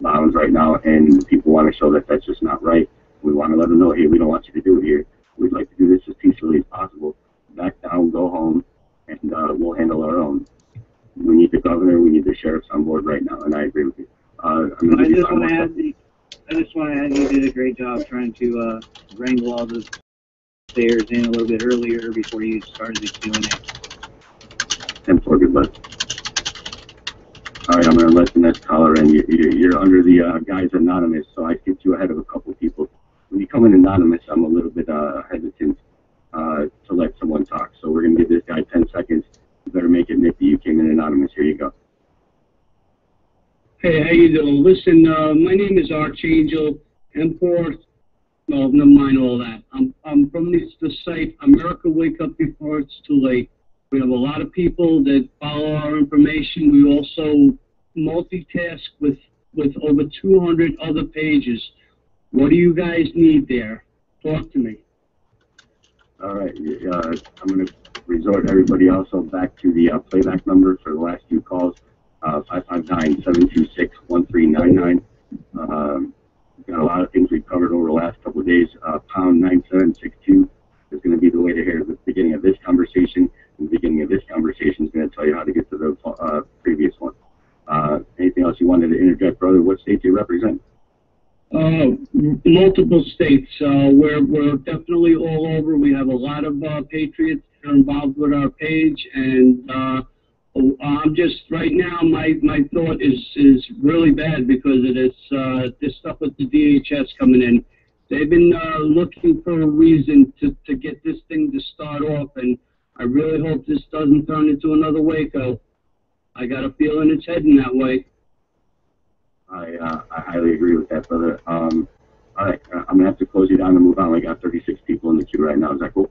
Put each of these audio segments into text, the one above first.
bounds right now, and people want to show that that's just not right. We want to let them know, hey, we don't want you to do it here. We'd like to do this as peacefully as possible. Back down, go home, and uh, we'll handle our own. We need the governor, we need the sheriffs on board right now, and I agree with you. Uh, I'm I just want to add, the, I just want to add, you did a great job trying to uh, wrangle all the players in a little bit earlier before you started the Q and A. Ten four, good luck. Right, I'm gonna let the next caller in. You, you're under the uh, anonymous, so I skipped you ahead of a couple people. When you come in anonymous, I'm a little bit uh, hesitant uh, to let someone talk. So we're gonna give this guy 10 seconds. You better make it nippy. You came in anonymous. Here you go. Hey, how you doing? Listen, uh, my name is Archangel Import. No, never mind all that. I'm I'm from this the site America Wake Up Before It's Too Late. We have a lot of people that follow our information. We also multitask with with over 200 other pages. What do you guys need there? Talk to me. All right, uh, I'm gonna resort everybody also back to the uh, playback number for the last few calls. Uh, 559-726-1399. Um, we've got a lot of things we've covered over the last couple of days. Uh, pound 9762 is going to be the way to hear the beginning of this conversation. And the beginning of this conversation is going to tell you how to get to the uh, previous one. Uh, anything else you wanted to interject, brother? What state do you represent? Uh, multiple states. Uh, we're, we're definitely all over. We have a lot of uh, patriots that are involved with our page, and uh, I'm just right now. My my thought is is really bad because of this uh, this stuff with the DHS coming in. They've been uh, looking for a reason to, to get this thing to start off, and I really hope this doesn't turn into another Waco. I got a feeling it's heading that way. I, uh, I highly agree with that, brother. Um, all right, uh, I'm gonna have to close you down and move on. We got 36 people in the queue right now. Is that cool?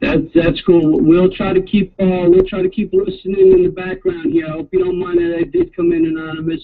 That's that's cool. We'll try to keep uh, we'll try to keep listening in the background here. I hope you don't mind that I did come in anonymous.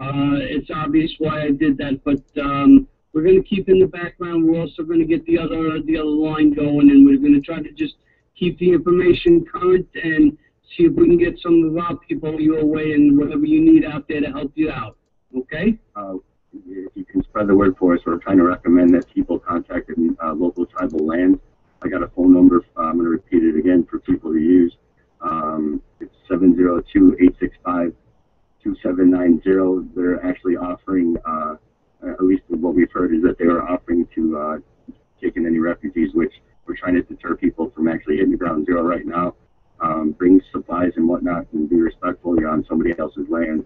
Uh, it's obvious why I did that, but um, we're going to keep in the background. We're also going to get the other the other line going, and we're going to try to just keep the information current and see if we can get some of our people your way and whatever you need out there to help you out. Okay? Uh, if you can spread the word for us, we're trying to recommend that people contact uh, local tribal lands. I got a phone number. Uh, I'm going to repeat it again for people to use. Um, it's 702-865-2790. They're actually offering, uh, at least what we've heard is that they are offering to uh, take in any refugees, which we're trying to deter people from actually hitting the ground zero right now. Um, bring supplies and whatnot and be respectful. You're on somebody else's land.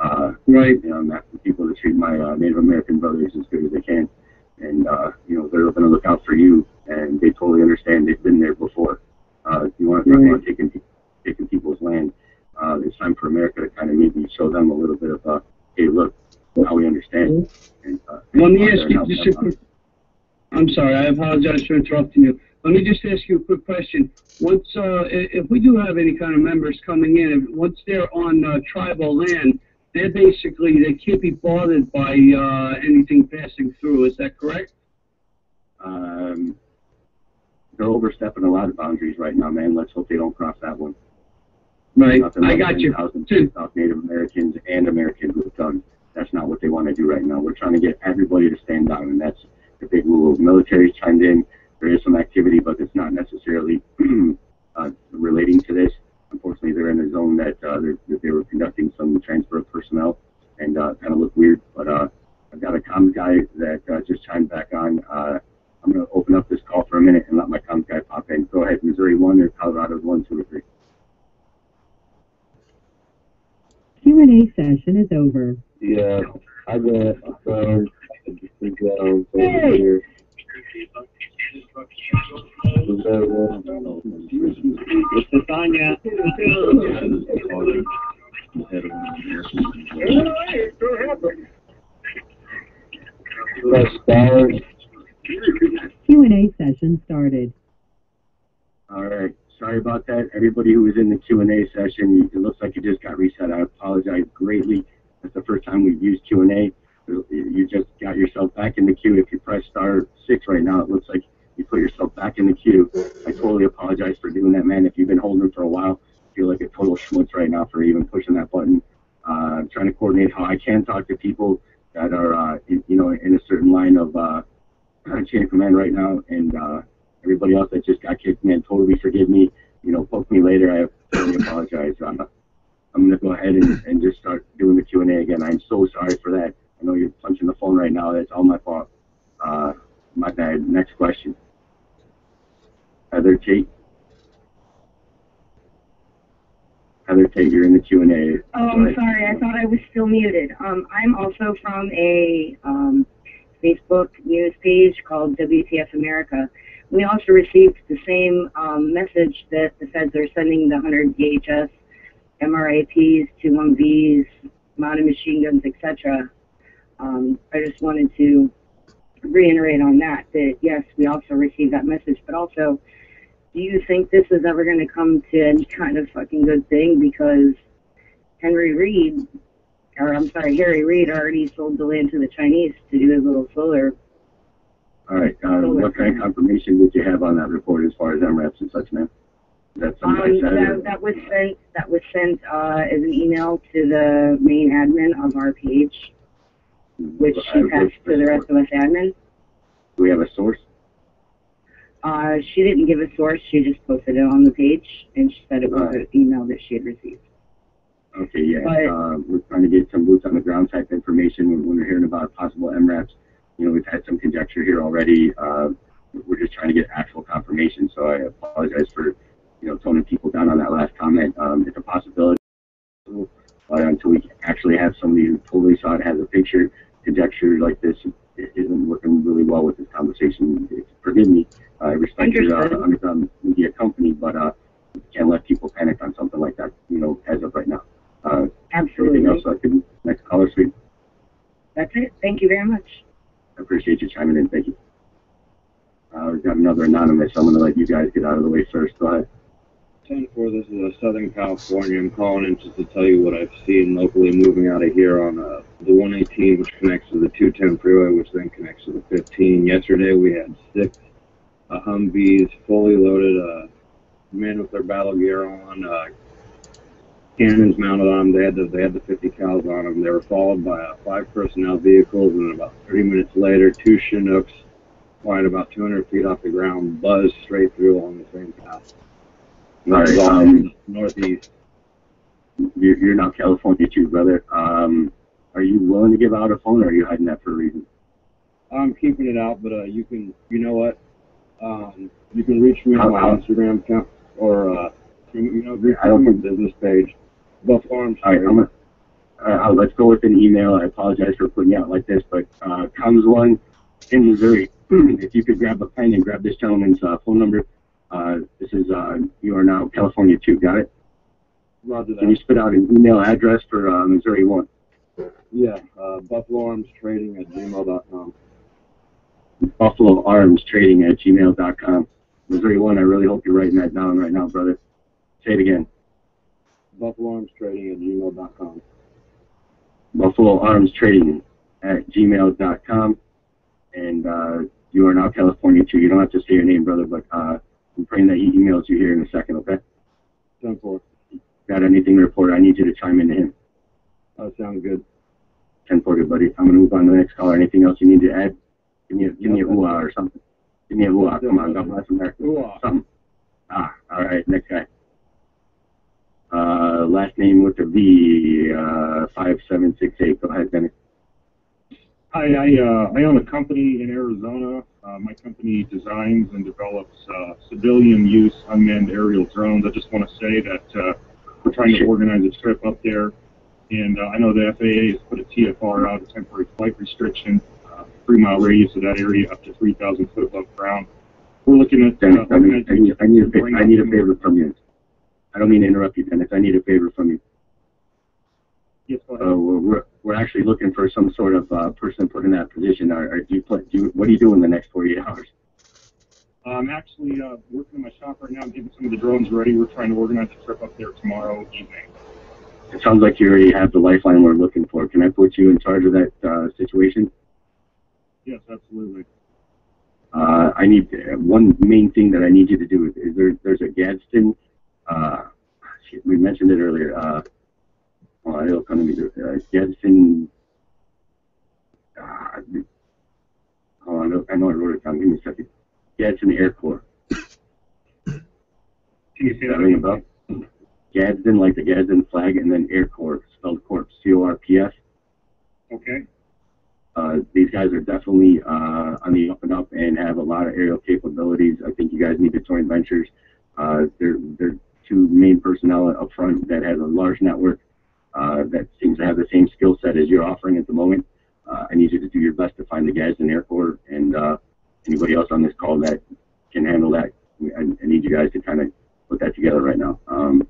Uh, Right. you know, I'm asking people to treat my uh, Native American brothers as good as they can. And, uh, you know, they're going to look out for you, and they totally understand. They've been there before. Uh, if you want to talk Right. about taking, taking people's land, uh, it's time for America to kind of maybe show them a little bit of, uh, hey, look, now we understand. And, uh, Let me ask you just a quick. I'm sorry, I apologize for interrupting you. Let me just ask you a quick question. Once, uh, if we do have any kind of members coming in, once they're on uh, tribal land, they're basically they can't be bothered by uh, anything passing through. Is that correct? Um, they're overstepping a lot of boundaries right now, man. Let's hope they don't cross that one. Right. I got you. 10,000 Two. South Native Americans and Americans with guns. That's not what they want to do right now. We're trying to get everybody to stand down, and that's the big rule. Military's chimed in. There is some activity, but it's not necessarily uh, relating to this. Unfortunately, they're in a zone that, uh, they're- that they were conducting some transfer of personnel and uh, kind of look weird. But uh, I've got a comms guy that uh, just chimed back on. Uh, I'm going to open up this call for a minute and let my comms guy pop in. Go ahead, Missouri 1 or Colorado 1, 2, or 3. Q&A session is over. Yeah, I got think uh, over here. It's Tanya. Press star. Q&A session started. All right. Sorry about that. Everybody who was in the Q&A session, it looks like you just got reset. I apologize greatly. That's the first time we've used Q&A. You just got yourself back in the queue. If you press star six right now, it looks like you put yourself back in the queue. I totally apologize for doing that, man. If you've been holding for a while, feel like a total schmutz right now for even pushing that button. Uh, trying to coordinate how I can talk to people that are, uh, in, you know, in a certain line of uh, chain of command right now, and uh, everybody else that just got kicked, man, totally forgive me. You know, poke me later. I totally apologize. Uh, I'm gonna go ahead and, and just start doing the Q and A again. I'm so sorry for that. I know you're punching the phone right now. That's all my fault. Uh, my bad. Next question. Heather Tate. Heather Tate, you're in the Q and A. Oh, I'm sorry. I thought I was still muted. Um, I'm also from a um, Facebook news page called WTF America. We also received the same um, message that the feds are sending the 100 DHS MRAPs, 21Vs, mounted machine guns, etc. Um, I just wanted to reiterate on that, that yes, we also received that message, but also, do you think this is ever going to come to any kind of fucking good thing? Because Henry Reed, or I'm sorry, Harry Reid already sold the land to the Chinese to do his little solar. All right. Uh, what kind of confirmation would you have on that report as far as MRAPs and such, man? That Um, that, that was sent. That was sent uh, as an email to the main admin of our page, which she passed to the rest of us admin. Do we have a source? Uh, she didn't give a source. She just posted it on the page, and she said it was an email that she had received. Okay, yeah. But- uh, we're trying to get some boots on the ground type information when, when we're hearing about possible MRAPs. You know, we've had some conjecture here already. Uh, we're just trying to get actual confirmation. So I apologize for, you know, toning people down on that last comment. Um, it's a possibility, but until we actually have somebody who totally saw it, has a picture, conjecture like this it isn't working really well with this conversation. Forgive me. I respect your uh, underground media company, but uh, can't let people panic on something like that. You know, as of right now. Uh, Absolutely. anything else I can next caller suite? That's it. Thank you very much. I appreciate you chiming in. Thank you. Uh, we've got another anonymous. I'm going to let you guys get out of the way first. Go ahead. 10 4, this is a Southern California. I'm calling in just to tell you what I've seen locally moving out of here on uh, the 118, which connects to the 210 freeway, which then connects to the 15. Yesterday we had six uh, Humvees fully loaded, uh, men with their battle gear on, uh, cannons mounted on them. They had the, they had the 50 cals on them. They were followed by uh, five personnel vehicles, and about 30 minutes later, two Chinooks flying about 200 feet off the ground, buzzed straight through along the same path. All right. This Um, northeast. you're, you're now California too, brother. Um, are you willing to give out a phone, or are you hiding that for a reason? I'm keeping it out, but uh, you can, you know what? Um, you can reach me on my How- Instagram account or uh, you, you know, reach I don't my think- business page. Buffalo Arms All right. I'm gonna, uh, uh, let's go with an email. I apologize for putting you out like this, but uh, comms one in Missouri. if you could grab a pen and grab this gentleman's uh, phone number. Uh, this is uh, you are now California two. Got it? Roger Can you spit out an email address for uh, Missouri one? Yeah, uh, Buffalo Arms Trading at gmail.com. Buffalo Arms Trading at gmail.com. Missouri one. I really hope you're writing that down right now, brother. Say it again. Buffalo Arms Trading at gmail.com. Buffalo Arms Trading at gmail.com. And uh, you are now California too. You don't have to say your name, brother, but uh, I'm praying that he emails you here in a second, okay? 10 4. Got anything to report? I need you to chime into him. That sounds good. 10 40, buddy. I'm going to move on to the next caller. Anything else you need to add? Give me a, give me a ooh or something. Give me a ooh Come on, God bless America. Ooh-ah. Something. Ah, all right. Next guy. Uh, last name with a V, uh, 5768. Go ahead, Dennis. Hi, I, uh, I own a company in Arizona. Uh, my company designs and develops uh, civilian use unmanned aerial drones. I just want to say that uh, we're trying to organize a trip up there. And uh, I know the FAA has put a TFR out, a temporary flight restriction, uh, three mile radius of that area up to 3,000 foot above ground. We're looking at Dennis, uh, I need, I need, I need, a, fa- I need a favor from you. I don't mean to interrupt you, Dennis. I need a favor from you. Yes. Uh, we're, we're, actually looking for some sort of uh, person put in that position. Are, are do you, pl- do you, what do you do in the next 48 hours? I'm actually uh, working in my shop right now, getting some of the drones ready. We're trying to organize a trip up there tomorrow evening. It sounds like you already have the lifeline we're looking for. Can I put you in charge of that uh, situation? Yes, absolutely. Uh, I need one main thing that I need you to do is, is there there's a Gadsden. Uh, we mentioned it earlier. Uh, oh uh, it'll come to me, uh, Gadsden, uh, hold on, I know- I know I wrote it down, give me a second. Gadsden Air Corps. Can you say Does that ring a bell? Gadsden, like the Gadsden flag, and then Air Corps, spelled Corps, C-O-R-P-S. Okay. Uh, these guys are definitely uh, on the up and up and have a lot of aerial capabilities. I think you guys need to join ventures. Uh, they're, they're two main personnel up front that has a large network uh, that seems to have the same skill set as you're offering at the moment. Uh, I need you to do your best to find the guys in Air Corps and uh, anybody else on this call that can handle that. I, I need you guys to kind of put that together right now. Um,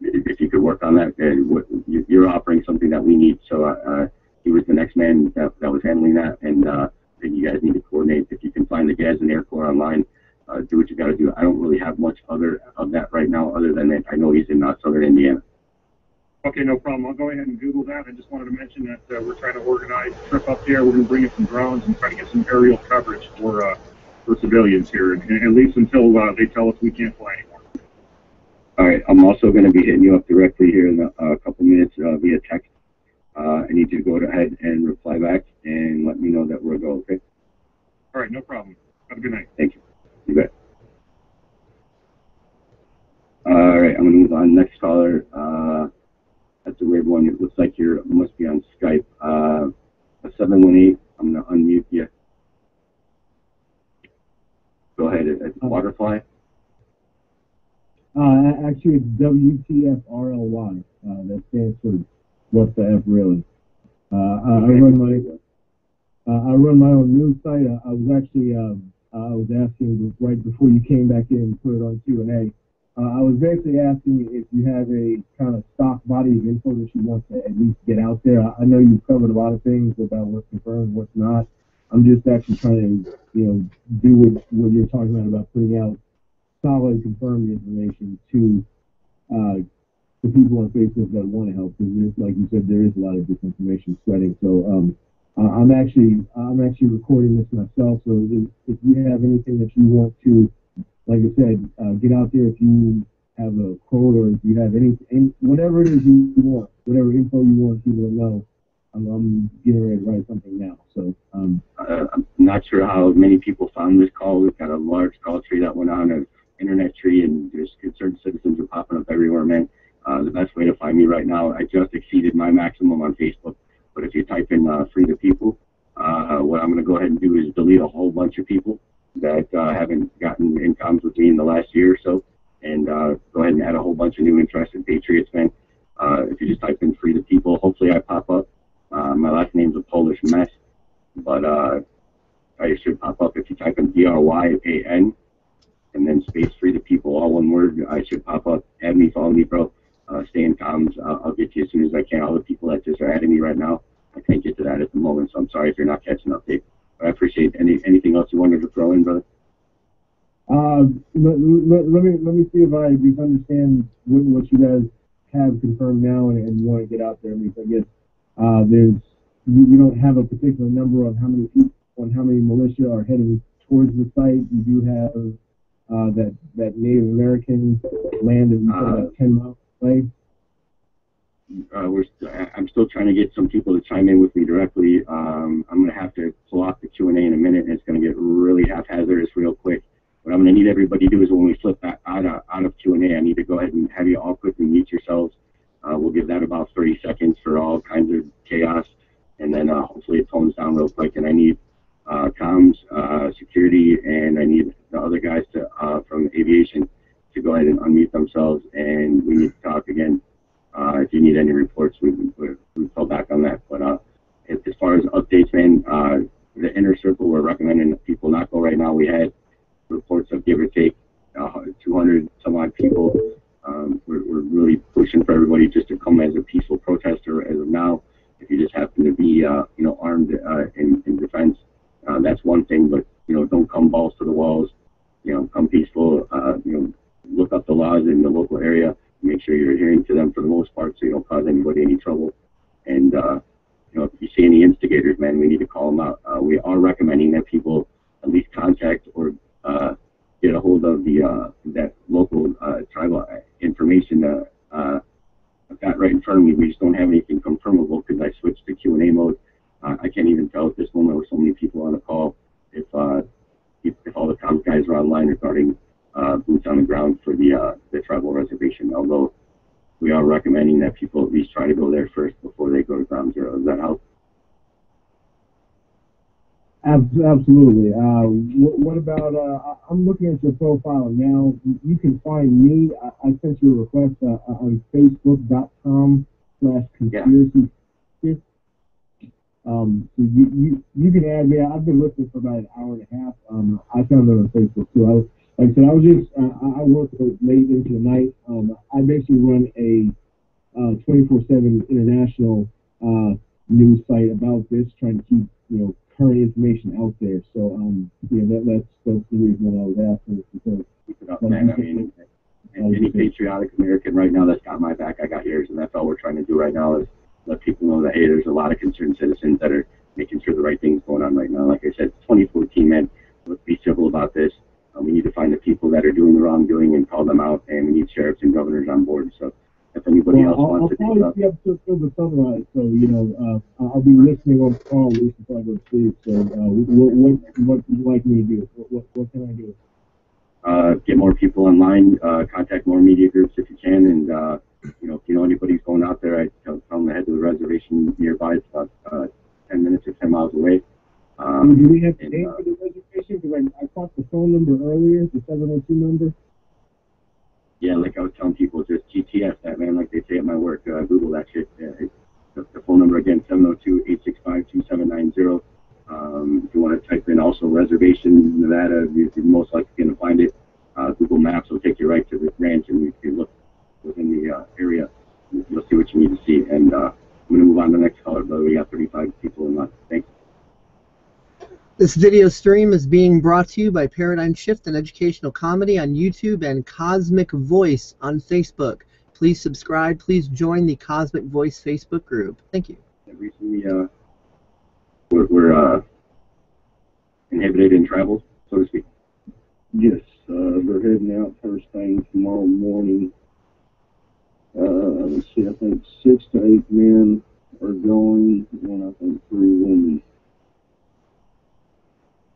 if you could work on that, you- you're offering something that we need. So uh, uh, he was the next man that, that was handling that, and uh, you guys need to coordinate. If you can find the guys in Air Corps online, uh, do what you got to do. I don't really have much other of that right now, other than that I know he's in uh, Southern Indiana. Okay, no problem. I'll go ahead and Google that. I just wanted to mention that uh, we're trying to organize a trip up there. We're going to bring in some drones and try to get some aerial coverage for uh, for civilians here, and, and at least until uh, they tell us we can't fly anymore. All right, I'm also going to be hitting you up directly here in a uh, couple minutes uh, via text. Uh, I need you to go ahead and reply back and let me know that we're a go. Okay? All right, no problem. Have a good night. Thank you. You bet. All right, I'm gonna move on. Next caller. Uh, that's a weird one. It looks like you're must be on Skype. Uh, a seven one eight. I'm gonna unmute you. Go ahead. It's Waterfly. Uh, actually, it's WTFRLY. Uh, that stands for What the F Really. Uh, I, I run my uh, I run my own news site. I, I was actually um, I was asking right before you came back in and put it on Q and A. Uh, I was basically asking if you have a kind of stock body of info that you want to at least get out there. I, I know you've covered a lot of things about what's confirmed, what's not. I'm just actually trying to you know do what, what you're talking about about putting out solid confirmed information to uh, the people on Facebook that want to help because like you said there is a lot of disinformation spreading. So um, I'm actually I'm actually recording this myself. So if, if you have anything that you want to, like I said, uh, get out there. If you have a quote or if you have any, any whatever it is you want, whatever info you want people to know, I'm, I'm getting ready to write something now. So um, Uh, I'm not sure how many people found this call. We've got a large call tree that went on an internet tree, and there's concerned citizens are popping up everywhere, man. Uh, the best way to find me right now, I just exceeded my maximum on Facebook. But if you type in uh, Free the People, uh, what I'm going to go ahead and do is delete a whole bunch of people that uh, haven't gotten in comms with me in the last year or so, and uh, go ahead and add a whole bunch of new interested Patriots, man. Uh, if you just type in Free the People, hopefully I pop up. Uh, my last name's a Polish mess, but uh, I should pop up if you type in D-R-Y-A-N and then space free the people, all one word. I should pop up. Add me, follow me, bro. Uh, stay in comms. I'll, I'll get to you as soon as I can. All the people that just are adding me right now, I can't get to that at the moment, so I'm sorry if you're not catching up, Dave. I appreciate any anything else you wanted to throw in, brother. Uh, let, let, let me let me see if I just understand what, what you guys have confirmed now and, and you want to get out there. I mean, I guess uh, there's you, you don't have a particular number on how many people on how many militia are heading towards the site. You do have uh, that that Native American land that said Uh, about ten miles away. Uh, we're st- I'm still trying to get some people to chime in with me directly. Um, I'm going to have to pull off the Q&A in a minute, and it's going to get really haphazardous real quick. What I'm going to need everybody to do is when we flip back out of, out of Q&A, I need to go ahead and have you all quickly mute yourselves. Uh, we'll give that about 30 seconds for all kinds of chaos, and then uh, hopefully it tones down real quick. And I need uh, comms, uh, security, and I need the other guys to uh, from aviation to go ahead and unmute themselves, and we need to talk again. Uh, if you need any reports, we we, fell back on that. But uh, as, as far as updates, man, uh, the inner circle, we're recommending that people not go right now. We had reports of give or take uh, 200 some odd people. Um, we're, we're really pushing for everybody just to come as a peaceful protester as of now. If you just happen to be, uh, you know, armed uh, in, in defense, that's one thing. But you know, don't come balls to the walls. You know, come peaceful. You know, look up the laws in the local area. Make sure you're adhering to them for the most part, so you don't cause anybody any trouble. And uh, you know, if you see any instigators, man, we need to call them out. Uh, we are recommending that people at least contact or uh, get a hold of the uh, that local uh, tribal information. Uh, uh, I've got right in front of me. We just don't have anything confirmable because I switched to Q and A mode. Uh, I can't even tell at this moment with so many people on the call if uh, if, if all the comms guys are online regarding uh, boots on the ground for the uh, the tribal reservation. Although we are recommending that people at least try to go there first before they go to ground zero. Does that help? Absolutely. Uh, what about, uh, I'm looking at your profile now. You can find me. I, I sent you a request uh, uh, on facebook.com slash conspiracy. theory. Um, so you, you, you can add me. I've been listening for about an hour and a half. Um, I found it on Facebook too. Like I said, I was just, uh, I work late into the night. Um, I basically run a uh, 24-7 international uh, news site about this, trying to keep, you know, current information out there. So, um, yeah, that, that's, that's the reason that I was asking. is because, up, man. I mean, any patriotic American right now that's got my back, I got yours, and that's all we're trying to do right now is let people know that hey, there's a lot of concerned citizens that are making sure the right thing's going on right now. Like I said, 2014, man. Let's be civil about this. Uh, we need to find the people that are doing the wrongdoing and call them out, and we need sheriffs and governors on board. So if anybody Well, else I'll, I'll wants to take it probably be up to, till the sunrise, so, you know, uh, I'll be listening on the call at least before I go to sleep. So, uh, what, what, what would you like me to do? What, what, what can I do? uh, get more people online, uh, contact more media groups if you can, and uh, you know if you know anybody's going out there, I tell, tell them to head to the reservation nearby. It's about uh, 10 minutes or 10 miles away. Um, do we have to pay uh, for the reservation? Because I, I caught the phone number earlier, the 702 number. yeah, like I was telling people, just GTS that man, like they say at my work. Uh, Google that shit. Uh, it, the, the phone number again, 702-865-2790. Um, if you want to type in also reservation Nevada, you- you're most likely going to find it. Uh, Google Maps will take you right to the ranch, and if you look within the uh, area, you'll see what you need to see. And uh, I'm going to move on to the next caller, but We got 35 people in line. Thanks. This video stream is being brought to you by Paradigm Shift and Educational Comedy on YouTube and Cosmic Voice on Facebook. Please subscribe. Please join the Cosmic Voice Facebook group. Thank you. And recently, uh, we're, we're uh, inhibited in travel, so to speak. Yes, uh, they're heading out first thing tomorrow morning. Uh, let's see, I think six to eight men are going, and I think three women.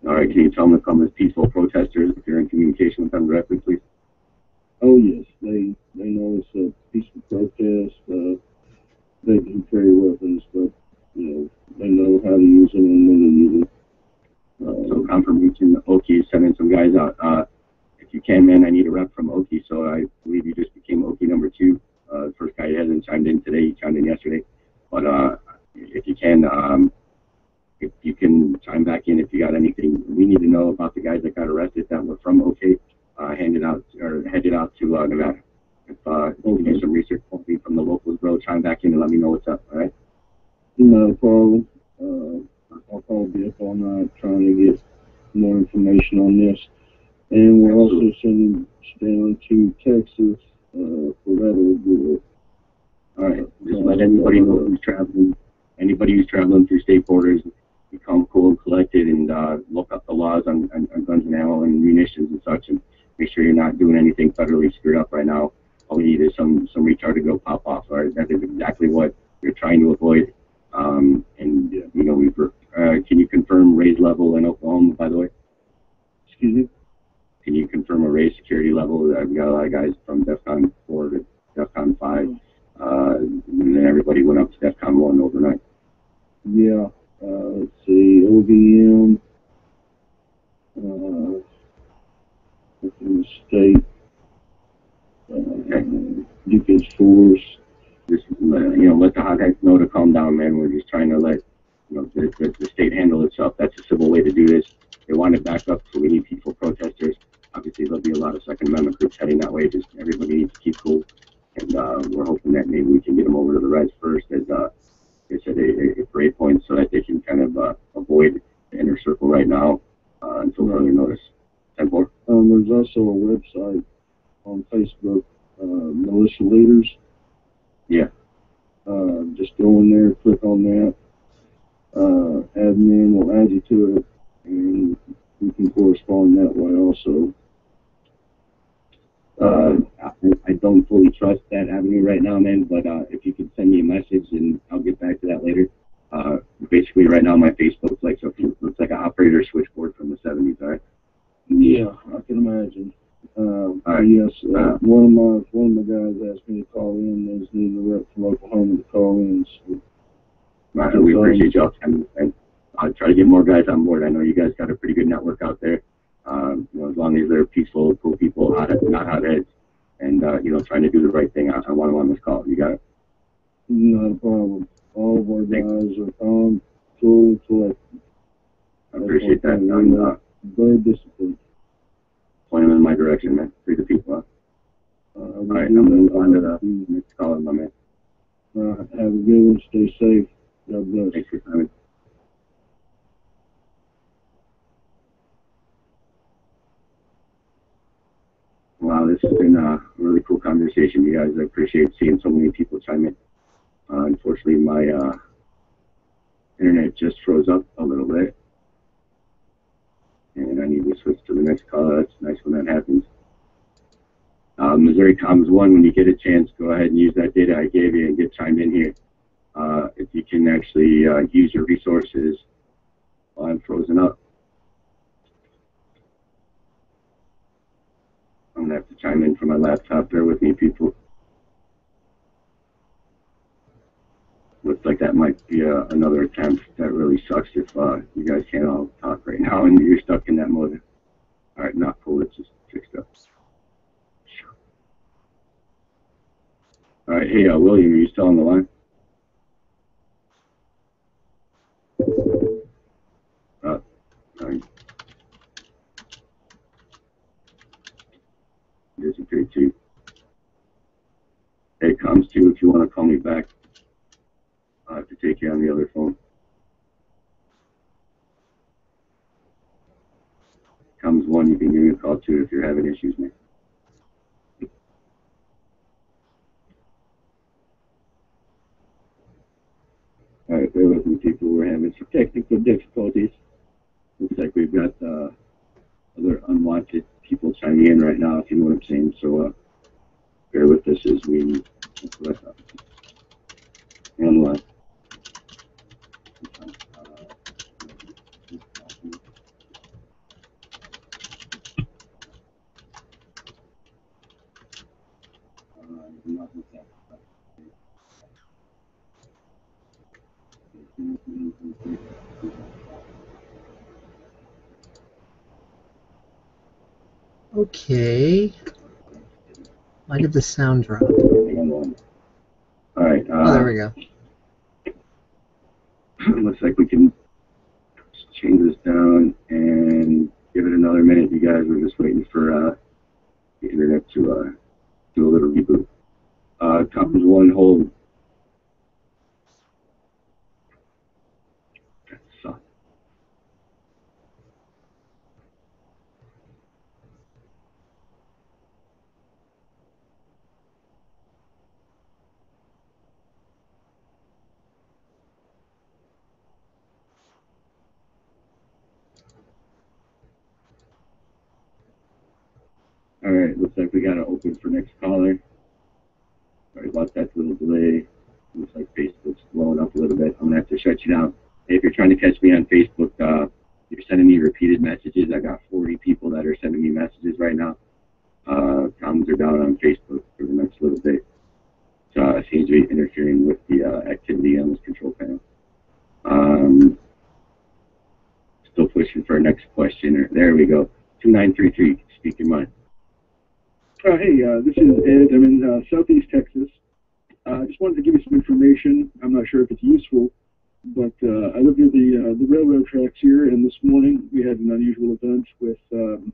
All right, can you tell them to come as peaceful protesters if you're in communication with them directly, please? Oh yes, they they know it's a peaceful protest. Uh, they can carry weapons, but you know they know how to use them and when to use them. Uh, So confirmation, Oki is sending some guys out. Uh, if you can, man, I need a rep from Oki. So I believe you just became Oki number two. Uh, the first guy hasn't chimed in today. He chimed in yesterday. But uh, if you can, um, if you can chime back in if you got anything. We need to know about the guys that got arrested that were from OK, uh, handed out or headed out to uh, Nevada. If uh, you can do some research hopefully from the locals, bro, chime back in and let me know what's up. All right. No problem. Uh, I'll probably be up all night trying to get more information on this. And we're also sending down to Texas uh, for that. All right. Just let anybody know who's traveling. Anybody who's traveling through state borders, become cool and collected, and uh, look up the laws on, on, on guns and ammo and munitions and such, and make sure you're not doing anything federally screwed up right now. All we need is some some retard to go pop off. Right? That is exactly what you're trying to avoid. Um, and you know, we've uh, can you confirm raise level in Oklahoma, by the way? Excuse me. Can you confirm a raise security level? I've got a lot of guys from DEFCON 4 to DEFCON 5, uh, and then everybody went up to DEFCON 1 overnight. Yeah. Uh, let's see. OVM. Uh, state. Uh, Defense Force. Just, uh, you know, let the hotheads know to calm down, man. We're just trying to let, you know, the, the, the state handle itself. That's a civil way to do this. They want it back up, so we need peaceful protesters. Obviously, there'll be a lot of Second Amendment groups heading that way. Just everybody needs to keep cool. And uh, we're hoping that maybe we can get them over to the Reds first as, uh, they said, a, a break point so that they can kind of uh, avoid the inner circle right now uh, until further notice. 10 4. Um, there's also a website on Facebook, uh, Militia Leaders. Yeah. Uh, just go in there, click on that. Uh, admin will add you to it, and you can correspond that way also. Uh, I, I don't fully trust that avenue right now, man. But uh, if you could send me a message and I'll get back to that later. Uh, basically, right now my Facebook looks like so looks like an operator switchboard from the 70s. All right. Yeah, I can imagine. Um, All right. Yes, uh, Uh, one of my one of my guys asked me to call in. There's need a rep from Oklahoma to call in. So, right, we appreciate y'all and, and I'll try to get more guys on board. I know you guys got a pretty good network out there. Um, you know, as long as they're peaceful, cool people, hot, not hotheads, and uh, you know, trying to do the right thing. I, I want them on this call. You got it. not a problem. All of our guys are calm, cool, and collected. I appreciate that. And, uh, Very disciplined. point them in my direction, man. Free the people. Huh? Uh, All right, I'm gonna move on to the next caller, my man. Uh, have a good one. Stay safe. God bless. Thanks for coming. This has been a really cool conversation, you guys. I appreciate seeing so many people chime in. Uh, unfortunately, my uh, internet just froze up a little bit, and I need to switch to the next caller. That's nice when that happens. Uh, Missouri Comms One, when you get a chance, go ahead and use that data I gave you and get chimed in here. Uh, if you can actually uh, use your resources while I'm frozen up. I'm gonna have to chime in from my laptop. Bear with me, people. Looks like that might be uh, another attempt. That really sucks if uh, you guys can't all talk right now and you're stuck in that mode. All right, not cool. It's just fixed up. All right, hey, uh, William, are you still on the line? Uh, too. Hey, comms to if you want to call me back. I have to take you on the other phone. Comms one, you can give me a call too if you're having issues, man. All right, bear with me, people. We're having some technical difficulties. Looks like we've got uh, other unwanted people chiming in right now, if you know what I'm saying. So uh, bear with us as we. That's what I thought. Hang on the line. Okay. Why did the sound drop? Hang on the line. All right. Uh, Oh, there we go. looks like we can change this down and give it another minute. You guys We're just waiting for uh, the internet to uh, do a little reboot. Uh, comms one hold. That sucks. All right, looks like we got to open for next caller. Sorry about that little delay. Looks like Facebook's blowing up a little bit. I'm gonna have to shut you down. Hey, if you're trying to catch me on Facebook, uh, you're sending me repeated messages. I got 40 people that are sending me messages right now. Uh, comments are down on Facebook for the next little bit. So uh, it seems to be interfering with the uh, activity on this control panel. Um, still pushing for our next question. There we go. 2933, speak your mind. Uh, hey, uh, this is Ed. I'm in uh, Southeast Texas. Uh, I just wanted to give you some information. I'm not sure if it's useful, but uh, I live near the uh, the railroad tracks here, and this morning we had an unusual event with um,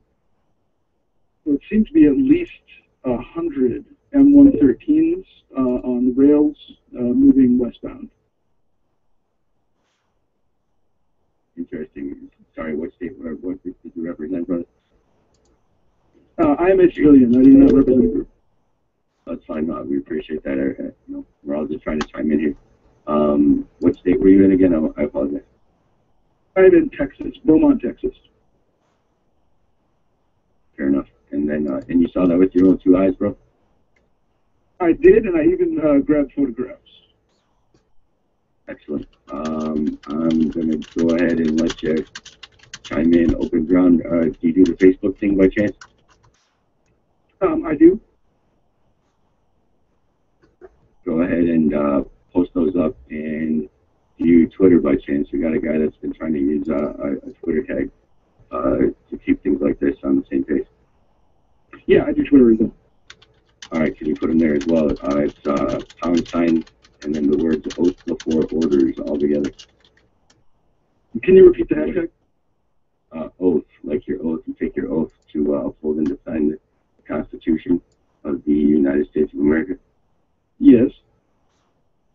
what seemed to be at least a hundred M113s uh, on the rails uh, moving westbound. Interesting. Sorry, what state, or what did you represent, brother? Uh, I am a civilian. I do not represent a group. That's fine. Uh, we appreciate that. Uh, uh, you know, we're all just trying to chime in here. Um, what state were you in again? I, I apologize. I'm in Texas, Beaumont, Texas. Fair enough. And then, uh, and you saw that with your own two eyes, bro? I did, and I even uh, grabbed photographs. Excellent. Um, I'm gonna go ahead and let you chime in, open ground. Uh, do you do the Facebook thing by chance? Um, I do. Go ahead and, uh, post those up and do you Twitter by chance? We got a guy that's been trying to use, uh, a, a Twitter tag, uh, to keep things like this on the same page. Yeah, I do Twitter as well. All right, can you put them there as well? Uh, it's, uh, pound sign and then the words oath before orders all together. Can you repeat the hashtag? uh, oath, like your oath, you take your oath to uh, uphold and defend Constitution of the United States of America. Yes.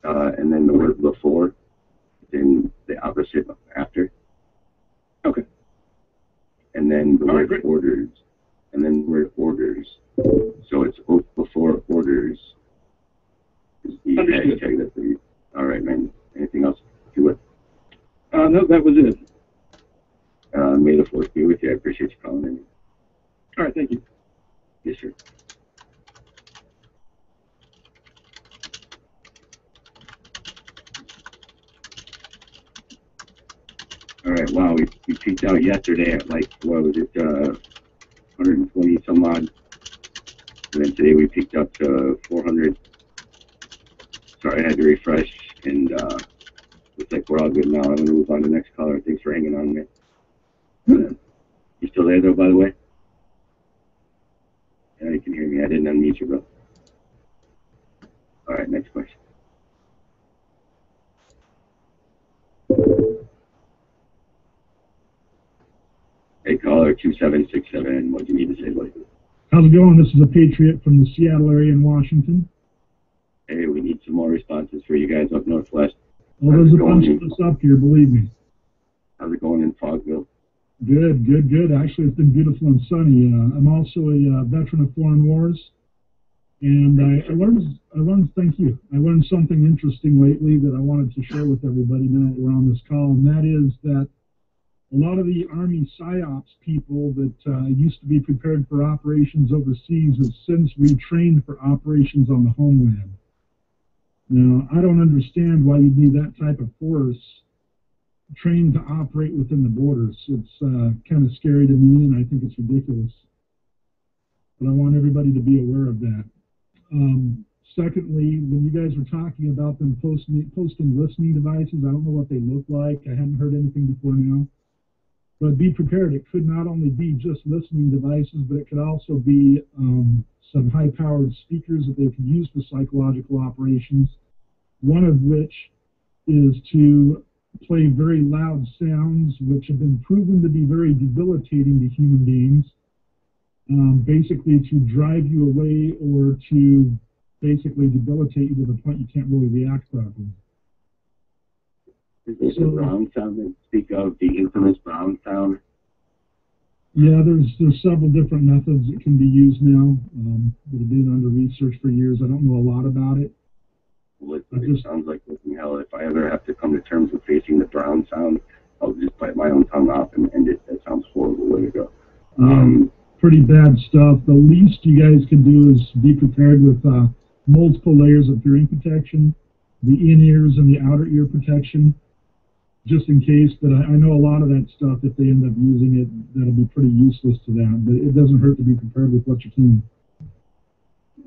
Uh, and then the word before, then the opposite of after. Okay. And then the All right, word great. orders, and then the word orders. So it's before orders. Is the Understood. hashtag that all right, man. Anything else? Do it. Uh, no, that was it. Uh, may the force be with you. I appreciate you calling in. All right, thank you. Yes, sir. All right, wow, we, we peaked out yesterday at like, what was it, uh, 120 some odd. And then today we peaked up to 400. Sorry, I had to refresh, and uh, looks like we're all good now. I'm going to move on to the next caller. Thanks for hanging on, man. You still there, though, by the way? Yeah, you can hear me. I didn't unmute you, bro. All right, next question. Hey, caller 2767. What do you need to say, buddy? How's it going? This is a Patriot from the Seattle area in Washington. Hey, we need some more responses for you guys up northwest. Well, How's there's a bunch of us up here, believe me. How's it going in Fogville? Good, good, good. Actually, it's been beautiful and sunny. Uh, I'm also a uh, veteran of foreign wars, and I, I learned, I learned. Thank you. I learned something interesting lately that I wanted to share with everybody now that we're on this call, and that is that a lot of the Army PSYOPs people that uh, used to be prepared for operations overseas have since retrained for operations on the homeland. Now, I don't understand why you'd need that type of force trained to operate within the borders. It's uh, kind of scary to me, and I think it's ridiculous. But I want everybody to be aware of that. Um, secondly, when you guys were talking about them posting, posting listening devices, I don't know what they look like. I haven't heard anything before now. But be prepared. It could not only be just listening devices, but it could also be um, some high-powered speakers that they could use for psychological operations. One of which is to play very loud sounds, which have been proven to be very debilitating to human beings. Um, basically, to drive you away or to basically debilitate you to the point you can't really react properly. Is this So- the Brown sound that speak of, the infamous Brown sound? Yeah, there's there's several different methods that can be used now um, that have been under research for years. I don't know a lot about it. It, it just- sounds like living hell. If I ever have to come to terms with facing the Brown sound, I'll just bite my own tongue off and end it. That sounds horrible way to go. Um, pretty bad stuff. The least you guys can do is be prepared with uh, multiple layers of hearing protection, the in-ears and the outer ear protection, just in case. But I, I know a lot of that stuff, if they end up using it, that'll be pretty useless to them. But it doesn't hurt to be prepared with what you can.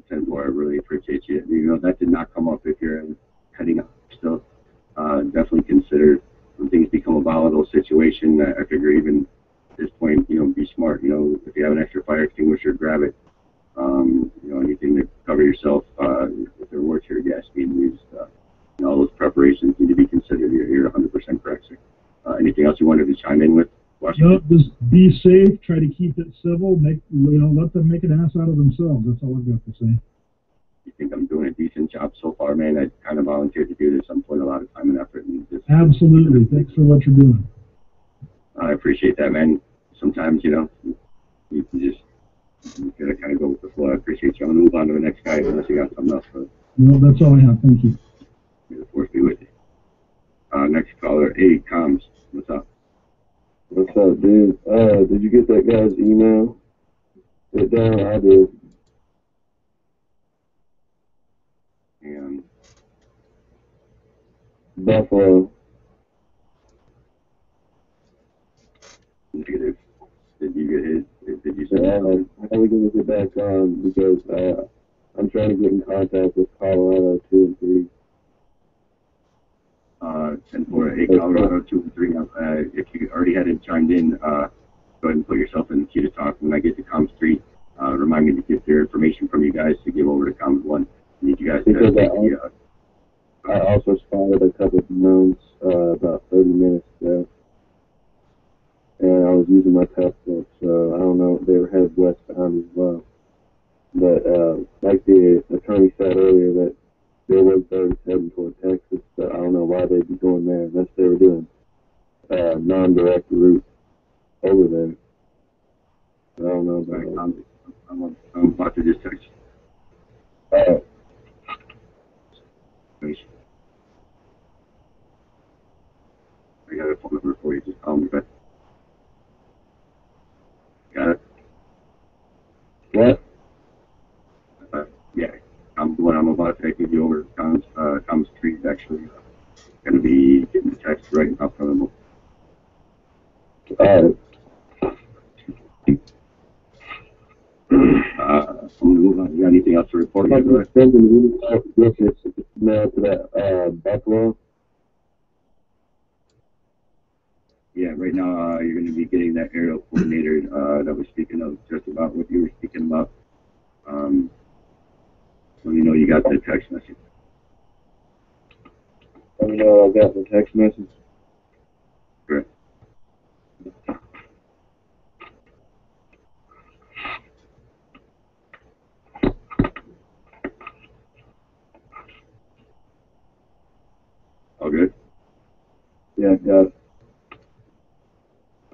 Sensor, I really appreciate you. You know, that did not come up if you're cutting up stuff. Uh, definitely consider when things become a volatile situation. I, I figure even at this point, you know, be smart. You know, if you have an extra fire extinguisher, grab it. Um, you know, anything to cover yourself uh, if there were tear gas being used. Uh, you know, all those preparations need to be considered. You're, you're 100% correct, sir. Uh, anything else you wanted to chime in with? Nope, just be safe. Try to keep it civil. Make you know, let them make an ass out of themselves. That's all I've got to say. You think I'm doing a decent job so far, man? I kind of volunteered to do this. I'm putting a lot of time and effort and just Absolutely. Thanks for what you're doing. I appreciate that, man. Sometimes, you know, you, you just you gotta kind of go with the flow. I appreciate you. I'm gonna move on to the next guy unless you got something else. But Well, that's all I have. Thank you. may the force be with you. Uh, next caller, A comes. What's up? What's up, dude? Uh, did you get that guy's email? It down, I did. And Buffalo. Negative. Did you get his? Did you say? how are we gonna get back on? Because, uh, I'm trying to get in contact with Colorado two and three. Uh, 10 for eight Colorado, two and three. Uh, if you already had it chimed in, uh, go ahead and put yourself in the queue to talk. When I get to Com three, uh, remind me to get their information from you guys to give over to Com one. I need you guys to Because take I- the, uh, I also spotted a couple of drones, uh, about thirty minutes ago. And I was using my telescope, so I don't know if they were headed westbound as well. But, uh, like the attorney said earlier, that there were those heading toward Texas, but I don't know why they'd be going there unless they were doing, uh, non-direct route over there. I don't know about that. I'm, I'm, I'm about to just text Uh. I got a phone number for you. Just call me back. Got it? what? Uh, yeah, I'm, what I'm about to give you over to Tom's, uh, Tom's Street is actually uh, going to be getting the text right up from him. Uh, Uh, I'm gonna move on. You got anything else to report? I'm sending an email with to that, uh, Buffalo. Yeah, right now, uh, you're gonna be getting that aerial coordinator, uh, that was speaking of, just about what you were speaking about. Um, let me know you got the text message. Let me know I got the text message. All good? Yeah, got it.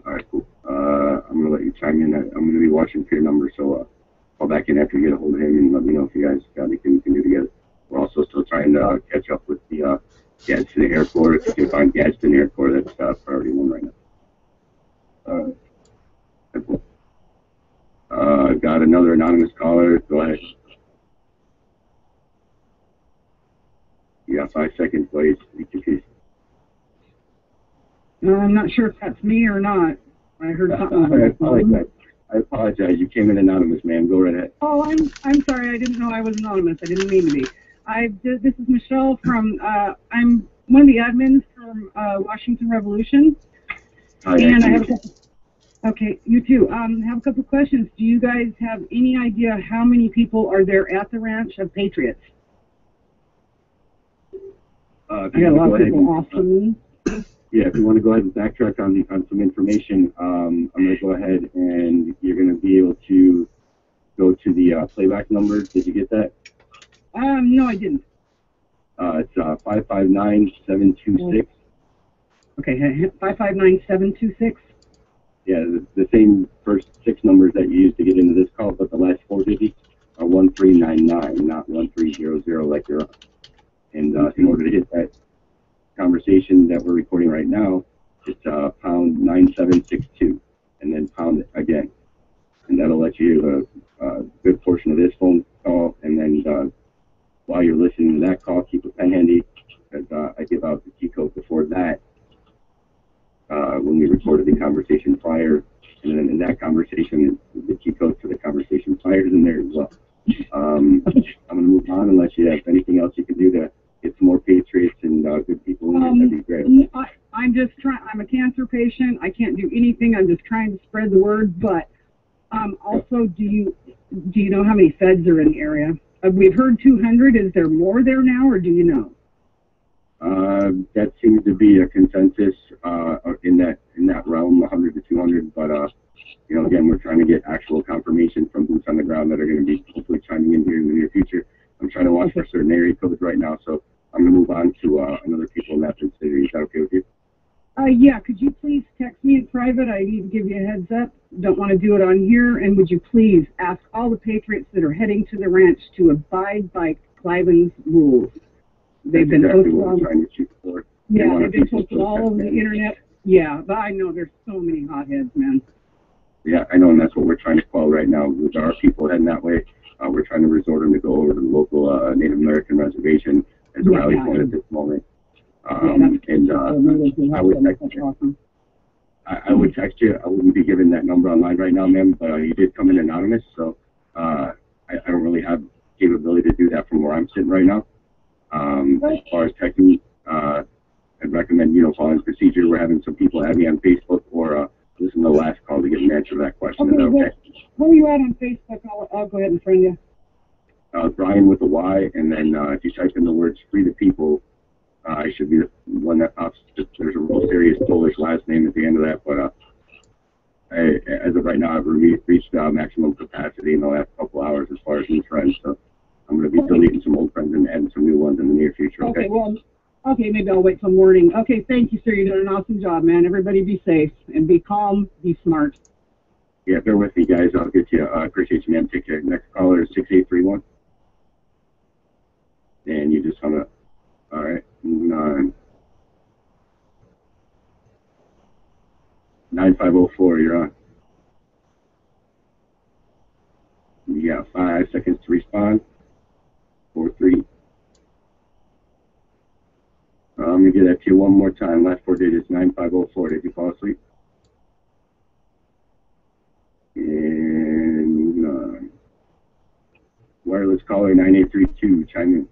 All right, cool. Uh, I'm gonna let you chime in. I'm gonna be watching for your number, so uh, call back in after you get a hold of him and let me know if you guys got anything we can do together. We're also still trying to uh, catch up with the uh, Gadsden Airport. If you can find Gadsden Airport, that's uh, priority one right now. All right. Okay, cool. Uh, got another anonymous caller. Go ahead. You got five seconds, please. Each of you. Uh, I'm not sure if that's me or not. I heard something. I apologize. I apologize. You came in anonymous, ma'am. Go right ahead. Oh, I'm I'm sorry. I didn't know I was anonymous. I didn't mean to be. I this is Michelle from. Uh, I'm one of the admins from uh, Washington Revolution, Hi, and I have. Okay, you too. Um, have a couple questions. Do you guys have any idea how many people are there at the ranch of Patriots? Uh, I got a lot of people off me. Yeah, if you want to go ahead and backtrack on the, on some information, um, I'm going to go ahead and you're going to be able to go to the uh, playback number. Did you get that? Um, no, I didn't. Uh, it's uh, 559726. Okay, five five nine seven two six. Yeah, the, the same first six numbers that you used to get into this call, but the last four digits are 1399, not 1300 like you're on. And uh, in order to hit that conversation that we're recording right now, it's uh, pound 9762 and then pound it again. And that'll let you a, a good portion of this phone call. And then uh, while you're listening to that call, keep a pen handy because uh, I give out the key code before that uh, when we recorded the conversation prior. And then in that conversation, the key code for the conversation prior is in there as well. Um, I'm going to move on unless you have anything else you can do to get some more patriots and uh, good people in there. That'd be great. Um, I, I'm just trying. I'm a cancer patient. I can't do anything. I'm just trying to spread the word. But um, also, do you do you know how many feds are in the area? Uh, we've heard 200. Is there more there now, or do you know? Uh, that seems to be a consensus uh, in that in that realm, 100 to 200. But uh, you know, again, we're trying to get actual confirmation from boots on the ground that are going to be hopefully chiming in here in the near future. I'm trying to watch for certain area codes right now, so I'm going to move on to uh, another people in that vicinity. Is that okay with you? Uh, yeah. Could you please text me in private? I need to give you a heads up. Don't want to do it on here. And would you please ask all the patriots that are heading to the ranch to abide by Cliven's rules? They've been exactly posted what we're trying to shoot for. Yeah, they've been people posted to all over the internet. Yeah, but I know there's so many hotheads, man. Yeah, I know, and that's what we're trying to quell right now. With our people heading that way, uh, we're trying to resort them to go over to the local uh, Native American reservation as a Yeah, rally yeah. point at this moment. Um, and uh, I would text you. I, I would text you. I wouldn't be giving that number online right now, ma'am. But uh, you did come in anonymous, so uh, I, I don't really have capability to do that from where I'm sitting right now. Um, as far as texting, uh, I'd recommend you know following procedure. We're having some people add me on Facebook or uh, listen to the last call to get an answer to that question. Is Okay, that where, okay? where are you at on Facebook? I'll, I'll go ahead and friend you. Uh, Brian with a Y, and then uh, if you type in the words "free the people," uh, I should be the one that pops. There's a real serious Polish last name at the end of that, but uh, I, as of right now, I've re- reached uh, maximum capacity in the last couple hours as far as new friends. So I'm going to be deleting some old friends and adding some new ones in the near future. Okay, Okay. well, okay, maybe I'll wait till morning. Okay, thank you, sir. You're doing an awesome job, man. Everybody be safe and be calm, be smart. Yeah, bear with me, guys. I'll get you. I uh, appreciate you, man. Take care. Next caller is six eight three one, and you just up. All right, moving on. 9504, You're on. You got five seconds to respond. Four three. Uh, I'm gonna get that to you one more time. Last four digits nine five zero four. Did you fall asleep? And uh, wireless caller 9832, chime in.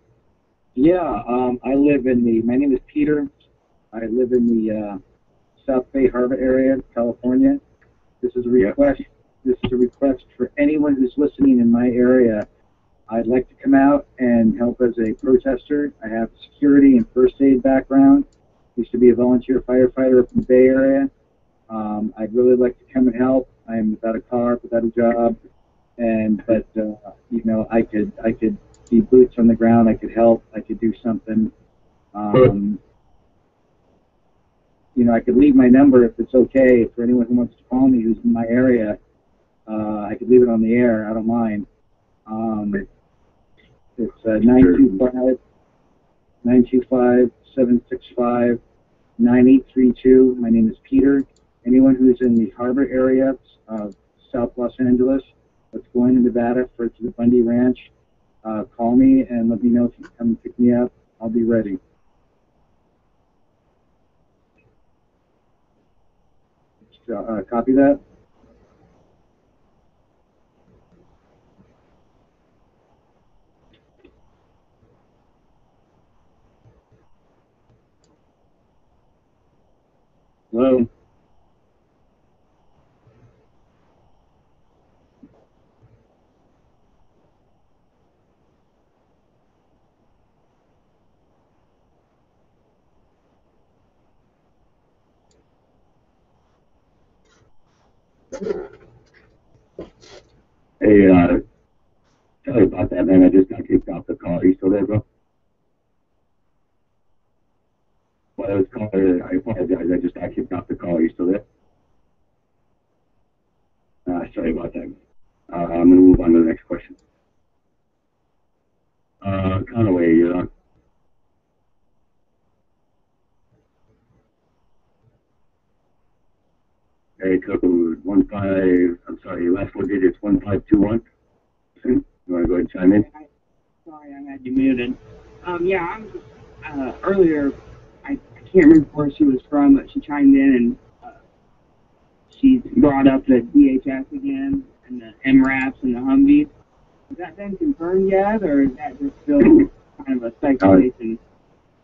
Yeah, um, I live in the. My name is Peter. I live in the uh, South Bay Harbor area, California. This is a request. This is a request for anyone who's listening in my area. I'd like to come out and help as a protester. I have security and first aid background. Used to be a volunteer firefighter up in the Bay Area. Um, I'd really like to come and help. I'm without a car, without a job, and but uh, you know I could I could be boots on the ground. I could help. I could do something. Um, you know, I could leave my number if it's okay for anyone who wants to call me who's in my area. Uh, I could leave it on the air. I don't mind. Um, it's uh, 925 925 765 9832. My name is Peter. Anyone who's in the harbor area of South Los Angeles that's going to Nevada for to the Bundy Ranch, uh, call me and let me know if you can come and pick me up. I'll be ready. Uh, copy that. Hello. Hey, uh, sorry about that, man. I just got kicked off the call. Are you still there, bro? Well, I was calling. I apologize. I just got kicked off the call. Are you still there? Uh, sorry about that. Uh, I'm to move on to the next question. Uh, Conaway, you're on. Area code one five, I'm sorry, last four digits, one five two one. You want to go ahead and chime in? Sorry, I had you muted. Um, yeah, I'm just, uh, earlier, I, I can't remember where she was from, but she chimed in and, uh, she brought up the DHS again and the MRAPs and the Humvees. Has that been confirmed yet, or is that just still kind of a speculation?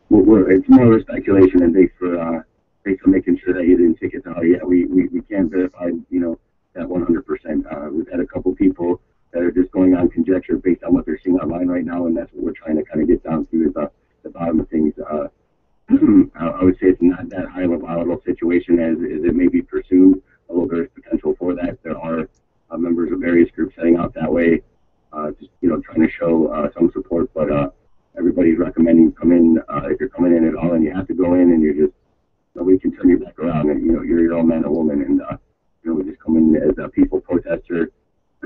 We're, we're, it's more of a speculation and thanks for, uh, thanks for making sure that you didn't take it oh, yeah, we, we, we can't verify, you know, that 100%. Uh, we've had a couple people that are just going on conjecture based on what they're seeing online right now, and that's what we're trying to kind of get down to is the, the bottom of things. Uh, I would say it's not that high of a volatile situation as, as it may be presumed, although there's potential for that. There are uh, members of various groups heading out that way, uh, just, you know, trying to show uh, some support, but uh, everybody's recommending come in, uh, if you're coming in at all and you have to go in and you're just, nobody can turn you back around and, you know, you're your own man or woman and, uh, you know, we just come in as a peaceful protester.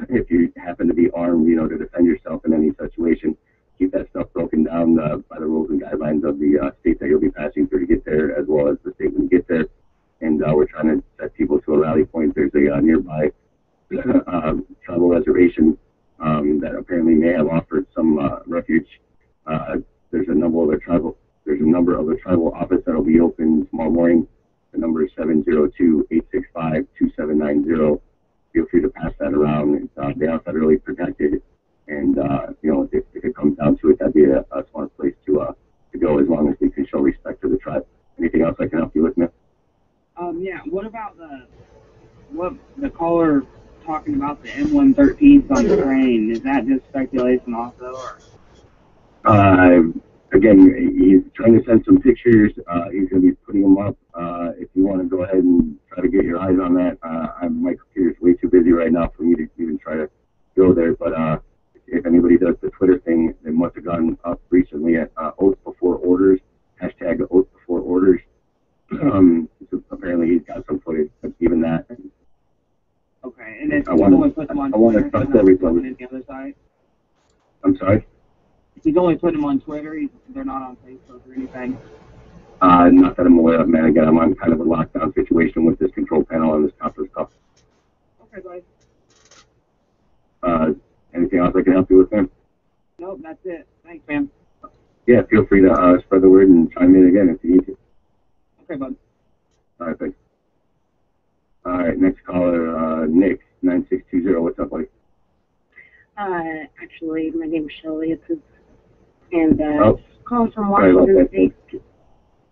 If you happen to be armed, you know, to defend yourself in any situation, keep that stuff broken down uh, by the rules and guidelines of the uh, state that you'll be passing through to get there, as well as the state when you get there. And uh, we're trying to set people to a rally point. There's a uh, nearby um, tribal reservation um, that apparently may have offered some uh, refuge. Uh, there's a number of other tribal there's a number of a tribal office that'll be open tomorrow morning. The number is 702-865-2790. Feel free to pass that around. It's, uh, they are federally protected. And, uh, you know, if, if it comes down to it, that'd be a, a smart place to, uh, to go as long as we can show respect to the tribe. Anything else I can help you with, Miss? Um, yeah. What about the what the caller talking about the M113s on the train? Is that just speculation also, or? Uh, again, he's trying to send some pictures. Uh, he's going to be putting them up. Uh, if you want to go ahead and try to get your eyes on that, uh, I'm, my computer's way too busy right now for me to even try to go there. But uh, if anybody does the Twitter thing, it must have gone up recently at uh, Oath Before Orders, hashtag Oath Before Orders. Um, so apparently he's got some footage, but even that, Okay, and if I put them on I wanna Twitter, trust he's not everything. putting it the other side. I'm sorry. If he's only putting them on Twitter, he's, they're not on Facebook or anything. Uh, not that I'm aware of, man. Again, I'm on kind of a lockdown situation with this control panel and this conference call. Okay, guys. Uh, anything else I can help you with, man? Nope, that's it. Thanks, man. Yeah, feel free to uh, spread the word and chime in again if you need to. Okay, bud. All right, thanks. All right, next caller, uh, Nick, 9620. What's up, buddy? Uh, actually, my name is Shelley. It's and uh, Oh. calling from Washington. State.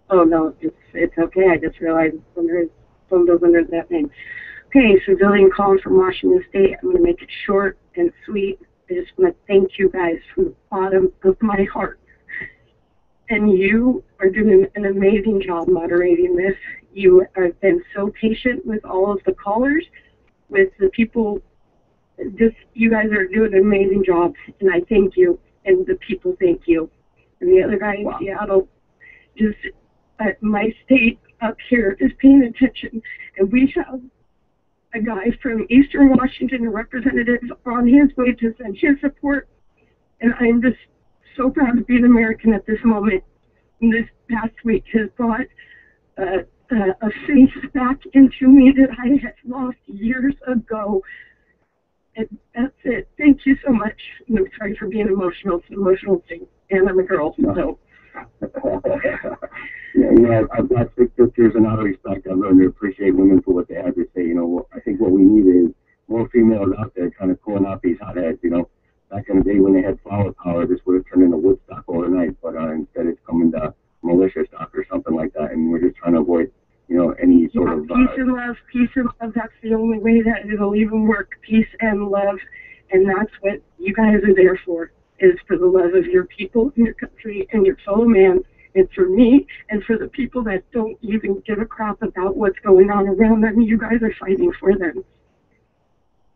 Oh no, it's it's okay. I just realized under his phone goes under that name. Okay, civilian calling from Washington State. I'm gonna make it short and sweet. I just want to thank you guys from the bottom of my heart. And you are doing an amazing job moderating this. You have been so patient with all of the callers, with the people just you guys are doing an amazing job, and I thank you, and the people thank you. And the other guy in Seattle, just uh, my state up here is paying attention, and we have a guy from Eastern Washington, a representative, on his way to send his support, and I'm just so proud to be an American at this moment. And this past week has brought uh, uh, a faith back into me that I had lost years ago. That's it. Thank you so much. I'm sorry for being emotional. It's an emotional thing. And I'm a girl, so. yeah, know, I've got six sisters, and out of respect, I learned to appreciate women for what they have to say. You know, I think what we need is more females out there kind of pulling out these hotheads. You know, back in the day when they had flower power, this would have turned into Woodstock overnight, but uh, instead it's coming to militia stock or something like that, and we're just trying to avoid, you know, any sort of. Uh, peace and love, peace and love. That's the only way that it'll even work. Peace and love, and that's what you guys are there for. Is for the love of your people and your country and your fellow man, and for me and for the people that don't even give a crap about what's going on around them. You guys are fighting for them.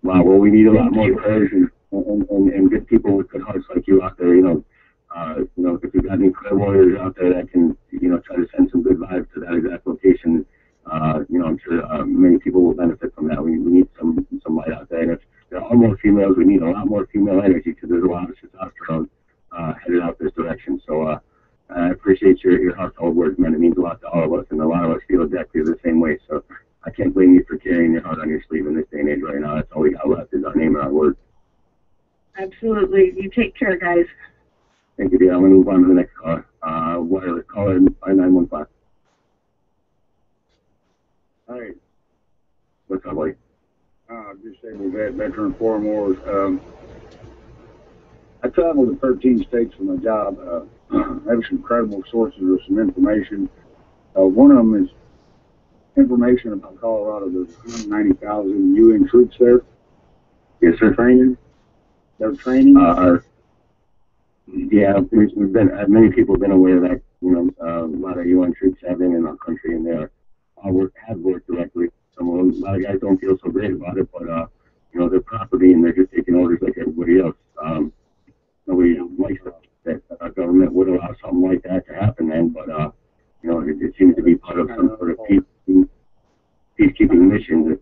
Wow, well, we need a lot more courage and, and, and, and good people with good hearts like you out there. You know, uh, you know, if you've got any prayer warriors out there that can, you know, try to send some good vibes to that exact location, uh, you know, I'm sure uh, many people will benefit from that. We, we need some some light out there, and if there are more females, we need a lot more female energy because there's a lot of testosterone uh, headed out this direction. So uh, I appreciate your your heartfelt words, man. It means a lot to all of us, and a lot of us feel exactly the same way. So I can't blame you for carrying your heart on your sleeve in this day and age right now. That's all we got left is our name and our word. Absolutely. You take care, guys. Thank you, dear. I'm going to move on to the next caller. Uh, wireless caller 5915. Hey, What's up, buddy? uh, disabled vet, veteran foreign wars. Um, I traveled to 13 states for my job. Uh, I have some credible sources of some information. Uh, one of them is information about Colorado. There's 190,000 UN troops there. Yes, sir. Training. They're training. Uh, yeah, we've, we've been, uh, many people have been aware that, you know, uh, a lot of UN troops have been in our country and they're, uh, work, have worked directly. Some of them, a lot of guys don't feel so great about it, but, uh, you know, they're property and they're just taking orders like everybody else. Um, nobody likes that, that our government would allow something like that to happen then, but, uh, you know, it, it seems to be part of some sort of peace, peacekeeping mission.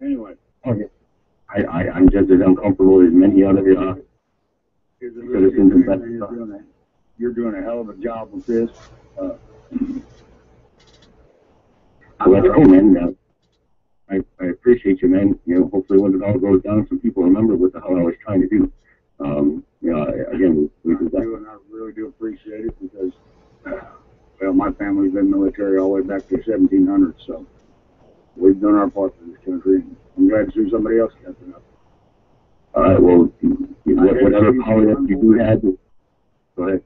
anyway, Okay. I, I, I'm just as uncomfortable as many other uh, citizens and you're, doing a, you're doing a hell of a job with this. Uh, well, that's cool, man. Uh, I, I appreciate you, man. You know, hopefully when it all goes down, some people remember what the hell I was trying to do. Um, you know, again, we do that. And I really do appreciate it because, uh, well, my family's been military all the way back to 1700, so do done our part for this country. I'm glad to see somebody else stepping up. All right, well, wha- whatever power that you do have, go ahead.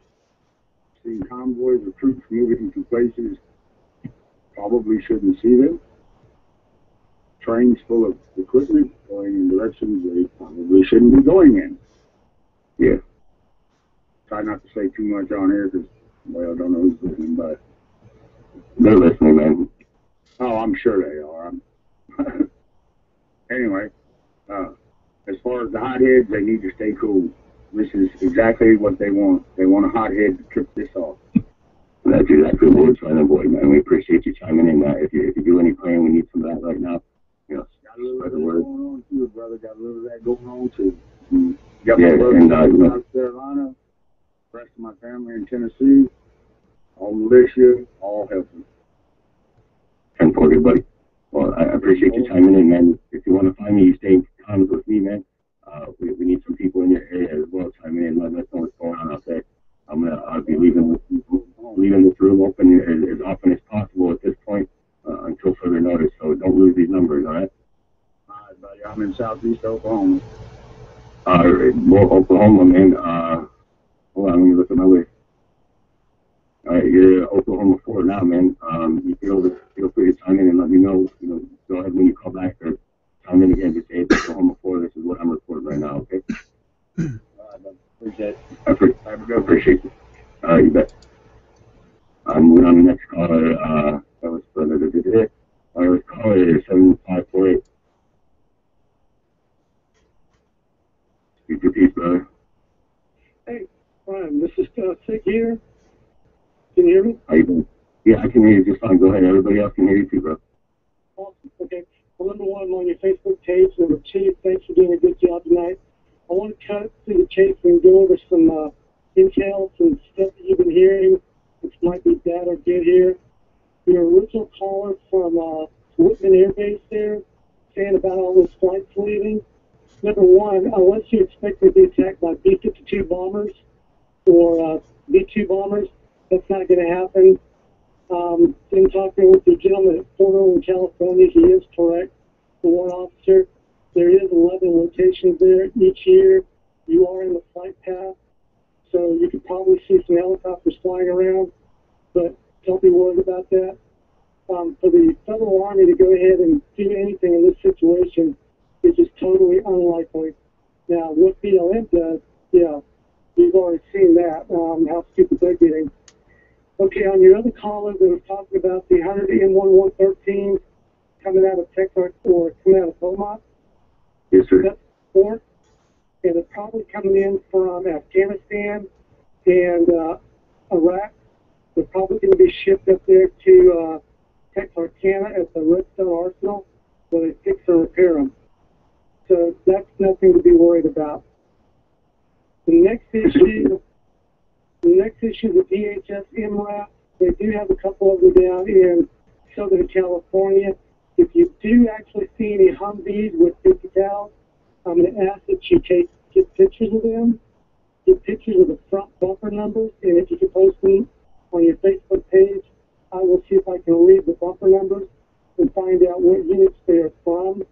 Seeing convoys of troops moving to places probably shouldn't see them. Trains full of equipment going in directions they probably shouldn't be going in. Yeah. Try not to say too much on here because, well, I don't know who's listening, but, They're listening, man. Oh, I'm sure they are. Anyway, uh, as far as the hotheads, they need to stay cool. This is exactly what they want. They want a hothead to trip this off. That's exactly what we're trying to avoid, man. We appreciate you chiming in. Uh, if you if you do any praying, we need some of that right now. You know, Got a little bit going on too, brother. Got a little of that going on too. Got Yeah, my brother and, uh, in know- South Carolina, the rest of my family in Tennessee, all militia, all helping. Ten forty, buddy. Well, I appreciate you chiming in, man. If you want to find me, you stay in contact with me, man. Uh, we, we need some people in your area as well chiming in, Let us know what's going on out there. I'm gonna I'll be leaving leaving this room open as, as often as possible at this point uh, until further notice. So don't lose these numbers, all right? All right, buddy. I'm in southeast Oklahoma. Uh, well, Oklahoma, man. Uh, hold on, let me look at my list. All right, you're at Oklahoma four now, man. Um, you feel feel free to chime in and let me know. You know, go ahead when you call back or chime in again. Just say it's Oklahoma four. This is what I'm reporting right now. Okay. Appreciate it. I, pre- I appreciate you. Uh, you bet. I'm moving on to the next caller. Uh, that was for the Our caller is seven five four eight. Speak your piece, brother. Hey, Brian, this is uh, Sick here. Can you hear me? You? Yeah, I can hear you just fine. Go ahead. Everybody else can hear you too, bro. Awesome. Okay. Well, number one, I'm on your Facebook page. Number two, thanks for doing a good job tonight. I want to cut through the chase and go over some uh, intel, some stuff that you've been hearing, which might be bad or good here. Your original caller from uh, Whiteman Air Base there, saying about all those flights leaving. Number one, unless you expect to be attacked by B-52 bombers or uh, B-2 bombers, that's not going to happen. Um, in talking with the gentleman at Fort Irwin, California, he is correct. The one officer, there is 11 locations there each year. You are in the flight path, so you could probably see some helicopters flying around, but don't be worried about that. Um, for the federal army to go ahead and do anything in this situation is just totally unlikely. Now, what BLM does, yeah, we've already seen that, um, how stupid they're getting. Okay, on your other caller that was talking about the 100 M1113 coming out of Texas or coming out of Beaumont, Yes, sir. that's four, and it's probably coming in from Afghanistan and uh, Iraq. They're probably going to be shipped up there to uh, Texarkana at the Redstone Arsenal where they fix or repair them. So that's nothing to be worried about. The next issue, the next issue, is the DHS MRAP, they do have a couple of them down in Southern California. If you do actually see any Humvees with 50 cals, I'm going to ask that you take get pictures of them, get pictures of the front bumper numbers, and if you can post them on your Facebook page, I will see if I can read the bumper numbers and find out what units they are from.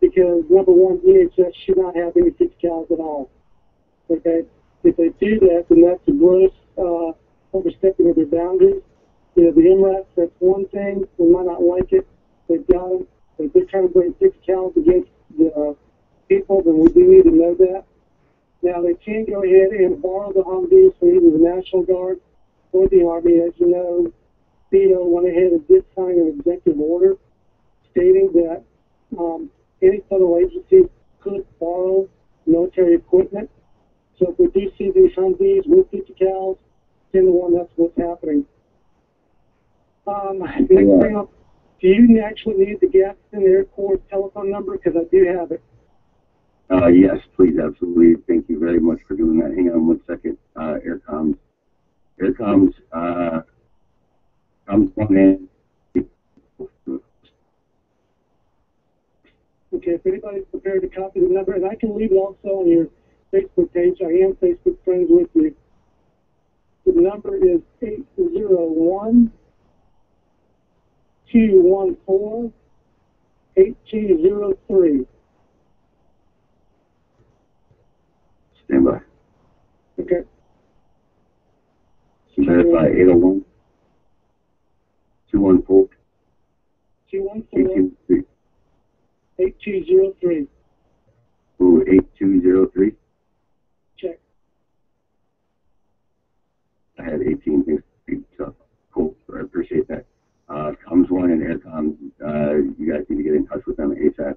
Because number one, DHS should not have any 50 cals at all. Okay, if they do that, then that's a gross uh, overstepping of their boundaries. You know, the MRAPs, that's one thing. We might not like it. They've got them. If they're trying to bring cals against the uh, people, then we do need to know that. Now, they can go ahead and borrow the Humvees from either the National Guard or the Army. As you know, CEO went ahead and did sign an executive order stating that um, any federal agency could borrow military equipment. So if we do see these Humvees with 50 cals, 10 to 1, that's what's happening. Um, next thing up, do you actually need the Gaston Air Corps telephone number? Because I do have it. Uh, yes, please, absolutely. Thank you very much for doing that. Hang on one second. Uh, air comms. Air comms, uh, comms one in. Okay, if anybody's prepared to copy the number, and I can leave it also on your Facebook page. I am Facebook friends with you. The number is 801 214 8203. Stand by. Okay. Verify 801 214 214 823. 8203. Ooh, 8203. Check. I had 18 things to cool. I appreciate that. Uh, comms one and air comms, uh, you guys need to get in touch with them ASAP.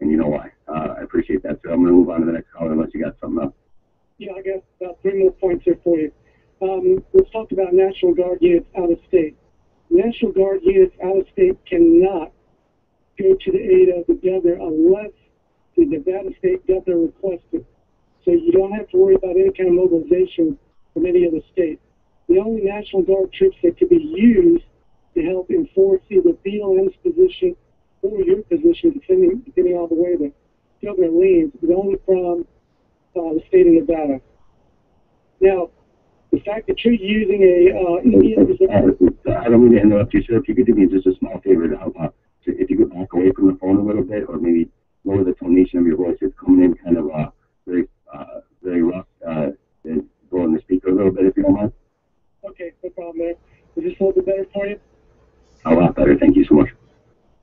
And you know why. Uh, I appreciate that. So I'm going to move on to the next caller unless you got something. Yeah, I got about three more points here for you. Um, let's talk about National Guard units out of state. National Guard units out of state cannot go to the aid of the governor unless the Nevada State governor requests it. So you don't have to worry about any kind of mobilization from any other state. The only National Guard troops that could be used to help enforce either BLM's position or your position, depending, depending on the way the governor leans, is only from uh, the state of Nevada. Now, the fact that you're using a uh, Indian reserve, I don't mean to interrupt you, sir. If you could do me just a small favor to help out. So If you could back away from the phone a little bit or maybe lower the tonation of your voice. It's coming in kind of uh, very, uh, very rough. Uh, and go on the speaker a little bit if you don't mind. Okay, no problem there. Is this a little bit better for you? A lot better. Thank you so much.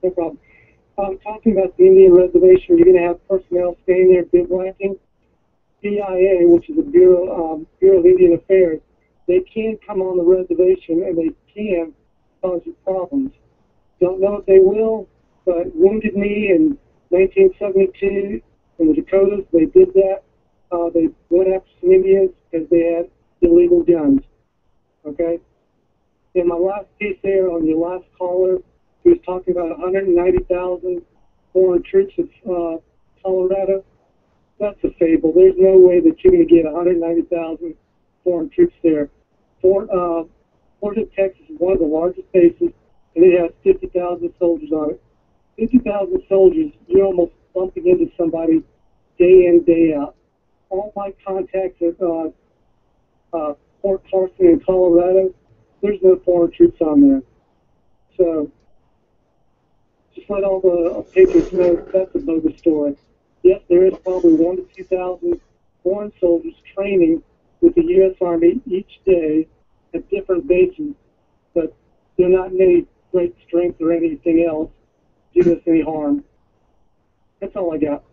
No problem. Um, talking about the Indian reservation, you're going to have personnel staying there bivouacking. BIA, which is the Bureau, um, Bureau of Indian Affairs, they can come on the reservation and they can cause you problems. Don't know if they will, but Wounded Knee in 1972 in the Dakotas, they did that. Uh, they went after some Indians because they had illegal guns. Okay? In my last piece there on your last caller, he was talking about 190,000 foreign troops of uh, Colorado. That's a fable. There's no way that you're going to get 190,000 foreign troops there. Fort, uh, Fort Hood, Texas is one of the largest bases, and it has 50,000 soldiers on it. 50,000 soldiers, you're almost bumping into somebody day in, day out. All my contacts at uh, uh, Fort Carson in Colorado, there's no foreign troops on there. So just let all the patriots know that's a bogus story. Yes, there is probably one to two thousand foreign soldiers training with the U.S. Army each day at different bases, but they're not in any great strength or anything else do us any harm. That's all I got.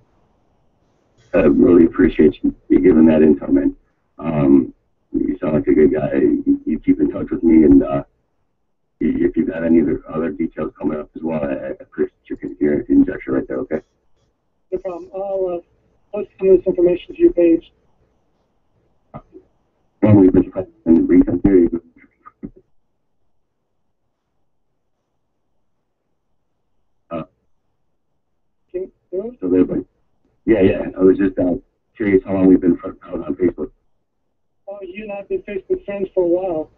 I really appreciate you, you giving that info, man. Um, you sound like a good guy. You, you keep in touch with me, and uh, if you've got any other, other details coming up as well, I, I appreciate your, your injection right there, okay? No problem. I'll uh, post some of this information to your page. Well, we've been trying to read them here. Uh, so yeah, yeah. I was just uh, curious how long we've been fr- out on Facebook. Oh, you and I have been Facebook friends for a while.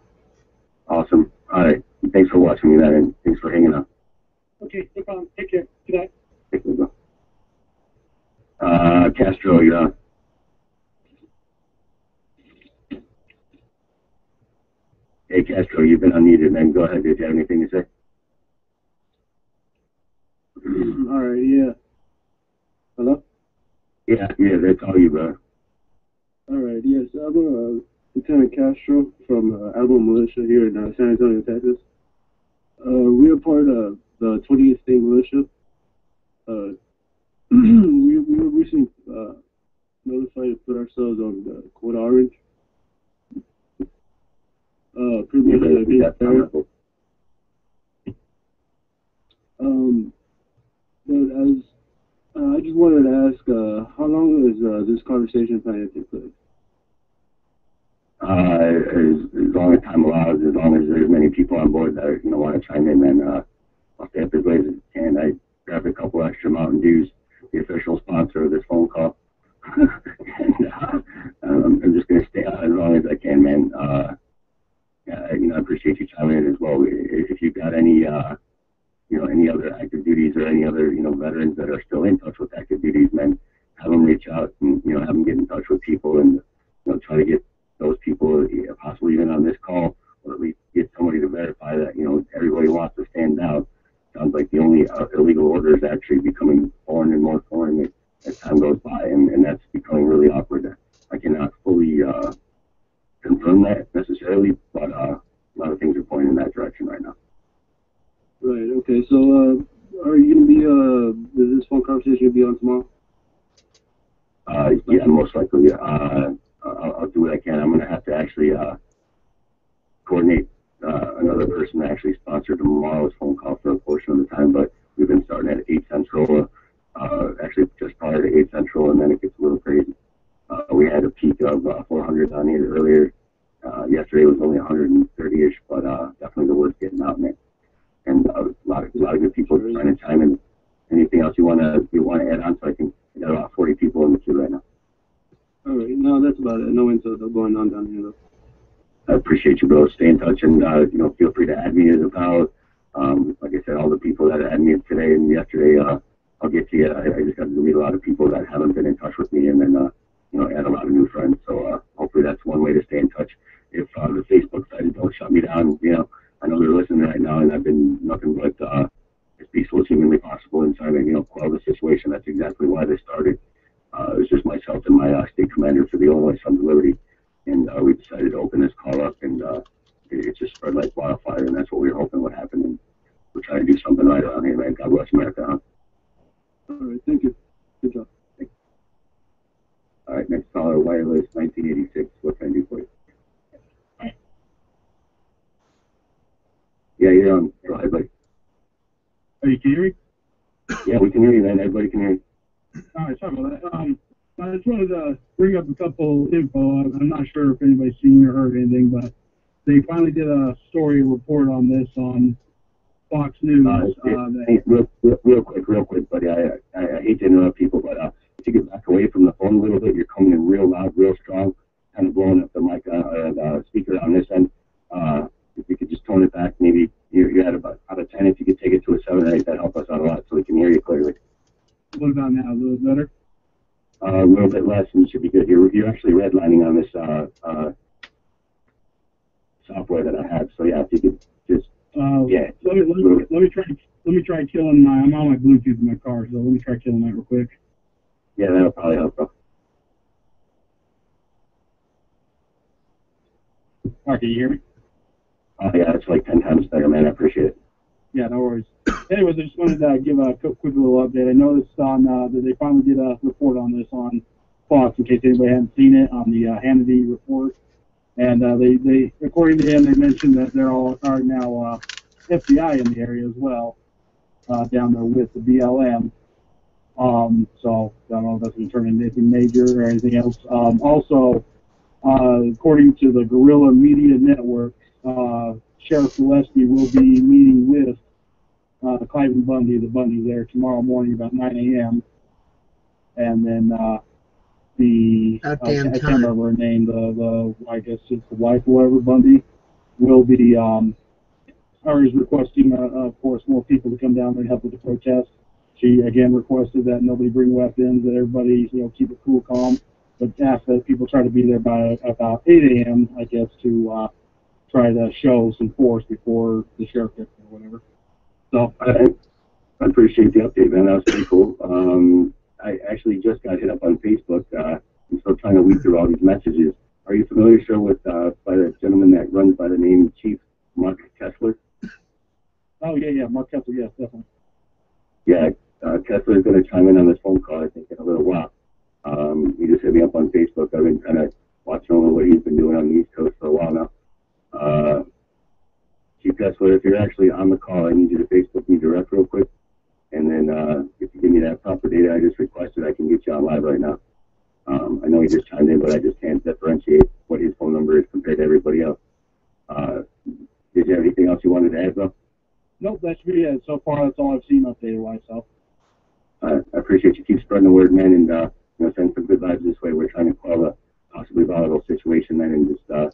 Awesome. All right. Thanks for watching me, that, and thanks for hanging out. Okay, no problem. Take care. Good night. Take care. Uh, Castro, you're on. Hey, Castro, you've been unmuted, man. Go ahead. Did you have anything to say? All right, yeah. Hello? Yeah, yeah, that's all you, brother. All right, yes. I'm uh, Lieutenant Castro from uh, Alamo Militia here in uh, San Antonio, Texas. Uh, we are part of the 20th State Militia. Uh, we, we were recently uh, notified to put ourselves on the Code Orange. Uh, pretty much being fair. Um, but as uh, I just wanted to ask, uh, how long is uh, this conversation planning to take place? Uh, as, as long as time allows, as long as there's many people on board that you know want to chime in, then uh, I'll stay up as late as I can. I grabbed a couple extra Mountain Dews, the official sponsor of this phone call. and, uh, um, I'm just going to stay on as long as I can, man. Uh, yeah, you know, I appreciate you chiming in as well. If if you've got any, uh, you know, any other active duties or any other, you know, veterans that are still in touch with active duties, man, have them reach out and, you know, have them get in touch with people and, you know, try to get those people, yeah, possibly even on this call, or at least get somebody to verify that, you know, everybody wants to stand out. Sounds like the only uh, illegal order is actually becoming foreign and more foreign as, time goes by, and, and that's becoming really awkward. I cannot fully uh, confirm that necessarily, but uh, a lot of things are pointing in that direction right now. Right. Okay. So, uh, are you gonna be uh, is this phone conversation gonna be on tomorrow? Uh, yeah, most likely. Uh, I'll, I'll do what I can. I'm going to have to actually uh, coordinate uh, another person to actually sponsor tomorrow's phone call for a portion of the time, but we've been starting at 8 Central, uh, actually just prior to 8 Central, and then it gets a little crazy. Uh, we had a peak of uh, 400 on here earlier. Uh, yesterday was only 130-ish, but uh, definitely the word's getting out there. And uh, a lot of a lot of good people trying to chime in. Anything else you want to you want to add on? So I can I got about 40 people in the queue right now. All right. No, that's about it. No incidents going on down here though. I appreciate you, bro. Stay in touch, and uh, you know, feel free to add me as a pal. Um, like I said, all the people that added me today and yesterday, uh, I'll get to you. I, I just got to meet a lot of people that haven't been in touch with me, and then uh, you know, add a lot of new friends. So uh, hopefully that's one way to stay in touch. If uh, the Facebook side don't shut me down, you know, I know they're listening right now, and I've been nothing but uh, as peaceful as humanly possible in trying to you know quell the situation. That's exactly why they started. Uh, it was just myself and my uh, state commander for the Illinois Sons of Liberty, and uh, we decided to open this call up, and uh, it, it just spread like wildfire, and that's what we were hoping would happen. And we're trying to do something right around here, man. God bless America. Huh? All right. Thank you. Good job. All right, next caller, wireless, 1986. What can I do for you? Yeah, you're on. Go ahead, buddy. Are you can hear me? Yeah, we can hear you, man. Everybody can hear you. All right, sorry about that. Um, I just wanted to bring up a couple info. I'm I'm not sure if anybody's seen or heard anything, but they finally did a story report on this on Fox News. Uh, Uh, it- hey, real, real, real quick, real quick, buddy. I, I, I hate to interrupt people, but uh, if you get back away from the phone a little bit, you're coming in real loud, real strong, kind of blowing up the mic uh, uh, the speaker on this end. Uh, if you could just tone it back, maybe you're, you're at about out of ten. If you could take it to a seven or eight, that'd help us out a lot, so we can hear you clearly. What about now? A little better? Uh, a little bit less, and you should be good. You're, you're actually redlining on this uh, uh, software that I have. So yeah, if you could just Uh, yeah, let me, let me let me try let me try killing my. I'm on my Bluetooth in my car, so let me try killing that real quick. yeah, that'll probably help. Bro. Right, can you hear me? Oh yeah, it's like ten times better, man. I appreciate it. Yeah, no worries. Anyways, I just wanted to give a quick, quick little update. I noticed on uh, that they finally did a report on this on Fox, in case anybody hadn't seen it, on the uh, Hannity report. And uh, they, they, according to him, they mentioned that there all are now uh, FBI in the area as well, uh, down there with the BLM. Um, so I don't know if that's going to turn into anything major or anything else. Um, also, uh, according to the Guerrilla Media Network, uh, Sheriff Gillespie will be meeting with uh, the Cliven Bundy, the Bundy there tomorrow morning about 9 a.m. And then uh, the About I, can't time. remember her name, the the I guess it's the wife, whoever Bundy, will be um, or is requesting, uh, of course, more people to come down and help with the protest. She again requested that nobody bring weapons, that everybody you know keep it cool, calm, but asked that people try to be there by about 8 a.m. I guess to uh, try to show some force before the sheriff gets there, or whatever. So I, I appreciate the update, man. That was pretty cool. Um, I actually just got hit up on Facebook. Uh, I'm still trying to weed through all these messages. Are you familiar, sir, with uh, by the gentleman that runs by the name Chief Mark Kessler? Oh yeah, yeah, Mark Kessler, yes, definitely. Yeah, uh, Kessler is going to chime in on this phone call, I think, in a little while. Um, he just hit me up on Facebook. I've been kind of watching over what he's been doing on the East Coast for a while now. Uh, Chief Kessler, if you're actually on the call, I need you to Facebook me direct real quick. And then uh, if you give me that proper data I just requested, I can get you on live right now. Um, I know he just chimed in, but I just can't differentiate what his phone number is compared to everybody else. Uh, did you have anything else you wanted to add, though? Nope, that should be it. So far, that's all I've seen updated wise. So Uh, I appreciate you keep spreading the word, man, and uh, you know, send some good vibes this way. We're trying to quell a possibly volatile situation, man, and just uh,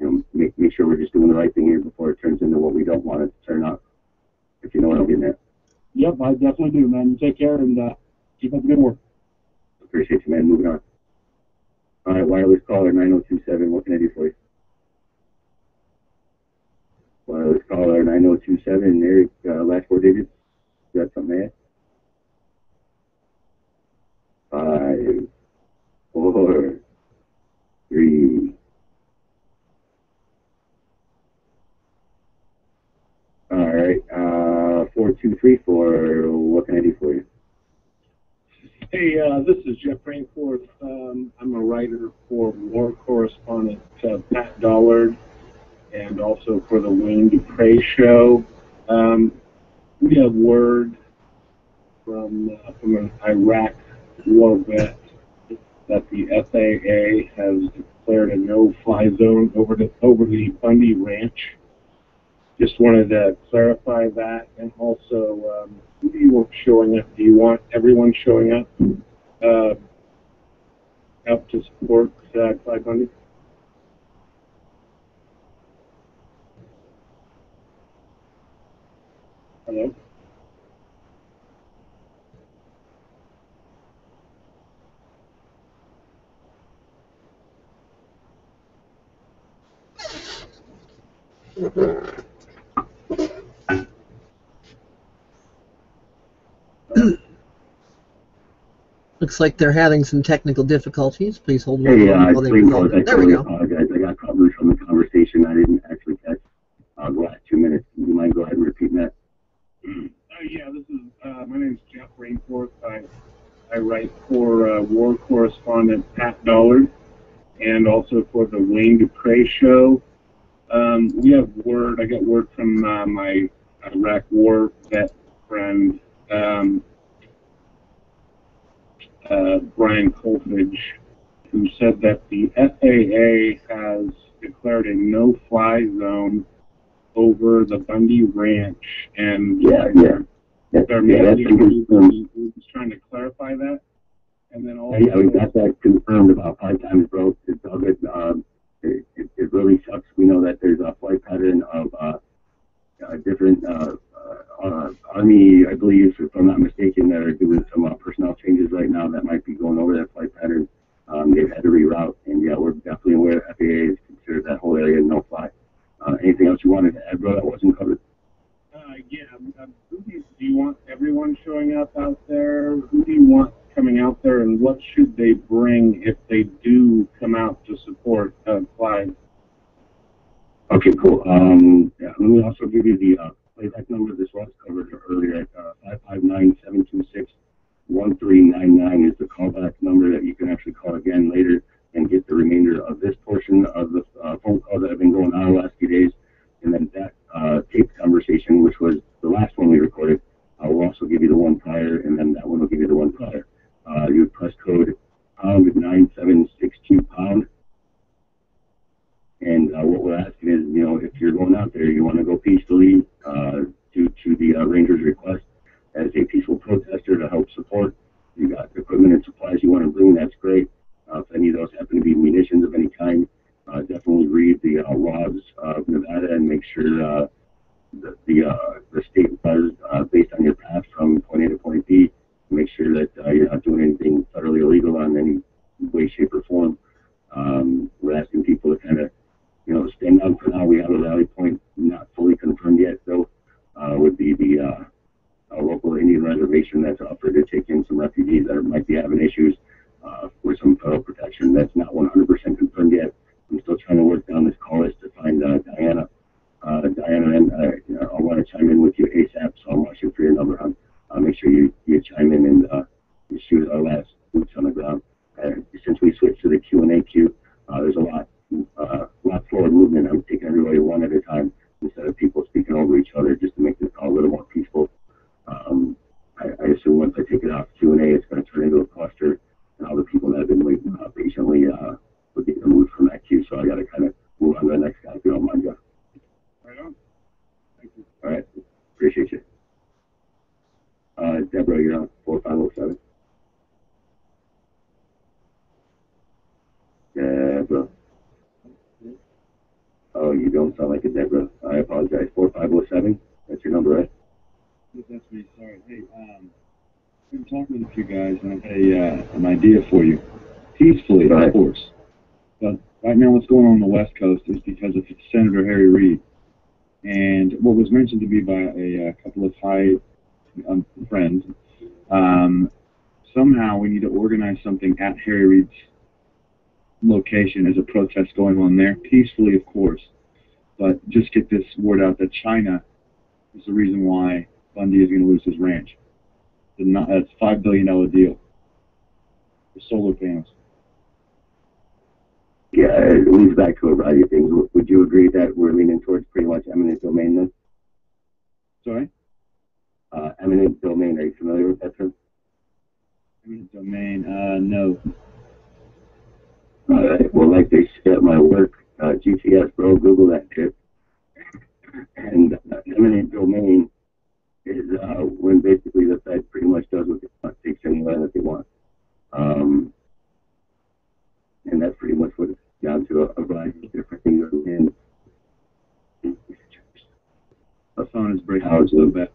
you know, make, make sure we're just doing the right thing here before it turns into what we don't want it to turn out, if you know what I'm getting at. Yep, I definitely do, man. Take care and uh, keep up the good work. Appreciate you, man. Moving on. All right, wireless caller 9027, what can I do for you? Wireless caller 9027, Eric, uh, last four digits. You got something? Five, four, three, add? right, uh, four two three four. What can I do for you? Hey, uh, this is Jeff Rainforth. Um, I'm a writer for war correspondent uh, Pat Dollard and also for the Wayne Dupree show. Um, we have word from, uh, from an Iraq war vet that the FAA has declared a no-fly zone over the, over the Bundy Ranch. Just wanted to clarify that, and also, um, who do you want showing up? Do you want everyone showing up uh, out to support uh, Clyde Bundy? Hello. Looks like they're having some technical difficulties. Please hold one Hey, moment uh, while they resolve I it. There we go. apologize. I got cut loose from the conversation. I didn't actually catch uh, the last two minutes. Do you mind go ahead and repeat that? Uh, yeah, this is uh, my name is Jeff Rainforth. I I write for uh, war correspondent Pat Dollard, and also for the Wayne Dupree show. Um, we have word. I got word from uh, my Iraq War vet friend um, uh, Brian Kolfage, who said that the FAA has declared a no-fly zone over the Bundy Ranch, and Yeah, yeah. Yeah, yeah, that's confirmed. we're just trying to clarify that, and then also. Yeah, we got that confirmed about five times, bro. It's all good. Um, it, it, it really sucks. We know that there's a flight pattern of uh, uh, different uh, uh, army, I believe, if I'm not mistaken, that are doing some uh, personnel changes right now that might be going over that flight pattern. Um, they've had to reroute, and yeah, we're definitely aware FAA has considered that whole area no fly. Uh, anything else you wanted to add, bro, that wasn't covered? Uh, yeah, um, who do you, do you want everyone showing up out there? Who do you want coming out there, and what should they bring if they do come out to support uh, Clyde? Okay, cool. Um, yeah, let me also give you the uh, playback number. This was covered earlier at uh, 559-726-1399 is the callback number that you can actually call again later and get the remainder of this portion of the uh, phone call that I've been going on the last few days. And then that uh, taped conversation, which was the last one we recorded, I will also give you the one prior, and then that one will give you the one prior. Uh, you would press code pound 9762 pound and uh, what we're asking is, you know, if you're going out there, you want to go peacefully uh, to to the uh, Rangers' request as a peaceful protester to help support. You got equipment and supplies you want to bring, that's great. Uh, if any of those happen to be munitions of any kind, uh, definitely read the uh, laws of Nevada and make sure uh, the the, uh, the state does uh, based on your path from point A to point B. Make sure that uh, you're not doing anything federally illegal on any way, shape, or form. Um, we're asking people to kind of you know, stand down for now. We have a rally point not fully confirmed yet, though, uh, would be the uh, a local Indian reservation that's offered to take in some refugees that might be having issues uh, with some federal protection. That's not 100% confirmed yet. I'm still trying to work down this call list to find uh, Diana. Uh, Diana, and uh, you know, I want to chime in with you ASAP, so I'm watching for your number, hon. Uh, make sure you, you chime in and uh, shoot our last boots on the ground. Uh, since we switched to the Q&A queue, uh, there's a lot uh, forward movement. I'm taking everybody one at a time instead of people speaking over each other just to make this call a little more peaceful. Um, I, I assume once I take it off Q&A, it's going to turn into a cluster, and all the people that have been waiting uh, patiently uh, will get removed from that queue. So I got to kind of move on to the next guy if you don't mind, Jeff. Right on. Thank you. All right, appreciate you. Uh, Deborah, you're on 4507. Deborah. Oh, you don't sound like a Deborah. I apologize. 4507? That's your number, right? Yes, that's me. Sorry. Hey, um, I'm talking with a few guys, and I have a, uh, an idea for you. Peacefully, of course. But right now, what's going on on the West Coast is because of Senator Harry Reid. And what was mentioned to me by a, uh couple of high um, friends, um, somehow we need to organize something at Harry Reid's location as a protest going on there, peacefully, of course. But just get this word out that China is the reason why Bundy is going to lose his ranch. The that's a five billion dollar deal for solar panels. Yeah, it leads back to a variety of things. Would- Would you agree that we're leaning towards pretty much eminent domain then? Sorry? Uh, eminent domain, are you familiar with that term? Eminent domain. Uh, no. All right. Well, like they say at my work, uh, GTS, bro, Google that shit. And uh, eminent domain is uh, when basically the Fed pretty much does what they want, takes any land that they want. Um, and that's pretty much what it's down to, a, a variety of different things. And phone is breaking a little bit.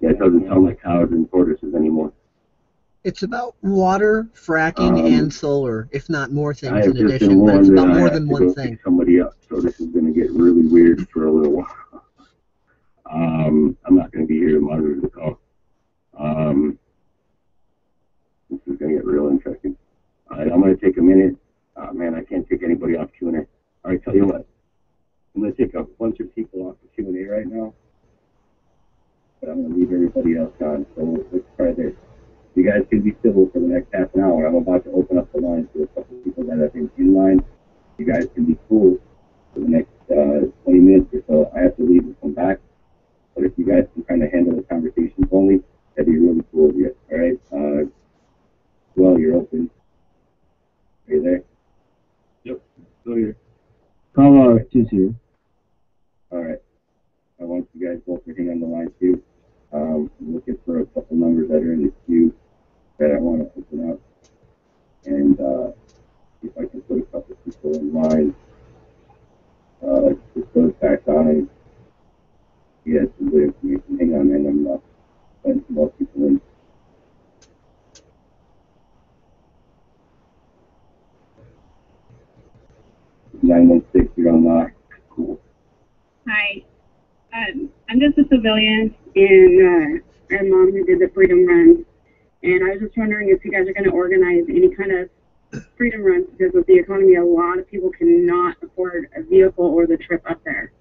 yeah, it doesn't sound like cows and tortoises anymore. It's about water, fracking, Um, and solar, if not more things in addition. But it's about more than one thing. somebody up, so this is going to get really weird for a little while. Um, I'm not going to be here to monitor the call. Um, this is going to get real interesting. All right, I'm going to take a minute. Uh, man, I can't take anybody off Q&A. All right, tell you what. I'm going to take a bunch of people off the Q&A right now, but I'm going to leave everybody else on. So let's try this. You guys can be civil for the next half an hour. I'm about to open up the lines to a couple people that have been in line. You guys can be cool for the next uh, 20 minutes or so. I have to leave and come back. But if you guys can kind of handle the conversations only, that'd be really cool of you. All right. Uh, well, you're open. Are you there? Yep. Still here. Call uh, is here. All right. I want you guys both to hang on the line too. Um, I'm looking for a couple numbers that are in the queue that I want to open up, and uh, see if I can put a couple people in line. Uh, just goes back on. You guys some good information. Hang on, man. I'm uh, letting some more people in. Nine one six. You're on lock. Cool. Hi. Um, I'm and uh, our mom who did the Freedom Run. And I was just wondering if you guys are going to organize any kind of Freedom Runs, because with the economy, a lot of people cannot afford a vehicle or the trip up there.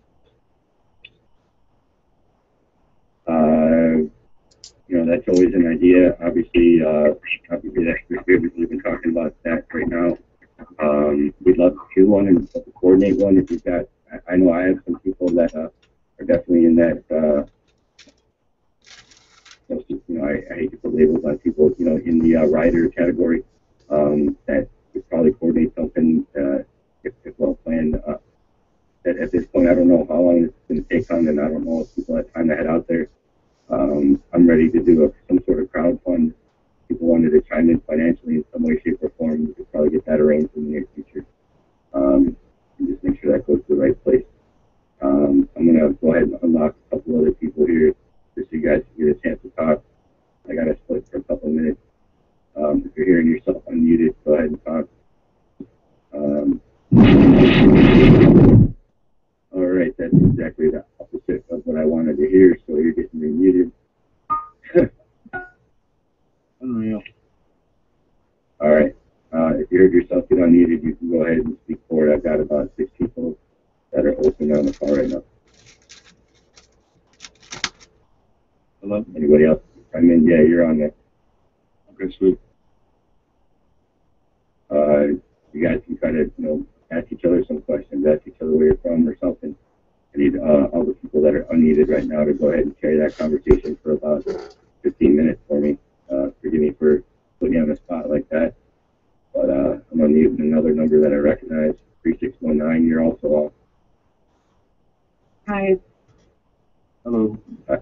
Uh, you know, that's always an idea. Obviously, uh, obviously that's we've been talking about that right now. Um, we'd love to do one and coordinate one if you've got. I, I know I have some people that uh, are definitely in that. Uh, those, you know, I, I hate to put labels on people. You know, in the uh, rider category, um, that could probably coordinate something uh, if, if well planned. Uh, at, at this point, I don't know how long it's going to take on, and I don't know if people have time to head out there. Um, I'm ready to do a, some sort of crowd. People wanted to chime in financially in some way, shape, or form. We could probably get that arranged in the near future. Um, and just make sure that goes to the right place. Um, I'm going to go ahead and unlock a couple other people here just so you guys can get a chance to talk. I got to split for a couple of minutes. Um, if you're hearing yourself unmuted, go ahead and talk. Um, all right, that's exactly the opposite of what I wanted to hear, so you're getting remuted. Unreal. All right. Uh, if you heard yourself get unmuted, you can go ahead and speak forward. I've got about six people that are open on the call right now. Hello? Anybody else? I mean, yeah, you're on there. Okay, sweet. Uh, you guys can try to, you know, ask each other some questions, ask each other where you're from or something. I need uh, all the people that are unneeded right now to go ahead and carry that conversation for about 15 minutes for me. Uh, forgive me for putting you on the spot like that. But uh, I'm unmuting another number that I recognize, 3619. You're also off. Hi. Hello. Hi.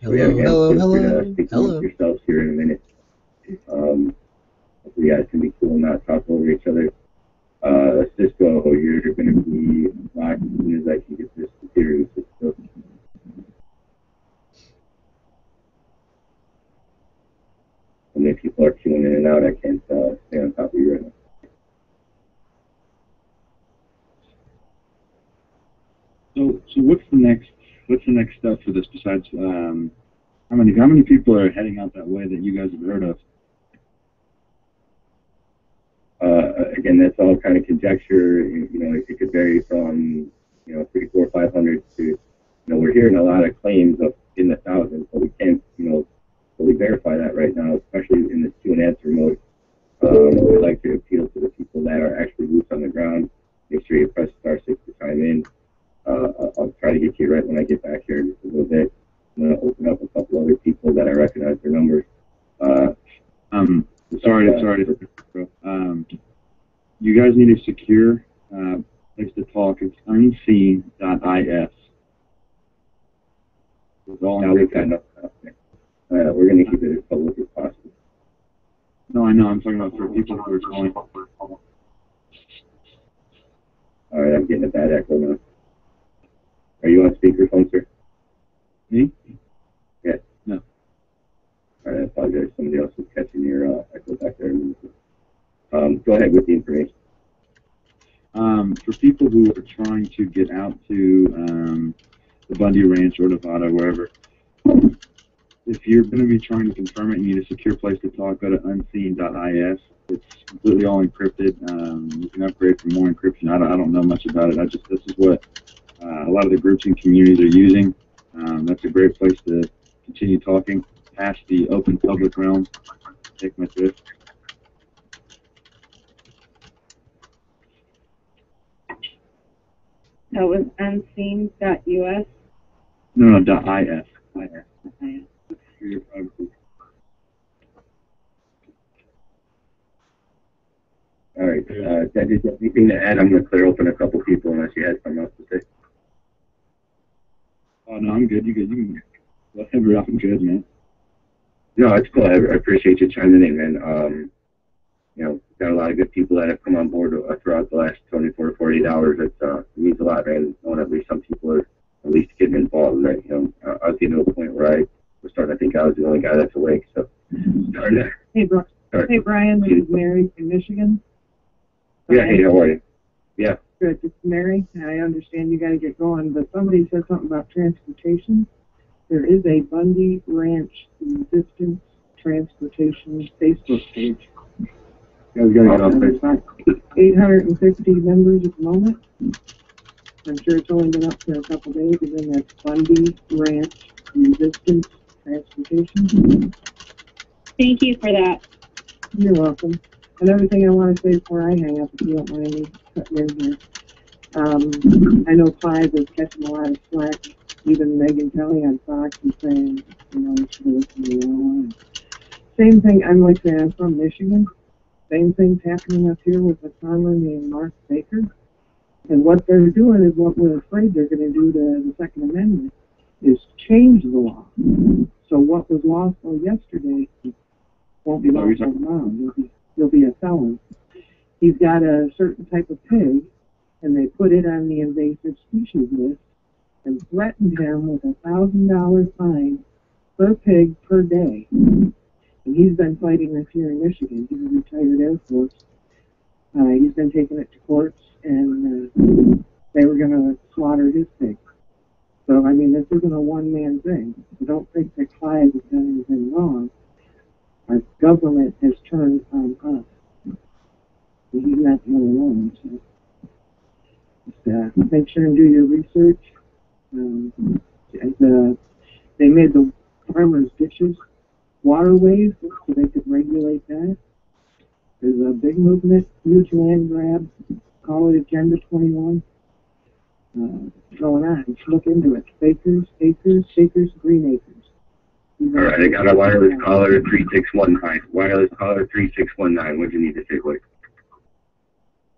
Hello, Yeah, again, hello, feel free to hello, speak hello. amongst yourselves here in a minute. Um, hopefully you guys can be cool and not talk over each other. Uh, Cisco, you're going to be locked as soon as I can get this computer to Cisco. And if people are queuing in and out, I can't uh, stay on top of you right now. So, so what's the next? What's the next step for this besides um, how many how many people are heading out that way that you guys have heard of? Uh, again, that's all kind of conjecture. You, know, it could vary from, you know, three, four, five hundred to, you know, we're hearing a lot of claims of in the thousands, but we can't, you know, fully verify that right now, especially in this Q and answer mode. Um, I'd like to appeal to the people that are actually boots on the ground. Make sure you press star six to chime in. Uh, I'll, try to get you right when I get back here in just a little bit. I'm going to open up a couple other people that I recognize their numbers. Uh, Um, sorry, uh, sorry um, you guys need a secure, uh, place to talk. It's unseen.is. It's all Now we've got enough. Uh, we're going to keep it as public as possible. No, I know, I'm talking about for people who are calling. All right, I'm getting a bad echo now. Are you on speakerphone, sir? Me? Yeah. No. All right, I apologize. Somebody else was catching your uh, echo back there. Um, go ahead with the information. Um, for people who are trying to get out to um, the Bundy Ranch or Nevada, wherever, if you're going to be trying to confirm it, you need a secure place to talk. Go to unseen.is. It's completely all encrypted. Um, you can upgrade for more encryption. I don't, I don't know much about it. I just this is what a lot of the groups and communities are using. Um, that's a great place to continue talking past the open public realm. Take my fifth. That was unseen.us. No, no, dot is. is. For. All right. Uh, that is anything to add? I'm going to clear open a couple people unless you had something else to say. Oh no, I'm good. You good? You can whatever. I'm good, man. No, it's cool. I, I appreciate you chiming in, man. Um, you know, got a lot of good people that have come on board uh, throughout the last 24 to 48 hours. It, uh, means a lot, man. Knowing at least some people are at least getting involved, right? You know, I, I was getting to a point where I was starting to think I was the only guy that's awake. So, starting to, Hey. Sorry. Hey, Brian. This is Mary from Michigan. yeah, hey, how are you? Yeah. Good. It's Mary. I understand you got to get going, but somebody said something about transportation. There is a Bundy Ranch Resistance Transportation Facebook page. You guys gotta get off There's about 850 members at the moment. I'm sure it's only been up for a couple days, and then that's Bundy Ranch Resistance Transportation. Thank you for that. You're welcome. Another thing I want to say before I hang up, if you don't mind me cutting in here. Um, I know Clive is catching a lot of slack. Even Megyn Kelly on Fox is saying, you know, you should listen to the one. Same thing, I'm like saying, I'm from Michigan. Same thing's happening up here with a farmer named Mark Baker. And what they're doing is what we're afraid they're going to do to the Second Amendment is change the law. So what was lawful yesterday won't be lawful tomorrow. You'll be, you'll be a felon. He's got a certain type of pig, and they put it on the invasive species list and threatened him with a thousand dollar fine per pig per day. And he's been fighting this here in Michigan. He's a retired Air Force. Uh, he's been taking it to courts, and uh, they were going to slaughter his pig. So, I mean, this isn't a one man thing. I don't think that Clive has done anything wrong. Our government has turned on us. And he's not the only one. So just, uh, make sure and do your research. Um, and, uh, they made the farmers' ditches waterways so they could regulate that. There's a big movement, huge land grab, call it Agenda 21, uh, going on. Just look into it. Acres, acres, acres, green acres. All right, I got a wireless caller 3619. Wireless caller 3619. What do you need to say, Blake?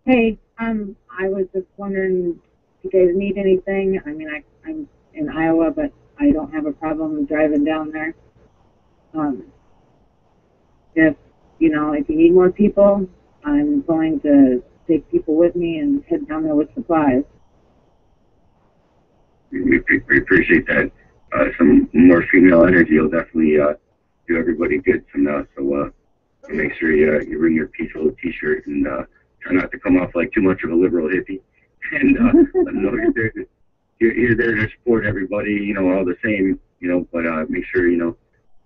Hey, um, I was just wondering if you guys need anything. I mean, I, I'm in Iowa, but I don't have a problem driving down there. Um, if, you know, if you need more people, I'm going to take people with me and head down there with supplies. We, we, appreciate that. Uh, some more female energy will definitely uh, do everybody good from now. So uh, make sure you, uh, you bring your peaceful t-shirt and uh, try not to come off like too much of a liberal hippie. And uh, let them know you're there, to, you're, you're there to support everybody, you know, all the same, you know, but uh, make sure, you know,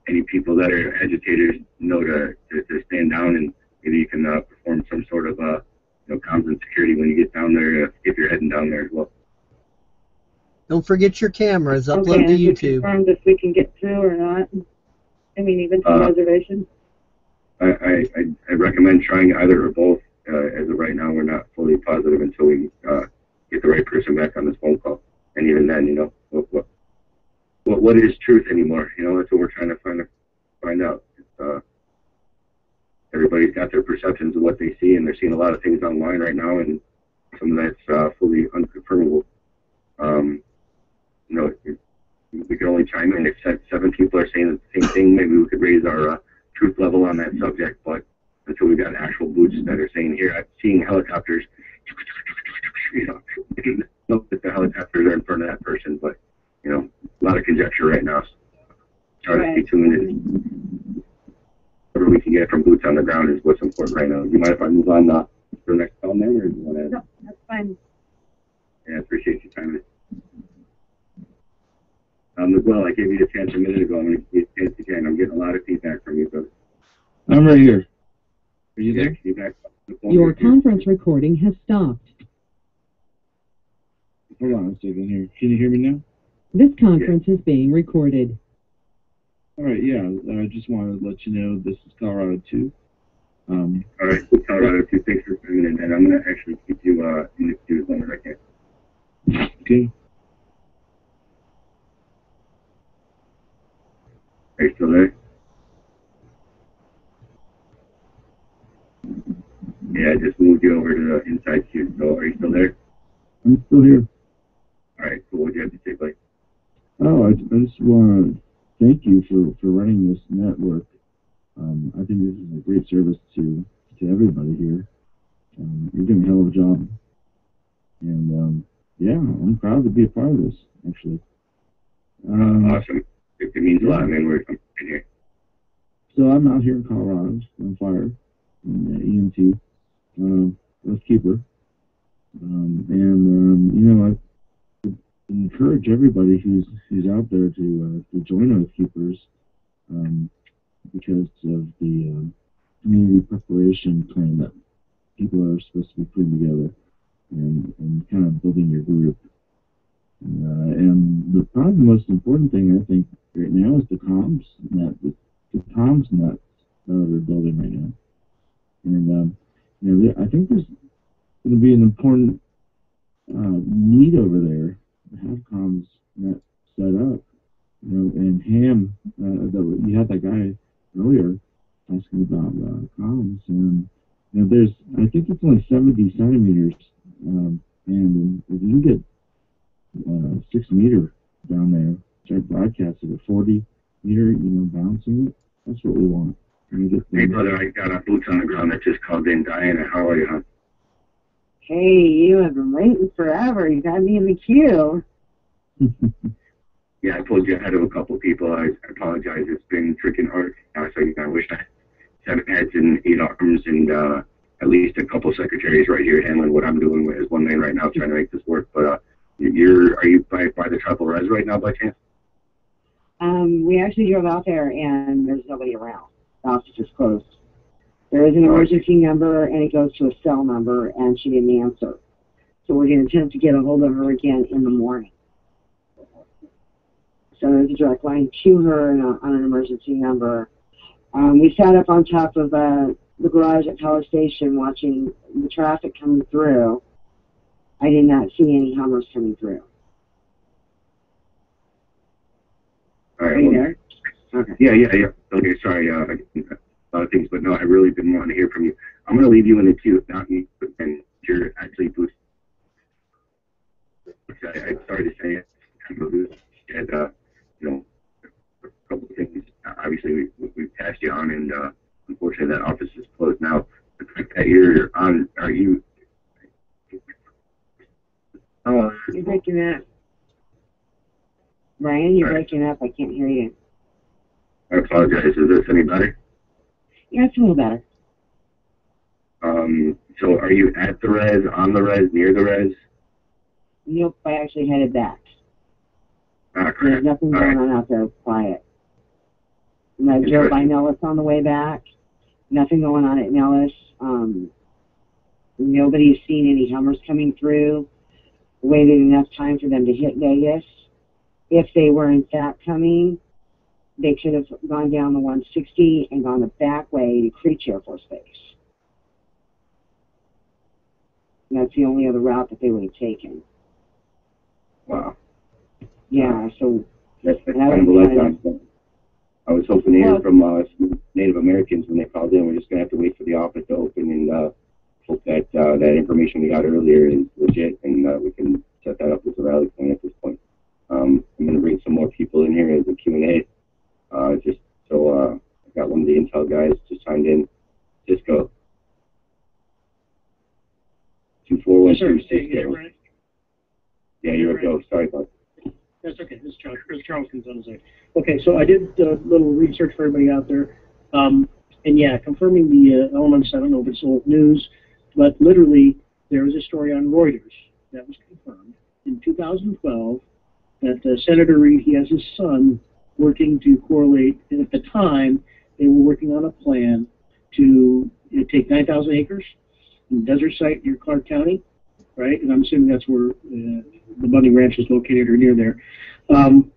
any people that are agitators know to, to, to stand down and maybe you can uh, perform some sort of, uh, you know, comms and security when you get down there, uh, if you're heading down there as well. Don't forget your cameras. Upload okay, to and is YouTube. confirmed if we can get through or not? I mean, even to Uh, reservation? I, I, I, I recommend trying either or both. Uh, as of right now, we're not fully positive until we uh, get the right person back on this phone call. And even then, you know, what, what, what, what is truth anymore? You know, that's what we're trying to find find out. Uh, everybody's got their perceptions of what they see, and they're seeing a lot of things online right now, and some of that's uh, fully unconfirmable. Um, you know, we can only chime in if seven people are saying the same thing. Maybe we could raise our uh, truth level on that subject, but until we got actual boots that are saying here, I'm seeing helicopters, you know, nope that the helicopters are in front of that person, but you know, a lot of conjecture right now. Try to stay tuned and whatever we can get from boots on the ground is what's important right now. You mind if I move on uh, to the next call, man, or do you want to? No, that's fine. Yeah, I appreciate your time. Um, as well, I gave you a chance a minute ago. I'm going to give you a chance again. I'm getting a lot of feedback from you, but I'm right here. Are you yeah, there? you back on the Your here, conference recording has stopped. Hold on a second here. Can you hear me now? This conference is being recorded. All right, yeah. I just wanted to let you know this is Colorado 2. Um, All right, so Colorado, two thanks for coming in, and I'm going to actually keep you uh, in the queue as long as I can. okay. Are you still there? Yeah, I just moved you over to the inside queue. So are you still there? I'm still here. All right, cool. What do you have to say, Blake? Oh, I, I just want to thank you for, for running this network. Um, I think this is a great service to, to everybody here. Um, you're doing a hell of a job. And, um, yeah, I'm proud to be a part of this, actually. Um, awesome. It, it means a lot, man. We're in here. So I'm out here in Colorado on fire, in uh, EMT, um, keeper, um, and um, you know I encourage everybody who's who's out there to uh, to join Oath Keepers um, because of the um, community preparation plan that people are supposed to be putting together and, and kind of building your group. Uh, and the probably the most important thing I think right now is the comms net, the, the comms net that we're building right now. And um, you know, I think there's going to be an important uh, need over there to have comms net set up. You know, and Ham, uh, that you had that guy earlier asking about uh, comms, and you know, there's I think it's only 70 centimeters, um, and if you get uh, six meter down there, start broadcasting at 40 meter, you know, bouncing it. That's what we want. And get Hey, brother, I got a boots on the ground that just called in. Diana, how are you, huh? Hey, you have been waiting forever. You got me in the queue. Yeah, I pulled you ahead of a couple people. I, I apologize. It's been freaking hard. I so I wish I had seven heads and eight arms and uh, at least a couple secretaries right here handling what I'm doing as one man right now trying to make this work. But uh, you're are you by, by the Tribal Res right now by chance? Um, we actually drove out there and there's nobody around. Office is closed. There is an emergency number and it goes to a cell number and she didn't answer. So we're going to attempt to get a hold of her again in the morning. So there's a direct line to her on an emergency number. Um, we sat up on top of uh, the garage at Power Station watching the traffic coming through. I did not see any Hummers coming through. All right. Are you well, there? Okay. Yeah, yeah, yeah. Okay, sorry. Uh, a lot of things, but no, I really been wanting to hear from you. I'm going to leave you in the queue, not me, and you're actually boost. I, I started to say it, kind of boost, and uh, you know, a couple of things. Obviously, we we we passed you on, and uh, unfortunately, that office is closed now. The fact that you're on, are you? Oh, You're breaking up. Ryan, you're breaking up. I can't hear you. I apologize. Is this any better? Yeah, it's a little better. Um, so, are you at the res, on the res, near the res? Nope, I actually headed back. Ah, There's nothing going on out there. It's quiet. And I drove by Nellis on the way back. Nothing going on at Nellis. Um, nobody's seen any Hummers coming through waited enough time for them to hit Vegas. If they were in fact coming, they should have gone down the 160 and gone the back way to Creech Air Force Base. And that's the only other route that they would have taken. Wow. Yeah, so That's, that's That kind of a was kind of- letdown. so I was hoping to hear from uh, some Native Americans when they called in. We're just gonna have to wait for the office to open and uh, hope that uh, that information we got earlier is legit and uh, we can set that up as a rally point at this point. Um, I'm gonna bring some more people in here as a Q and A. Uh, just so uh, I got one of the Intel guys just signed in. Cisco. Two four one two. Yeah, you're a go. Sorry about That's okay. This is Charles, this is Charles Gonzalez. Okay, so I did a little research for everybody out there. Um, and yeah, confirming the uh, elements, I don't know if it's old news, but literally there was a story on Reuters that was confirmed in 2012 that uh, Senator Reid, he has his son working to correlate, and at the time they were working on a plan to you know, take 9,000 acres in desert site near Clark County, right? And I'm assuming that's where uh, the Bundy Ranch is located or near there, um,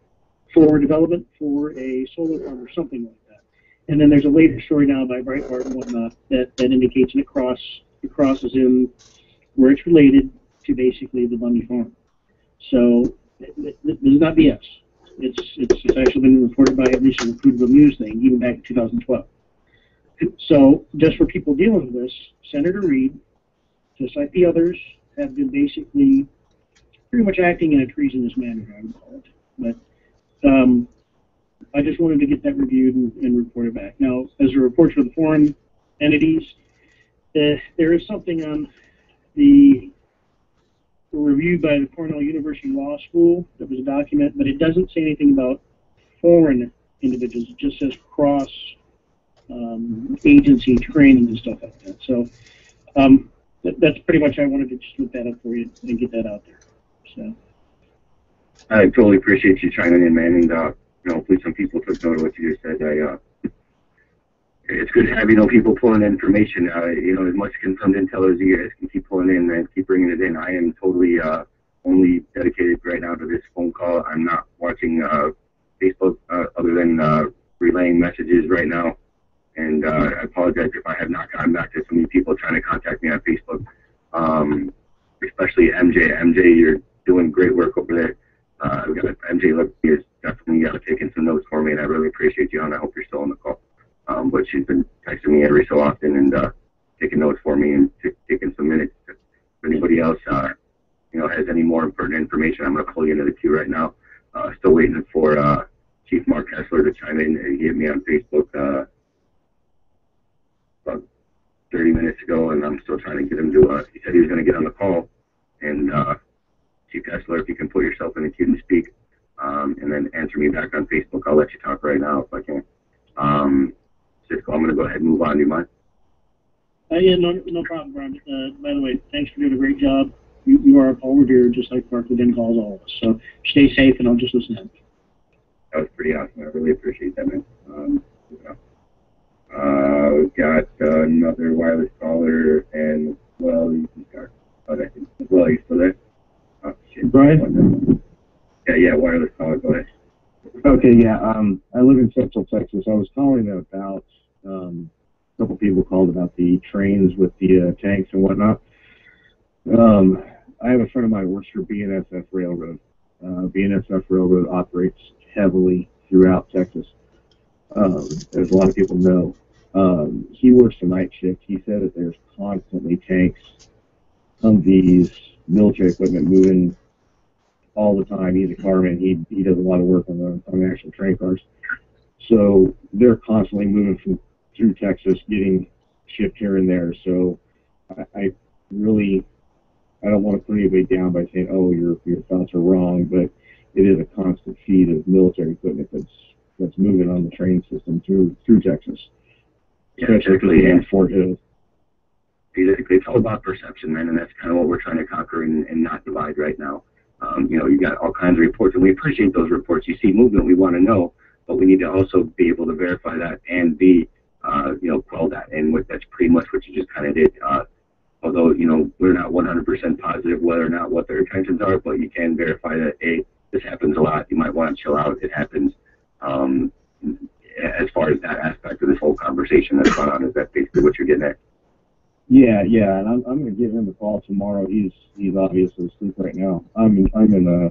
for development for a solar farm or something like that. And then there's a later story now by Breitbart and whatnot that, that indicates it cross it crosses in where it's related to basically the Bundy farm. So th- th- this is not BS. It's, it's it's actually been reported by at least a reputable news thing even back in 2012. So just for people dealing with this, Senator Reid, just like the others, have been basically pretty much acting in a treasonous manner, I would call it. But um, I just wanted to get that reviewed and, and report it back. Now, as a report for the foreign entities, uh, there is something on the review by the Cornell University Law School There was a document, but it doesn't say anything about foreign individuals. It just says cross um, agency training and stuff like that. So um, that, that's pretty much I wanted to just look that up for you and get that out there. So. I totally appreciate you chiming in, man. And, uh, you know, hopefully some people took note of what you just said. I, uh, it's good to have, you know, people pulling in information. Uh, you know, as much confirmed intel as you guys can keep pulling in and keep bringing it in. I am totally, uh, only dedicated right now to this phone call. I'm not watching, uh, Facebook, uh, other than, uh, relaying messages right now. And, uh, I apologize if I have not gotten back to so many people trying to contact me on Facebook. Um, especially MJ. MJ, you're doing great work over there. Uh, we got MJ Liberty is definitely uh, taking some notes for me, and I really appreciate you, and I hope you're still on the call. Um, but she's been texting me every so often and uh, taking notes for me and t- taking some minutes. If anybody else, uh, you know, has any more important information, I'm going to pull you into the queue right now. Uh, still waiting for uh, Chief Mark Kessler to chime in. He hit me on Facebook uh, about 30 minutes ago, and I'm still trying to get him to. Uh, he said he was going to get on the call, and uh, Chief Kessler, if you can put yourself in the queue and speak, um, and then answer me back on Facebook. I'll let you talk right now if I can. Um, Cisco, I'm going to go ahead and move on. Do you mind? Uh, yeah, no, no problem, Brian. Uh, by the way, thanks for doing a great job. You, you are a forward here, just like Mark Levin calls all of us. So stay safe, and I'll just listen in. That was pretty awesome. I really appreciate that, man. Um, yeah. uh, we've got uh, another wireless caller, and well, he's got. Oh, that well, he's still there. Oh, shit. Brian? Yeah, yeah, wireless caller. Go ahead. Okay, yeah. Um, I live in Central Texas. I was calling about um, a couple people called about the trains with the uh, tanks and whatnot. Um, I have a friend of mine works for BNSF Railroad. Uh, BNSF Railroad operates heavily throughout Texas, um, as a lot of people know. Um, he works the night shift. He said that there's constantly tanks, Humvees, military equipment moving all the time. He's a carman. He he does a lot of work on the on actual train cars. So they're constantly moving from through Texas, getting shipped here and there. So I, I really I don't want to put anybody down by saying, oh, your your thoughts are wrong, but it is a constant feed of military equipment that's that's moving on the train system through through Texas, Yeah, especially exactly. through And Fort Hill. basically, it's all about perception, man, and that's kind of what we're trying to conquer and, and not divide right now. Um, you know, you've got all kinds of reports, and we appreciate those reports. You see movement, we want to know, but we need to also be able to verify that and be, uh, you know, quell that. And what, that's pretty much what you just kind of did. Uh, although you know we're not 100% positive whether or not what their intentions are, but you can verify that hey, this happens a lot. You might want to chill out. It happens. Um, as far as that aspect of this whole conversation that's gone on, is that basically what you're getting at? Yeah, yeah, and I'm I'm gonna give him a call tomorrow. He's he's obviously asleep right now. I'm in, I'm in uh,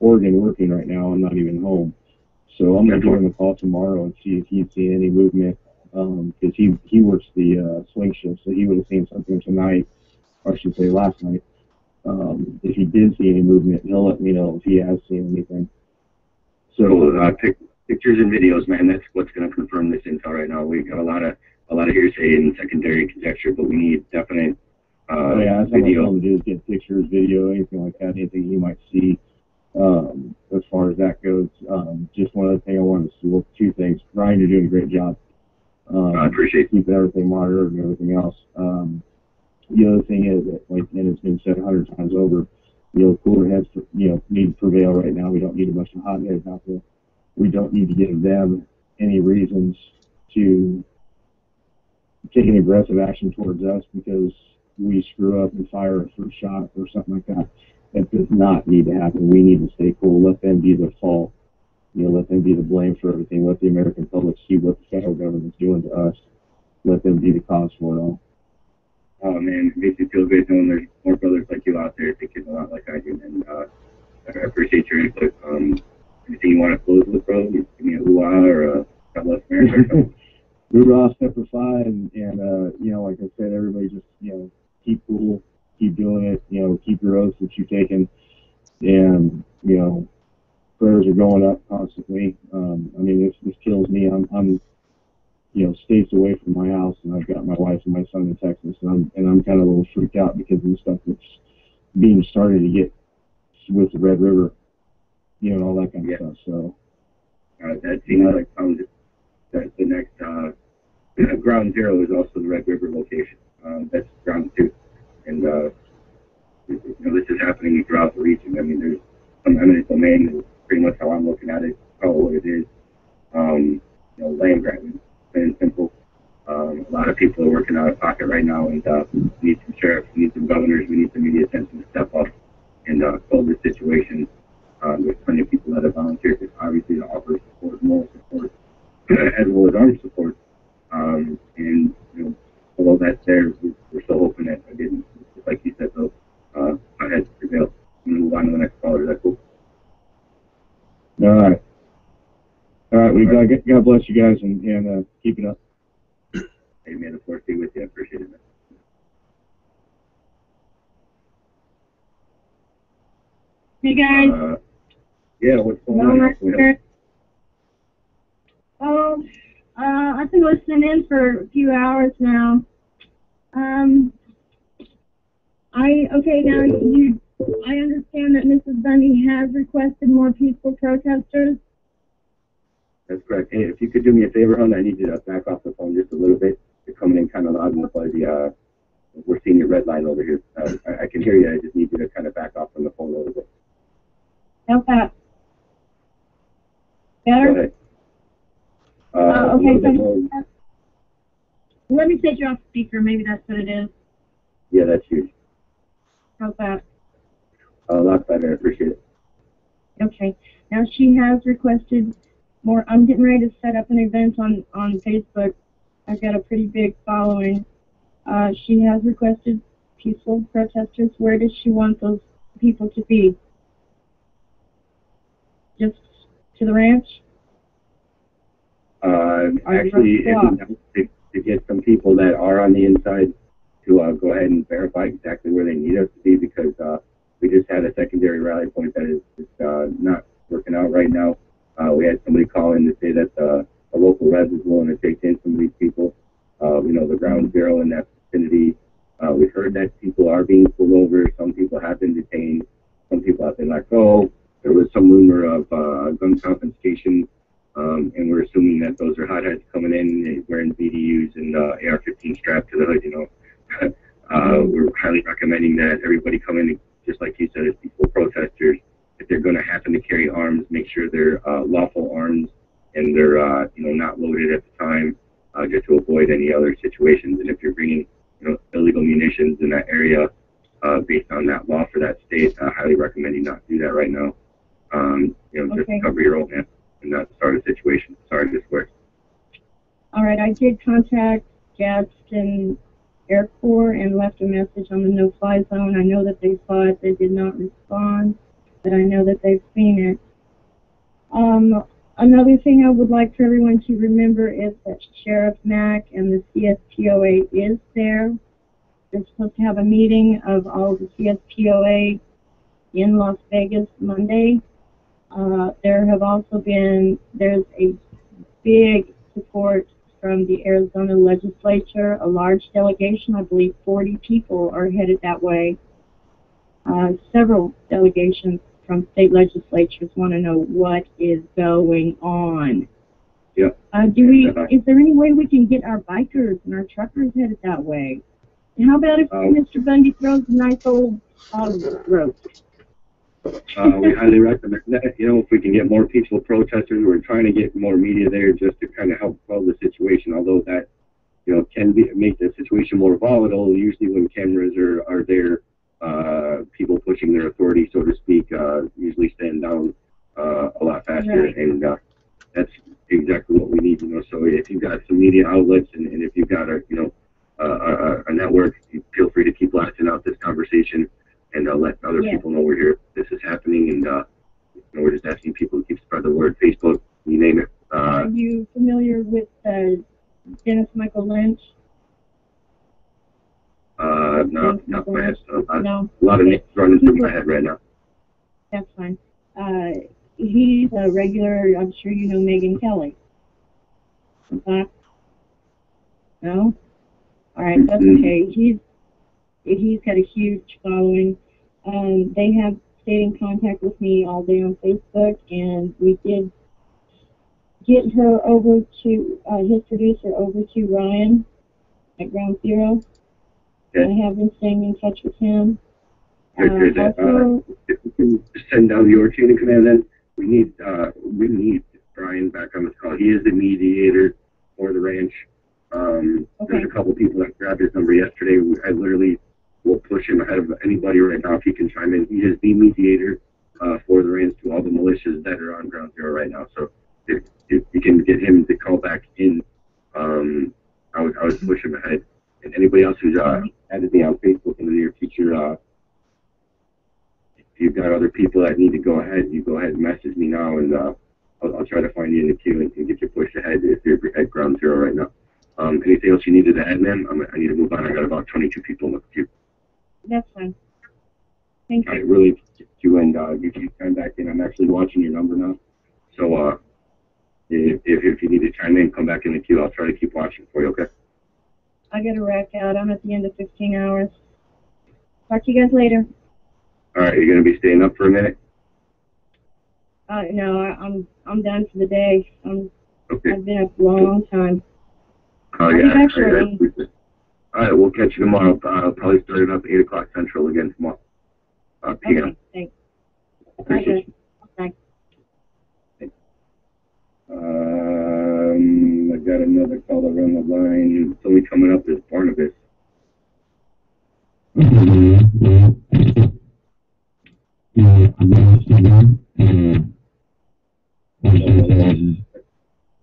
Oregon working right now. I'm not even home, so I'm gonna give him a call tomorrow and see if he's seen any movement. Um, because he he works the uh, swing shift, so he would have seen something tonight, or I should say last night. Um, if he did see any movement, he'll let me know if he has seen anything. So uh, pic- pictures and videos, man. That's what's going to confirm this intel right now. We got a lot of a lot of hearsay and secondary conjecture, but we need definite uh, Oh, yeah, that's video. going to do is get pictures, video, anything like that, anything you might see. Um, as far as that goes, um, just one other thing I wanted to well, two things. Ryan, you're doing a great job. Um, I appreciate keeping everything monitored and everything else. Um, the other thing is that, like, and it's been said a hundred times over, you know, cooler heads, you know, need to prevail right now. We don't need a bunch of hot heads out there. We don't need to give them any reasons to take an aggressive action towards us because we screw up and fire a first shot or something like that. That does not need to happen. We need to stay cool. Let them be the fault. You know, let them be the blame for everything. Let the American public see what the federal government's doing to us. Let them be the cause for it all. Oh man, it makes me feel good knowing there's more brothers like you out there thinking a lot like I do, and uh, I appreciate your input. Um, anything you want to close with, bro? Give me a ooh or a God bless America or something. Hoorah, Stepper Five, and, and uh, you know, like I said, everybody just you know keep cool, keep doing it. You know, keep your oaths that you've taken, and you know, prayers are going up constantly. Um, I mean, this this kills me. I'm I'm you know states away from my house, and I've got my wife and my son in Texas, and I'm and I'm kind of a little freaked out because of the stuff that's being started to get with the Red River, you know, and all that kind of stuff. So. Uh, that seems like um, that the next uh, ground zero is also the Red River location. Um, that's ground two, and uh, you know this is happening throughout the region. I mean, there's some eminent domain. Pretty much how I'm looking at it. What it is. Um, you know, land grabbing, plain and simple. Um, a lot of people are working out of pocket right now, and uh, we need some sheriffs, we need some governors, we need some media attention to step up and uh, solve this situation. Um, there's plenty of people that have volunteered, obviously, to offer support, moral support, as well as armed support. Um, and you know, although that's there, we- we're still hoping that again, just like you said, though, uh, I had to prevail. I'm gonna move on to the next caller. Is that cool? All right. All right. We God, God bless you guys and, and uh, keep it up. Hey, man, the force be with you. I appreciate it. Man. Hey guys, Uh, yeah, what's going no on? Oh, uh, I've been listening in for a few hours now. Um, I okay now you. I understand that Mrs. Bundy has requested more peaceful protesters. That's correct. Hey, if you could do me a favor, hon, I need you to back off the phone just a little bit. You're coming in kind of loud and fuzzy. Uh, we're seeing your red line over here. Uh, I, I can hear you. I just need you to kind of back off from the phone a little bit. Go Better? Uh, Uh, okay, little bit more. so let me take you off speaker. Maybe that's what it is. Yeah, that's huge. How's that? A lot better. I appreciate it. Okay. Now she has requested more. I'm getting ready to set up an event on on Facebook. I've got a pretty big following. Uh, she has requested peaceful protesters. Where does she want those people to be? Just to the ranch? Uh, actually, you it would help to, to get some people that are on the inside to uh, go ahead and verify exactly where they need us to be because uh, we just had a secondary rally point that is, is uh, not working out right now. Uh, we had somebody call in to say that uh, a local res is willing to take in some of these people. Uh, we know the ground zero in that vicinity. Uh, we've heard that people are being pulled over. Some people have been detained. Some people have been let go. There was some rumor of uh, gun confiscation um, and we're assuming that those are hotheads coming in wearing BDUs and uh, AR-15 strapped to the hood. You know, uh, we're highly recommending that everybody come in, just like you said, as peaceful protesters. If they're going to happen to carry arms, make sure they're uh, lawful arms and they're uh, you know not loaded at the time, uh, just to avoid any other situations. And if you're bringing you know, illegal munitions in that area uh, based on that law for that state. I highly recommend you not do that right now. Um, you know, just Okay. cover your own ass and not start a situation. Sorry to swear. All right, I did contact Gadsden Air Corps and left a message on the no-fly zone. I know that they saw it, they did not respond, but I know that they've seen it. Um, another thing I would like for everyone to remember is that Sheriff Mack and the CSPOA is there. They're supposed to have a meeting of all the CSPOA in Las Vegas Monday. Uh, there have also been, there's a big support from the Arizona legislature, a large delegation, I believe 40 people are headed that way. Uh, several delegations from state legislatures want to know what is going on. Yep. Uh, do we, is there any way we can get our bikers and our truckers headed that way? And how about if Um, Mr. Bundy throws a nice old hog roast? Uh, we highly recommend that. You know, if we can get more peaceful protesters, we're trying to get more media there just to kind of help quell the situation. Although that, you know, can be, make the situation more volatile. Usually, when cameras are are there, uh, people pushing their authority, so to speak, uh, usually stand down uh, a lot faster, Right. and uh, that's exactly what we need. You know, so if you've got some media outlets and, and if you've got a you know a, a, a network, feel free to keep blasting out this conversation and uh, let other Yeah. people know we're here. This is happening, and uh, you know, we're just asking people to keep spread the word. Facebook, you name it. Uh, Are you familiar with uh, Dennis Michael Lynch? uh, no, not my head. Uh, I- No. A lot of names running through my head right now. That's fine. Uh, he's a regular, I'm sure you know Megyn Kelly. Uh, no? Alright, that's Mhm. okay. He's, he's got a huge following. Um, they have stayed in contact with me all day on Facebook and we did get her over to, uh, his producer over to Ryan at Ground Zero. I have been staying in touch with him. Good, Uh, good. Uh, if we can send down your chain of command, then we need uh, we need Brian back on this call. He is the mediator for the ranch. Um, There's a couple people that grabbed his number yesterday. We- I literally will push him ahead of anybody right now if he can chime in. He is the mediator uh, for the ranch to all the militias that are on ground zero right now. So if, if you can get him to call back in, um, I would I would push him ahead. And anybody else who's uh, added me on Facebook in the near future, uh, if you've got other people that need to go ahead, you go ahead and message me now, and uh, I'll, I'll try to find you in the queue and, and get you pushed ahead if you're at ground zero right now. Um, anything else you needed to add, ma'am? I need to move on. I got about 22 people in the queue. That's fine. Thank I you. really appreciate you and uh, you keep coming back in. I'm actually watching your number now. So uh, if, if, if you need to chime in, come back in the queue. I'll try to keep watching for you, okay? I got a rack out. I'm at the end of 15 hours. Talk to you guys later. All right, you're going to be staying up for a minute? Uh, no, I, I'm I'm done for the day. I'm Okay. I've been up a long time. Oh, yeah. back All right, shortly. that's- all right, we'll catch you tomorrow. Uh, probably start it up 8 o'clock Central again tomorrow. Uh, PM. Okay, thanks. Appreciate Okay. Bye. Um, I got another caller on the line. Somebody coming up is Barnabas. Uh,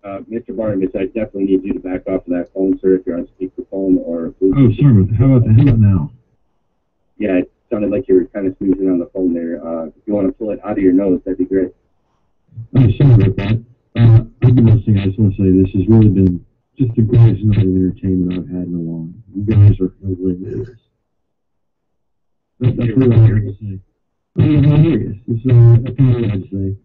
Mr. Barnabas, I definitely need you to back off of that phone, sir, if you're on speakerphone or Oh, Bluetooth. sorry about that. How about, how about now? Yeah, it sounded like you were kind of snoozing on the phone there. Uh, if you want to pull it out of your nose, that'd be great. Oh, sorry about that. Uh, I've been listening. I just want to say this has really been just the greatest night of entertainment I've had in a while. You guys are hilarious. That, that's really all I have to say. You're hilarious. It's, uh, that's all I have to say.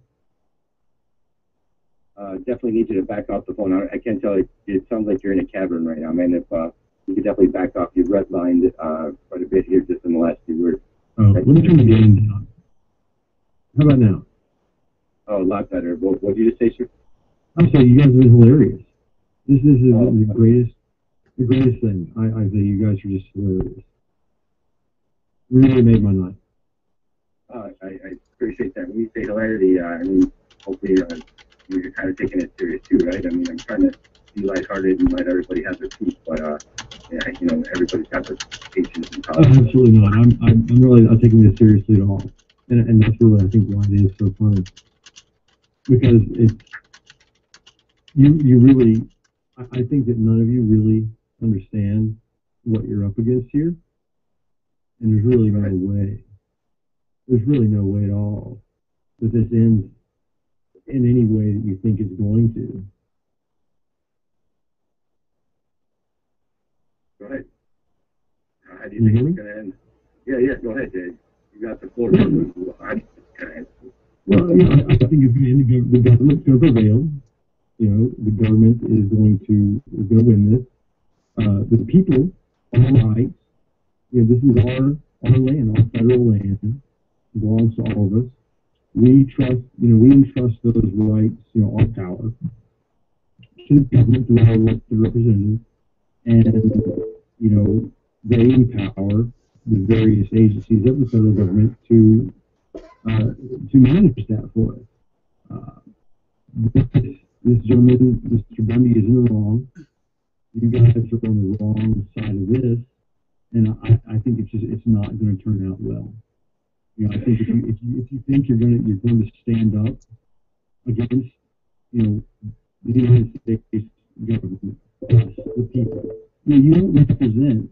Uh, definitely need you to back off the phone. I, I can't tell. you. It sounds like you're in a cavern right now, man. If uh, you could definitely back off. You've redlined uh, quite a bit here just in the last few words. Oh, let me turn the game down. How about now? Oh, a lot better. What, what did you just say, sir? I'm saying you guys are hilarious. This, this is the greatest, the greatest thing. I, I think you guys are just hilarious. Really made my night. Uh, I, I appreciate that. When you say hilarity, uh, I mean, hopefully uh, you're kind of taking it serious too, right? I mean, I'm trying to be lighthearted and let everybody have their peace, but uh, yeah, you know, everybody's got their patience and tolerance. Absolutely not. I'm, I'm, I'm really not taking this seriously at all. And, and that's really, I think, why it is so funny. Because it's, you, you really, I, I think that none of you really understand what you're up against here. And there's really no way, there's really no way at all that this ends in any way that you think it's going to. Go ahead. How do you think Mhm. it's gonna end? Yeah, yeah, go ahead, Jay. You got the floor. Well, you know, I, I think it's going to, end. the government's going to prevail. You know, the government is going to is going to win this. Uh, the people, all rights. You know, this is our our land, our federal land, it belongs to all of us. We trust, you know, we entrust those rights, you know, our power to the government through our elected representatives, and you know, they empower the various agencies of the federal government to uh, to manage that for us. Uh, this, this gentleman, Mr. Bundy, is in the wrong. You guys are on the wrong side of this, and I, I think it's just it's not going to turn out well. You know, I think if you if you, if you think you're going to you're going to stand up against you know the United States government, the people, you, know, you don't represent.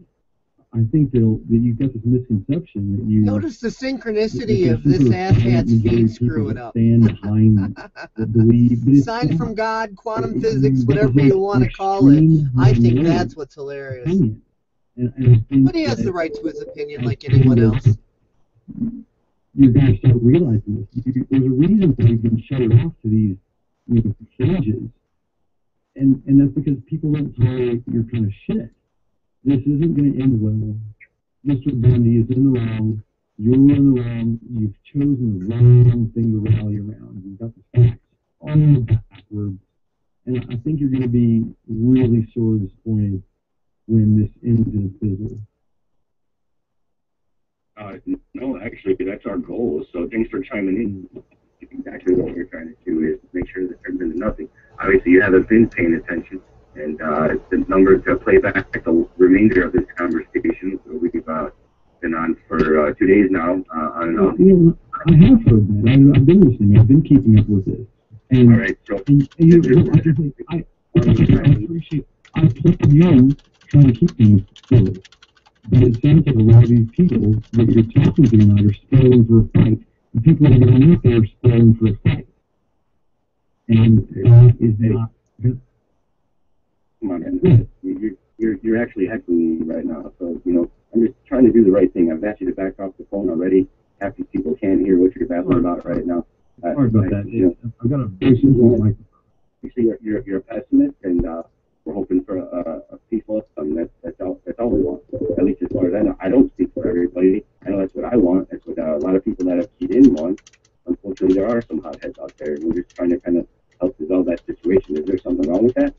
I think that that you've got this misconception that you Notice the synchronicity of this some sort of asshat's feed of people screw up. Stand behind that believe, Sign from. God, quantum physics, whatever you want to call it. I think that's what's hilarious. And, and But he has the right to his opinion like anyone else. You're going to start realizing this. There's a reason why you've been shut off to these you know, cages. And, and that's because people don't tolerate your kind of shit. This isn't going to end well. Mr. Bundy is in the wrong. You're in the wrong. You've chosen the wrong thing to rally around. You've got the facts all backwards. And I think you're going to be really sorely disappointed when this ends in a fizzle. Uh, no, actually, that's our goal. So thanks for chiming in. Exactly what we're trying to do is make sure that there's been nothing. Obviously, you haven't been paying attention, and uh, the number to play back the remainder of this conversation. That we've uh, been on for uh, two days now, uh, on and Well, off. you know, I have heard that. I, I've been listening. I've been keeping up with it. And, All right, so and, and you know, I, just, I, I appreciate, I applaud you trying to keep things civil. But it sounds a lot of these people that you're talking to tonight are spoiling for a fight. The people that are going out there are spoiling for a fight. And that is not. Come on, man. You're, you're, you're actually heckling me right now. So, you know, I'm just trying to do the right thing. I've asked you to back off the phone already. Half these people can't hear what you're babbling about right now. Uh, Sorry about I- that. You know, I've got a very simple microphone. you see, you're, you're, you're a pessimist, and uh, we're hoping for a, a peaceful outcome. That's, that's, all, that's all we want. At least as far as I know. I don't speak for everybody. I know that's what I want. That's what uh, a lot of people that have keyed in want. Unfortunately, there are some hotheads out there, and we're just trying to kind of help resolve that situation. Is there something wrong with that?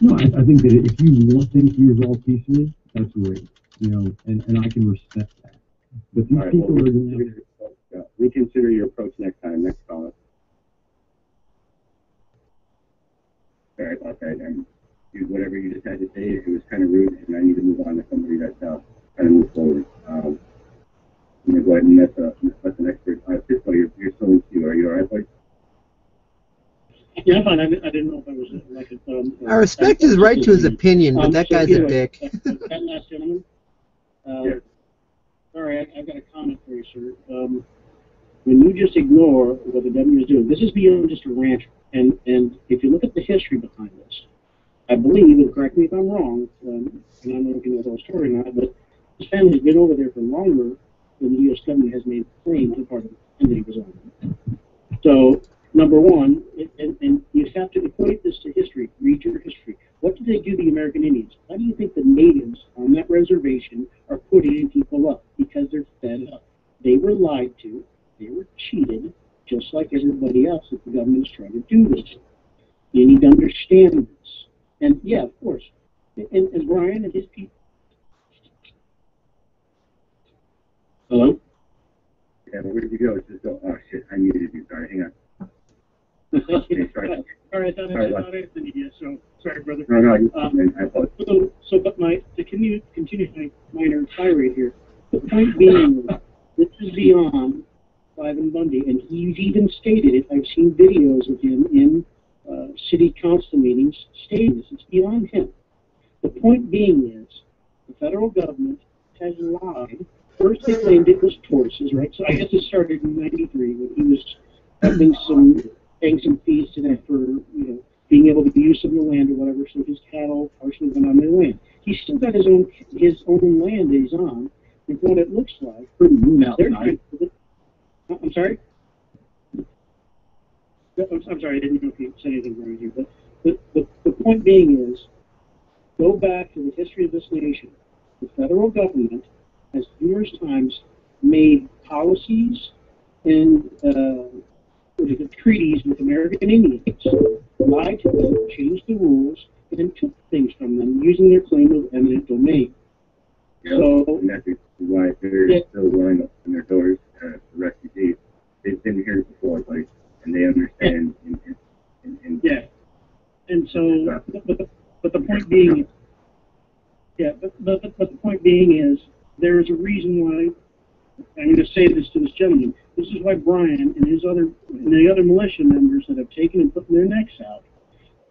No, I, I think that if you want things to be resolved peacefully, that's great. You know, and, and I can respect that. But these All right, people well, are going to uh, reconsider your approach next time, next caller. Sorry about that. Um, dude, whatever you just had to say, it was kind of rude, and I need to move on to somebody that's uh, kind of move forward. Um, I'm gonna go ahead and let, uh, let the next person. Uh, Cisco, you're, you're still in queue. Are you all right, boy? Yeah, I'm fine. I, didn't- I didn't know if I was elected. Um, I respect his right to his opinion, but Um, that so guy's a dick. That that last gentleman. Uh, Yeah. Sorry, I, I've got a comment for you, sir. Um, when you just ignore what the W is doing, this is beyond just a ranch. And and if you look at the history behind this, I believe, and correct me if I'm wrong, um, and I don't know if you know the story or not, but his family's been over there for longer than the U.S. government has made claim to part of the land was on. So, number one, it, and, and you have to equate this to history. Read your history. What did they do to the American Indians? Why do you think the natives on that reservation are putting people up? Because they're fed up. They were lied to. They were cheated, just like everybody else that the government is trying to do this. You need to understand this. And yeah, of course. And as Brian and his people. Hello? Yeah, where did you go? It's just go. Oh shit! I muted you. Sorry, hang on. Okay, sorry. All right, I thought I, Sorry, I thought I had the media, so sorry, brother. No, no, you- Um, I apologize. so, so, but my to continue continue my minor tirade here. The point being, this is beyond Cliven Bundy, and he's even stated it. I've seen videos of him in uh, city council meetings stating this. It's beyond him. The point being is, the federal government has lied. First, they claimed it was tortoises, right? So I guess it started in '93 when he was having some paying some fees to them for you know being able to use some of the land or whatever, so his cattle partially went on their land. He's still got his own his own land that he's on, and what it looks like. Now they're trying- I'm sorry. I'm, I'm sorry, I didn't know if you said anything wrong here, but the, the, the point being is, go back to the history of this nation. The federal government has numerous times made policies and uh, treaties with American Indians, lied to them, changed the rules, and then took things from them using their claim of eminent domain. Yeah, So- and that's why they're still willing to open their doors uh, to refugees. They've been here before, like, and they understand. And, and, and, and Yeah. And so, but, the- but the point being, yeah, but, but, but the point being is, there is a reason why, I'm going to say this to this gentleman, this is why Brian and his other, and the other militia members that have taken and put their necks out,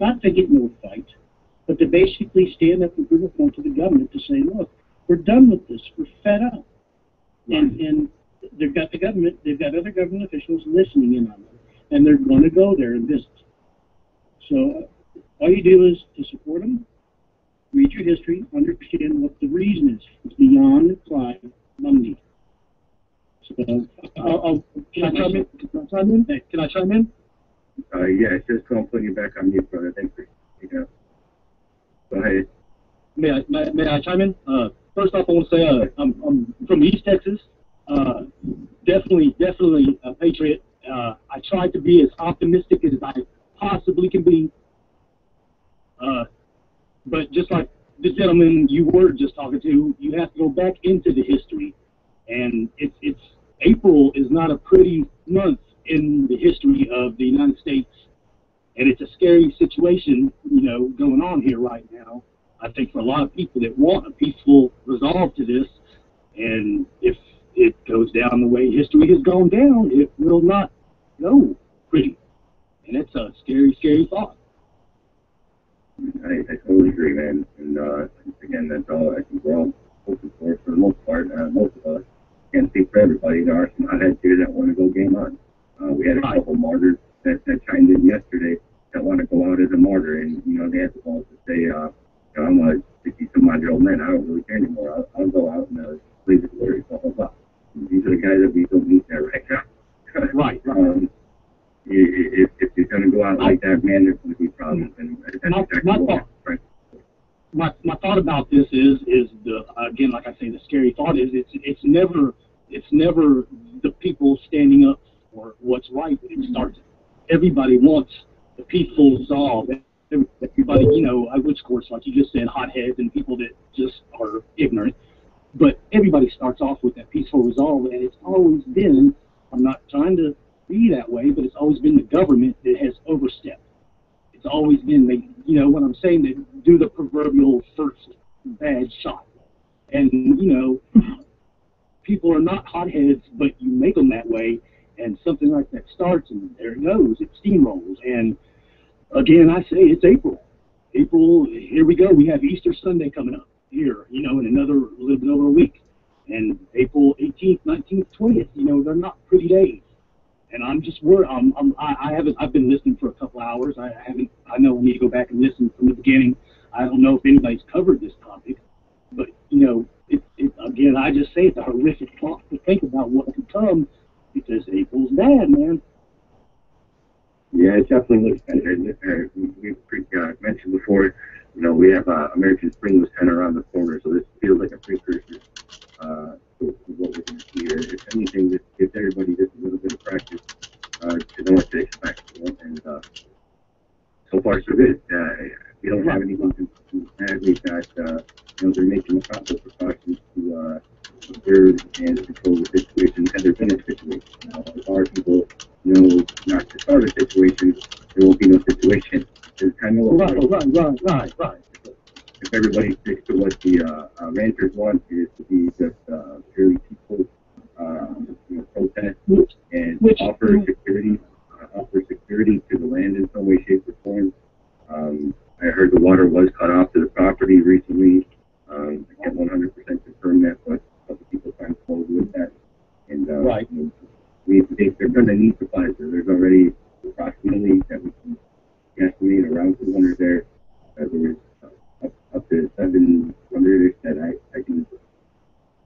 not to get into a fight, but to basically stand up and prove a point to the government to say, look, we're done with this, we're fed up. And, and they've got the government, they've got other government officials listening in on them, and they're going to go there and visit. So all you do is to support them, read your history, understand what the reason is. It's beyond Clive Bundy. So I'll, I'll, can I chime in? Can I chime in? Can I chime in? uh, yeah, it's just don't put you back on mute, brother. Thank you. speaking up. Go ahead. May I, may, may I chime in? Uh, first off, I want to say uh, I'm, I'm from East Texas. Uh, definitely, definitely a patriot. Uh, I try to be as optimistic as I possibly can be. Uh, but just like the gentleman you were just talking to, you have to go back into the history. And it's, it's April is not a pretty month in the history of the United States. And it's a scary situation, you know, going on here right now. I think for a lot of people that want a peaceful resolve to this, and if it goes down the way history has gone down, it will not go pretty. And it's a scary, scary thought. I, I totally agree, man. And uh, again, that's all I think we're all hoping for for the most part. Uh, most of us can't speak for everybody. There are some hotheads here that want to go game on. Uh, we had a couple martyrs that, that chimed in yesterday that want to go out as a martyr, and you know they have the balls to say, uh, you know, I'm a 60 some odd year old man. I don't really care anymore. I'll, I'll go out and uh, leave the glory, blah blah blah. These are the guys that we don't meet there right now. right. Um, if, if you're going to go out like that, man, there's going to be problems, and that's My- exactly my thought- right. my my thought about this is is the again like I say the scary thought is it's it's never it's never the people standing up for what's right it starts everybody wants the peaceful resolve everybody you know I which course like you just said hotheads and people that just are ignorant but everybody starts off with that peaceful resolve and it's always been I'm not trying to be that way but it's always been the government that has overstepped. It's always been they you know what I'm saying they do the proverbial first bad shot. And you know people are not hotheads but you make them that way and something like that starts and there it goes. It steamrolls. And again I say it's April. April here we go. We have Easter Sunday coming up here you know in another little bit over a week and April 18th 19th 20th you know they're not pretty days and I'm just worried. I'm, I'm, I, haven't. I've been listening for a couple hours. I haven't. I know I need to go back and listen from the beginning. I don't know if anybody's covered this topic, but you know, it, it again. I just say it's a horrific thought to think about what could come because April's bad, man. Yeah, it definitely looks better. Uh, we, uh, mentioned before, you know, we have uh, American Spring was kind of around the corner, so this feels like a precursor uh, to, what we're going to see here. If anything, this gives everybody just a little bit of practice uh, to know what to expect. You know? And uh, so far, so good. Uh, we don't have anything to, to add. Got, uh, you know, they're making the proper precautions to uh, observe and control the situation. Has there been a situation? Know, if our people know not to start a situation, there won't be no situation. It's kind of Right, right, right, right, right. if everybody sticks to what the uh, uh, ranters want is to be just uh, purely peaceful, uh, you know, protest and which- offer security, uh, offer security to the land in some way, shape, or form. Um, I heard the water was cut off to the property recently. Um, I can't 100% confirm that, but couple people signed forward with that. And uh, Right. you know, we, they, they're going to need supplies. there. There's already approximately that we can estimate around 200 there. Uh, there was uh, up, up to 700 that I, I can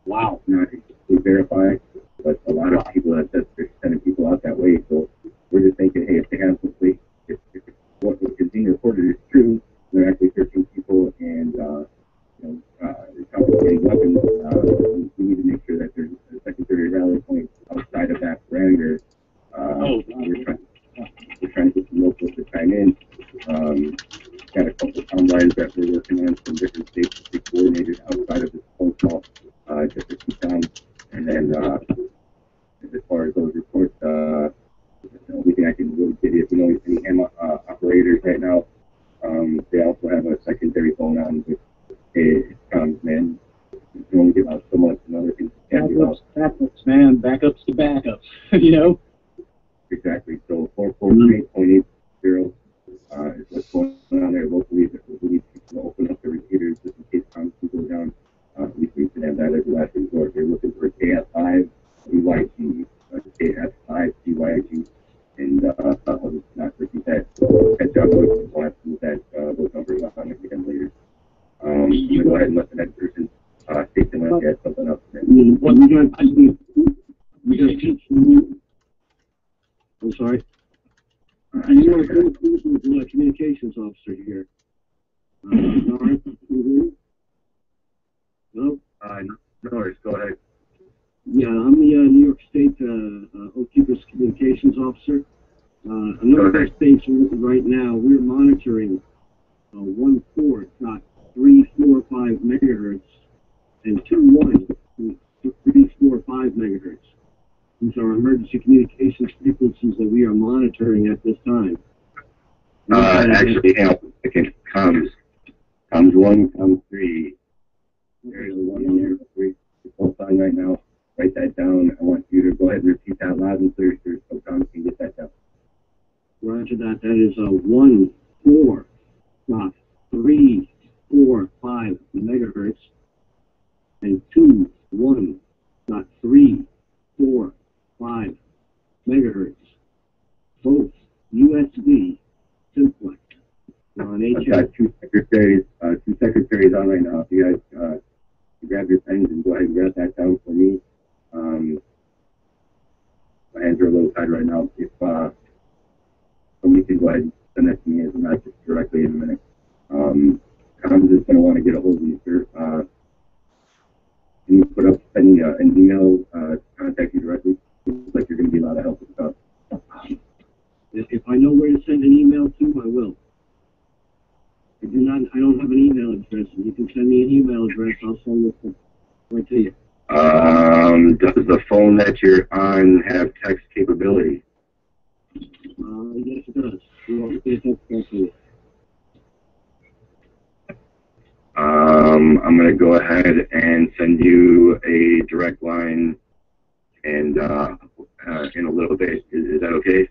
wow not exactly verify, but a lot of people have said they're sending people out that way. So we're just thinking, hey, if they have some place, if, if what is being reported is true, they're actually searching people and uh, you know, uh, confiscating weapons. Uh, we need to make sure that there's a secondary rally point outside of that parameter. Uh, Oh. we're trying, we're trying to get some locals to chime in. Um, got a couple of combines that we're working on from different states to be coordinated outside of this phone call, uh, just to keep down. And then, uh, as far as those reports, uh, the only thing I can really you, if you know any ham, uh, operators right now, um, they also have a secondary phone on with a comms man. You can only give out so much, and other you can't give out. Backups, man, backups to backups. you know. Exactly. So four four three point eight zero uh, is what's going on there locally. But we need people to open up the repeaters just in case can go down. Uh, we we can have that as a last resort. They're looking for a KS five EYG, uh, KS five CYG, and uh, I'll just not repeat that. Catch up with we'll have to move that uh, those numbers up on again later. Um, gonna go ahead and let the next person uh, state unless you have something else. We we got, we, we got Pete from, I'm sorry. You want to come with the communications officer here? Uh, mhm. No? Uh, no worries. Go ahead. Yeah, I'm the uh, New York State uh, uh, Oak Communications Officer. Uh, a number of our states are- right now, we're monitoring uh, one four dot three four five megahertz and two one three four five megahertz. These are emergency communications frequencies that we are monitoring at this time. Uh, actually, hang on. Okay, comms, comms one, comms three. There's one here, three. Both on right now. Write that down. I want you to go ahead and repeat that loud and clear so Tom can get that down. Roger that. That is a one four dot three four five megahertz and two one dot three four five megahertz. Both USB simplex on I've got two secretaries, uh, two secretaries on right now. If you guys, uh, grab your pens and go ahead and grab that down for me. Um, my hands are a little tied right now. If, uh, somebody can go ahead and send that to me as a message directly in a minute. Um, I'm just gonna wanna get a hold of you, sir. Uh, can you put up any, uh, an email, uh, contact you directly? Looks like you're gonna be a lot of help with stuff. If I know where to send an email to, I will. I do not, I don't have an email address. If you can send me an email address, I'll send it right to you. Um, does the phone that you're on have text capability? Uh, yes, it does. You want me to text that to you? Um, I'm gonna go ahead and send you a direct line, and uh, uh, in a little bit. Is, is that okay?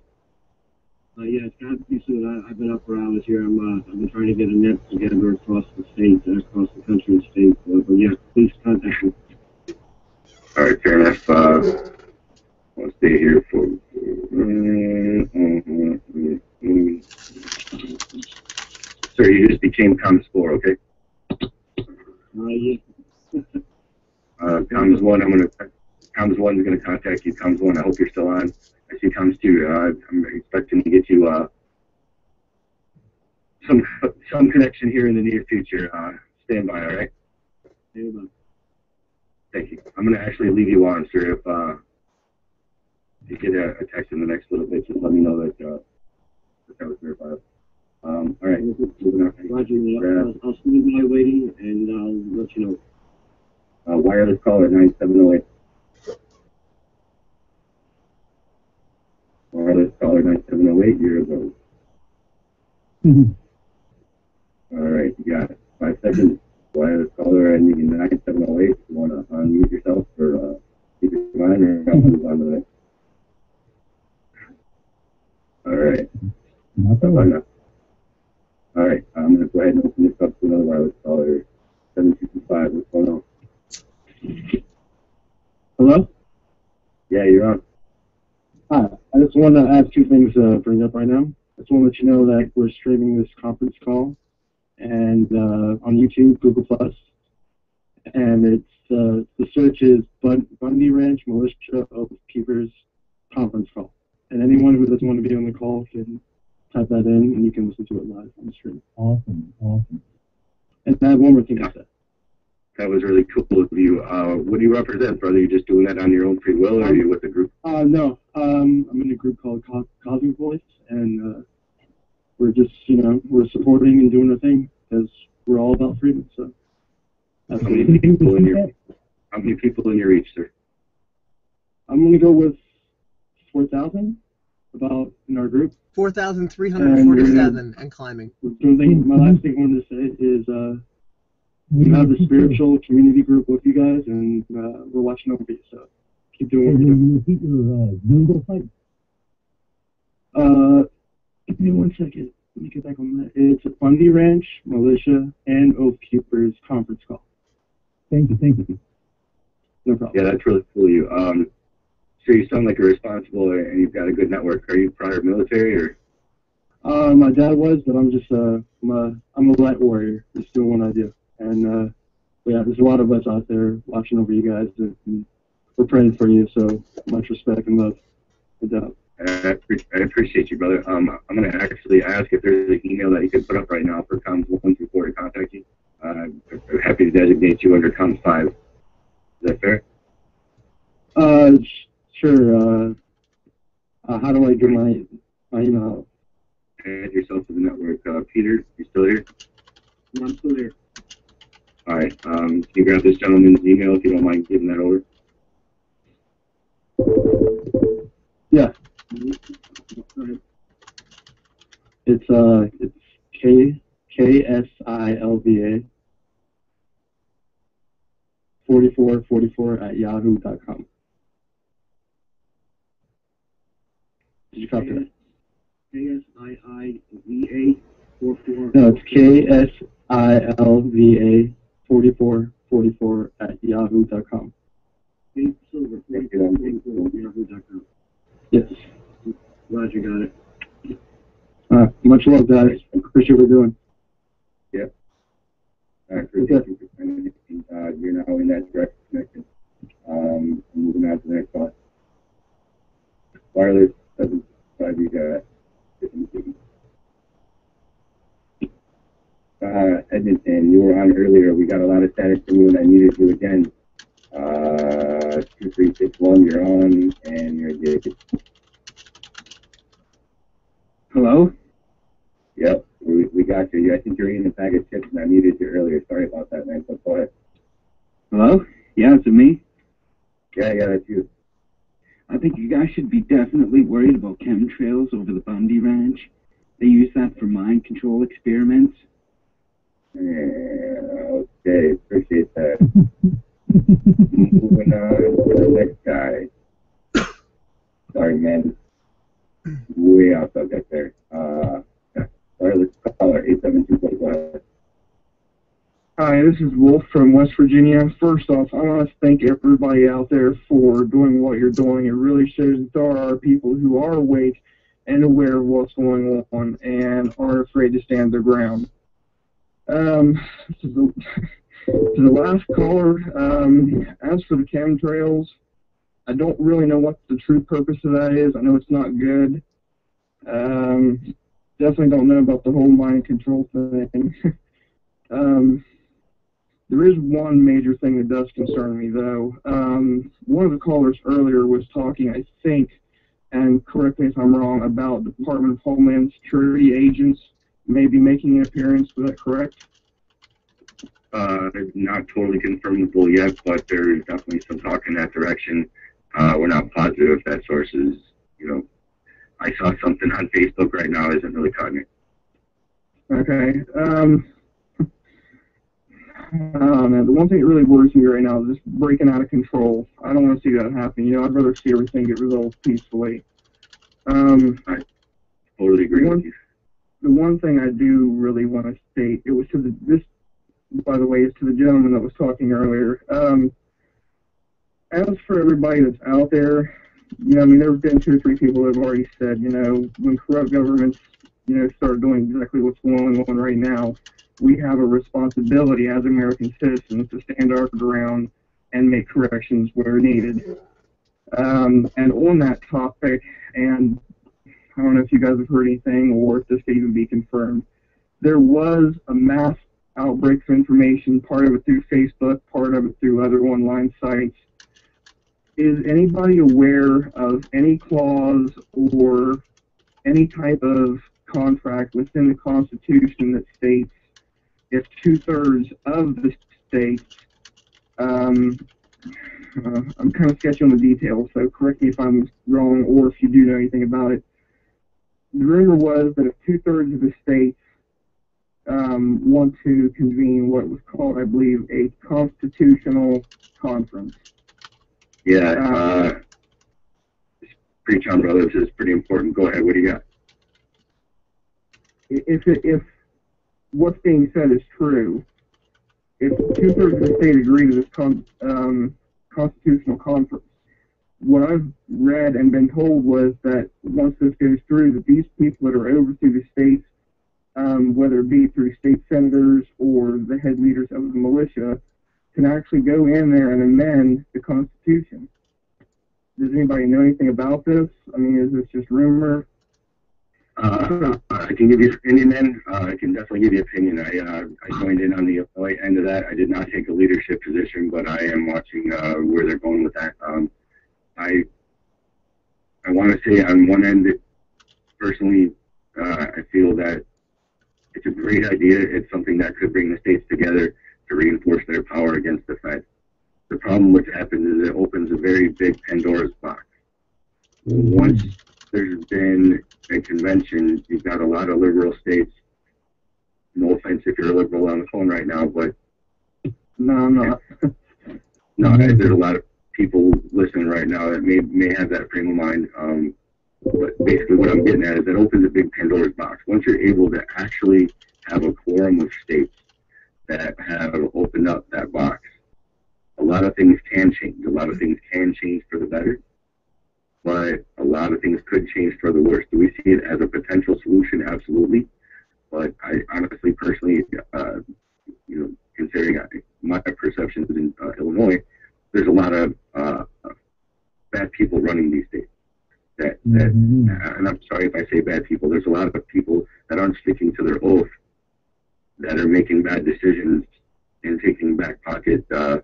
Uh, yeah, it's got to be soon. I, I've been up for hours here. I'm, uh, I've been trying to get a net together across the state, uh, across the country and state. Uh, but yeah, please contact me. All right, fair enough. Uh, I'll stay here for. Sir, you just became comms four, okay? Uh, yeah. Uh, comms one, I'm gonna. Comms one is gonna contact you. Comms one, I hope you're still on. I see comms two. Uh, I'm expecting to get you uh, some some connection here in the near future. Uh, stand by, all right? Thank you. I'm gonna actually leave you on, sir. If uh, if you get a, a text in the next little bit, just let me know that uh, that, that was verified. Um, all right. Roger, yeah, I'll, I'll stand by waiting and I'll let you know. Uh, wireless caller 9708. Wireless caller 9708, you're the All right, you got it. Five seconds. Go ahead, caller ending in 9708. If you want to unmute yourself or uh, keep it in mind or I'll move on to the next. All right. Not that Bye now. All right, I'm going to go ahead and open this up to another wireless caller. 765, what's going on? Hello? Yeah, you're on. Hi. I just want to ask two things to bring up right now. I just want to let you know that we're streaming this conference call and uh, on YouTube, Google Plus, and it's uh, the search is Bun- Bundy Ranch Militia Oath Keepers conference call. And anyone who doesn't want to be on the call can type that in, and you can listen to it live on the stream. Awesome, awesome. And I have one more thing to say. That was really cool of you. Uh, what do you represent, brother? You just doing that on your own free will, or are you with a group? Uh, no, um, I'm in a group called Co- Cosmic Voice, and uh, we're just, you know, we're supporting and doing our thing because we're all about freedom. So that's How many people in your How many people in your reach, sir? I'm gonna go with four thousand about in our group. 4,347 and climbing. The thing, my last thing I wanted to say is uh, we have the spiritual community group with you guys, and uh, we're watching over you. So keep doing what you're doing. Repeat your uh, Google site. Uh, give me one second. Let me get back on that. It's a Bundy Ranch Militia and Oath Keepers conference call. Thank you, thank you. No problem. Yeah, that's really cool you. Um, so you sound like you're responsible and you've got a good network. Are you prior military or? Uh, my dad was, but I'm just uh, I'm a I'm a light warrior. Just doing what I do, and uh, yeah, there's a lot of us out there watching over you guys, and, we're praying for you. So much respect and love, no doubt. I, I appreciate you, brother. Um, I'm going to actually ask if there's an email that you can put up right now for comms one through four to contact you. Uh, I'm happy to designate you under comms five. Is that fair? Uh, sure. Uh, uh, how do I get my my email? Add yourself to the network. Uh, Peter, you still here? I'm still here. All right. Um, can you grab this gentleman's email if you don't mind giving that over? Yeah. It's uh, it's K K S I L V A forty four forty four at yahoo dot com. Did you copy that? K S I I V A four four. No, it's K S I L V A forty four forty four at yahoo dot com. Kate Silver forty four forty four at yahoo dot com. Yes. Glad you got it. Uh, much love, guys. Appreciate what you're doing. Yep. I appreciate you for sending uh, You're now in that direct connection. Um, moving on to the next one. Wireless provide you got. Uh, Edmonton, you were on earlier. We got a lot of static from you, and I needed you again. Uh, two three six one. You're on, and you're good. Hello? Yep, we, we got you. I think you're eating a bag of chips, and I needed you earlier. Sorry about that, man. But go ahead. Hello? Yeah, is it me? Yeah, yeah, that's you. I think you guys should be definitely worried about chemtrails over the Bundy Ranch. They use that for mind control experiments. Yeah, okay, appreciate that. Moving on to the next guy. Sorry, man. Way off subject there. Uh, yeah. sorry, let's call her 872 go ahead. Hi, this is Wolf from West Virginia. First off, I want to thank everybody out there for doing what you're doing. It really shows that there are people who are awake and aware of what's going on and aren't afraid to stand their ground. Um, to the, to the last caller, um, as for the chemtrails, I don't really know what the true purpose of that is. I know it's not good. Um, definitely don't know about the whole mind control thing. um, there is one major thing that does concern me, though. Um, one of the callers earlier was talking, I think, and correct me if I'm wrong, about Department of Homeland Security agents maybe making an appearance. Was that correct? Uh, not totally confirmable yet, but there's definitely some talk in that direction. Uh, we're not positive if that source is, you know, I saw something on Facebook right now, isn't really cutting it. Okay. Um, man, the one thing that really worries me right now is just breaking out of control. I don't want to see that happen. You know, I'd rather see everything get resolved peacefully. Um, I totally agree the one, with you. The one thing I do really want to state, it was to the, this, by the way, is to the gentleman that was talking earlier. Um, as for everybody that's out there, you know, I mean, there have been two or three people that have already said, you know, when corrupt governments, you know, start doing exactly what's going on right now, we have a responsibility as American citizens to stand our ground and make corrections where needed. Um, and on that topic, and I don't know if you guys have heard anything or if this could even be confirmed, there was a mass outbreak of information, part of it through Facebook, part of it through other online sites. Is anybody aware of any clause or any type of contract within the Constitution that states if two-thirds of the states, um, uh, I'm kind of sketchy on the details, so correct me if I'm wrong or if you do know anything about it. The rumor was that if two-thirds of the states um, want to convene what was called, I believe, a constitutional conference. Yeah, uh, preach on brothers is pretty important. Go ahead. What do you got? if it, if what's being said is true, if two thirds of the state agree to this con, um, constitutional conference, what I've read and been told was that once this goes through, that these people that are over through the states, um, whether it be through state senators or the head leaders of the militia, can actually go in there and amend the Constitution. Does anybody know anything about this? I mean, is this just rumor? Uh, I can give you opinion then. Uh, I can definitely give you opinion. I, uh, I joined in on the end of that. I did not take a leadership position, but I am watching uh, where they're going with that. Um, I I want to say on one end, personally, uh, I feel that it's a great idea. It's something that could bring the states together to reinforce their power against the Fed. The problem with happens is it opens a very big Pandora's box. Once there's been a convention, you've got a lot of liberal states. No offense if you're a liberal on the phone right now, but no, I'm not. no, there's a lot of people listening right now that may may have that frame of mind. Um, but basically, what I'm getting at is that opens a big Pandora's box. Once you're able to actually have a quorum of states that have opened up that box, a lot of things can change. A lot of things can change for the better, but a lot of things could change for the worse. Do we see it as a potential solution? Absolutely. But I honestly, personally, uh, you know, considering my perceptions in uh, Illinois, there's a lot of uh, bad people running these states. That, that and I'm sorry if I say bad people. There's a lot of people that aren't sticking to their oath, that are making bad decisions and taking back pocket uh,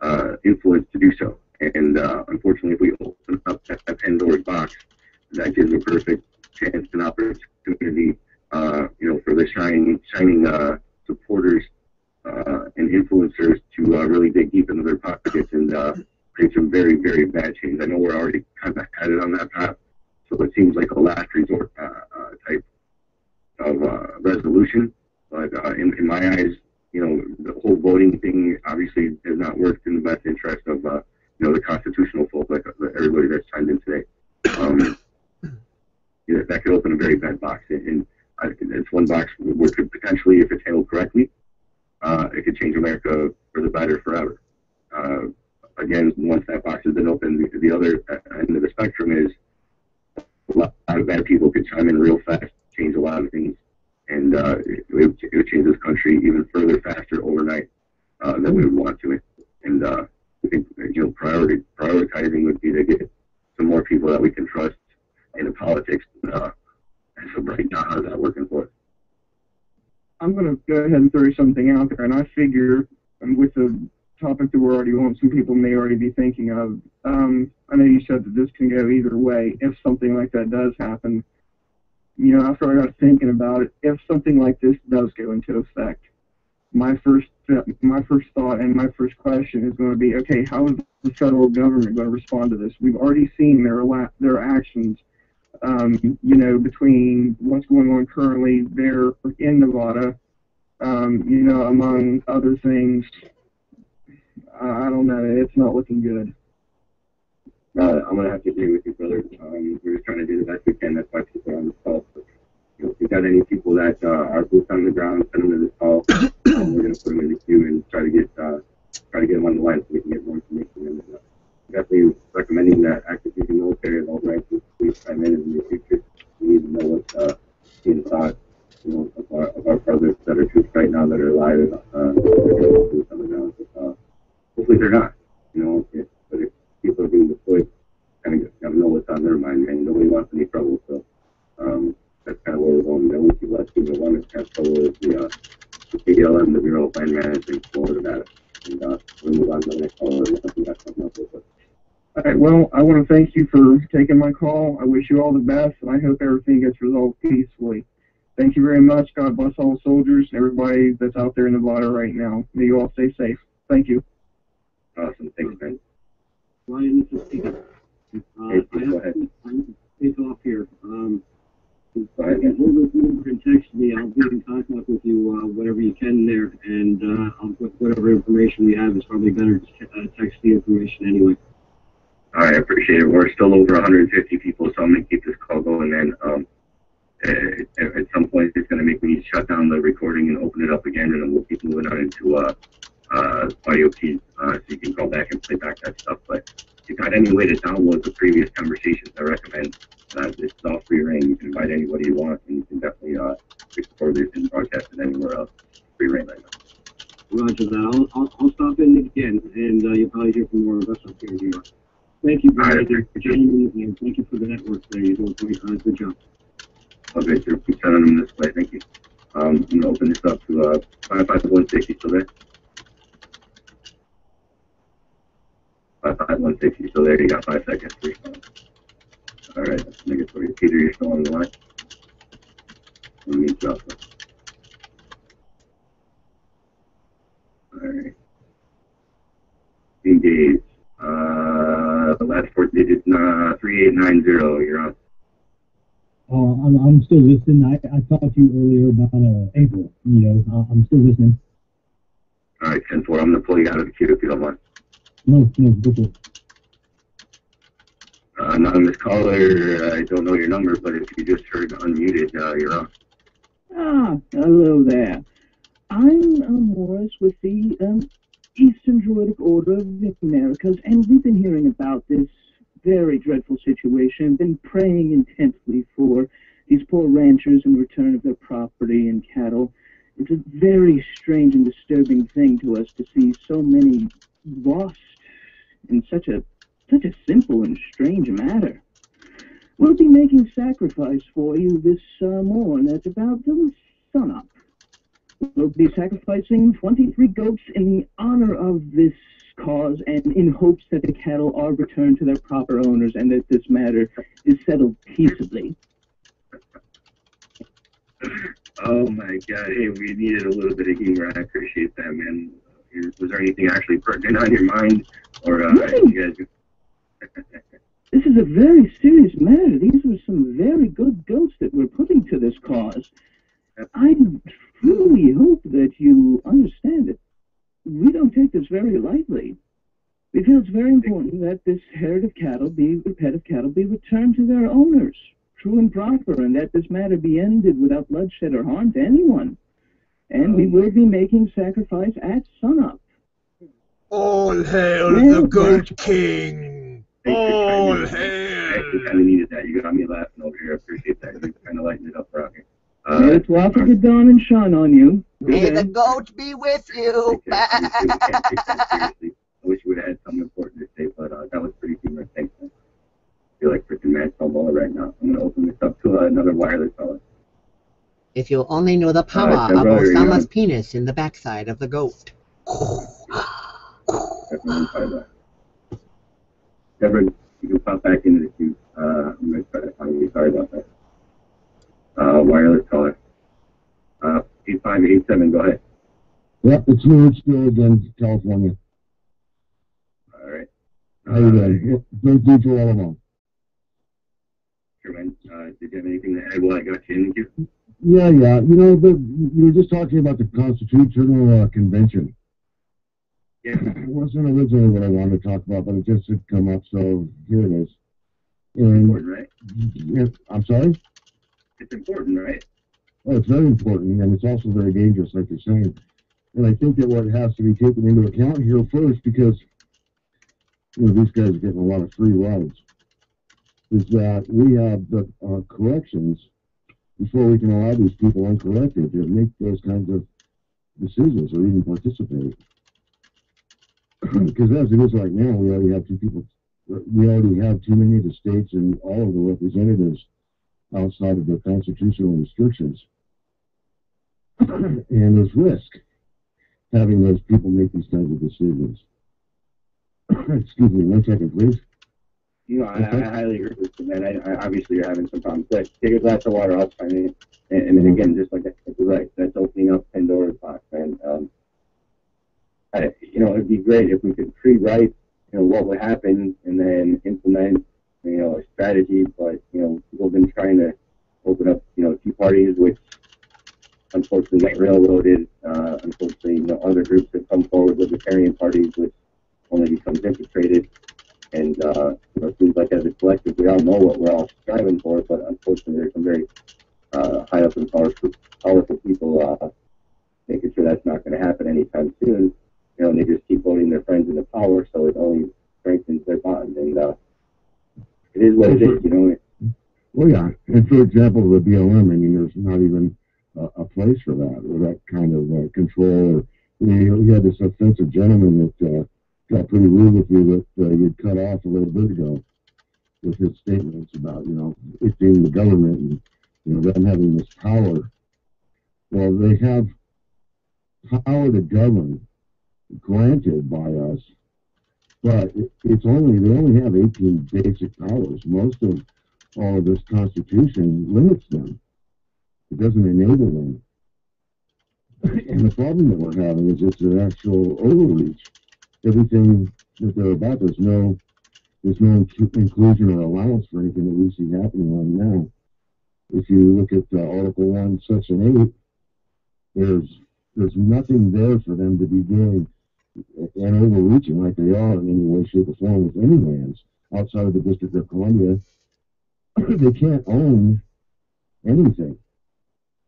uh, influence to do so. And uh, unfortunately, if we open up that, that Pandora's box, that gives a perfect chance and opportunity, uh, you know, for the shining, shining uh, supporters uh, and influencers to uh, really dig deep into their pockets and uh, create some very, very bad change. I know we're already kind of headed on that path, so it seems like a last resort type of resolution. But in, in my eyes, you know, the whole voting thing obviously has not worked in the best interest of, uh, you know, the constitutional folk, like everybody that's chimed in today. Um, you know, that could open a very bad box, and, and it's one box where could potentially, if it's handled correctly, uh, it could change America for the better forever. Uh, again, once that box has been opened, the, the other end of the spectrum is a lot of bad people could chime in real fast, change a lot of things, and uh, it, it would change this country even further faster overnight uh, than we would want to. And uh, I think you know, priority prioritizing would be to get some more people that we can trust into politics. Uh, so right now, how's that working for us? I'm going to go ahead and throw something out there, and I figure um, with the topic that we're already on, some people may already be thinking of. Um, I know you said that this can go either way. If something like that does happen, you know, after I got thinking about it, if something like this does go into effect, my first my first thought and my first question is going to be, okay, how is the federal government going to respond to this? We've already seen their their actions um, you know, between what's going on currently there in Nevada, um, you know, among other things. I don't know. It's not looking good. Uh, I'm gonna have to agree with you, brother. Um, we're just trying to do the best we can. That's why people are on this call. You know, if you got any people that uh, are boots on the ground, send them to this call. um, we're gonna put them in the queue and try to get uh, try to get them on the line so we can get more information. And uh, definitely recommending that active duty military and all branches please chime in in the future. We need to know what's uh, being thought, you know, of our, of our brothers that are troops right now that are alive. Uh, are gonna boots on the ground. Uh, hopefully they're not. You know, if, but if people are being deployed, kind of gotta know what's on their mind, and nobody wants any trouble. So um, that's kind of where we're going. The only people that seem to want to have trouble is the, uh, the BLM, the Bureau of Land Management, Florida, Nevada. And uh, we'll move on to the next caller. unless we got something else with. All right. Well, I want to thank you for taking my call. I wish you all the best, and I hope everything gets resolved peacefully. Thank you very much. God bless all the soldiers and everybody that's out there in Nevada right now. May you all stay safe. Thank you. Awesome. Thanks, man. Ryan, this is Steve. Uh, I have to I have to take off here. Um, Go ahead, Get hold of this number and text me. I'll be in contact with you uh, whatever you can there, and uh, I'll put whatever information we have. It's probably better to uh, text the information anyway. All right, I appreciate it. We're still over 150 people, so I'm gonna keep this call going. And um, at, at some point, it's gonna make me shut down the recording and open it up again, and then we'll keep moving on into uh, uh, audio keys, uh, so you can call back and play back that stuff. But if you got any way to download the previous conversations, I recommend. Uh, it's all free reign. You can invite anybody you want, and you can definitely uh, record it and broadcast it anywhere else. Free reign right now. Roger that. I'll, I'll, I'll stop in again, and uh, you'll probably hear from more of us up here in New York. Thank you, Brian, for joining me, and thank you for the network there. You're doing a great, uh, good job. Okay, sir. Keep sending them this way. Thank you. Um, I'm gonna open this up to uh, 55160. Still there? 55160. Still there? You got five seconds to respond. All right, that's negatory. Peter, you're still on the line. Let me drop it. All right. Engage. Uh, the last four digits, uh, 3890. You're on. Uh, I'm, I'm still listening. I, I talked to you earlier about uh, April. You know, I'm still listening. All right, 10 4. I'm going to pull you out of the queue if you don't mind. No, no, go for it. Uh, anonymous caller, I don't know your number, but if you just heard unmuted, uh, you're on. Ah, hello there. I'm uh, Morris with the um, Eastern Druidic Order of the Americas, and we've been hearing about this very dreadful situation, been praying intensely for these poor ranchers in return of their property and cattle. It's a very strange and disturbing thing to us to see so many lost in such a such a simple and strange matter. We'll be making sacrifice for you this uh, morn at about the sunup. We'll be sacrificing 23 goats in the honor of this cause and in hopes that the cattle are returned to their proper owners and that this matter is settled peaceably. Oh my god, hey, we needed a little bit of humor. I appreciate that, man. Was there anything actually pertinent on your mind? Or, you guys. This is a very serious matter. These were some very good goats that we're putting to this cause. I truly hope that you understand it. We don't take this very lightly. We feel it's very important that this herd of cattle be, the pet of cattle, be returned to their owners, true and proper, and that this matter be ended without bloodshed or harm to anyone. And we oh. will be making sacrifice at sunup. All hail Well, the Goat King! All I hail! actually kind of needed that. You got me laughing over here. I appreciate that. You kind of lightened it up around here. May the twelfth of the dawn and shine on you. May the goat be with you. I wish we would have had something important to say, but uh, that was pretty humorous. Thanks, man. I feel like freaking Matt Balboa right now. I'm going to open this up to uh, another wireless caller. If you only knew the power Uh, of Deborah, are you Osama's penis in the backside of the goat. Definitely try that. Deborah, you can pop back into the queue. Uh, I'm going to try to find you. Sorry about that. Uh, wireless caller. Uh, 8587, go ahead. Yep, it's me, it's still again, California. All right. How you doing? Great dude for all along. Sherman, uh, did you have anything to add while I got you in here? Yeah, yeah. You know, the, you were just talking about the Constitutional uh, Convention. Yeah. It wasn't originally what I wanted to talk about, but it just had come up, so here it is. And, Important, right? yeah, I'm sorry? It's important, right? Well, it's very important, and it's also very dangerous, like you're saying. And I think that what has to be taken into account here first, because you know these guys are getting a lot of free rides, is that we have the uh, corrections before we can allow these people uncorrected to make those kinds of decisions or even participate. Because as it is right now, we already have two people. We already have too many of the states and all of the representatives outside of their constitutional restrictions. and there's risk having those people make these kinds of decisions. Excuse me, one second, please. You know, I, I highly agree with you, man. I, I, obviously, you're having some problems. Take a glass of water. I'll chime in. And, and then again, just like I said, right. That's opening up Pandora's box, man. Um, I, you know, it'd be great if we could pre-write, you know, what would happen and then implement, you know, a strategy. But you know, people have been trying to open up, you know, two parties, which unfortunately got railroaded. Uh, unfortunately, you know, other groups have come forward, libertarian parties, which only becomes infiltrated. And uh, you know, it seems like as a collective, we all know what we're all striving for, but unfortunately, there's some very uh, high up and powerful, powerful people uh, making sure that's not going to happen anytime soon. You know, they just keep voting their friends into power, so it only strengthens their bond. And uh, it is what it is, you know. Well, yeah. And for example, the BLM, I mean, there's not even a, a place for that or that kind of uh, control. Or, you know, you had this offensive gentleman that uh, got pretty rude with you that uh, you'd cut off a little bit ago with his statements about, you know, it being the government and, you know, them having this power. Well, they have power to govern granted by us, but it, it's only, they only have 18 basic powers. Most of all of this Constitution limits them. It doesn't enable them. And the problem that we're having is it's an actual overreach. Everything that they're about, there's no, there's no inclusion or allowance for anything that we see happening right now. If you look at uh, Article One, Section Eight, there's there's nothing there for them to be doing and overreaching like they are in any way, shape, or form with any lands outside of the District of Columbia. they can't own anything.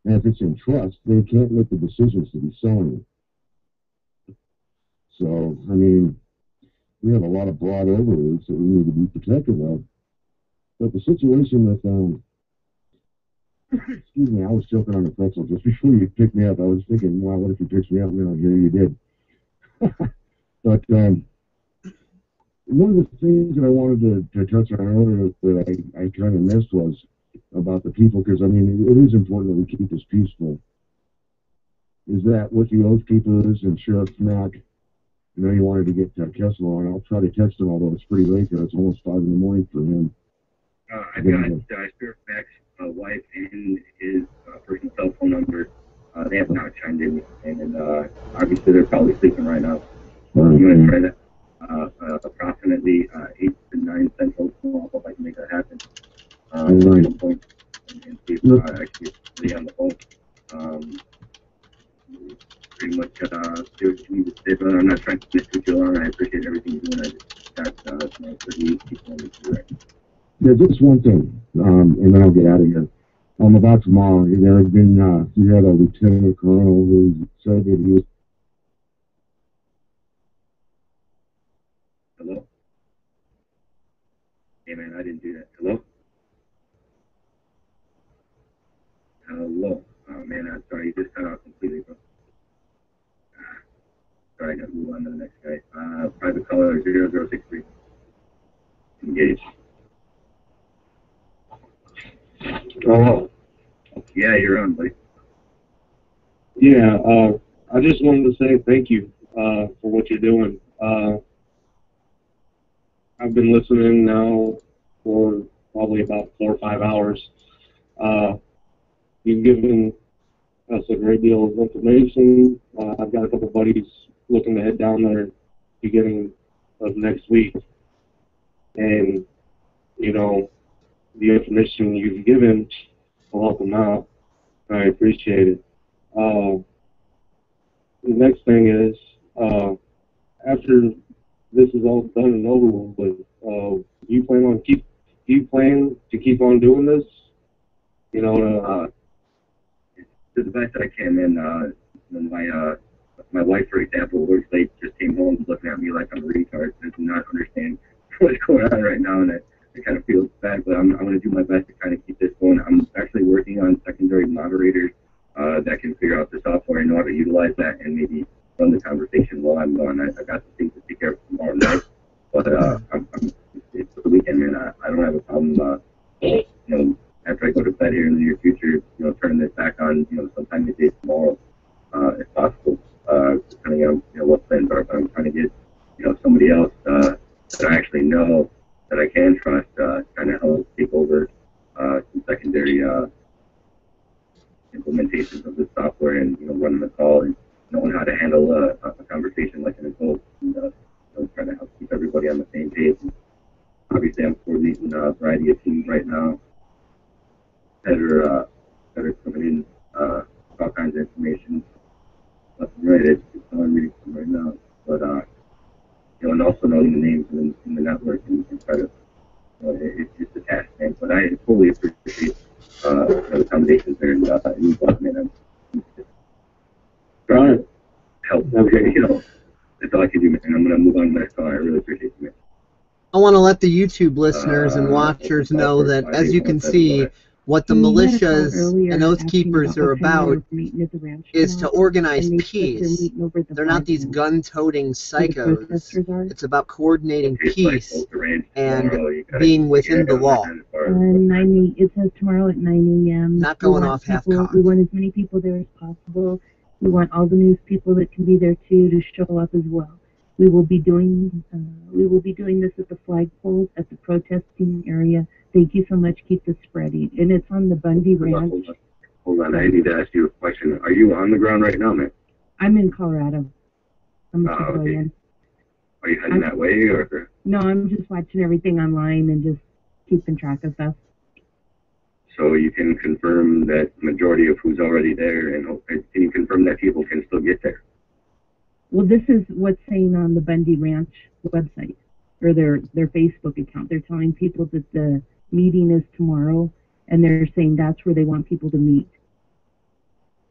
And if it's in trust, they can't make the decisions to be selling it. So, I mean, we have a lot of broad overreach that we need to be protective of. But the situation with, um, excuse me, I was choking on a pretzel just before you picked me up. I was thinking, wow, what if you picked me up? Know, here you did. but um, one of the things that I wanted to, to touch on earlier that I, I kind of missed was about the people, because I mean, it is important that we keep this peaceful. Is that with the Oath Keepers and Sheriff Mack? I know you wanted to get uh, Kessel on. I'll try to text him, although it's pretty late there. It's almost five in the morning for him. Uh, I've got uh, Sheriff Mack's uh, wife and his uh, personal cell phone number. Uh, they have not chimed in, and uh, obviously they're probably sleeping right now. So I'm going to try that uh, uh, approximately uh, 8 to 9 central. So I hope I can make that happen. Uh, right. some point and, and see if uh, I can get on the phone. Um, pretty much uh, do what you need to say, but I'm not trying to get too long. I appreciate everything you're doing. I just got uh, you know, 38 people on this direct. Yeah, just one thing, um, and then I'll get out of here. Um, about tomorrow, there has been, uh, you had a lieutenant colonel who said that he was Hello? Hey man, I didn't do that. Hello? Hello? Oh man, I'm sorry, you just cut off completely, bro. Ah, Sorry, I gotta move on to the next guy. Uh, private caller 0063. Engage. Hello. Yeah, you're on, buddy. Yeah, uh, I just wanted to say thank you uh, for what you're doing. Uh, I've been listening now for probably about four or five hours. Uh, you've given us a great deal of information. Uh, I've got a couple buddies looking to head down there beginning of next week. And, you know, the information you've given will help them out. I appreciate it. Uh, the next thing is, uh, after this is all done and over with, uh, you plan on keep, you plan to keep on doing this? You know, to, uh, to the best that I can. And uh, my uh, my wife, for example, works late, just came home looking at me like I'm a retard. Does not understand what's going on right now, and I, I kind of feel bad. But I'm I'm going to do my best to kind of keep this going. I'm actually working on secondary moderators uh, that can figure out the software and know how to utilize that, and maybe run the conversation while I'm gone. I, I got some things to take care of tomorrow night, but uh, I'm, I'm, it's the weekend, man. I, I don't have a problem. Uh, you know, after I go to bed here in the near future, you know, turning this back on, you know, sometime midday tomorrow, uh, if possible, uh, depending on, you know, what plans are. But I'm trying to get, you know, somebody else, uh, that I actually know that I can trust, uh, kind of help take over, uh, some secondary, uh, implementations of this software and, you know, running the call and knowing how to handle a, a conversation like an adult and, uh, you know, trying to help keep everybody on the same page. Obviously, I'm coordinating a variety of teams right now that are uh, that are coming in uh, all kinds of information. Left and right, it's, it's all I'm reading from right now. But uh, you know, and also knowing the names in, in the network and, and try to, you know, it, it's just a task thing. But I fully appreciate uh, the accommodations there and uh, you man. I'm trying to help. Okay, you know, that's all I can do, man. I'm gonna move on to the next call. I really appreciate you, man. I want to let the YouTube listeners and Uh, watchers know that, as you can that's see, what- what the You had a call militias and oath keepers are what time they about were meeting at the ranch is to organize and they said they're peace. meeting over the They're not these gun-toting psychos. It's about coordinating peace both the range and tomorrow, you gotta being within the law. that as far as- nine. It says tomorrow at nine a.m. Not going off half people- cocked. We want as many people there as possible. We want all the news people that can be there too to show up as well. We will be doing. Uh, we will be doing this at the flagpoles at the protesting area. Thank you so much. Keep this spreading, and it's on the Bundy Ranch. hold on. Hold on, I need to ask you a question. Are you on the ground right now, man? I'm in Colorado. I'm a Ah, okay. Are you heading that way, or No, I'm just watching everything online and just keeping track of stuff. so you can confirm that majority of who's already there, and can you confirm that people can still get there? Well, this is what's saying on the Bundy Ranch website or their their Facebook account. They're telling people that the meeting is tomorrow, and they're saying that's where they want people to meet.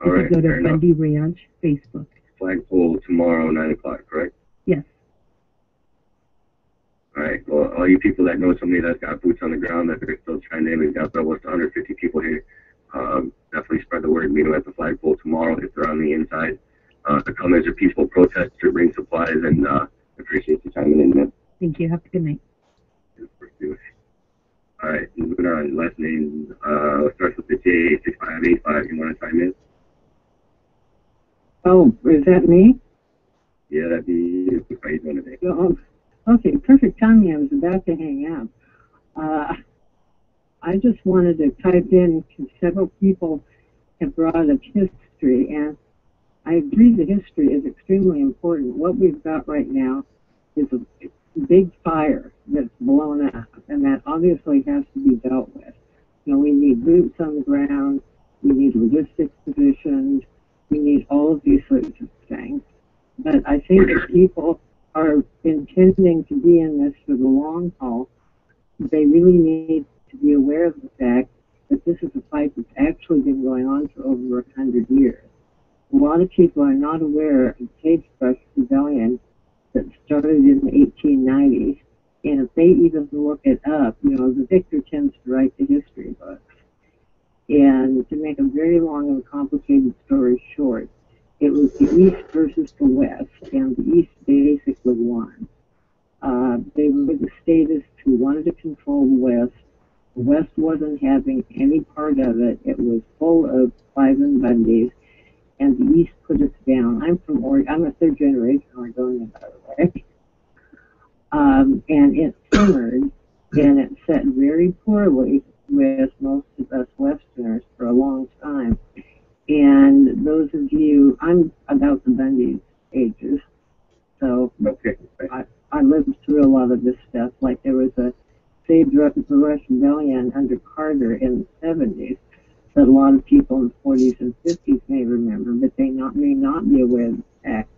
All If right, you go to enough. Bundy Ranch Facebook. Flagpole tomorrow, nine o'clock, correct? Yes. All right. Well, all you people that know somebody that's got boots on the ground that are still trying to, we've got almost 150 people here. Um, definitely spread the word. Meet them at the flagpole tomorrow if they're on the inside. Uh, to come as peaceful protest to bring supplies and uh, appreciate you chiming in, man. Thank you. Have a good night. All right, moving on. Last name uh, starts with the J six five eight five. You want to chime in? Oh, is that me? Yeah, that'd be you. How you doing today? Oh, okay, perfect timing. I was about to hang up. Uh, I just wanted to type in because several people have brought up history, and I agree that history is extremely important. What we've got right now is a big fire that's blown up, and that obviously has to be dealt with. You know, we need boots on the ground, we need logistics positions, we need all of these sorts of things. But I think if people are intending to be in this for the long haul, they really need to be aware of the fact that this is a fight that's actually been going on for over a hundred years. A lot of people are not aware of Sagebrush Rebellion that started in the 1890s, and if they even look it up, you know, the victor tends to write the history books. And to make a very long and complicated story short, it was the East versus the West, and the East basically won. Uh, they were the statists who wanted to control the West. The West wasn't having any part of it. It was full of Cliven Bundys, and the East put us down. I'm from Oregon. I'm a third generation Oregonian, by the way. Um, and it simmered, and it set very poorly with most of us Westerners for a long time. And those of you, I'm about the Bundy ages, so Okay. I, I lived through a lot of this stuff. Like there was a Sagebrush rebellion under Carter in the 70s that a lot of people in the 40s and 50s may remember, but they not may not be aware of the fact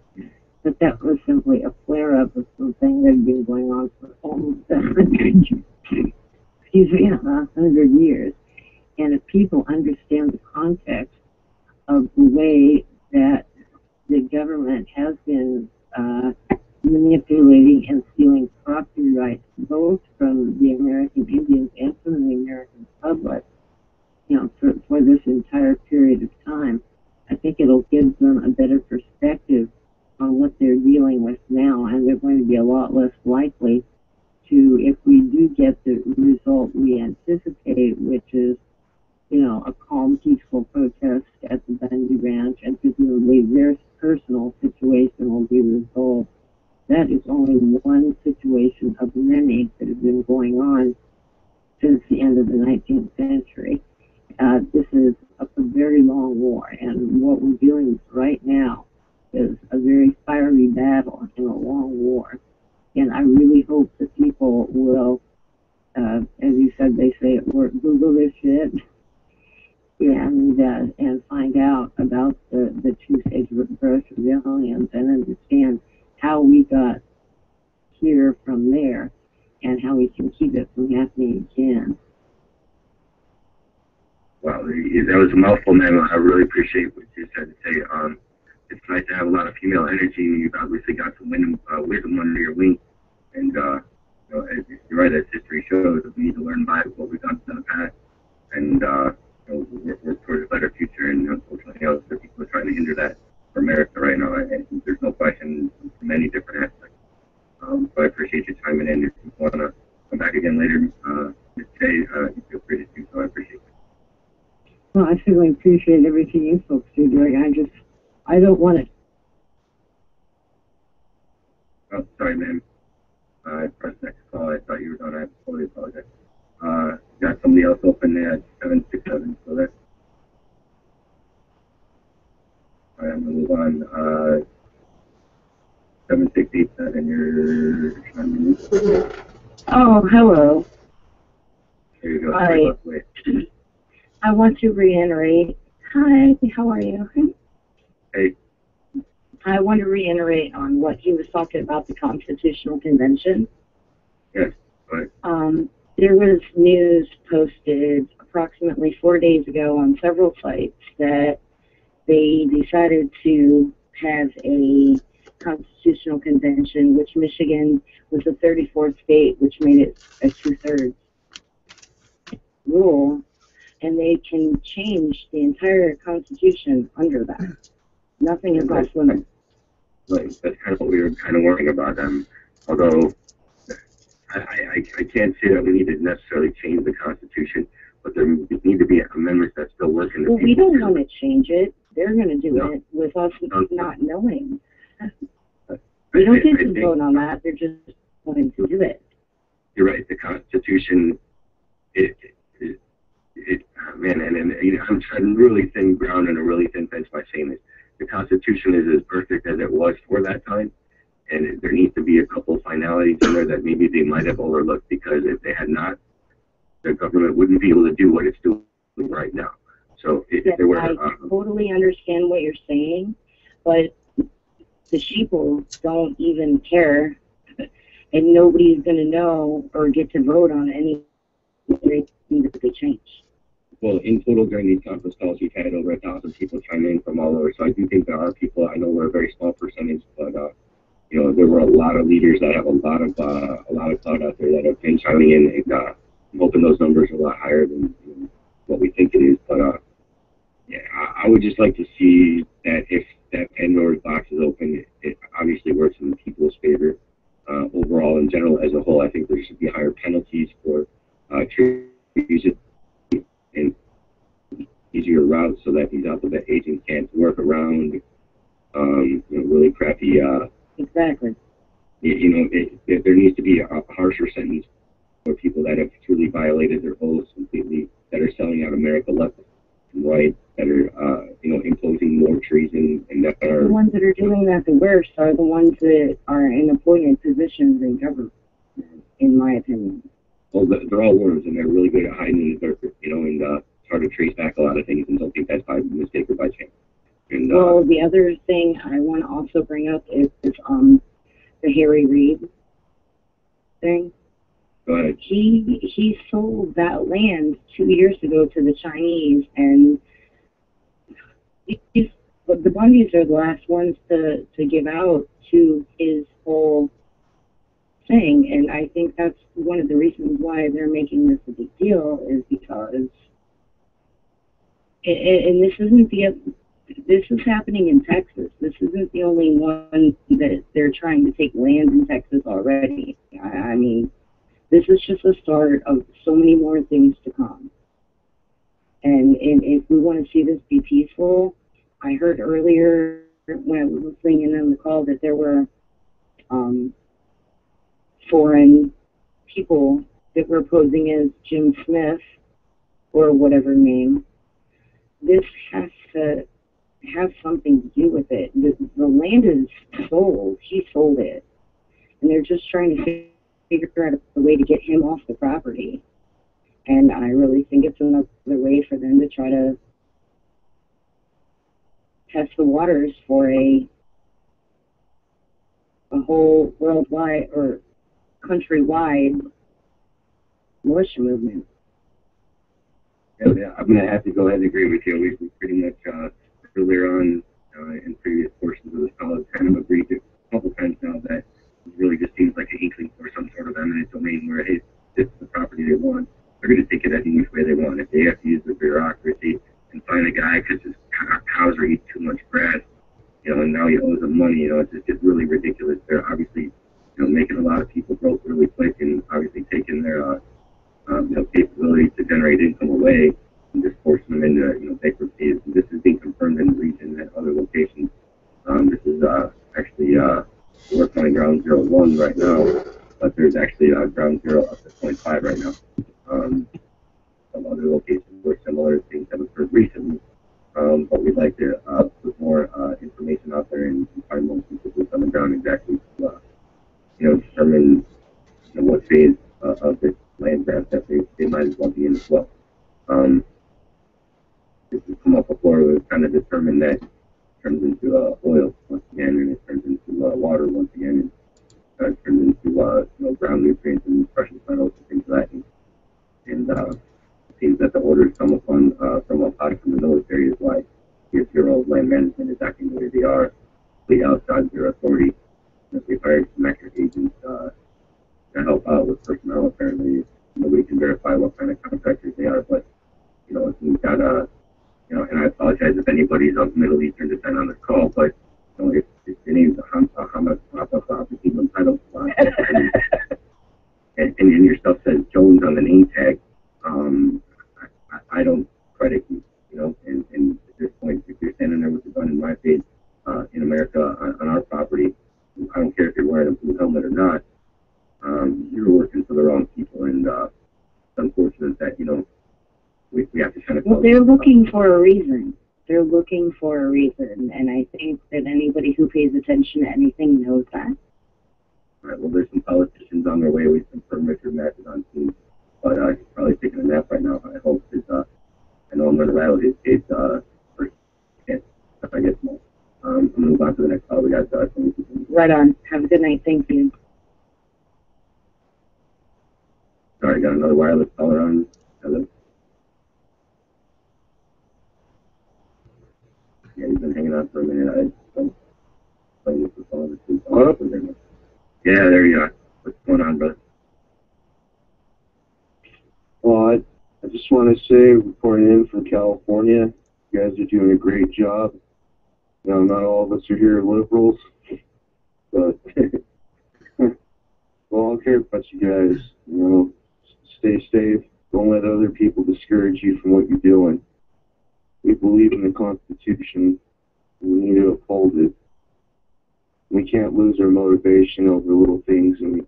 that that was simply a flare-up of something that had been going on for almost a hundred, excuse me, a hundred years. And if people understand the context of the way that the government has been uh, manipulating and stealing property rights, both from the American Indians and from the American public, know, for, for this entire period of time, I think it'll give them a better perspective on what they're dealing with now, and they're going to be a lot less likely to, if we do get the result we anticipate, which is, you know, a calm, peaceful protest at the Bundy Ranch, and presumably their personal situation will be resolved. That is only one situation of many that have been going on since the end of the 19th century. Uh, this is a, a very long war, and what we're dealing with right now is a very fiery battle in a long war. And I really hope that people will, uh, as you said, they say at work, Google this shit and uh, and find out about the, the two stages of birth rebellions and understand how we got here from there and how we can keep it from happening again. Wow, that was a mouthful, man. I really appreciate what you said to say. Um, it's nice to have a lot of female energy. You've obviously got some wisdom, uh, wisdom under your wing, and uh, you know, as you're right, as history shows, we need to learn by what we've done in the past, and uh, you know, work, work towards a better future. And unfortunately, you know, the people are trying to hinder that for America right now, and there's no question from many different aspects. Um, so I appreciate you chiming in. If you want to come back again later uh, today, uh, you feel free to do so. I appreciate it. Well, I certainly appreciate everything you folks do, Greg. I just, I don't want to Oh, sorry, ma'am. I pressed next call. I thought you were done. I totally apologize. Uh, got somebody else open at 767, so that's. All right, I'm going to move on. Uh, 7687, you're trying to Oh, hello. There you go. Hi. Sorry about the wait. I want to reiterate. Hi, how are you? Hey, I want to reiterate on what he was talking about the Constitutional Convention. yes, ahead. Um, there was news posted approximately four days ago on several sites that they decided to have a constitutional convention, which Michigan was the 34th state, which made it a two-thirds rule, and they can change the entire constitution under that. Nothing is off limits. Right, that's kind of what we were kind of worrying about. Um, although I, I, I can't say that we need to necessarily change the Constitution, but there need to be amendments that still work in the Well, we don't want to change it. They're going to do No. it with us not knowing. We don't get to vote on that. They're just going to do it. you're right. The Constitution, it, it, it man, and, and you know, I'm trying really thin ground and a really thin fence by saying this. The Constitution is as perfect as it was for that time, and it, there needs to be a couple finalities in there that maybe they might have overlooked because if they had not, the government wouldn't be able to do what it's doing right now. So if, Yes, if there were, I uh, totally understand what you're saying, but the sheeple don't even care, and nobody's going to know or get to vote on anything that they change. well, in total during these conference calls, we've had over a thousand people chime in from all over. So I do think there are people. I know we're a very small percentage, but uh, you know, there were a lot of leaders that have a lot of uh, a lot of clout out there that have been chiming in, and uh, I'm hoping those numbers are a lot higher than, than what we think it is. But uh, yeah, I, I would just like to see that if that Pandora's box is open, it, it obviously works in the people's favor. Uh, overall, in general, as a whole, I think there should be higher penalties for uh, trees and easier routes so that these alphabet agents can't work around um, you know, really crappy. Uh, Exactly. you, you know, it, it, there needs to be a, a harsher sentence for people that have truly violated their oaths completely, that are selling out America left and right, that are uh, you know imposing more treason, and that are The ones that are doing that the worst are the ones that are in appointed positions in government, in my opinion. Well, they're all worms, and they're really good at hiding in the dirt, you know, and uh, it's hard to trace back a lot of things and don't think that's by mistake or by chance. And uh, Well, the other thing I want to also bring up is, is um the Harry Reid thing. go ahead. He he sold that land two years ago to the Chinese, and he's, the Bundys are the last ones to to give out to his whole thing, and I think that's one of the reasons why they're making this a big deal is because, and, and this isn't the this is happening in Texas. This isn't the only one that they're trying to take land in Texas already. I, I mean, this is just the start of so many more things to come. And, and if we want to see this be peaceful, I heard earlier when I was listening in on the call that there were um, foreign people that were posing as Jim Smith or whatever name. This has to have something to do with it. The, the land is sold. He sold it. And they're just trying to figure out a way to get him off the property. And I really think it's another way for them to try to test the waters for a a whole worldwide or countrywide militia movement. Yeah, yeah, I'm gonna have to go ahead and agree with you. We, we pretty much uh, earlier on uh, in previous portions of this call have kind of agreed to a couple times now that it really just seems like an inkling for some sort of eminent domain where hey, this is the property they want. They're gonna take it any which way they want. If they have to use the bureaucracy and find a guy because his cows are eating too much grass, you know, and now he owes them money, you know, it's just it's really ridiculous. They're obviously, you know, making a lot of people broke really quick and obviously taking their uh, um, you know, capability to generate income away and just forcing them into, you know, bankruptcy. This is being confirmed in the region at other locations. Um, this is uh, actually uh, we're calling ground zero one right now, but there's actually uh, ground zero up to point five right now. Um, some other locations where similar things have occurred recently, um, but we'd like to uh, put more uh, information out there and find more people on the ground exactly uh, you know, determine you know, what phase uh, of this land grant that they, they might as well be in as well. Um, this has come up before, we've kind of determined that it turns into uh, oil once again, and it turns into uh, water once again, and uh, it turns into uh, you know, ground nutrients and precious metals and things of that. And uh, it seems that the orders come upon uh, from high from the military is why Tier Zero land management is acting the way they are, completely outside their authority. We hired some extra agents uh, to help out with personnel, apparently. Nobody can verify what kind of contractors they are, but you know, we've got a, you know, and I apologize if anybody's of Middle Eastern descent on this call, but you know, if, if your name's Ham- uh, Papa, people uh, and, and, and your stuff says Jones on the name tag, um, I, I- I don't credit you, you know, and, and at this point, if you're standing there with a gun in my face, uh, in America on, on our property, I don't care if you're wearing a blue helmet or not, um, you're working for the wrong people, and uh, it's unfortunate that you know we, we have to kind of. Well, they're looking for a reason. They're looking for a reason, and I think that anybody who pays attention to anything knows that. All right, well, there's some politicians on their way. We've confirmed Richard Mastodon team, but uh, he's probably taking a nap right now. I hope his, uh, I know I'm going to rattle his case uh, first, if I get small. Um, I'm going to move on to the next call. We got uh, 20. Right on. Have a good night. Thank you. Sorry, got another wireless caller on. Hello. Yeah, he's been hanging on for a minute. I don't play this with all of his Hello? Yeah, there you are. What's going on, brother? Well, I, I just want to say, reporting in from California, you guys are doing a great job. Know, not all of us are here liberals, but well, I don't care about you guys. You know, stay safe. Don't let other people discourage you from what you're doing. We believe in the Constitution. We need to uphold it. We can't lose our motivation over little things, and we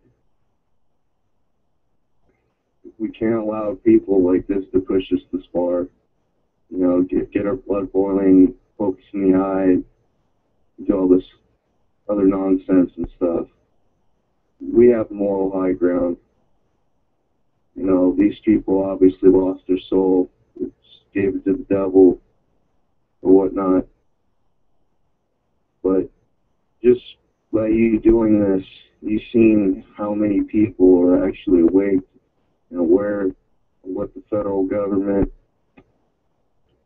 we can't allow people like this to push us this far. You know, get get our blood boiling, focus in the eye, do all this other nonsense and stuff. We have moral high ground. you know, these people obviously lost their soul, gave it to the devil or whatnot. But just by you doing this, you've seen how many people are actually awake and aware of what the federal government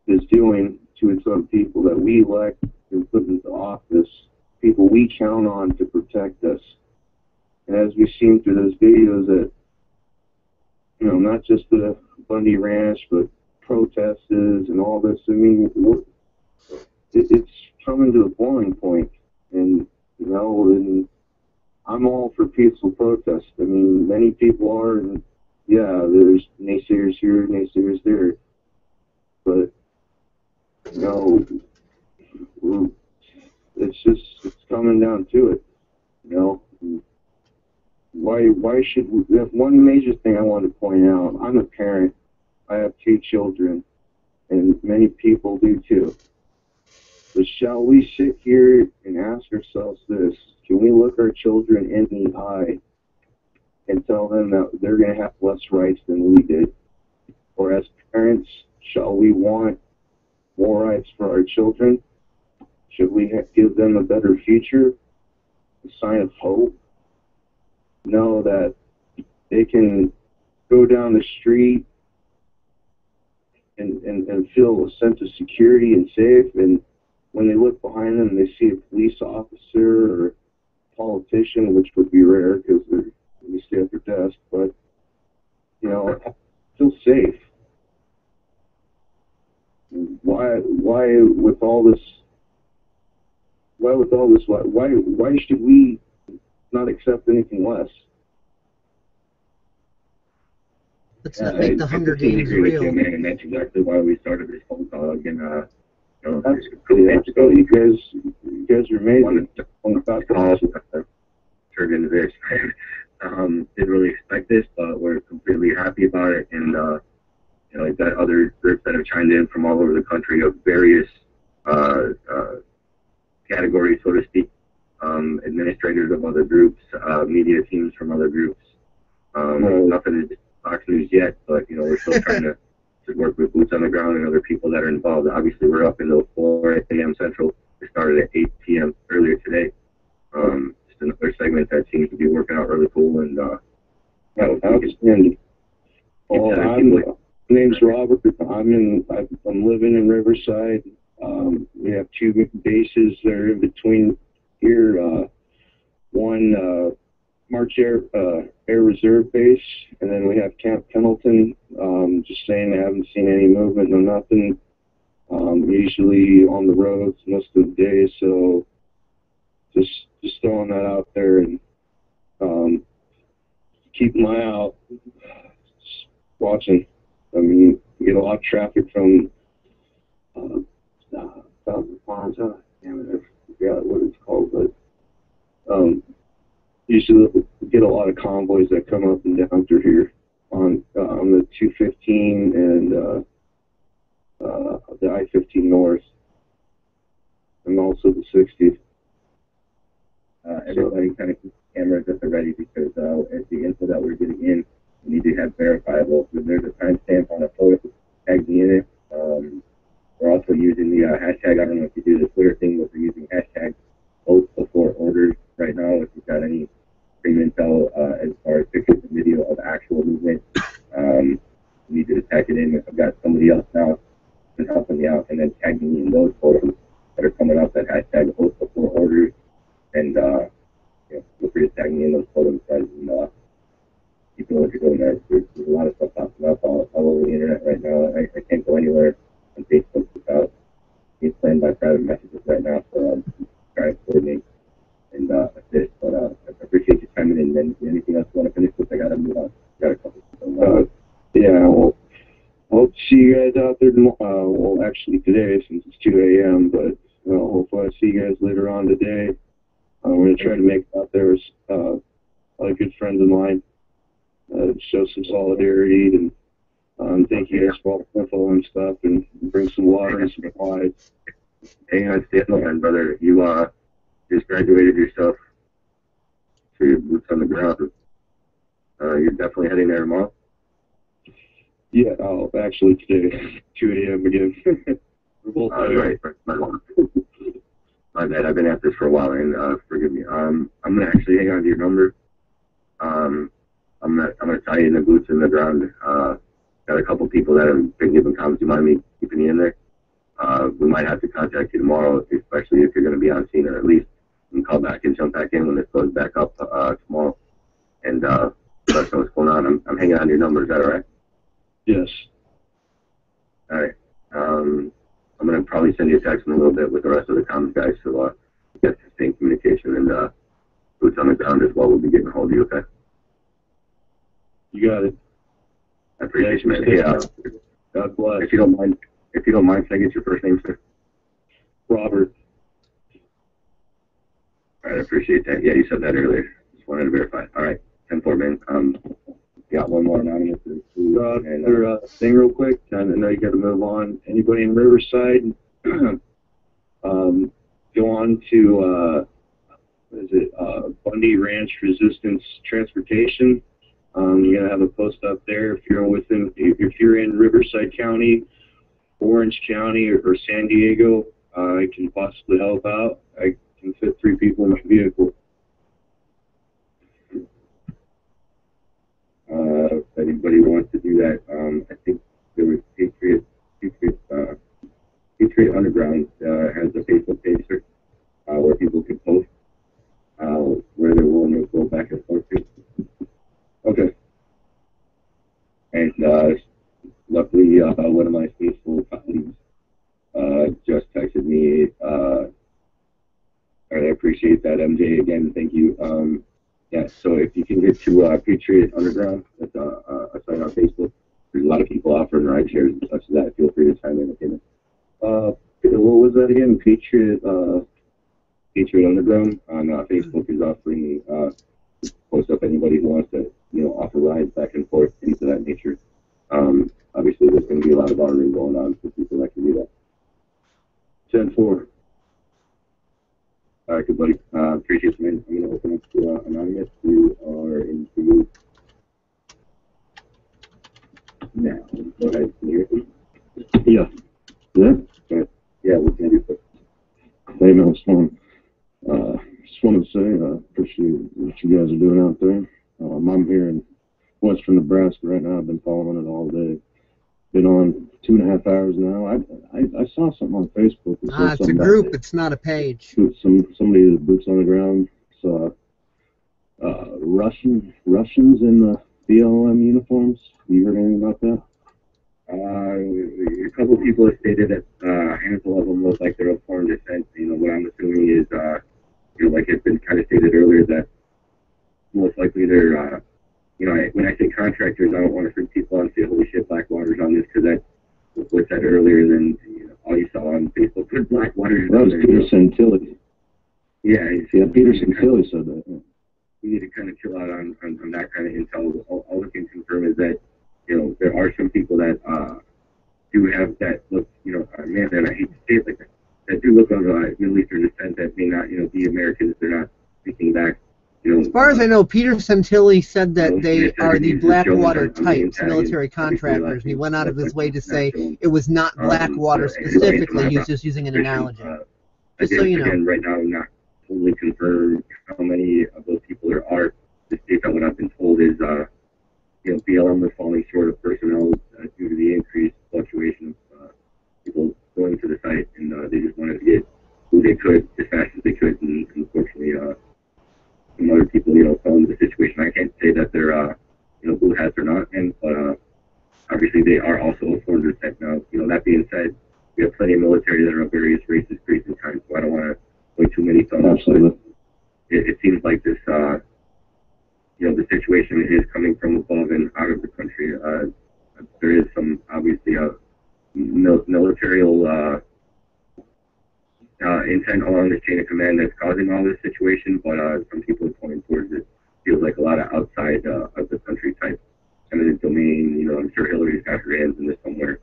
is doing to its own people that we elect and put into office, people we count on to protect us. And as we've seen through those videos that, you know, not just the Bundy Ranch, but protests and all this, I mean, it's coming to a boiling point. And, you know, and I'm all for peaceful protest. I mean, many people are, and yeah, there's naysayers here, naysayers there. But, know, it's just, it's coming down to it, you know. Why, why should we, one major thing I want to point out, I'm a parent, I have two children, and many people do too. But shall we sit here and ask ourselves this? Can we look our children in the eye and tell them that they're going to have less rights than we did? Or as parents, shall we want more rights for our children? Should we give them a better future? A sign of hope? Know that they can go down the street and, and, and feel a sense of security and safe and when they look behind them, they see a police officer or politician, which would be rare because they stay at their desk, but you know, feel safe. Why? Why with all this? Why with all this? Why? Why? Why should we not accept anything less? Let's not make the I Hunger completely Games agree with real. you, man, and that's exactly why we started this phone call again. Uh, you know, That's, just a couple yeah, months ago, you guys, you guys are amazing. wanted to call, uh, turned into this. um, didn't really expect this, but we're completely happy about it, and uh, you know, we've got other groups that have chimed in from all over the country of various uh, uh, categories, so to speak. Um, administrators of other groups, uh, media teams from other groups. Um, Right. Nothing is Fox News yet, but you know, we're still trying to, to work with boots on the ground and other people that are involved. Obviously, we're up until 4 a.m. Central. We started at 8 p.m. earlier today. Um, just another segment that seems to be working out really cool, and uh, Outstanding. Oh, Yeah, I'm, like- my name's Robert. I'm in. I'm living in Riverside. Um, we have two bases that are in between here. Uh, one uh, March Air uh, Air Reserve Base, and then we have Camp Pendleton. Um, just saying, I haven't seen any movement, no nothing. Um, usually on the roads most of the day, so just just throwing that out there and um, keep an eye out, just watching. I mean, we get a lot of traffic from uh, uh, Thousand. Uh, damn it, I forgot what it's called, but um, usually get a lot of convoys that come up and down through here on uh, on the 215 and uh, uh, the I-15 north, and also the 60. uh, everybody kind of cameras at the ready because uh, as the info that we're getting in, we need to have verifiable. When there's a timestamp on a photo, tag me in it. Um, we're also using the uh, hashtag. I don't know if you do the Twitter thing, but we're using hashtag vote before orders right now. If you've got any free intel uh, as far as pictures and video of actual movement, um, you need to tag it in. I've got somebody else now been helping me out and then tagging me in those photos that are coming up that hashtag vote before orders and uh, you know, feel free to tag me in those photos, guys, uh, doing what you're doing there. There's, there's a lot of stuff popping up all, all over the internet right now. I, I can't go anywhere on Facebook without being planned by private messages right now, so I'm trying to coordinate and uh, assist. But uh, I appreciate you chiming in. And then, anything else you want to finish with? I got to move on. Got a couple. So, uh, Uh, yeah, well, hope see you guys out there tomorrow. Uh, well, actually today since it's 2 a.m., but uh, hopefully I see you guys later on today. Uh, we're going to try to make it out there with uh, a lot of good friends of mine, uh, show some solidarity and um, thank you guys for all the info and stuff and bring some water and some supplies. hang on, stay on, brother. You uh, just graduated yourself to boots on the ground. Uh, you're definitely heading there tomorrow. Yeah, oh, actually today, 2 a.m. again. We're both Uh, right, right. My bad. I've been at this for a while, and uh, forgive me. Um, I'm gonna actually hang on to your number. Um, I'm gonna I'm gonna tie you in the boots in the ground. Uh, got a couple people that have been giving comments. Do you mind me keeping you in there? Uh, we might have to contact you tomorrow, especially if you're gonna be on scene, or at least you can call back and jump back in when this goes back up uh, tomorrow. And uh, let us know what's going on. I'm, I'm hanging on your number. Is that all right? Yes. All right. Um, I'm gonna probably send you a text in a little bit with the rest of the comms guys so uh, get the same communication and uh, boots on the ground as well. We'll be getting a hold of you. Okay. You got it. I appreciate you, man. Hey, uh, God bless. if you don't mind, if you don't mind, can I get your first name, sir? Robert. All right, I appreciate that. Yeah, you said that earlier. Just wanted to verify. All right, 10-4, man. Um, got one more anonymous. Uh, And, another uh, thing real quick, I know you got to move on. Anybody in Riverside, um, go on to, uh, what is it, uh, Bundy Ranch Resistance Transportation. Um, you're gonna have a post up there if you're within, if you're in Riverside County, Orange County, or, San Diego, uh, I can possibly help out. I can fit three people in my vehicle. uh, if anybody wants to do that, um, I think there was Patriot, Patriot, uh, Patriot Underground uh, has a Facebook page sir, uh, where people can post uh, where they're willing to go back and forth to. Okay. And uh, luckily, uh, one of my faithful colleagues uh, just texted me. Uh, and I appreciate that, MJ. Again, thank you. Um, yeah, so if you can get to uh, Patriot Underground, that's uh, uh, a site on Facebook. There's a lot of people offering ride shares and such as that. Feel free to chime in. Okay. Uh, what was that again? Patriot, uh, Patriot Underground on uh, Facebook is offering uh, post up anybody who wants to, you know, offer rides back and forth, things of that nature. Um, obviously, there's going to be a lot of honoring going on for people that can do that. 10 4. All right, good buddy. Uh, appreciate you, man. I'm going to open up to uh, Anonymous. You are in the move. Now, go ahead. Can you hear me? Yeah. Yeah? Yeah, what can I do for Hey, man, it's fun. Uh, just wanted to say, I appreciate what you guys are doing out there. Um, I'm here in western Nebraska right now. I've been following it all day. Been on two and a half hours now. I I, I saw something on Facebook. that Ah, it's a something about group. It's not a page. some somebody with boots on the ground saw uh, Russian Russians in the BLM uniforms. You heard anything about that? Uh, a couple of people have stated that uh, a handful of them look like they're of foreign descent. You know, what I'm assuming is, uh, you know, like it's been kind of stated earlier, that most likely they're, uh, you know, I, when I say contractors, I don't want to freak people out and say, holy shit, Blackwater's on this, because that was said earlier, then you know, all you saw on Facebook was Blackwater's That on was there. Peter Santilli. Yeah, Yeah, Peter Santilli said that. yeah. we need to kind of chill out on, on, on that kind of intel. All, all we can confirm is that, you know, there are some people that uh, do have that look, you know, uh, man, and I hate to say it like that, that do look of uh, Middle Eastern descent that may not, you know, be Americans. They're not speaking back, you. As far as I know, Peter Santilli said that they are the he's just showing Blackwater that I'm being types, military contractors, and he went out of his way to say it was not Um, Blackwater so anyway, so specifically. He was just using an analogy. Uh, Just so you know. again, right now, I'm not totally confirmed how many of those people there are. The state that what I've been told is, uh, you know, BLM was falling short of personnel uh, due to the increased fluctuation of uh, people going to the site, and uh, they just wanted to get who they could as fast as they could, and unfortunately, uh, some other people, you know, fell into the situation. I can't say that they're, uh, you know, blue hats or not, and but uh, obviously they are also a foreign descent. Now, you know, that being said, we have plenty of military that are of various races, creeds, and kinds, so I don't want to play too many thumbs. Absolutely. It, it seems like this, uh, you know, the situation is coming from above and out of the country. Uh, there is some obviously uh, mil- military uh, uh, intent along this chain of command that's causing all this situation, but uh, some people pointing towards it. Feels like a lot of outside uh, of the country type eminent domain. You know, I'm sure Hillary's got her hands in this somewhere,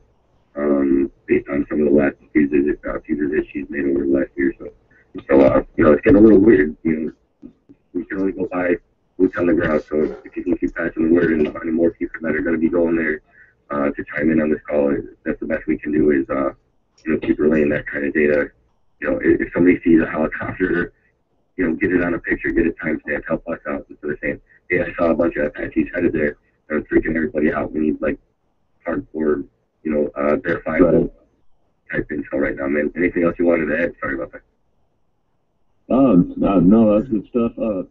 um, based on some of the last accuses, uh, accuses that she's made over the last year. So, so uh, you know, it's getting a little weird. You know, we can only go by boots on the ground. So if you can keep passing the word and finding more people that are going to be going there uh, to chime in on this call. That's the best we can do is, uh, you know, keep relaying that kind of data. You know, if, if somebody sees a helicopter, you know, get it on a picture, get it timestamped, help us out instead of saying, hey, I saw a bunch of Apaches headed there. They're freaking everybody out. We need like hardcore, you know, uh, verifiable type intel right now, man. Anything else you wanted to add? Sorry about that. Um, no, no, that's good stuff. Uh,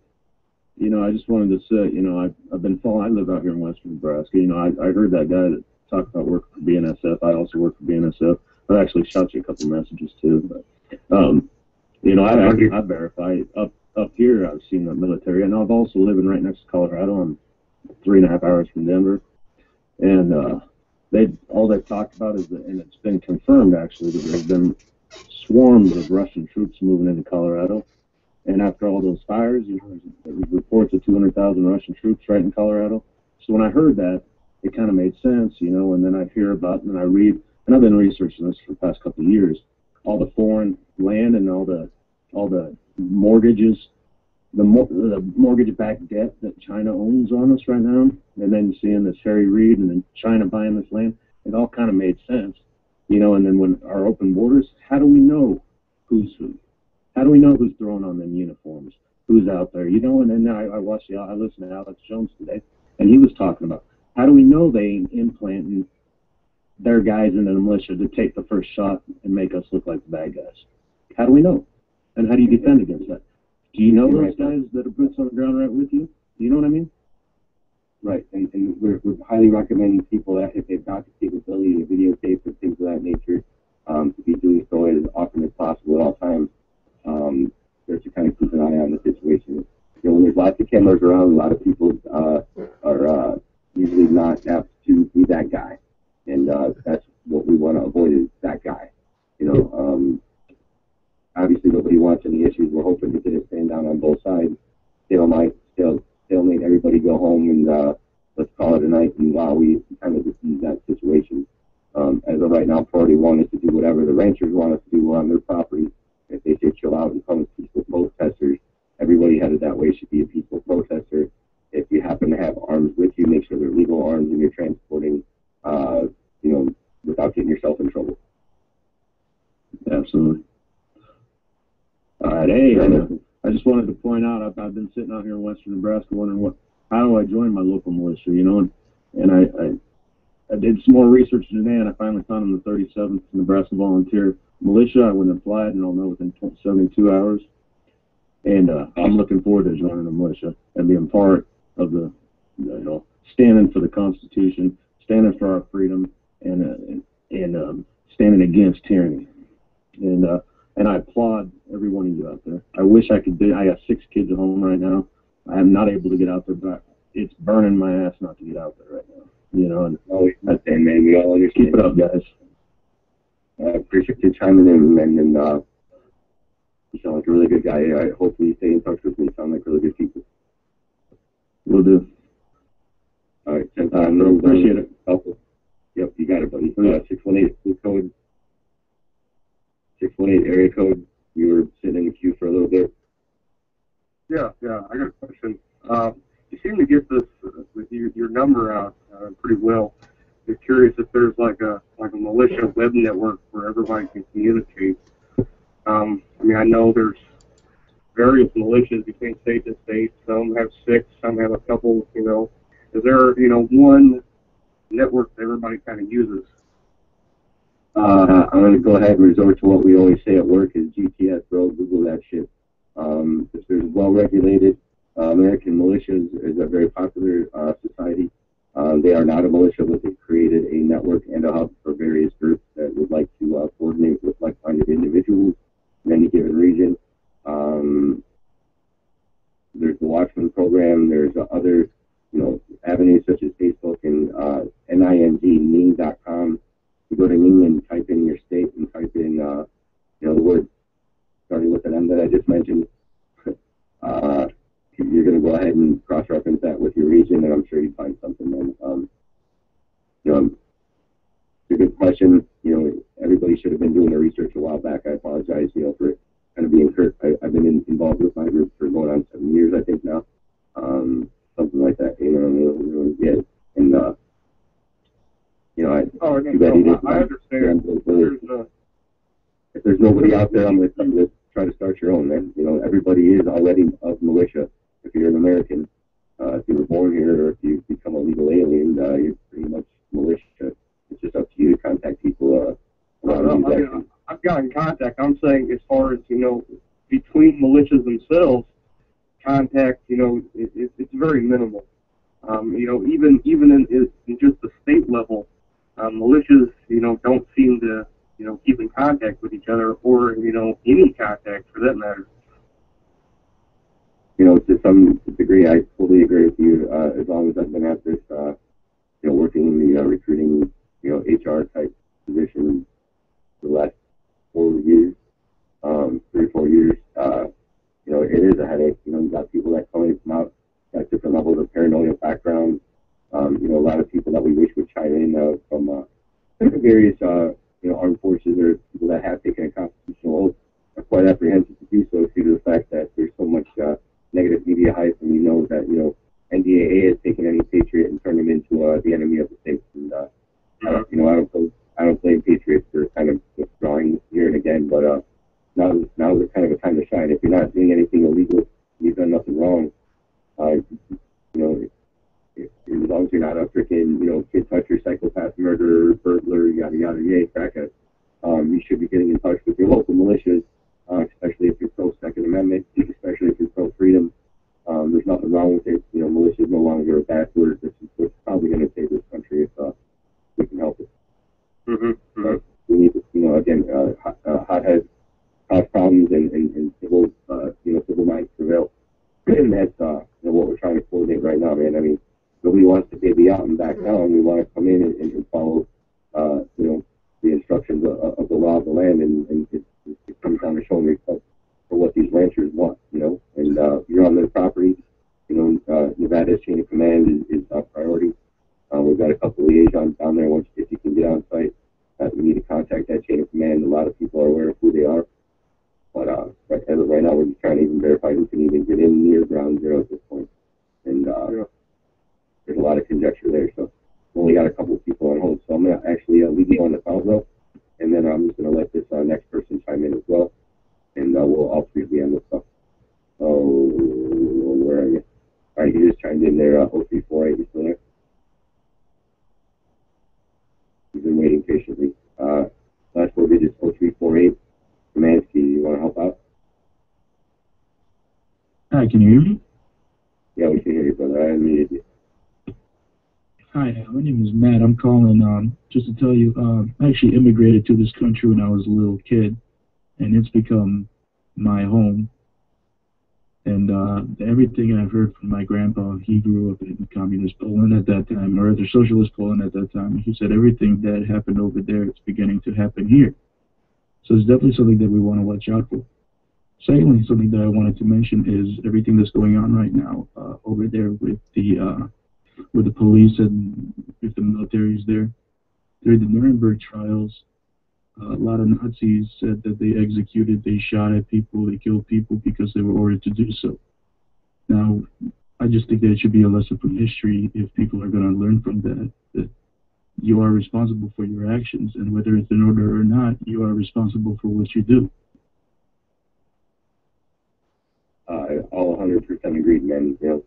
you know, I just wanted to say, you know, I've, I've been following, I live out here in western Nebraska. You know, I, I heard that guy that talked about working for BNSF. I also work for BNSF. I actually shot you a couple messages too. But, um, you know, I, I, I verify up, up here, I've seen the military, and I've also living right next to Colorado. I'm three and a half hours from Denver. And, uh, they, all they've talked about is that, and it's been confirmed actually, that there's been swarms of Russian troops moving into Colorado. And after all those fires, you know, there was reports of 200,000 Russian troops right in Colorado. So when I heard that, it kind of made sense, you know. And then I hear about and I read, and I've been researching this for the past couple of years, all the foreign land and all the all the mortgages, the, mor- the mortgage-backed debt that China owns on us right now, and then seeing this Harry Reid and then China buying this land, it all kind of made sense, you know. And then when our open borders, how do we know who's who? How do we know who's throwing on them uniforms? Who's out there? You know, and then I, I watched the, I listened to Alex Jones today, and he was talking about how do we know they ain't implanting their guys into the militia to take the first shot and make us look like the bad guys? How do we know? And how do you defend against that? Do you know those guys that are boots on the ground right with you? Do you know what I mean? Right, and, and we're, we're highly recommending people that if they've got the capability to videotape and things of that nature, um, to be doing so as often as possible at all times. Um, just to kind of keep an eye on the situation. You know, when there's lots of cameras around, a lot of people uh, are uh, usually not apt to be that guy, and uh, that's what we want to avoid is that guy. You know, um, obviously nobody wants any issues. We're hoping to get it stand down on both sides. Stalemate, still stalemate. Everybody go home and uh, let's call it a night. And while we kind of defuse that situation, um, as of right now, priority one is to do whatever the ranchers want us to do on their property. If they say chill out and come as peaceful protesters, everybody headed that way should be a peaceful protester. If you happen to have arms with you, make sure they're legal arms and you're transporting, uh, you know, without getting yourself in trouble. Absolutely. All right, hey, I, I just wanted to point out I've, I've been sitting out here in western Nebraska wondering what how do I join my local militia, you know, and, and I, I I did some more research today and I finally found in the 37th Nebraska Volunteer Militia. I went and applied and I'll know within 72 hours. And uh, I'm looking forward to joining the militia and being part of the, you know, standing for the Constitution, standing for our freedom, and uh, and, and um, standing against tyranny. And uh, and I applaud every one of you out there. I wish I could do. I got six kids at home right now. I am not able to get out there, but it's burning my ass not to get out there right now. You know, and oh, understand, man. We all understand. keep it up, guys. I appreciate you chiming in, man. And uh, you sound like a really good guy. I hope you stay in touch with me. You sound like really good people. We'll do. All right. Uh, no, appreciate it. Helpful. Yep, you got it, buddy. Uh, 618 code. 618 area code. You were sitting in the queue for a little bit. Yeah, yeah. I got a question. Uh, you seem to get this uh, with your, your number out uh, pretty well. You're curious if there's like a like a militia web network where everybody can communicate. Um, I mean, I know there's various militias between state to state. Some have six, some have a couple. You know, is there you know one network that everybody kind of uses? Uh, I'm going to go ahead and resort to what we always say at work is GTS, bro. Google that shit. Um, if there's well-regulated uh, American militias is a very popular uh, society. Uh, they are not a militia, but they've created a network and a hub for various groups that would like to uh, coordinate with like-minded individuals in any given region. Um, there's the Watchman program. There's uh, other, you know, avenues such as Facebook and uh, NING, Ning.com. You go to Ning and type in your state and type in, uh, you know, the word starting with an M that I just mentioned. uh, you're going to go ahead and cross-reference that with your region, and I'm sure you'd find something then. Um, you know, it's a good question. You know, everybody should have been doing their research a while back. I apologize, you know, for kind of being hurt. I, I've been in, involved with my group for going on seven years, I think now, um, something like that. You know, what I mean? yeah, and uh, you know, I, Oh, too bad he didn't. I understand. There's, uh, if there's nobody out there, I'm gonna, try to start your own, man. You know, everybody is already of militia. If you're an American, uh, if you were born here or if you become a legal alien, uh, you're pretty much militia. It's just up to you to contact people, uh, I, around these I, actions. I've got in contact. I'm saying as far as you know, between militias themselves, contact. You know, it, it, it's very minimal. Um, you know, even even in, in just the state level, um, militias, you know, don't seem to you know keep in contact with each other or you know any contact for that matter. you know, to some degree, I totally agree with you. Uh, as long as I've been at this, uh, you know, working in the uh, recruiting, you know, HR type position for the last four years, um, three or four years, uh, you know, it is a headache. You know, you got people that come in from out, got different levels of paranoia background. Um, you know, a lot of people that we wish would chime in uh, from uh, various, uh, you know, armed forces or people that have taken a constitutional oath are quite apprehensive to do so due to the fact that there's so much uh, negative media hype, and we know that you know NDAA has taken any patriot and turned him into uh, the enemy of the state. And uh, I don't, you know, I don't I don't blame patriots for kind of withdrawing here and again, but uh, now now is kind of a time to shine. If you're not doing anything illegal, you've done nothing wrong. Uh, you know, if, if, as long as you're not a freaking you know kid toucher, psychopath, murderer, burglar, yada yada yada, crackhead, um, you should be getting in touch with your local militias uh, especially if you're pro Second Amendment, especially if you're pro freedom. Um, there's nothing wrong with it. You know, militia is no longer a bad word. This is what's probably going to save this country if uh, we can help it. Mm-hmm. But we need to, you know, again, uh, hot, uh, hotheads cause problems and, and, and civil, uh, you know, civil minds prevail. and that's, uh, you know, what we're trying to coordinate right now, man. I mean, nobody wants to baby out and back down. We want to come in and, and, follow, uh, you know, the instructions of, of the law of the land, and, and it, it comes down to showing respect for what these ranchers want, you know. And uh, you're on their property, you know. Uh, Nevada's chain of command is, is our priority. Uh, we've got a couple of liaisons down there. Once if you can get on site, uh, we need to contact that chain of command. A lot of people are aware of who they are, but uh, right, as of right now, we're just trying to even verify who can even get in near ground zero at this point. And uh, there's a lot of conjecture there. So we only got a couple of people on hold. So I'm gonna actually uh, leave you on the phone though, and then I'm just gonna let this uh, next person chime in as well, and uh, we'll all three be on this stuff. Oh, where are you? All right, you just chimed in there. Uh, 0348, you still there? You've been waiting patiently. Uh, last four digits 0348. Szymanski, you want to help out? Hi, can you hear me? Yeah, we can hear you, brother. I unmuted you. Hi, uh, my name is Matt. I'm calling um, just to tell you, um, I actually immigrated to this country when I was a little kid, and it's become my home. And uh, everything I've heard from my grandpa, he grew up in communist Poland at that time, or rather socialist Poland at that time. He said everything that happened over there is beginning to happen here. So it's definitely something that we want to watch out for. Secondly, something that I wanted to mention is everything that's going on right now uh, over there with the uh, with the police and with the military is there. During the Nuremberg trials, uh, a lot of Nazis said that they executed, they shot at people, they killed people because they were ordered to do so. Now, I just think that it should be a lesson from history if people are going to learn from that, that you are responsible for your actions, and whether it's in order or not, you are responsible for what you do. Uh, all 100% agreed, man. You know,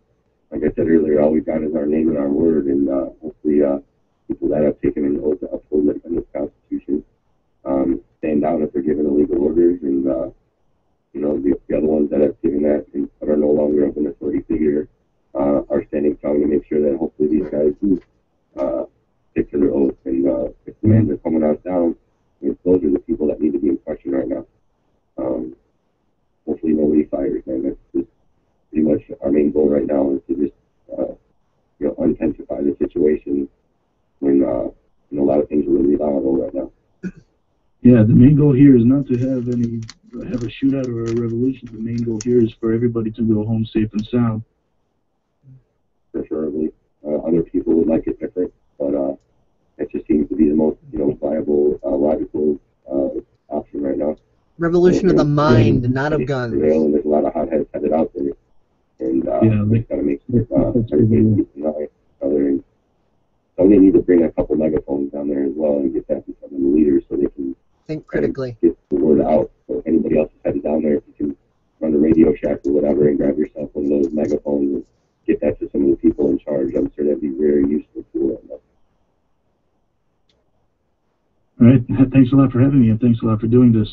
like I said earlier, all we've got is our name and our word, and uh, hopefully uh, people that have taken an oath to uphold it in this Constitution um, stand down if they're given illegal orders, and uh, you know the, the other ones that have given that and but are no longer of an authority figure uh, are standing strong to make sure that hopefully these guys do uh, their oath, and uh, demands are coming out down, you know, those are the people that need to be in question right now. Um, hopefully nobody fires, man. That's just pretty much our main goal right now is to just uh, you know intensify the situation when uh, you know, a lot of things are really volatile right now. Yeah, the main goal here is not to have any have a shootout or a revolution. The main goal here is for everybody to go home safe and sound. Preferably, uh, other people would like it different, but uh, it just seems to be the most you know viable, uh, logical uh, option right now. Revolution of the mind, not of guns. Prevail, and there's a lot of hotheads headed out there, and uh, Yeah, we got to make sure uh, everybody keeps an eye on other. And somebody need to bring a couple megaphones down there as well and get that to some of the leaders so they can Think critically. get the word out. So if anybody else is headed down there, if you can run the Radio Shack or whatever and grab yourself one of those megaphones and get that to some of the people in charge, I'm sure that'd be very useful tool. All right. Thanks a lot for having me, and thanks a lot for doing this.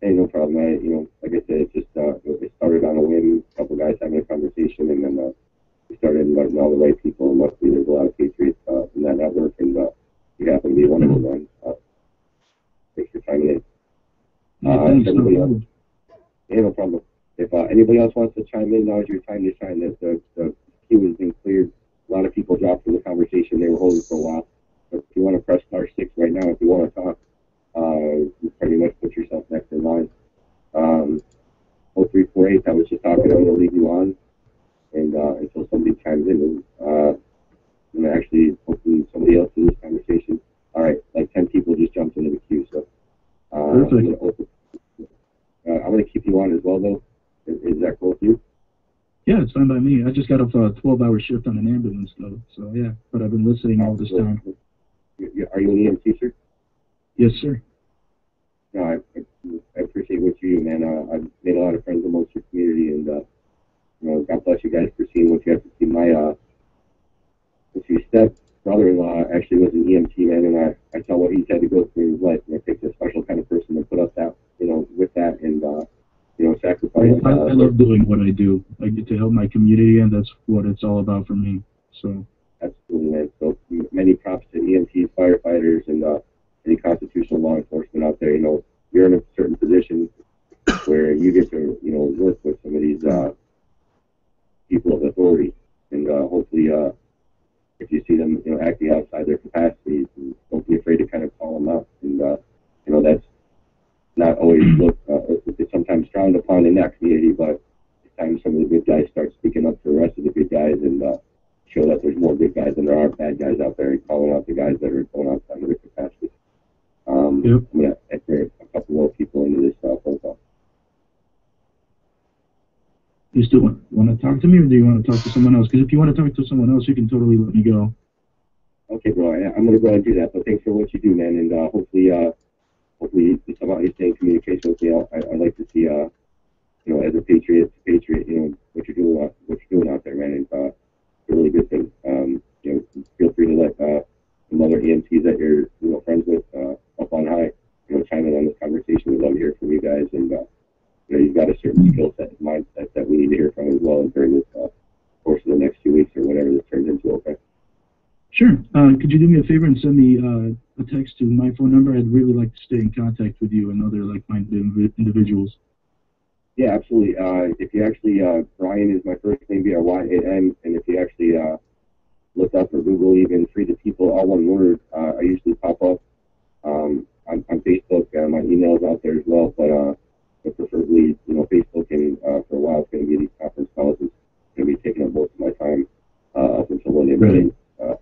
Hey, no problem. I, you know, like I said, it just uh, it started on a whim. A couple guys having a conversation, and then uh, we started inviting all the right people. And luckily, there's a lot of patriots uh, in that network, and uh, you happen to be one of them. Uh, thanks for chiming in. Yeah, Uh, thanks. No else- problem. Yeah, no problem. If uh, anybody else wants to chime in, now is your time to shine. The, the, the queue has been cleared. A lot of people dropped from the conversation. They were holding for a while. If you want to press star six right now, if you want to talk, uh, you pretty much put yourself next in line. Um, 0348, I was just talking. I'm going to leave you on and uh, until somebody chimes in. And, uh, I'm actually hopefully somebody else in this conversation. All right, like 10 people just jumped into the queue. So uh, I'm open uh, I'm going to keep you on as well, though. Is, is that cool with you? Yeah, it's fine by me. I just got off a 12-hour shift on an ambulance, though. So yeah, but I've been listening all this time. Are you an EMT, sir? Yes, sir. No, I, I, I appreciate what you do, man. Uh, I've made a lot of friends amongst your community, and uh, you know, God bless you guys for seeing what you have to see. My uh, see, step brother-in-law actually was an EMT man, and I, I saw what he's had to go through in his life, and it takes a special kind of person to put up that, you know, with that, and uh, you know, I, sacrifice. I, Uh, I love doing what I do. I get to help my community, and that's what it's all about for me. So Absolutely, man. So m- many props to EMTs, firefighters, and uh, any constitutional law enforcement out there. You know, you're in a certain position where you get to, you know, work with some of these uh, people of authority, and uh, hopefully, uh, if you see them, you know, acting outside their capacities, don't be afraid to kind of call them out. And uh, you know, that's not always look. Uh, it's sometimes frowned upon in that community, but it's time some of the good guys start speaking up for the rest of the good guys and. Uh, show that there's more good guys than there are bad guys out there and calling out the guys that are going outside of their capacity. Um, I'm going to enter a couple more people into this uh, phone call. you still want, want to talk to me, or do you want to talk to someone else? Because if you want to talk to someone else, you can totally let me go. Okay, bro, I, I'm going to go ahead and do that, but thanks for what you do, man, and uh, hopefully, uh, hopefully, somehow you stay in communication with me. I, I'd like to see, uh, you know, as a patriot, patriot, you know, what you're doing, what you're doing out there, man, is uh, a really good thing. Um, you know, feel free to let uh, some other EMTs that you're, you know, friends with uh, up on high, you know, chime in on this conversation. We'd love to hear from you guys, and uh, you know, you've got a certain skill set and mindset that we need to hear from as well during this uh, course of the next few weeks or whatever this turns into. Okay. Sure. Uh, could you do me a favor and send me uh, a text to my phone number? I'd really like to stay in contact with you and other like-minded individuals. Yeah, absolutely. Uh, if you actually, uh, Brian is my first name via Y-A-N, and if you actually uh, look up or Google even Free the People, all one word, uh, I usually pop up um, on, on Facebook. Uh, my email's out there as well, but, uh, but preferably, you know, Facebook, and uh, for a while it's going to be these conference calls. It's going to be taking up most of my time uh, up until Monday morning. Uh,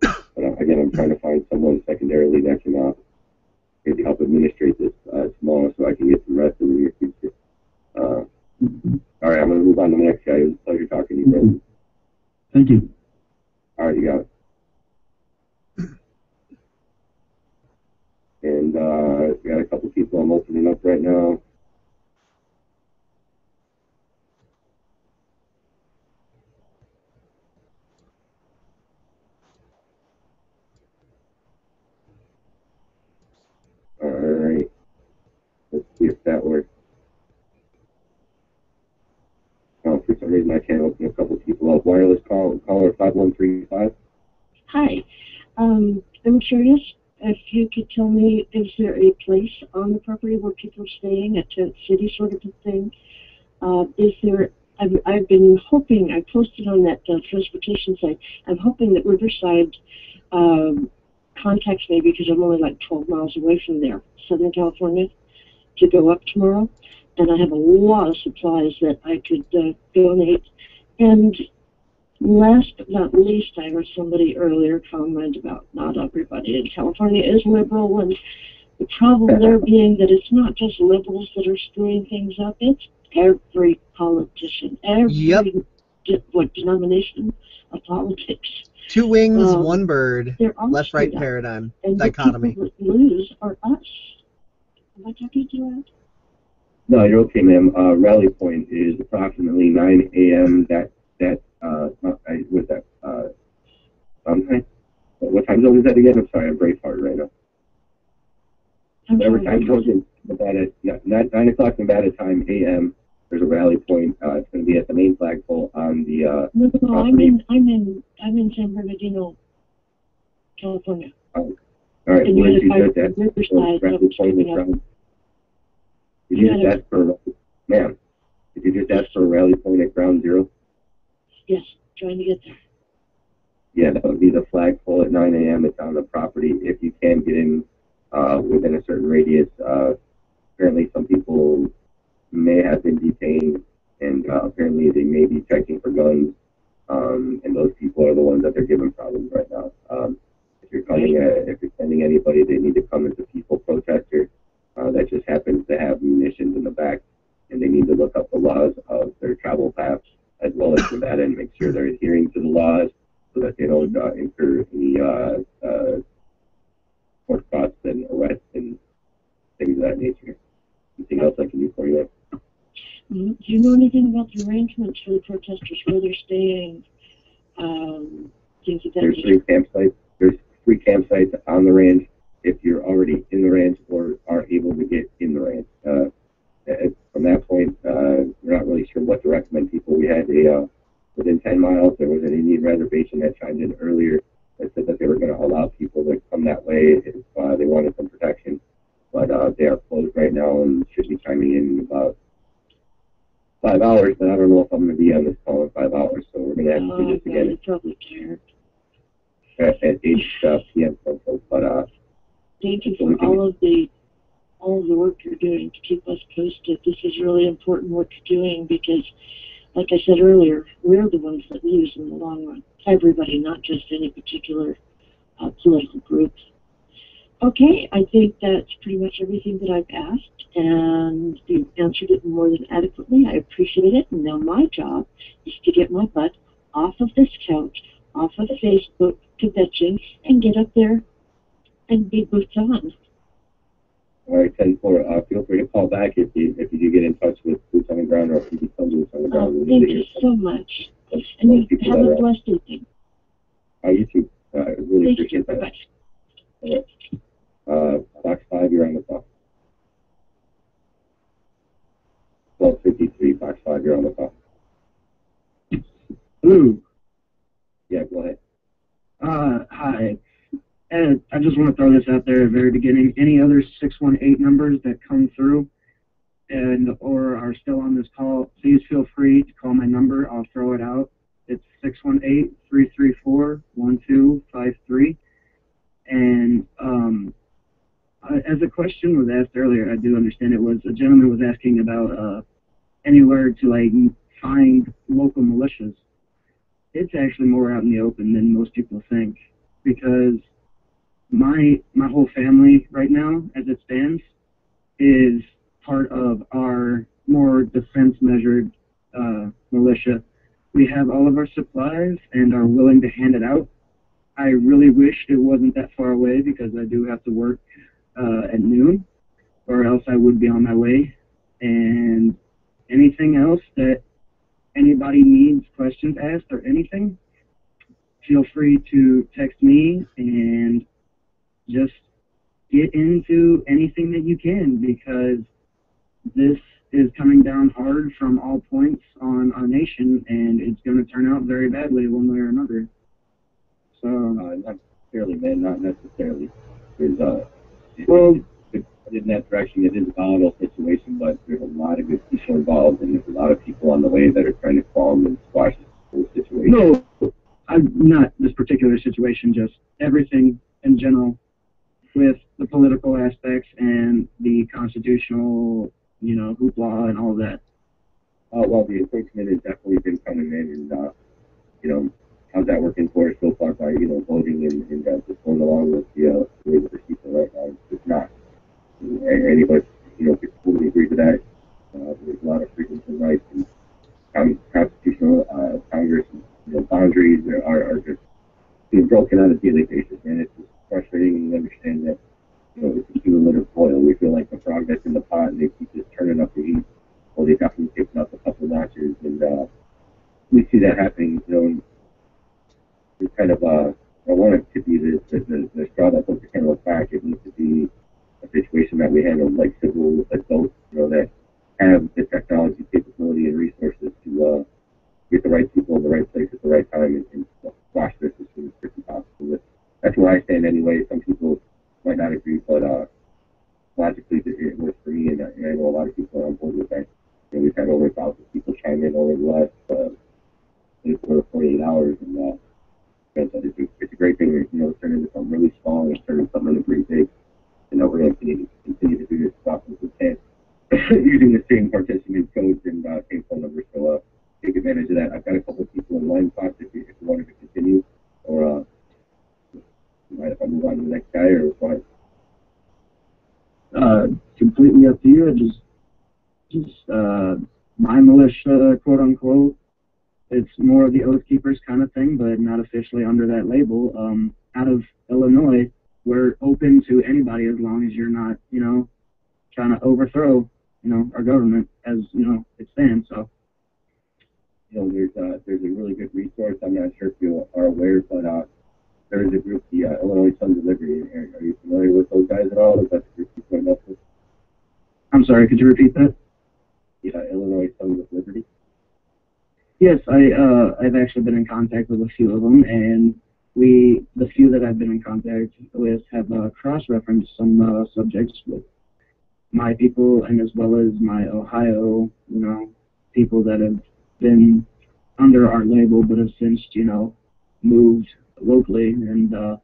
but uh, again, I'm trying to find someone secondarily that can uh, maybe help administrate this uh, tomorrow so I can get some rest in the near future. Uh, all right, I'm going to move on to the next guy. It was a pleasure talking to you, bro. Thank you. All right, you got it. And uh, we got a couple people I'm opening up right now. All right. Let's see if that works. Reason I can't open a couple people up. Wireless call caller five one three five. Hi. Um, I'm curious if you could tell me, is there a place on the property where people are staying, a tent city sort of a thing? Uh, is there, I've, I've been hoping, I posted on that uh, transportation site, I'm hoping that Riverside um, contacts me because I'm only like 12 miles away from there, Southern California, to go up tomorrow. And I have a lot of supplies that I could uh, donate. And Last but not least, I heard somebody earlier comment about not everybody in California is liberal, and the problem there being that it's not just liberals that are screwing things up, it's every politician, every Yep. de- what denomination of politics. Two wings, Um, one bird. Left right paradigm And dichotomy. the people that lose are us. Am I talking too loud? No, you're okay, ma'am. Uh, rally point is approximately 9 a.m. That that uh, I, what's that? Uh, sometime. What time zone is that again? I'm sorry, I'm Braveheart right now. I'm Whatever sorry, time zone Nevada, yeah, nine, nine o'clock Nevada time a.m. There's a rally point. Uh, it's going to be at the main flagpole on the uh, No, no, I'm in, I'm in, I'm in San Bernardino, California. Oh, all right, And where did you get that? Riverside, rally point is coming up. from. Did you just ask for, ma'am? Did you just ask for a rally point at ground zero? Yes, trying to get there. Yeah, that would be the flagpole at 9 a.m. It's on the property. If you can get in uh, within a certain radius, uh, apparently some people may have been detained, and uh, apparently they may be checking for guns. Um, and those people are the ones that they're giving problems right now. Um, if you're coming, uh, if you're sending anybody, they need to come as a peaceful protester uh, that just happens to have munitions in the back, and they need to look up the laws of their travel paths as well as Nevada and make sure they're adhering to the laws so that they don't uh, incur any uh, uh, court costs and arrests and things of that nature. Anything else I can do for you? Do you know anything about the arrangements for the protesters, where they're staying, um, things that There's three campsites. There's three campsites on the ranch. If you're already in the ranch or are able to get in the ranch, uh, uh, from that point, uh, we're not really sure what to recommend people. We had a uh, within 10 miles. There was an Indian reservation that chimed in earlier that said that they were going to allow people to come that way if uh, they wanted some protection. But uh, they are closed right now and should be chiming in about five hours. But I don't know if I'm going to be on this call in five hours, so we're going to have to Oh, do this again they're probably at, at 8 uh, p.m. Central. But uh, Thank you for all of the, all of the work you're doing to keep us posted. This is really important work you're doing because, like I said earlier, we're the ones that lose in the long run. Everybody, not just any particular uh, political group. Okay, I think that's pretty much everything that I've asked, and you've answered it more than adequately. I appreciate it. And now my job is to get my butt off of this couch, off of the Facebook convention, and get up there and be boots on. All right, 10 4. Uh, feel free to call back if you if you do get in touch with Boots on the Ground or if you become Boots on the Ground. Oh, We need thank you so much. from And you have that a are- blessed evening. Uh, you too. Uh, I really Thank you. appreciate that. Bye-bye. All right. Uh, box 5, you're on the call. 1253, box 5, you're on the call. Ooh, Yeah, go ahead. uh, hi. I just want to throw this out there at the very beginning. Any other 618 numbers that come through and or are still on this call, please feel free to call my number. I'll throw it out. It's 618-334-1253. And um, as a question was asked earlier, I do understand it was a gentleman was asking about uh, anywhere to like find local militias. It's actually more out in the open than most people think because my my whole family right now, as it stands, is part of our more defense measured uh, militia. We have all of our supplies and are willing to hand it out. I really wish it wasn't that far away because I do have to work uh, at noon, or else I would be on my way. And anything else that anybody needs questions asked or anything, feel free to text me and just get into anything that you can because this is coming down hard from all points on our nation and it's going to turn out very badly one way or another. So, Uh, not necessarily, man, not necessarily. There's uh, it- Well- it's in that direction. It is a volatile situation, but there's a lot of good people involved, and there's a lot of people on the way that are trying to calm and squash this whole situation. no, I'm not this particular situation, just everything in general with the political aspects and the constitutional, you know, hoopla and all that. Uh, well, the enforcement has definitely been coming in, and uh, you know, how's that working for us so far by you know voting and, and uh, just going along with the uh, way that people right now? It's not. A- Any of us, you know, could totally agree to that. Uh, there's a lot of freedoms and rights and con- constitutional uh, Congress, you know, boundaries are, are just being broken on a daily basis, and it's just frustrating. And we understand that you know it's a human little foil. We feel like the frog missing the pot and they keep just turning up the heat. Well, they definitely taken up a couple of notches, and uh, we see that happening. You know, it's kind of uh, I want it to be the, the, the, the straw that puts the camel back. It needs to be a situation that we handle like civil adults, you know, that have the technology capability and resources to uh, get the right people in the right place at the right time and, and squash this as soon as possible. That's where I stand anyway. Some people might not agree, but uh, logically it, works for me, and, uh, and I know a lot of people are on board with that. And we've had over a thousand people chime in over the last uh, 24 to 48 hours, and uh, it's, a, it's a great thing. You know, it's turned into something really and it's turned into something really big. And uh, we're going to continue, to do this stuff as we can, using the same participant codes and uh, same phone numbers. So uh, take advantage of that. I've got a couple of people in line spots if you, if you wanted to continue, or uh, mind if I move on to the next guy, or what? uh, completely up to you. Just, just uh, my militia, quote unquote. It's more of the Oath Keepers kind of thing, but not officially under that label. Um, out of Illinois, we're open to anybody as long as you're not, you know, trying to overthrow, you know, our government as you know it stands. So. you know, there's uh, there's a really good resource. I'm not sure if you are aware, but uh, there is a group, the uh, Illinois Sons of Liberty. Are, are you familiar with those guys at all? Is that the group you joined up with? I'm sorry, could you repeat that? Yeah, Illinois Sons of Liberty. Yes, I uh, I've actually been in contact with a few of them, and we the few that I've been in contact with have uh, cross-referenced some uh, subjects with my people, and as well as my Ohio, you know, people that have been under our label, but have since you know moved locally, and uh,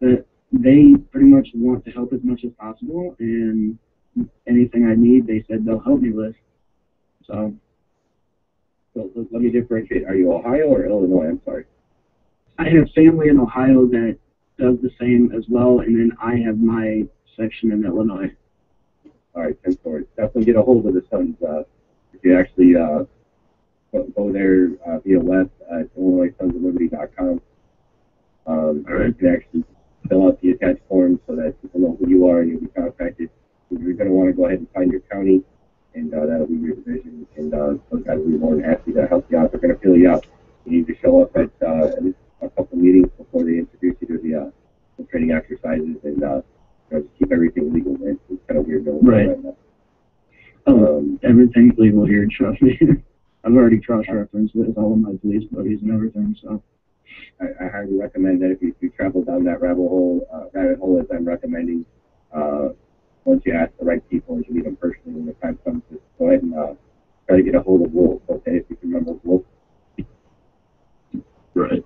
that they pretty much want to help as much as possible, and anything I need, they said they'll help me with. So. So let me differentiate. Are you Ohio or Illinois? I'm sorry. I have family in Ohio that does the same as well, and then I have my section in Illinois. All right, ten four. Definitely get a hold of the Sons. Uh, if you actually uh, go, go there uh, via web at IllinoisSonsOfLiberty.com. Um, You can actually fill out the attached form so that people know who you are and you'll be contacted. You're going to want to go ahead and find your county, and uh, that'll be your division. And uh, those guys will be more than happy to help you out. They're going to fill you out. You need to show up at uh, at least a couple meetings before they introduce you to the, uh, the training exercises and uh, you know, just keep everything legal. Man. It's kind of weird going Right. right now. Um, everything's legal here, trust me. I've already cross-referenced with all of my police buddies and everything, so. I, I highly recommend that if you, if you travel down that rabbit hole, uh, rabbit hole as I'm recommending, uh, once you ask the right people and you meet them personally when the time comes, just go ahead and uh, try to get a hold of Wolf. Okay, if you can remember Wolf. Right.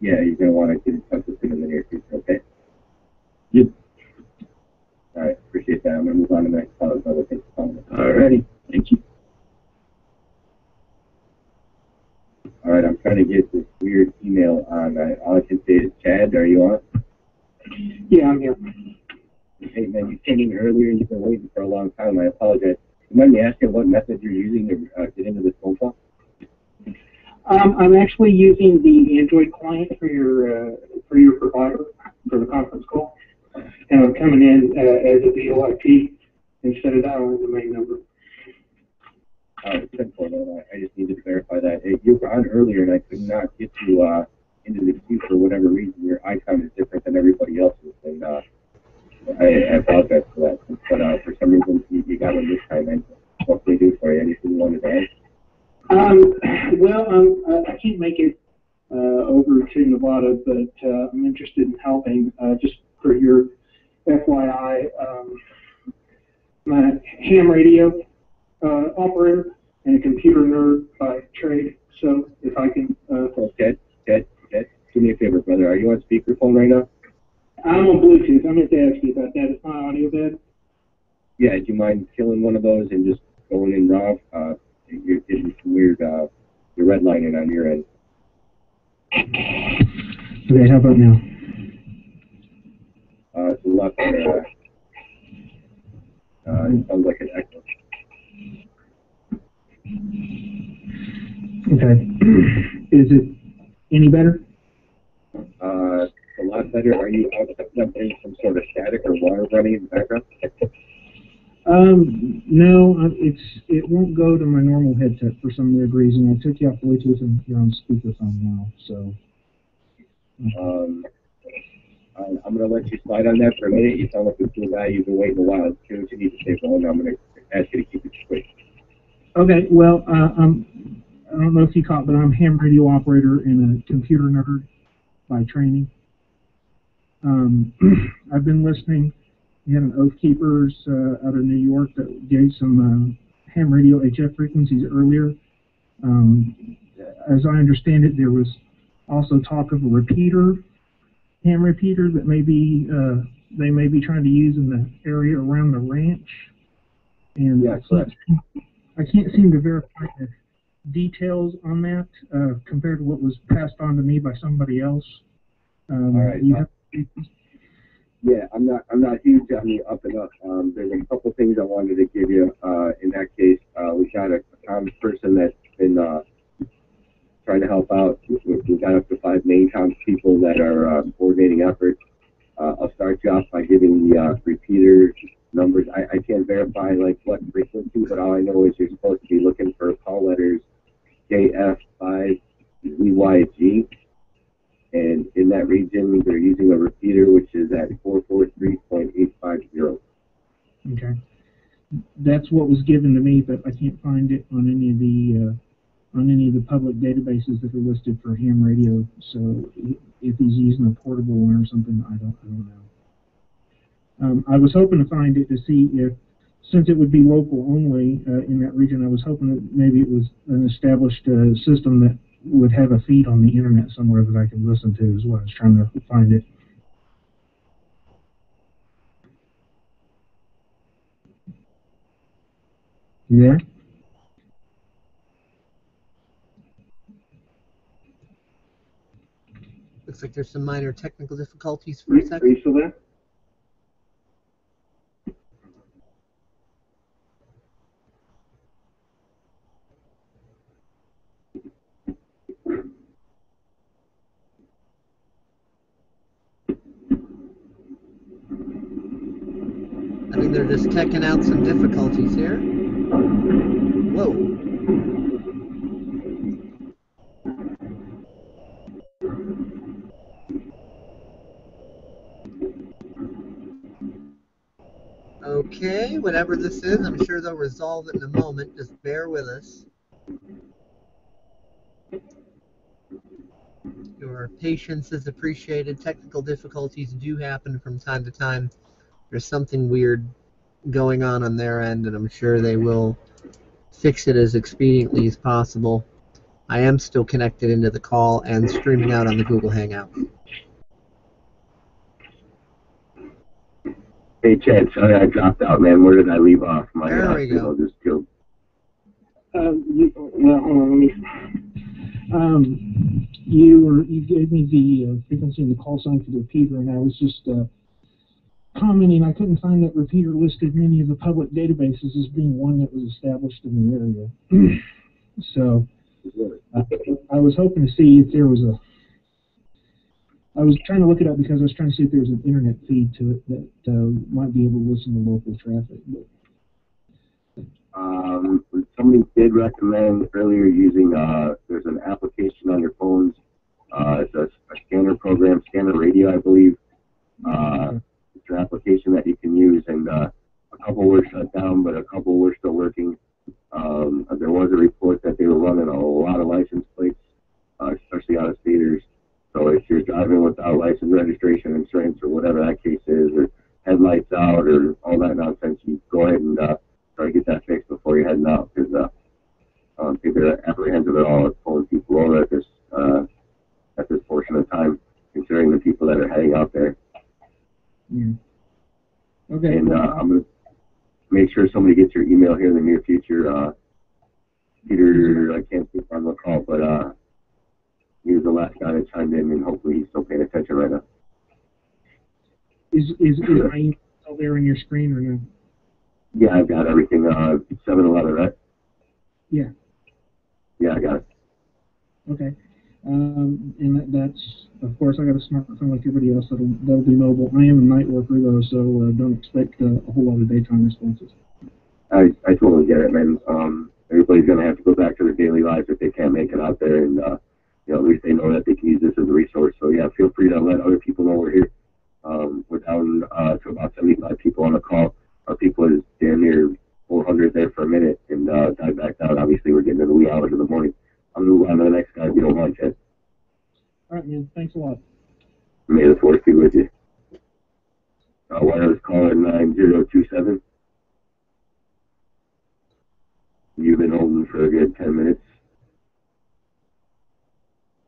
Yeah, you're gonna want to get in touch with him in the near future. Okay. Yep. All right, appreciate that. I'm gonna move on to the next call. Thing. Alrighty, thank you. All right, I'm trying to get this weird email on. Uh, all I can say is Chad. Are you on? Yeah, I'm here. Hey man, you came in earlier and you've been waiting for a long time. I apologize. You mind me asking what method you're using to uh, get into this phone call? Um, I'm actually using the Android client for your uh, for your provider for the conference call, and I'm coming in uh, as a VoIP instead of dialing the main number. Uh, simple. No, I I just needed to clarify that. Hey, you were on earlier and I could not get you uh, into the queue for whatever reason. Your icon is different than everybody else's, and uh, I, I apologize for that. But uh, for some reason, you, you got one this time. And what can we do for you? Anything you wanted to add? Um, well, um, I can't make it uh, over to Nevada, but uh, I'm interested in helping. Uh, just for your FYI, um, I'm ham radio uh, operator and a computer nerd by trade. So if I can, uh, Okay, okay, okay. Do me a favor, brother. Are you on speakerphone right now? I'm on Bluetooth. I meant to ask you about that. Is my audio bad? Yeah. Do you mind killing one of those and just going in raw? Uh, you're getting some weird. Uh, you're redlining on your end. Okay, how about now? Uh, it's a lot better. Uh, uh, it sounds like an echo. Okay. Is it any better? Uh, a lot better. Are you out some sort of static or water running in the background? Um, no, uh, it's it won't go to my normal headset for some weird reason. I took you off Bluetooth and you're on speakerphone now, so. Um, I, I'm gonna let you slide on that for a minute. You sound like a cool guy. You've been waiting a while. What you need to say, Bowen. I'm gonna ask you to keep it quick. Okay, well, uh, um, I don't know if you caught, but I'm a ham radio operator and a computer nerd by training. Um, I've been listening. We had an Oath Keepers uh, out of New York that gave some uh, ham radio HF frequencies earlier. Um, as I understand it, there was also talk of a repeater, ham repeater that maybe uh, they may be trying to use in the area around the ranch. And I, can't, I can't seem to verify the details on that uh, compared to what was passed on to me by somebody else. Um, All right, uh, have Yeah, I'm not. I'm not huge on the up and up. Um, there's a couple things I wanted to give you. Uh, in that case, uh, we got a, a comms person that's been uh, trying to help out. We, we got up to five main comms people that are uh, coordinating efforts. Uh, I'll start you off by giving the uh, repeater numbers. I, I can't verify like what frequency, but all I know is you're supposed to be looking for call letters JF5ZYG. And in that region, they're using a repeater which is at 443.850. Okay. That's what was given to me, but I can't find it on any of the uh, on any of the public databases that are listed for ham radio. So if he's using a portable one or something, I don't, I don't know. Um, I was hoping to find it to see if, since it would be local only uh, in that region, I was hoping that maybe it was an established uh, system that would have a feed on the internet somewhere that I could listen to. Is what I was trying to find it. You there? Looks like there's some minor technical difficulties for a second. Are you still there? I think they're just checking out some difficulties here. Whoa. Okay, whatever this is, I'm sure they'll resolve it in a moment. Just bear with us. Your patience is appreciated. Technical difficulties do happen from time to time. There's something weird going on on their end, and I'm sure they will fix it as expediently as possible. I am still connected into the call and streaming out on the Google Hangout. Hey, Chad, sorry I dropped out, man. Where did I leave off? My There we go. signal just killed. Um, you, well, hold on, let me. Um, you were you gave me the uh, frequency and the call sign for the repeater, and I was just uh, commenting. I couldn't find that repeater listed in any of the public databases as being one that was established in the area. so uh, I was hoping to see if there was a. I was trying to look it up because I was trying to see if there was an internet feed to it that uh, might be able to listen to local traffic. But Um, somebody did recommend earlier using, uh, there's an application on your phones. Uh, it's a, a scanner program, Scanner Radio, I believe. Uh, an application that you can use, and uh, a couple were shut down, but a couple were still working. Um, there was a report that they were running a lot of license plates, uh, especially out of staters. So if you're driving without license registration, insurance, or whatever that case is, or headlights out, or all that nonsense, you go ahead and uh, try to get that fixed before you're heading out, because uh, I don't they're apprehensive at all at pulling people over at this uh, at this portion of time, considering the people that are heading out there. Yeah. Okay. And uh, I'm gonna make sure somebody gets your email here in the near future. Uh, Peter, I can't speak on the call, but uh, he was the last guy that chimed in, and hopefully he's still paying attention right now. Is is, is my email still there on your screen or no? Yeah, I've got everything. Uh, 7-Eleven, right? Yeah. Yeah, I got it. Okay. Um, and that, that's, of course, I got a smartphone like everybody else that'll, that'll be mobile. I am a night worker though, so uh, don't expect uh, a whole lot of daytime responses. I, I totally get it, man. Um, everybody's gonna have to go back to their daily lives if they can't make it out there, and uh, you know, at least they know that they can use this as a resource. So yeah, feel free to let other people know we're here. Um, we're down uh, to about 75 people on the call. Our people is damn near 400 there for a minute, and uh, dive back down. Obviously, we're getting into the wee hours of the morning. Gonna move on to the next guy if you don't mind, Chad. All right, man. Thanks a lot. May the force be with you. Uh, wireless caller 9027. You've been holding for a good 10 minutes.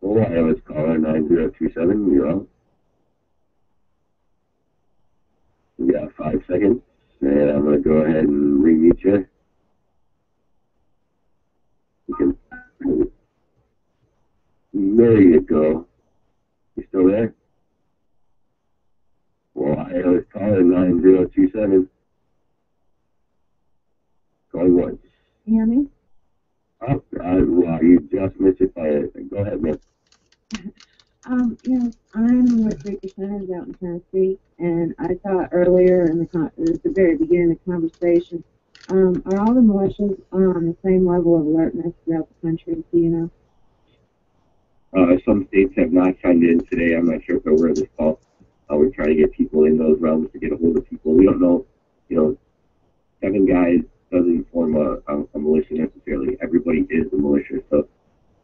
Wireless caller 9027, you're on. We got five seconds, and I'm going to go ahead and remute you. You can. There you go. You still there? Wireless caller 9027. Going once. You hear me? Oh, God, wow, you just missed it by a Go ahead, man. Um, you know, I'm with Three Percenters out in Tennessee, and I thought earlier in the con- at the very beginning of the conversation, um, are all the militias on the same level of alertness throughout the country? Do you know? Uh, some states have not chimed in today. I'm not sure if they're aware of this call. Uh, we're trying to get people in those realms to get a hold of people. We don't know, you know, seven guys doesn't form a, a, a militia necessarily. Everybody is a militia. So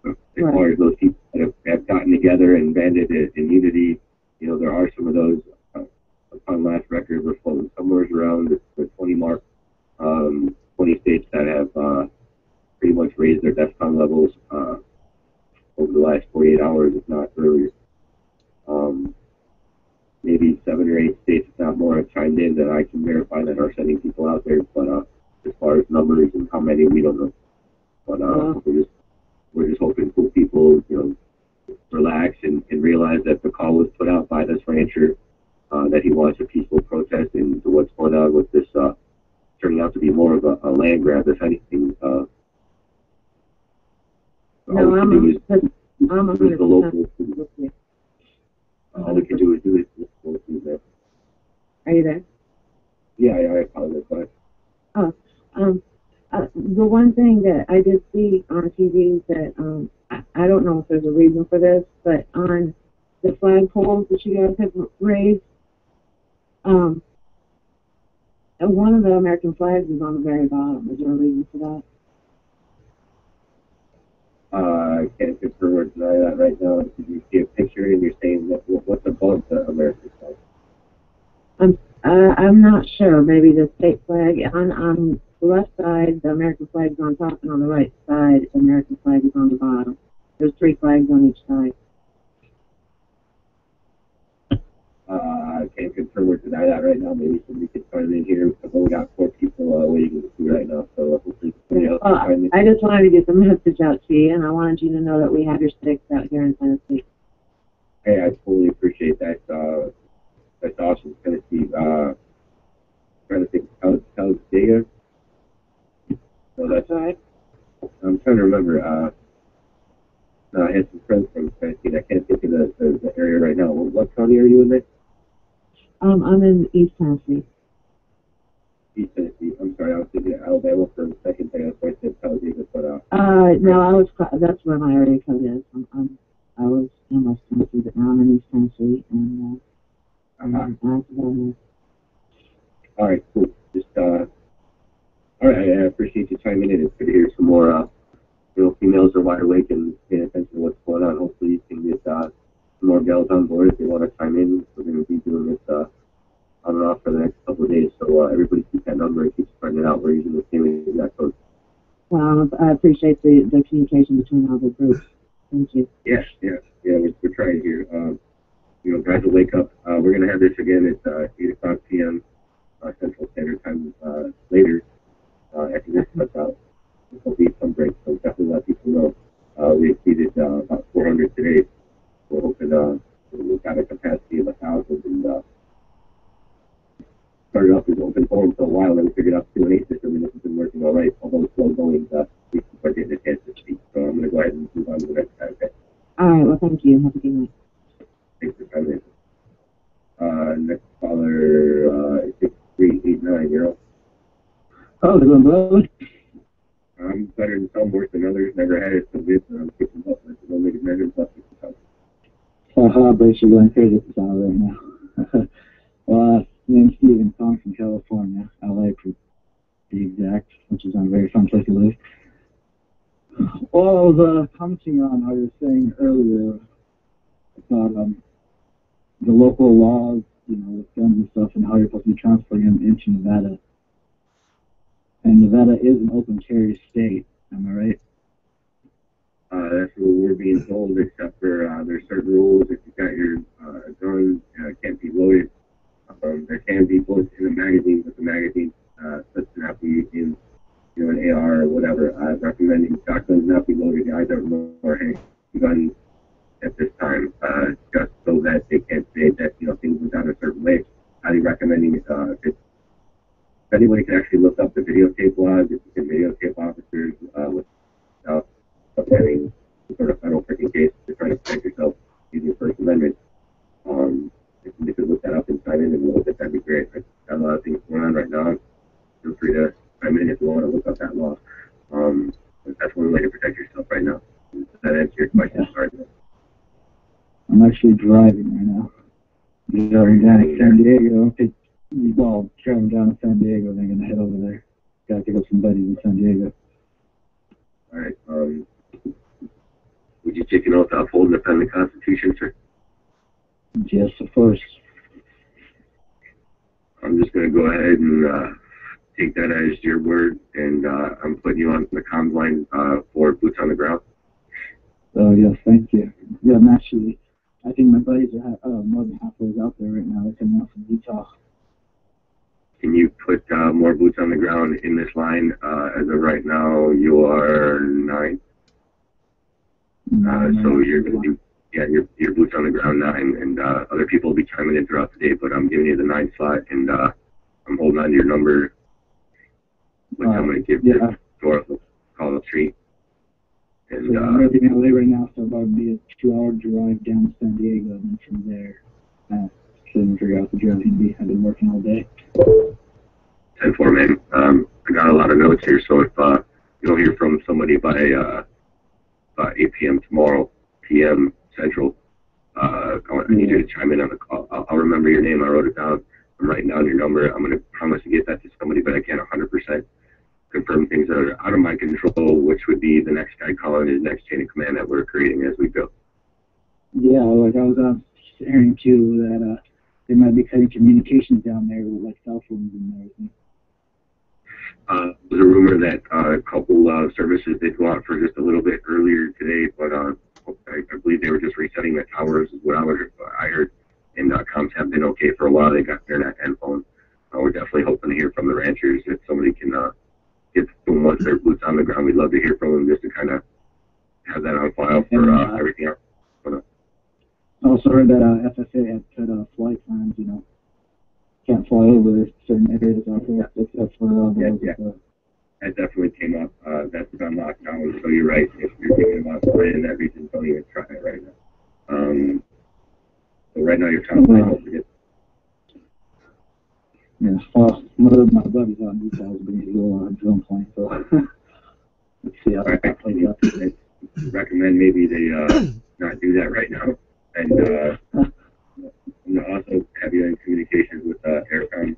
as Right. far as those people that have, have gotten together and banded in, in unity, you know, there are some of those. Uh, upon last record, we're floating somewhere around the, the 20 mark. Um, 20 states that have uh, pretty much raised their DEFCON levels uh, over the last 48 hours, if not earlier. Um, maybe seven or eight states, if not more, have chimed in that I can verify that are sending people out there. But uh, as far as numbers and how many, we don't know. But uh, we're just we're just hoping for people, you know, relax and, and realize that the call was put out by this rancher uh, that he wants a peaceful protest and what's going on with this uh, turning out to be more of a, a land grab, if anything. Uh, all No, I'm is I'm a the local. percent. All we can do is do is. Are you there? Yeah, yeah, I apologize. But Oh, um, uh, the one thing that I did see on TV that um, I, I don't know if there's a reason for this, but on the flagpoles that you guys have raised, um, uh, one of the American flags is on the very bottom. Is there a reason for that? Uh, I can't confirm or deny that right now. Did you see a picture and you're saying what, what what's above the American flag? I'm uh, I'm not sure. Maybe the state flag on on the left side, the American flag is on top, and on the right side, the American flag is on the bottom. There's three flags on each side. Uh, I can't confirm or deny that right now. Maybe somebody could find in here. I've only got four people uh, waiting to see right now, so hopefully somebody else Well, can find. I just wanted to get the message out to you, and I wanted you to know that we have your sticks out here in Tennessee. Hey, I totally appreciate that. Uh, that's awesome. Tennessee. Uh, trying to think. Talladega. No, that's right. I'm trying to remember. Uh, no, I had some friends from Tennessee. and I can't think of the, the, the area right now. What, what county are you in there? Um, I'm in East Tennessee. East Tennessee. I'm sorry, I was thinking Alabama for a second there. That's why I said Talladega, but uh, Uh, no, I was. That's where my area code is. I'm, I'm I was in West Tennessee, but now I'm in East Tennessee, and uh, uh-huh. I'm all right, cool. Just uh, all right. I, I appreciate you chiming in. It's good to hear some more. Uh, you know, females are wide awake and paying attention to what's going on. Hopefully, you can get uh, some more gals on board if they want to chime in. We're going to be doing this uh, on and off for the next couple of days. So uh, everybody keep that number and keep spreading it out. We're using the same exact code. Well, I appreciate the the communication between all the groups. Thank you. Yes, yes, yeah, we're, we're trying here. Um, you know, guys will wake up. Uh, we're going to have this again at uh, 8 o'clock p.m. Uh, Central Standard Time uh, later uh, after this cuts out. There'll be some breaks, so definitely let people know. Uh, we exceeded uh, about 400 today. We're hoping uh, we've got a capacity of a 1,000 and uh, started off as open forum for a while, then we figured out Q&A system, and this has been working all right. Although it's slow going, uh, people are getting a chance to speak. So I'm going to go ahead and move on to the next guy. Okay. All right. Well, thank you. Have a good night. Thanks for coming. Uh, next caller, uh, six three eight nine. Oh, they're going brother. I'm better than some, worse than others, never had it so good, and I'm kicking up, that's the only measure, plus it's tough. Haha, basically going crazy at the sound right now. well, uh, name's Steven, calling from California, LA to be exact, which is a very fun place to live. Well, I was uh, commenting on how you were saying earlier about um, the local laws, you know, with guns and stuff, and how you're supposed to be transferring them into Nevada. And Nevada is an open carry state, am I right? Uh, that's what we're being told, except for, uh, there's certain rules, if you've got your, uh, gun, uh, can't be loaded. Um, there can be bullets in a magazine, but the magazine, uh, does not be in, you know, an AR or whatever. I'm recommending shotguns not be loaded either or handguns at this time, uh, just so that they can't say that, you know, things were done a certain way. Highly recommending, uh, if, if anybody can actually look up the videotape logs, if you can videotape officers, uh, with, uh, of having some sort of federal freaking case to try to protect yourself using the First Amendment. Um, if you could look that up and sign in and look at that'd be great. I've got a lot of things going on right now. Feel free to chime in if you want to look up that law. Um, that's one way to protect yourself right now. Does that answer your question? Sorry. I'm actually driving right now. Driving down to San Diego. Take, well, driving down to San Diego, then gonna head over there. Gotta pick up some buddies in San Diego. All right. Um, would you take an oath to uphold and defend the Constitution, sir? Yes, of course. I'm just going to go ahead and uh, take that as your word, and uh, I'm putting you on the comms line uh, for boots on the ground. Oh, yes, thank you. Yeah, I'm actually, I think my buddies are ha- uh, more than halfway out there right now. They're coming out from Utah. Can you put uh, more boots on the ground in this line? Uh, as of right now, you are nine. Uh, so you're going to do, yeah, your your boots on the ground nine, and uh, other people will be chiming in throughout the day. But I'm giving you the nine slot, and uh, I'm holding on to your number, which I'm going to give yeah. Dora call the street. And So uh, I'm living in LA right now, so about be a two-hour drive down to San Diego, and then from there, uh, couldn't figure out the drive to be. I've been working all day. 10 4, man. Um, I got a lot of notes here, so if uh, you don't hear from somebody by uh, uh, 8 p.m. tomorrow, p.m. Central, uh, I want- I need you to chime in on the call. I'll, I'll remember your name. I wrote it down. I'm writing down your number. I'm going to promise to get that to somebody, but I can't 100% confirm things that are out of my control, which would be the next guy calling his next chain of command that we're creating as we go. Yeah, like I was uh, hearing too that uh, they might be cutting communications down there with like cell phones and everything. Uh, there's a rumor that uh, a couple uh, services did go out for just a little bit earlier today, but uh, I, I believe they were just resetting the towers, is what I, was, I heard. And uh, comms have been okay for a while. They got internet and phone. Uh, we're definitely hoping to hear from the ranchers if somebody can uh, get them once their boots on the ground. We'd love to hear from them just to kind of have that on file for uh, everything else. But, I also heard that uh, FAA had cut uh, flight times. You know, can't fly over certain areas out there except for Yeah, yeah. that definitely came up. Uh, that's on lockdown, so you're right. If you're thinking about flying that region, don't even try it right now. Um, so right now you're trying to don't forget. Yeah, well, one of my buddies out in Utah was going to go on a drone plane, so let's see how that plays out. I recommend maybe they uh, not do that right now, and uh, I'm also have you in communications with uh, Aircom.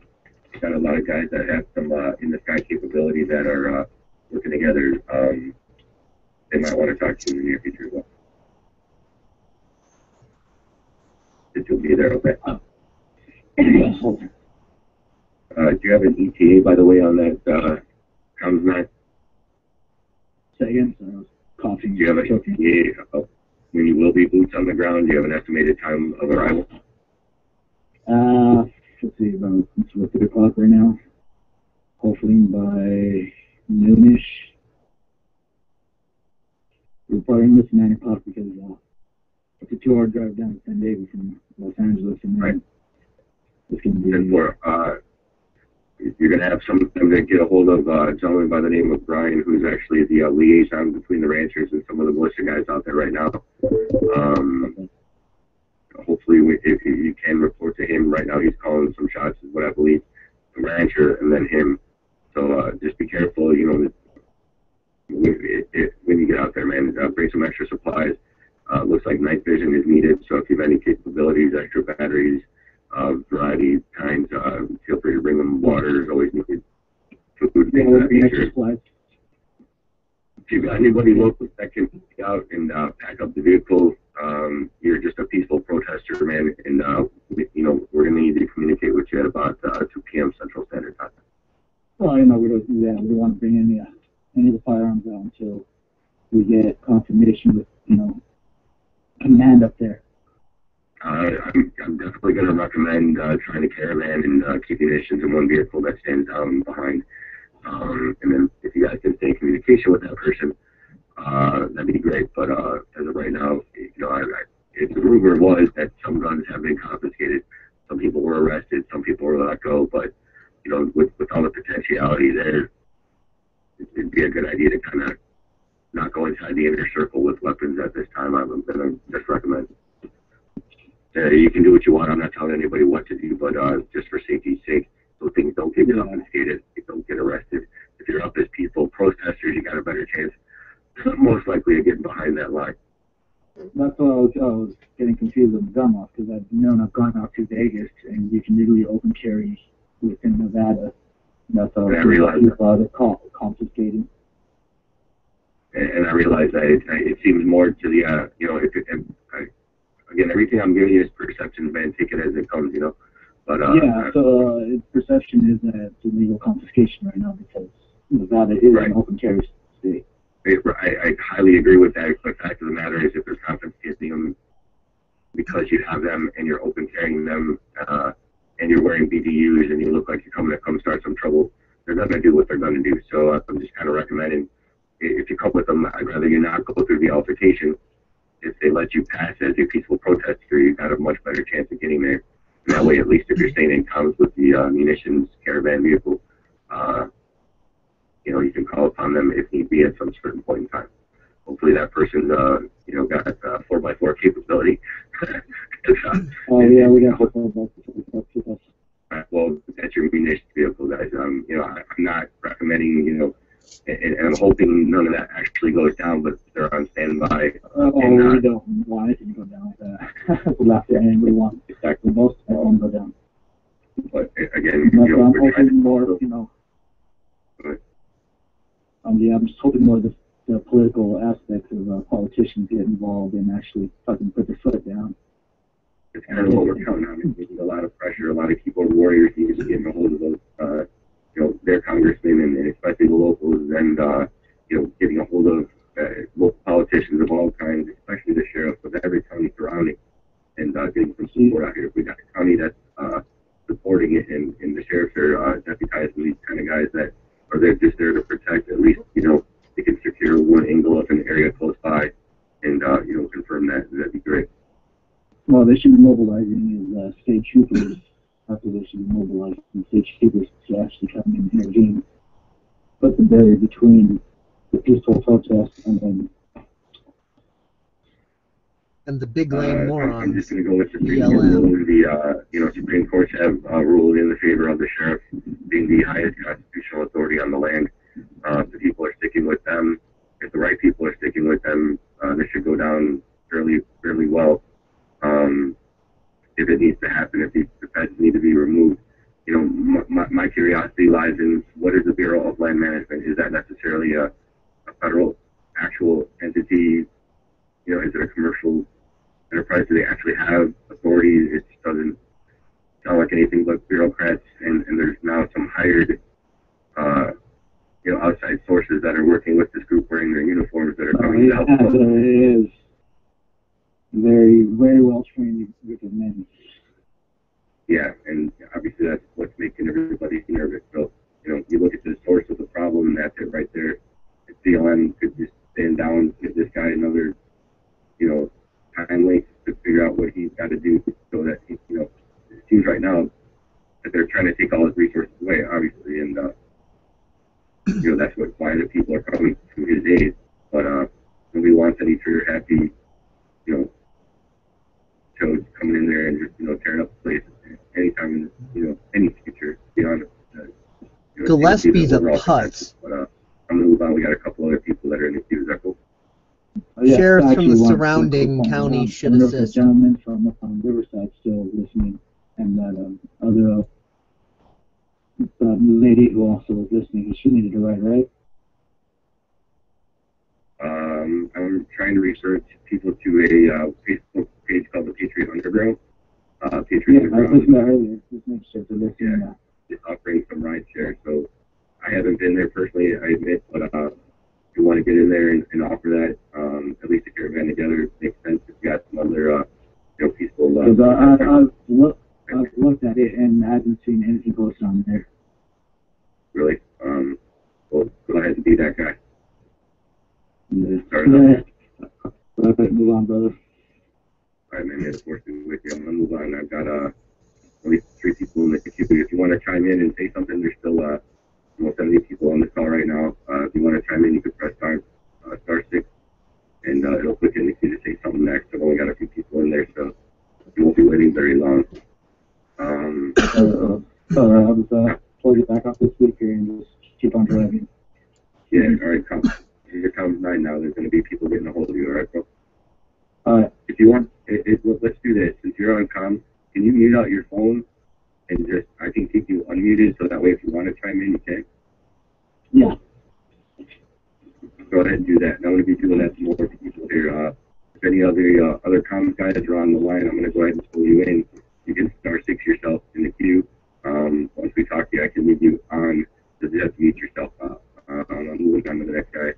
Got a lot of guys that have some uh, in the sky capability that are uh, working together. Um, they might want to talk to you in the near future as well. That you'll be there, okay? Uh, do you have an ETA, by the way, on that uh, comms nine? Say again, so I was coughing. Do you have an ETA of when you will be boots on the ground? Do you have an estimated time of arrival? Uh, let's see, about it's about three o'clock right now. Hopefully by noonish. We're probably miss nine o'clock because uh, it's a two-hour drive down to San Diego from Los Angeles, and then it's gonna be. And for uh, you're going to have some of them that get a hold of uh, a gentleman by the name of Brian, who's actually the uh, liaison between the ranchers and some of the militia guys out there right now. Um, hopefully, we, if you can report to him right now, he's calling some shots, is what I believe, the rancher and then him. So uh, just be careful, you know, it, it, when you get out there, man. Uh, bring some extra supplies. Uh, looks like night vision is needed, so if you have any capabilities, extra batteries, uh, variety kinds, uh, feel free to bring them. Water always needed. Food, Yeah, of with that the extra supplies. If you've got anybody local that can get out and uh, pack up the vehicle, um, you're just a peaceful protester, man. And uh, we, you know we're gonna need to communicate with you at about uh, 2 p.m. Central Standard Time. Well, you know, we don't do that. We don't want to bring any, uh, any of the firearms out until we get confirmation with, you know, command up there. Uh, I'm, I'm definitely going to recommend uh, trying to caravan and uh, keep munitions in one vehicle that stands down behind. Um, and then if you guys can stay in communication with that person, uh, that'd be great. But uh, as of right now, you know, I, I, it, the rumor was that some guns have been confiscated. Some people were arrested. Some people were let go. But you know, with, with all the potentiality there, it- it'd be a good idea to kind of not go inside the inner circle with weapons at this time. I'm going to just recommend. Uh, you can do what you want. I'm not telling anybody what to do, but uh, just for safety's sake, so things don't get confiscated, they don't get arrested. If you're up as peaceful protesters, you got a better chance, most likely, of getting behind that line. That's why I was, I was getting confused with the gun laws because I've known I've gone out to Vegas and you can literally open carry within Nevada. That's how Yeah, I realize people are call, confiscating. and, and I realize that it, it seems more to the, uh, you know, if it, and I, again, everything I'm giving you is perception, man. Take it as it comes, you know. But uh, yeah, so uh, perception is that it's illegal confiscation right now because Nevada is an open carry state. I, I highly agree with that. But fact of the matter is, if there's confiscating them because you have them and you're open carrying them, uh, and you're wearing BDUs and you look like you're coming to come start some trouble, they're going to do what they're going to do. So uh, I'm just kind of recommending if you come with them, I'd rather you not go through the altercation. If they let you pass as a peaceful protester, you've got a much better chance of getting there. And that way, at least if you're staying in towns with the uh, munitions caravan vehicle, uh, you know, you can call upon them if need be at some certain point in time. Hopefully that person's, uh, you know, got uh, 4x4 capability. Uh, Oh yeah, we got football back to us. uh, well, that's your munitions vehicle, guys. Um, you know, I, I'm not recommending, you know, and, and I'm hoping none of that actually goes down, but they're on standby. Oh, and, uh, we don't want it to go down with that. we left it and we want exactly most of won't go down. but uh, again, That's you know, I'm hoping more, you know. Um, yeah, I'm just hoping more the, the political aspects of uh, politicians get involved and actually fucking put their foot down. it's kind of what we're counting on. There's a lot of pressure. A lot of keyboard warriors need to be getting a hold of those, uh, you know, their congressmen and, especially the locals, and uh, you know, getting a hold of uh, local politicians of all kinds, especially the sheriff of every county surrounding, and uh, getting some support out here. If we got a county that's uh, supporting it, and, and the sheriffs are uh, deputized these kind of guys that are there just there to protect. At least you know they can secure one angle of an area close by, and uh, you know confirm that. That'd be great. Well, they should be mobilizing is uh, state troopers. After they should be mobilizing state to actually come in and intervene. But the barrier between the peaceful protest and then And the big Uh, lame I'm- moron. I'm just going to go with the Supreme Court BLM. The uh, you know Supreme Court have uh, ruled in the favor of the sheriff being the highest constitutional authority on the land. Uh, if the people are sticking with them. If the right people are sticking with them, uh, this should go down fairly fairly well. Um, if it needs to happen, if these the need to be removed, you know, my, my, curiosity lies in what is the Bureau of Land Management? Is that necessarily a, a federal actual entity? You know, is it a commercial enterprise? Do they actually have authority? It just doesn't sound like anything but bureaucrats, and, and there's now some hired, uh, you know, outside sources that are working with this group wearing their uniforms that are coming to help. yeah, there is very, very well trained of men. Yeah, and obviously that's what's making everybody nervous. So, you know, you look at the source of the problem, and that's it right there. If BLM could just stand down, give this guy another, you know, time length to figure out what he's got to do so that, he, you know, it seems right now that they're trying to take all his resources away, obviously, and uh, you know that's what why the people are coming to his aid. But uh, nobody wants any trigger happy, you know, toads coming in there and just you know tearing up the place anytime in you know any future beyond. Uh, you know, Gillespie's a overall putz. consensus. But uh, I'm gonna move on. We got a couple other people that are in the queue. Is that cool? Yeah, Sheriffs from the actually to surrounding county Um, should I don't know if the assist. gentleman from um, Riverside still listening, and that um, other uh, uh, lady who also was listening, she needed to write, right? Um, I'm trying to research people to a uh, Facebook page called the Patriot Underground. Uh, Patriot Yeah, I was Underground listening earlier. Just make sure to. Yeah. Uh, is offering some ride share. So I haven't been there personally, I admit, but uh, if you want to get in there and, and offer that, um, at least if you're a caravan together it makes sense. If you got some other, uh, you know, peaceful. Uh, Because I, I've, look, I've looked at it and I haven't seen anything posted on there. really, um, well, go ahead and be that guy. Yeah. Start it up. Yeah. All right, move on, brother. All right, man, yeah, of with you. I'm gonna move on. I've got uh, at least three people in the queue. If you want to chime in and say something, there's still uh, almost 70 people on the call right now. Uh, if you want to chime in, you can press star, uh, star six, and uh, it'll put you in the queue to say something next. I've only got a few people in there, so you won't be waiting very long. Um, Uh, uh, sorry, I was uh, pulled it back off the speaker and just keep on driving. yeah, all right, come. Your time's nine now. There's going to be people getting a hold of you, all right, bro? Right. If you want, it, it, let's do this. Since you're on com, can you mute out your phone and just, I can keep you unmuted so that way if you want to chime in, you can. Yeah. Go ahead and do that. And I'm going to be doing that to more people here. Uh, if any other uh, other comments guys are on the line, I'm going to go ahead and pull you in. You can star six yourself in the queue. Um, once we talk to you, I can leave you on. So you have to mute yourself out. Uh, I'm moving on to the next guy.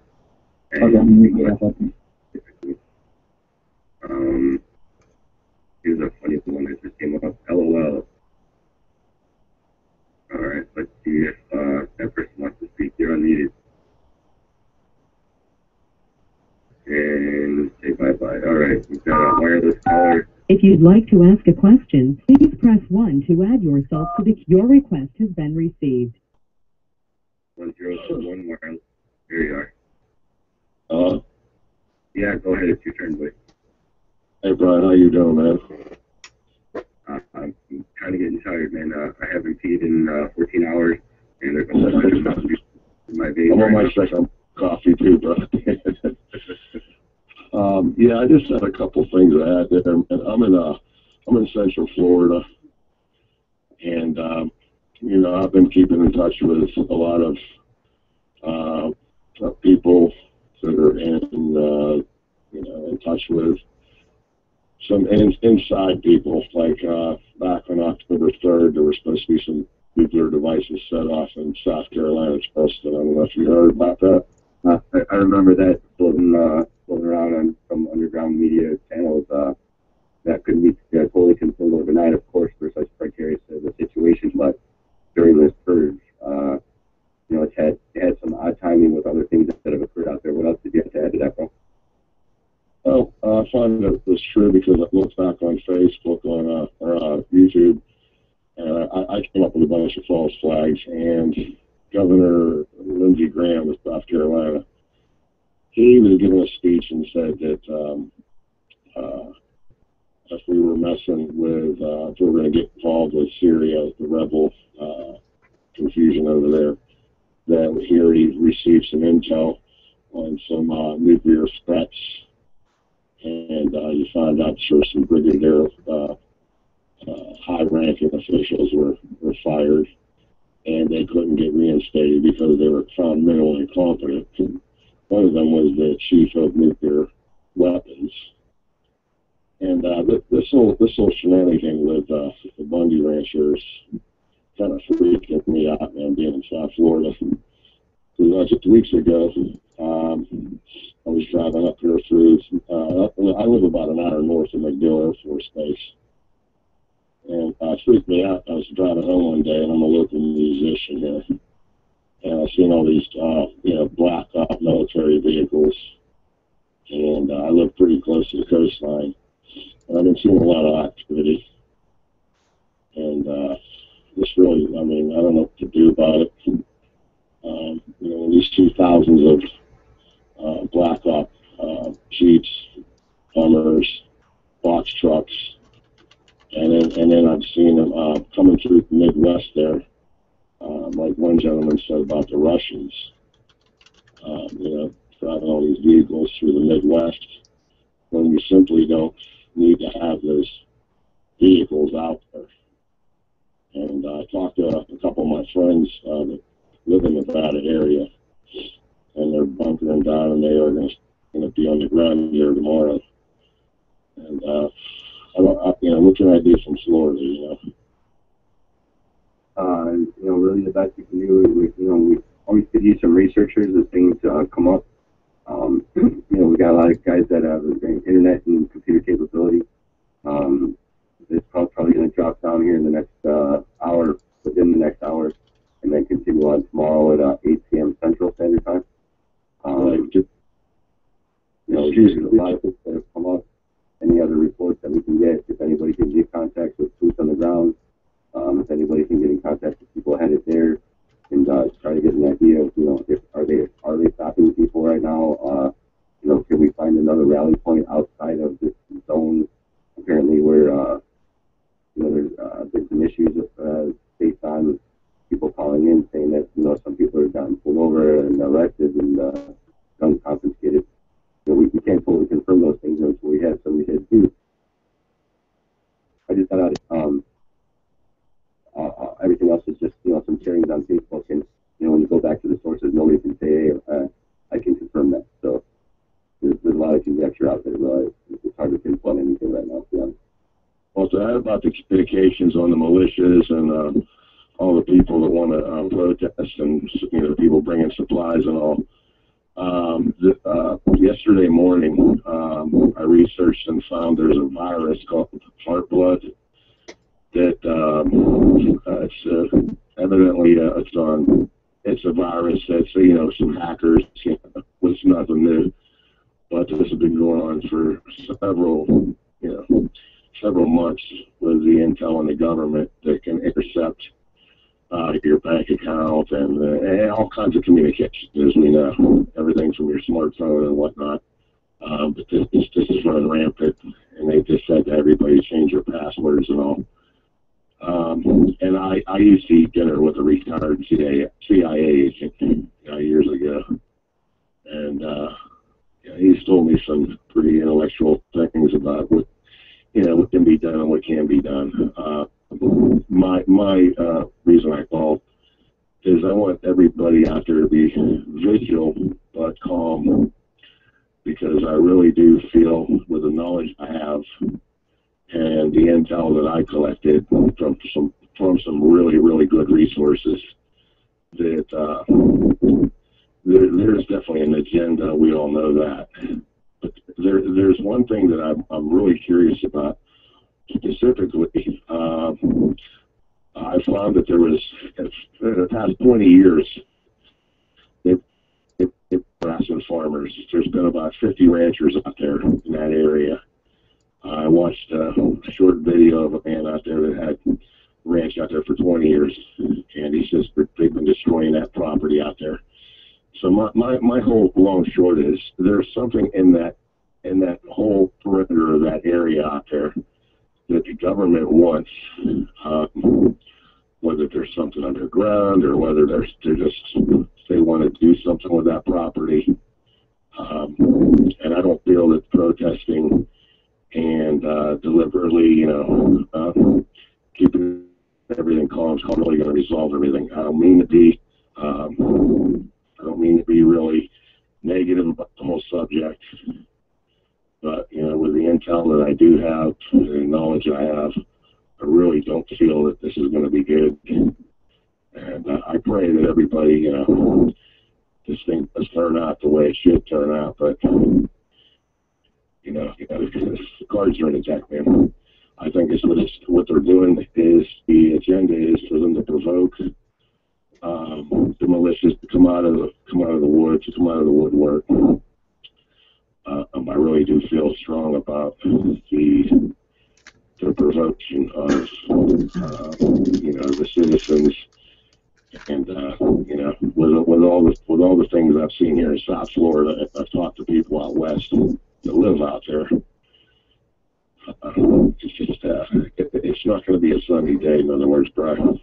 And Okay, I'm you can moving go back up. Um, here's a funny one that just came up. LOL. All right, let's see if uh, that person wants to speak. You're unmuted. And say bye bye. All right, we've got a wireless caller. If you'd like to ask a question, please press 1 to add yourself to the Your request has been received. One zero two one wireless. There you are. Uh, Yeah, go ahead. It's your turn, boy. Hey Brian, how you doing, man? Uh, I'm kind of getting tired, man. Uh, I haven't peed in uh, 14 hours, and there's a whole bunch of coffee in my veins. I'm on right my second coffee too, bro. um, yeah, I just had a couple things I had there, and I'm in uh, I'm in Central Florida, and um, you know I've been keeping in touch with a lot of uh, people that are in uh, you know in touch with some in, inside people. Like uh, back on October 3rd, there were supposed to be some nuclear devices set off in South Carolina, Charleston. I don't know if you heard about that. Uh, I, I remember that floating, uh, floating around on some underground media channels. Uh, that couldn't be uh, totally confirmed overnight, of course, for such precarious uh, the situation. But during this purge, uh, you know, it's had had some odd timing with other things that have occurred out there. What else did you have to add to that, bro? Well, I find that it was true because I looked back on Facebook on uh, or uh, YouTube, and I, I came up with a bunch of false flags. And Governor Lindsey Graham of South Carolina, he was giving a speech and said that um, uh, if we were messing with, uh, if we were going to get involved with Syria, the rebel uh, confusion over there, that he already received some intel on some uh, nuclear threats and uh, you found out sure some brigadier uh, uh, high-ranking officials were, were fired, and they couldn't get reinstated because they were found mentally incompetent. And one of them was the chief of nuclear weapons. And uh, th- this whole this whole shenanigan with uh, the Bundy ranchers kind of freaking me out, man, being in South Florida. Because uh, just weeks ago, um, I was driving up here through. Uh, I live about an hour north of MacDill Air Force Base, and uh, freaked me out. I was driving home one day, and I'm a local musician here, and I seen all these, uh, you know, black uh, military vehicles, and uh, I live pretty close to the coastline, and I've been seeing a lot of activity, and uh, this really, I mean, I don't know what to do about it. Um, you know, you see thousands of uh, Blackhawk uh, Jeeps, Hummers, box trucks, and then and then I've seen them uh, coming through the Midwest there, um, like one gentleman said about the Russians. Um, you know, driving all these vehicles through the Midwest when we simply don't need to have those vehicles out there. And I talked to a couple of my friends uh, that live in Nevada area, and they're bunkering down, and they are going to be on the ground here tomorrow. And uh, I, don't- I, you know, what can I do from Florida? You know, uh, you know, really the best we can do is, we, you know, we always could use some researchers as things uh, come up. Um, you know, we got a lot of guys that have internet and computer capability. Um, it's prob- probably going to drop down here in the next uh, hour, within the next hour, and then continue on tomorrow at uh, 8 p.m. Central Standard Time. Um, just, you know, there's a lot of things that have come up. Any other reports that we can get, if anybody can get contact with boots on the ground, um, if anybody can get in contact with people headed there and uh, try to get an idea of, you know, if are they are they stopping people right now? Uh, you know, can we find another rally point outside of this zone? Apparently, where uh, you know there's uh, been some issues uh, based on people calling in saying that you know some people have gotten pulled over and arrested and uh, guns confiscated. You know, we, we can't fully confirm those things until we have somebody said, dude, I just got out um, uh, uh, everything else is just you know some sharings on Facebook, and you know when you go back to the sources, nobody can say, hey, uh, I can confirm that. So there's, there's a lot of conjecture out there, but it's hard to pinpoint anything right now. Honest. well, to about the communications on the militias and uh, all the people that want to uh, protest and you know people bringing supplies and all. Um, th- uh, yesterday morning, um, I researched and found there's a virus called Heartbleed that um, uh, it's uh, evidently uh, it's on it's a virus that's you know some hackers you know, was nothing new, but this has been going on for several you know several months with the intel and the government that can intercept uh, your bank account and, uh, and all kinds of communication, as we know, everything from your smartphone and whatnot. Um, but this, this, this is running rampant, and they just said to everybody change your passwords and all. Um, and I, I used to eat dinner with a retired CIA, CIA agent uh, years ago, and uh, yeah, he's told me some pretty intellectual things about what you know what can be done and what can be done. Uh, my my uh, reason I called is I want everybody out there to be vigilant but calm because I really do feel with the knowledge I have and the intel that I collected from some from some really really good resources that uh, there, there's definitely an agenda. We all know that. But there, there's one thing that I'm, I'm really curious about specifically. Um, I found that there was, in the past 20 years, they've harassing farmers. There's been about 50 ranchers out there in that area. I watched uh, a short video of a man out there that had ranch out there for 20 years, and he says they've been destroying that property out there. So my, my, my whole long short is there's something in that in that whole perimeter of that area out there that the government wants, uh, whether there's something underground or whether there's they're just they want to do something with that property. Um, and I don't feel that protesting and uh, deliberately, you know, uh, keeping everything calm is really going to resolve everything. I don't mean to be, um, I don't mean to be really negative about the whole subject. But you know, with the intel that I do have, the knowledge I have, I really don't feel that this is going to be good. And uh, I pray that everybody, you know, this thing does turn out the way it should turn out. But you know, you know, the cards are in a deck, man. I think it's what, it's, what they're doing is the agenda is for them to provoke um, the militias to come out of the come out of the woods, to come out of the woodwork. Um, I really do feel strong about the to prevention of, uh, you know, the citizens. And, uh, you know, with, with all the, with all the things I've seen here in South Florida, I've talked to people out west that live out there. Uh, it's just, uh, it, it's not going to be a sunny day, in other words, Brian.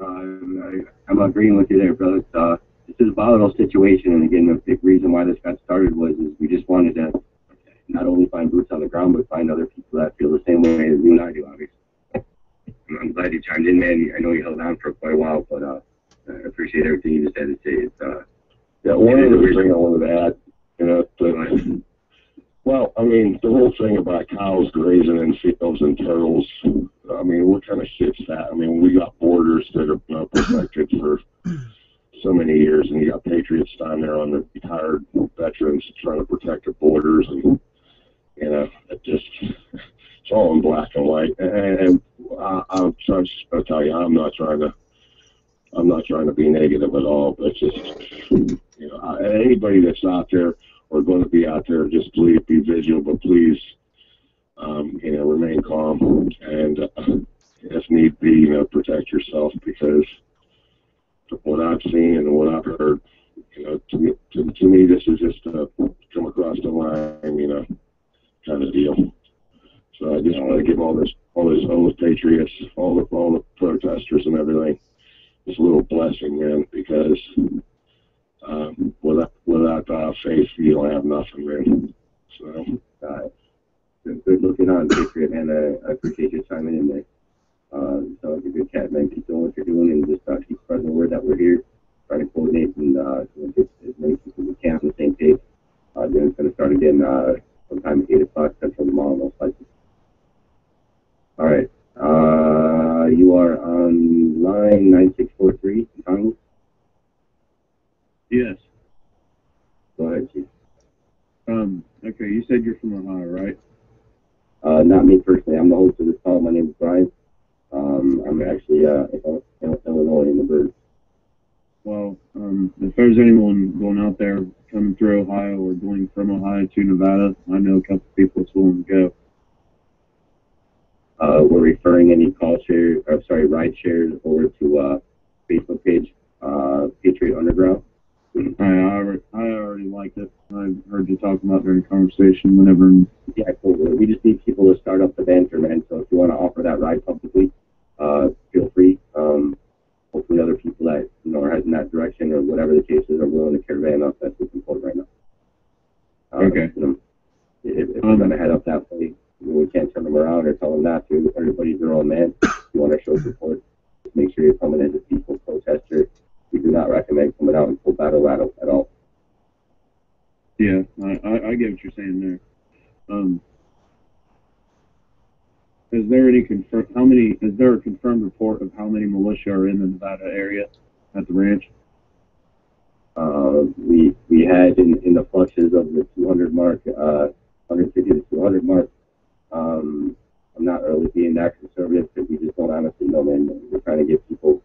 Uh, I, I'm agreeing with you there, brother. Uh, this is a volatile situation, and again, the big reason why this got started was is we just wanted to not only find boots on the ground, but find other people that feel the same way as you and I do, obviously. I'm, glad you chimed in, man. I know you held on for quite a while, but uh, I appreciate everything you just had to say. It's, uh, Yeah, one a other thing I wanted to add, you know, to, well, I mean, the whole thing about cows grazing in fields and turtles, I mean, what kind of shit's that? I mean, we got borders that are uh, protected for so many years, and you got patriots down there on the retired veterans trying to protect the borders, and you know, it just it's all in black and white. And, I'm trying to tell you, I'm not trying to, I'm not trying to be negative at all, but it's just, you know, anybody that's out there or going to be out there, just please be vigilant, but please, um, you know, remain calm and uh, if need be, you know, protect yourself because what I've seen and what I've heard, you know, to me, to, to me, this is just a come across the line, you know, kind of deal. So I just want to give all this, all this, all the patriots, all the, all the protesters and everything, this little blessing, man, because um, without without uh, faith, you don't have nothing, man. So uh, good, looking on, Patriot, man. I, I appreciate you chiming in there. Uh, you sound like a good cat, man. Keep doing what you're doing and just uh, keep spreading the word that we're here, trying to coordinate and uh, get as many people as we can on the same page. Uh, then it's going to start again uh, sometime at 8 o'clock Central tomorrow, most likely. All right. Uh, you are on line 9643, Congress. Yes. Go ahead, Chief. Um, okay, you said you're from Ohio, right? Uh, not me personally. I'm the host of this call. My name is Brian. Um, I'm actually uh, in in Illinois in the bird. Well, um, if there's anyone going out there coming through Ohio or going from Ohio to Nevada, I know a couple people that's willing to go. Uh, we're referring any call share, or sorry, ride shares over to uh, Facebook page, uh, Patriot Underground. I, I, already, I already liked it. I've heard you talking about during conversation whenever. Yeah, cool. We just need people to start up the banter, man. So if you want to offer that ride publicly, uh, feel free. Um, hopefully, other people that you know are heading that direction or whatever the case is are willing to caravan up. That's what's important right now. Uh, Okay. You know, if, if we're going to head up that way, we can't turn them around or tell them not to. Everybody's their own man. If you want to show support, just make sure you're coming as a peaceful protester. We do not recommend coming out in full battle rattle at all. Yeah, I, I, get what you're saying there. Um, is there any confirm? How many? Is there a confirmed report of how many militia are in the Nevada area at the ranch? Uh, we we had in, in the flushes of the 200 mark, uh, 150 to 200 mark. Um, I'm not really being that conservative because we just don't honestly know, man. We're trying to get people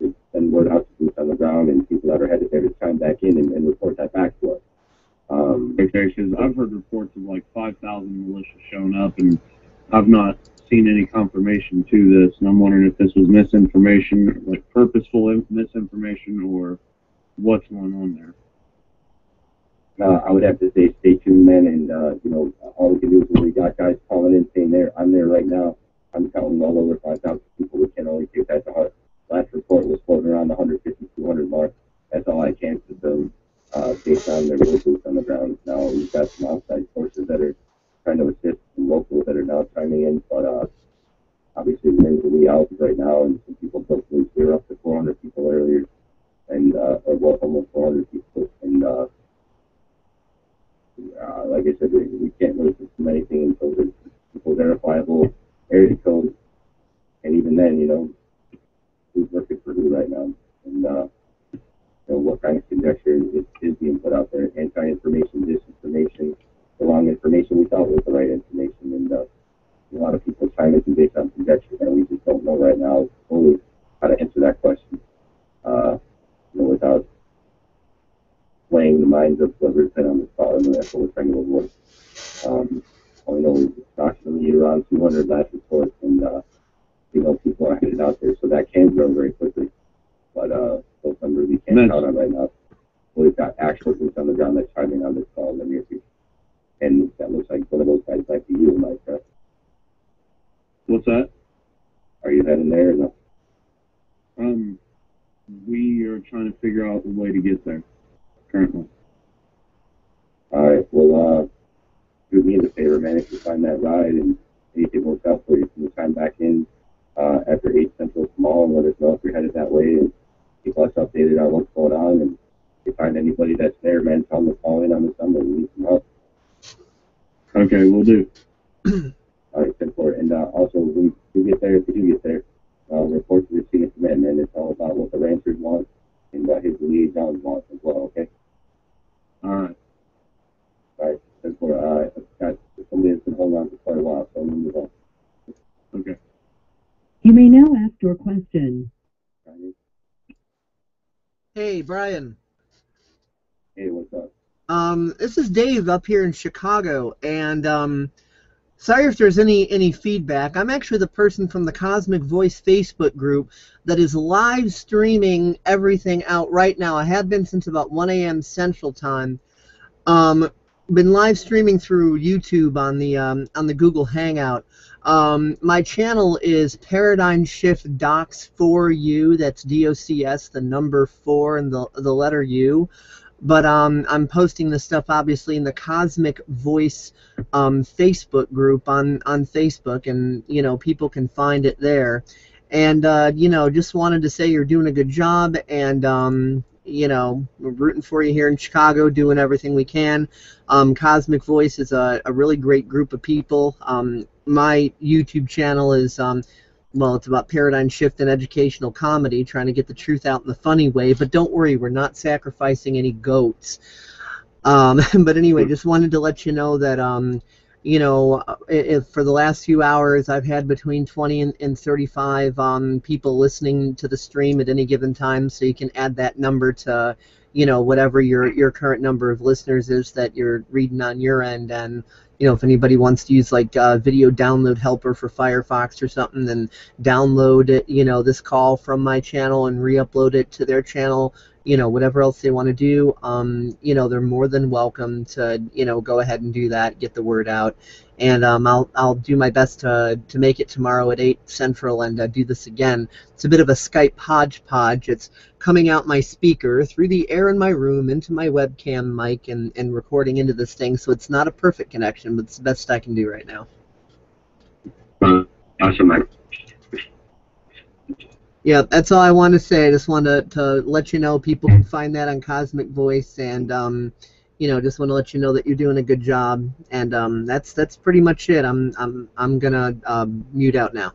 to send word out to boots on the ground and people that are headed there to chime back in and, and report that back to us. Um, Okay, because I've heard reports of like 5,000 militia showing up, and I've not seen any confirmation to this. And I'm wondering if this was misinformation, like purposeful misinformation, or what's going on there. uh, I would have to say stay tuned, man. And, uh, you know, all we can do is we got guys calling in saying there, I'm there right now. I'm counting well over 5,000 people. We can only take that to heart. Last report was floating around the 150, 200 mark. That's all I can confirm uh, based on the real boots on the ground. Now, we've got some outside forces that are trying to assist, some locals that are now chiming in, but uh, obviously the winds are out right now, and some people built we were up to 400 people earlier, and uh, or well, almost 400 people, and uh, uh, like I said, we, we can't really do anything until there's people verifiable area code, and even then, you know, who's working for who right now, and uh, know what kind of conjecture is, is being put out there, anti-information, disinformation, the wrong information we thought was the right information, and uh, a lot of people trying to do based on conjecture, and we just don't know right now fully how to answer that question, uh, you know, without playing the minds of whoever's been on this call, and that's what we're trying to avoid. Um, you know, approximately around 200 last reports, and uh, you know, people are headed out there, so that can grow very quickly. But uh, those numbers we can't count on right now. We've got actual boots on the ground that's timing on this call in the near future. And that looks like one of those guys like you, Mike. Uh, What's that? are you heading there or no? Um, we are trying to figure out a way to get there currently. All right, well, uh, do me the favor, man, if you find that ride and anything works out for you, can you time back in uh, after 8 Central tomorrow and let us know if you're headed that way and keep us updated on what's going on. And if you find anybody that's there, man, tell them to call in on this number. We need some help. Okay, we'll do. All right, 10 4. And uh, also, when you get there, if you do get there, uh, report to the scene of command, man. It's all about what the ranchers want and what his liaisons want as well, okay? All right. All right, 10 4. Uh, I've got somebody that's been holding on for quite a while, so I'm going to move on. Okay. You may now ask your question. Hey, Brian. Hey, what's up? Um, this is Dave up here in Chicago, and um, sorry if there's any any feedback. I'm actually the person from the Cosmic Voice Facebook group that is live streaming everything out right now. I have been since about 1 a.m. Central Time. Um, been live streaming through YouTube on the um, on the Google Hangout. Um, my channel is Paradigm Shift Docs for You. That's D O C S, the number four and the the letter U. But um, I'm posting this stuff obviously in the Cosmic Voice um, Facebook group on on Facebook, and you know people can find it there. And uh, you know, just wanted to say you're doing a good job, and um, you know, we're rooting for you here in Chicago, doing everything we can. Um, Cosmic Voice is a, a really great group of people. Um, my YouTube channel is, um, well, it's about paradigm shift and educational comedy, trying to get the truth out in the funny way. But don't worry, we're not sacrificing any goats. Um, but anyway, just wanted to let you know that, um, you know, if for the last few hours I've had between 20 and, and 35 um, people listening to the stream at any given time, so you can add that number to, you know, whatever your your current number of listeners is that you're reading on your end, and you know, if anybody wants to use like uh, video download helper for Firefox or something, then download it, you know, this call from my channel and re-upload it to their channel. You know, whatever else they want to do, um, you know, they're more than welcome to, you know, go ahead and do that, get the word out, and um, I'll I'll do my best to to make it tomorrow at eight central and uh, do this again. It's a bit of a Skype hodgepodge. It's coming out my speaker through the air in my room into my webcam mic and, and recording into this thing, so it's not a perfect connection, but it's the best I can do right now. Awesome. Yeah, that's all I want to say. I just want to, to let you know people can find that on Cosmic Voice, and um, you know, just want to let you know that you're doing a good job. And um, that's that's pretty much it. I'm I'm I'm gonna um, mute out now.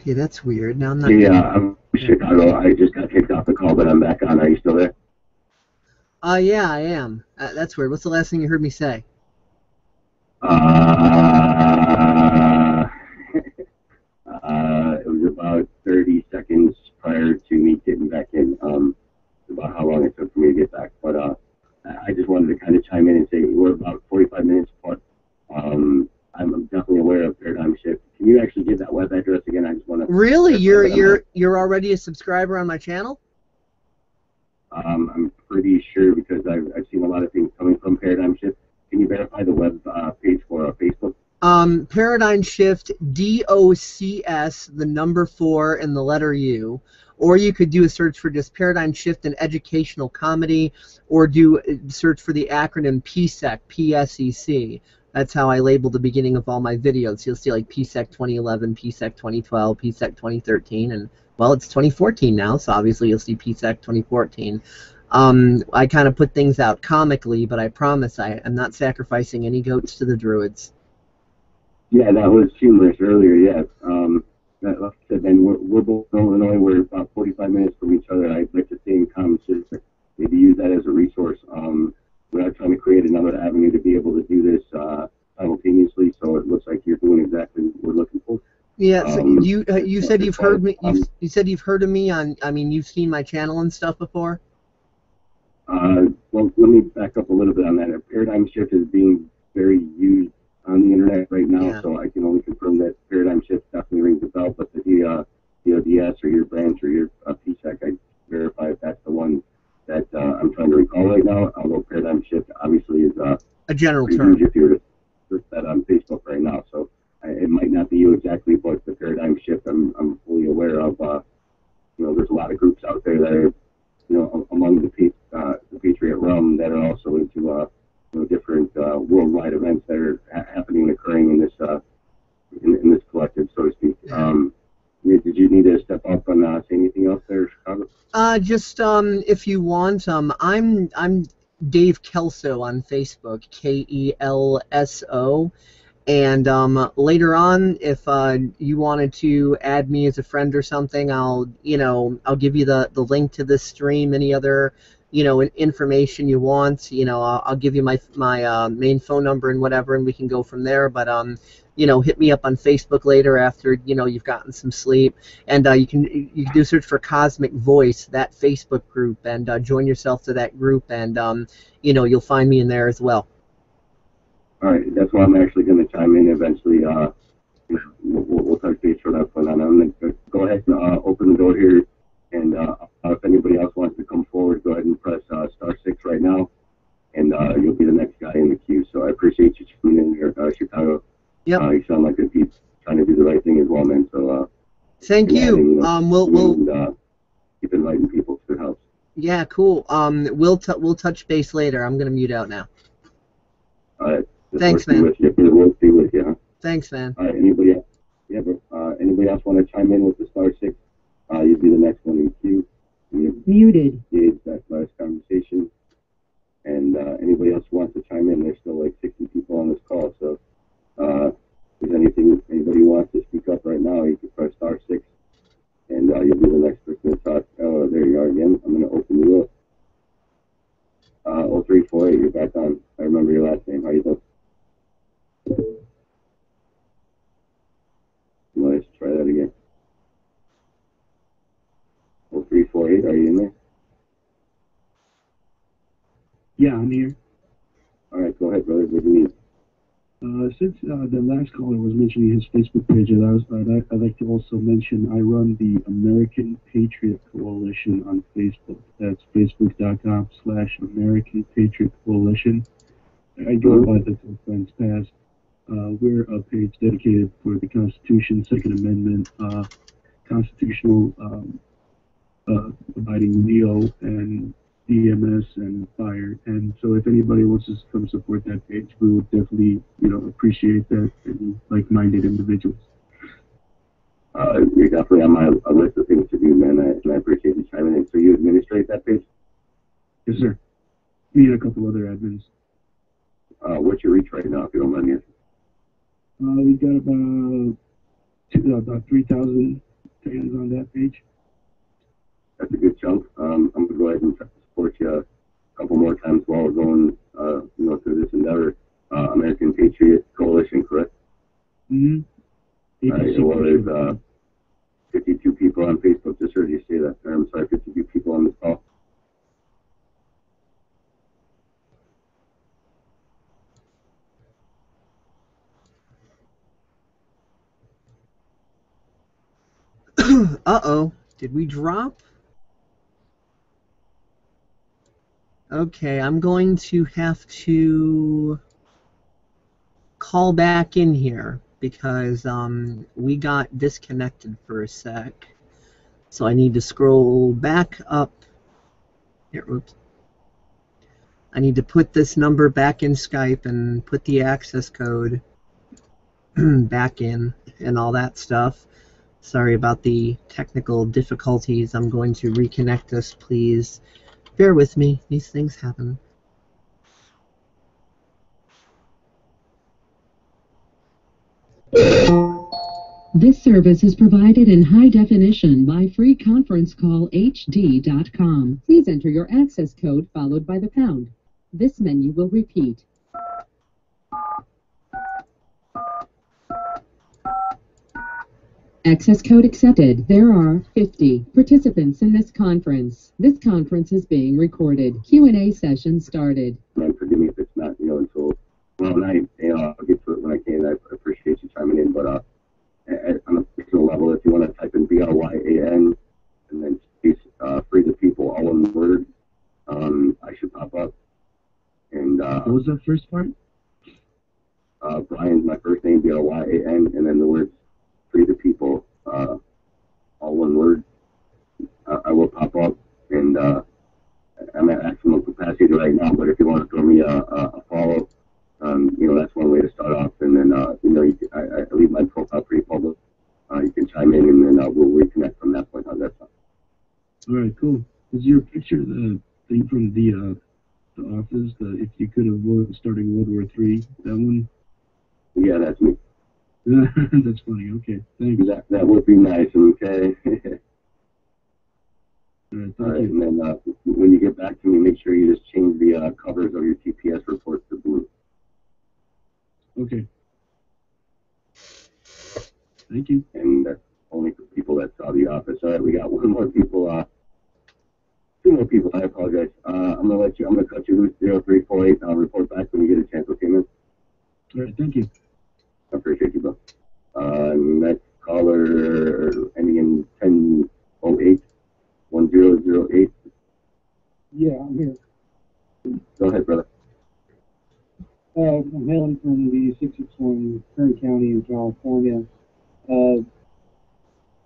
Okay, that's weird. Now I'm not. Yeah, I'm in Chicago. I just got kicked off the call, but I'm back on. Are you still there? Uh, yeah, I am. Uh, that's weird. What's the last thing you heard me say? Uh, uh, it was about 30 seconds prior to me getting back in. Um, about how long it took for me to get back. But uh, I I just wanted to kind of chime in and say we're about 45 minutes apart. Um, I'm definitely aware of Paradigm Shift. Can you actually give that web address again? I just want to. Really, you're you're you're already a subscriber on my channel? Um, I'm pretty sure because I've, I've seen a lot of things coming from Paradigm Shift. Can you verify the web uh, page for uh, Facebook? Um, Paradigm Shift, D O C S, the number four and the letter U. Or you could do a search for just Paradigm Shift and Educational Comedy, or do a search for the acronym PSEC, P-S-E-C. That's how I label the beginning of all my videos. You'll see like PSEC 2011, PSEC 2012, PSEC 2013, and well, it's 2014 now, so obviously you'll see PSEC 2014. Um, I kind of put things out comically, but I promise I, I'm not sacrificing any goats to the druids. Yeah, that was humorous earlier. Yes. Um, like I said, then we're, we're both in Illinois. We're about 45 minutes from each other. I'd like to stay in common sister. maybe use that as a resource. Um, we are trying to create another avenue to be able to do this uh, simultaneously, so it looks like you're doing exactly what we're looking for. Yeah, so Um, you uh, you said you've heard me. You, um, you said you've heard of me on. I mean, you've seen my channel and stuff before. Uh, well, let me back up a little bit on that. A paradigm shift is being very used on the internet right now, so I can only confirm that paradigm shift definitely rings a bell. But the uh, DODS or your branch or your uh, PSEC, I verify if that's the one that uh, I'm trying to recall right now. Although paradigm shift obviously is uh, A general term. if you were to search that on Facebook right now. So I, it might not be you exactly, but the paradigm shift I'm, I'm fully aware of. Uh, you know, there's a lot of groups out there that are, you know, among the, uh, the Patriot realm that are also into, uh, you know, different uh, worldwide events that are ha- happening and occurring in this, uh, in, in this collective, so to speak. Um, did you need to step up and uh, say anything else there, Chicago? Uh, just um, if you want, um, I'm I'm Dave Kelso on Facebook, K E L S O, and um, later on, if uh, you wanted to add me as a friend or something, I'll you know I'll give you the the link to this stream. Any other you know information you want, you know I'll, I'll give you my my uh, main phone number and whatever, and we can go from there. But um, you know, hit me up on Facebook later after you know you've gotten some sleep, and uh, you can you can do search for Cosmic Voice, that Facebook group, and uh, join yourself to that group, and um, you know you'll find me in there as well. All right, that's why I'm actually going to chime in eventually. Uh, we'll, we'll, touch base for that I'm going to go ahead and uh, open the door here. And uh, if anybody else wants to come forward, go ahead and press uh, star six right now, and uh, you'll be the next guy in the queue. So I appreciate you tuning in here, uh, Chicago. Yep. Uh, you sound like a Pete trying to do the right thing as well, man. So uh, Thank yeah, you. and, Um, we'll we'll and, uh, keep inviting people to the house. yeah, cool. Um, we'll t- we'll touch base later. I'm gonna mute out now. All right. Thanks, man. With you. It will be with you, huh? Thanks, man. All right. Anybody else? Yeah, but, uh, anybody else want to chime in with the star six? Uh, you'll be the next one in queue. You Muted. engage that last conversation. And uh, anybody else who wants to chime in, there's still like 60 people on this call. So uh, if anything anybody wants to speak up right now, you can press star six, and uh, you'll be the next person to talk. Oh, there you are again. I'm going to open you up. Uh, 0348, you're back on. I remember your last name. How you doing? Let's try that again. 0348, are you in there? Yeah, I'm here. All right, go ahead, brother. What do you need? Uh, since uh, the last caller was mentioning his Facebook page, and I was, I'd, I'd like to also mention I run the American Patriot Coalition on Facebook. That's facebook.com slash American Patriot Coalition. I go by the Two Friends Past. Uh, we're a page dedicated for the Constitution, Second Amendment, uh, constitutional um, uh, abiding LEO and EMS and fire. And so if anybody wants to come support that page, we would definitely, you know, appreciate that and like-minded individuals. Uh, you're definitely on my a list of things to do, man, I, and I appreciate you chiming in. So you administrate that page? Yes, sir. Me and a couple other admins. Uh, what's your reach right now, if you don't mind me asking? Uh, we've got about two, about 3,000 fans on that page. That's a good chunk. Um, I'm going to go ahead and support you a couple more times while we're going, uh, you know, through this endeavor. Uh, American Patriot Coalition, correct? Mm-hmm. Right, well, there's uh, 52 people on Facebook. Just heard you say that. Or, I'm sorry, 52 people on this call. uh oh. Did we drop? Okay, I'm going to have to call back in here because um, we got disconnected for a sec. So I need to scroll back up. Here, oops. I need to put this number back in Skype and put the access code back in and all that stuff. Sorry about the technical difficulties. I'm going to reconnect us, please. Bear with me. These things happen. This service is provided in high definition by freeconferencecallhd.com. Please enter your access code followed by the pound. This menu will repeat. Access code accepted. There are 50 participants in this conference. This conference is being recorded. Q&A session started. And forgive me if it's not, you know, until well, and I, you know, I'll get to it when I can. I appreciate you chiming in, but uh, at, on a personal level, if you want to type in B R Y A N and then space uh, free the people, all one word, um, I should pop up. And uh, What was that first part? uh, Brian's my first name, B R Y A N, and then the words free the people, uh, all one word. Uh, I will pop up, and uh, I'm at maximum capacity right now. But if you want to throw me a, a, a follow, um, you know that's one way to start off. And then uh, you know you can, I, I leave my profile pretty public. Uh, you can chime in, and then uh, we'll reconnect from that point. How's that sound? All right, cool. Is your picture the thing from the uh, the office? The if you could avoid starting World War Three, that one? Yeah, that's me. That's funny. Okay, thanks. That that would be nice. Okay. All right, All right, and then uh, when you get back to me, make sure you just change the uh, covers of your TPS reports to blue. Okay. Thank you. And that's only for people that saw the office. All right, we got one more people. Uh, two more people. I apologize. Uh, I'm gonna let you. I'm gonna cut you loose. Zero three four eight. I'll report back when you get a chance. Okay, man. All right, thank you. I appreciate you, bro. Uh, next caller ending in ten oh eight one zero zero eight. Yeah, I'm here. Go ahead, brother. Uh, I'm hailing from the 661 Kern County in California. Uh,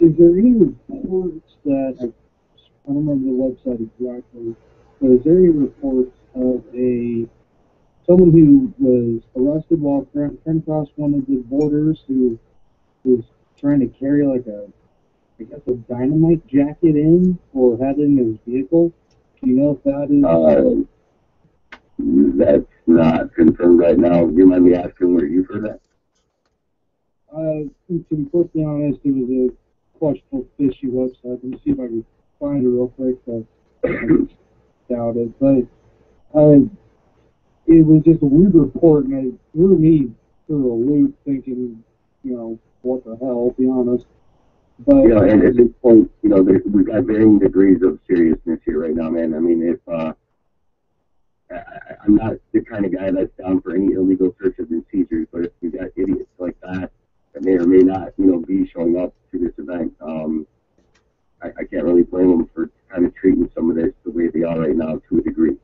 is there any reports that, I, I don't remember the website exactly, but is there any reports of a, someone who was arrested while trying to cross one of the borders who was trying to carry like a, I guess a dynamite jacket in or had it in his vehicle? Do you know if that is? Uh, that's not confirmed right now. You mind me asking where you've heard that? Uh, to be perfectly honest, it was a questionable fishy website. Let me see if I can find it real quick. But I doubt it. But uh, it was just a weird report, and it threw me through a loop, thinking, you know, what the hell? I'll be honest. But you know, and at this point, you know, there, we've got varying degrees of seriousness here right now, man. I mean, if uh, I- I'm not the kind of guy that's down for any illegal searches and seizures, but if we got idiots like that that may or may not, you know, be showing up to this event, um, I, I can't really blame them for kind of treating some of this the way they are right now to a degree.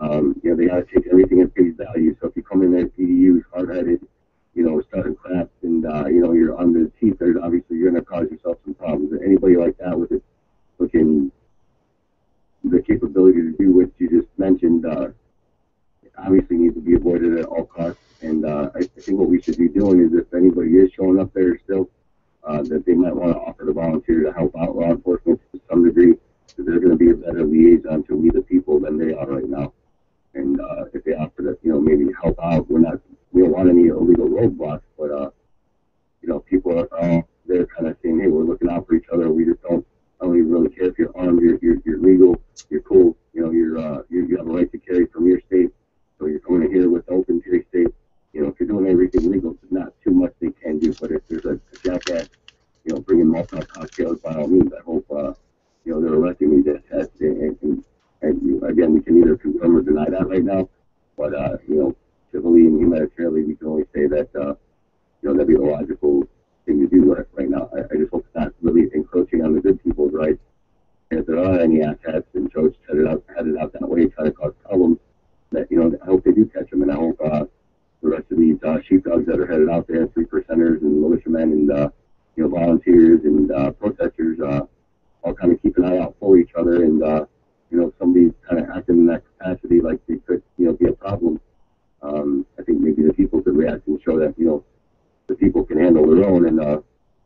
Um, you know, they got to take everything at face value. So if you come in there PDUs, hard-headed, you know, starting crap, and uh, you know you're on the teeth, there's obviously you're going to cause yourself some problems. And anybody like that with it, looking the capability to do what you just mentioned, uh, obviously needs to be avoided at all costs. And uh, I, I think what we should be doing is if anybody is showing up there still, uh, that they might want to offer to volunteer to help out law enforcement to some degree, because they're going to be a better liaison to we the people than they are right now. And uh, if they offer to, you know, maybe help out, we're not, we don't want any illegal roadblocks, but uh, you know, people are uh, they're kind of saying, hey, we're looking out for each other. We just don't, I don't even really care if you're armed, you're, you're, you're legal, you're cool. You know, you're, uh, you, you have a right to carry from your state. So you're coming in here with open carry state. You know, if you're doing everything legal, there's not too much they can do. But if there's a, a jackass, you know, bringing multiple cocktails, by all means, I hope, uh, you know, they're arresting these asshats. And, and, and you, again, we can either confirm or deny that right now. But, uh, you know, civilly and humanitarily, we can only say that, uh, you know, that'd be the logical thing to do right, now. I, I just hope it's not really encroaching on the good people's rights. And if there are any asshats and Joe's headed out, headed out that way, trying to cause problems, that, you know, I hope they do catch them. And I hope, uh, the rest of these, uh, sheepdogs that are headed out there, three percenters and militiamen and, uh, you know, volunteers and, uh, protesters, uh, all kind of keep an eye out for each other. And, uh, you know, if somebody's kind of acting in that capacity like they could, you know, be a problem, um, I think maybe the people could react and show that, you know, the people can handle their own and, uh,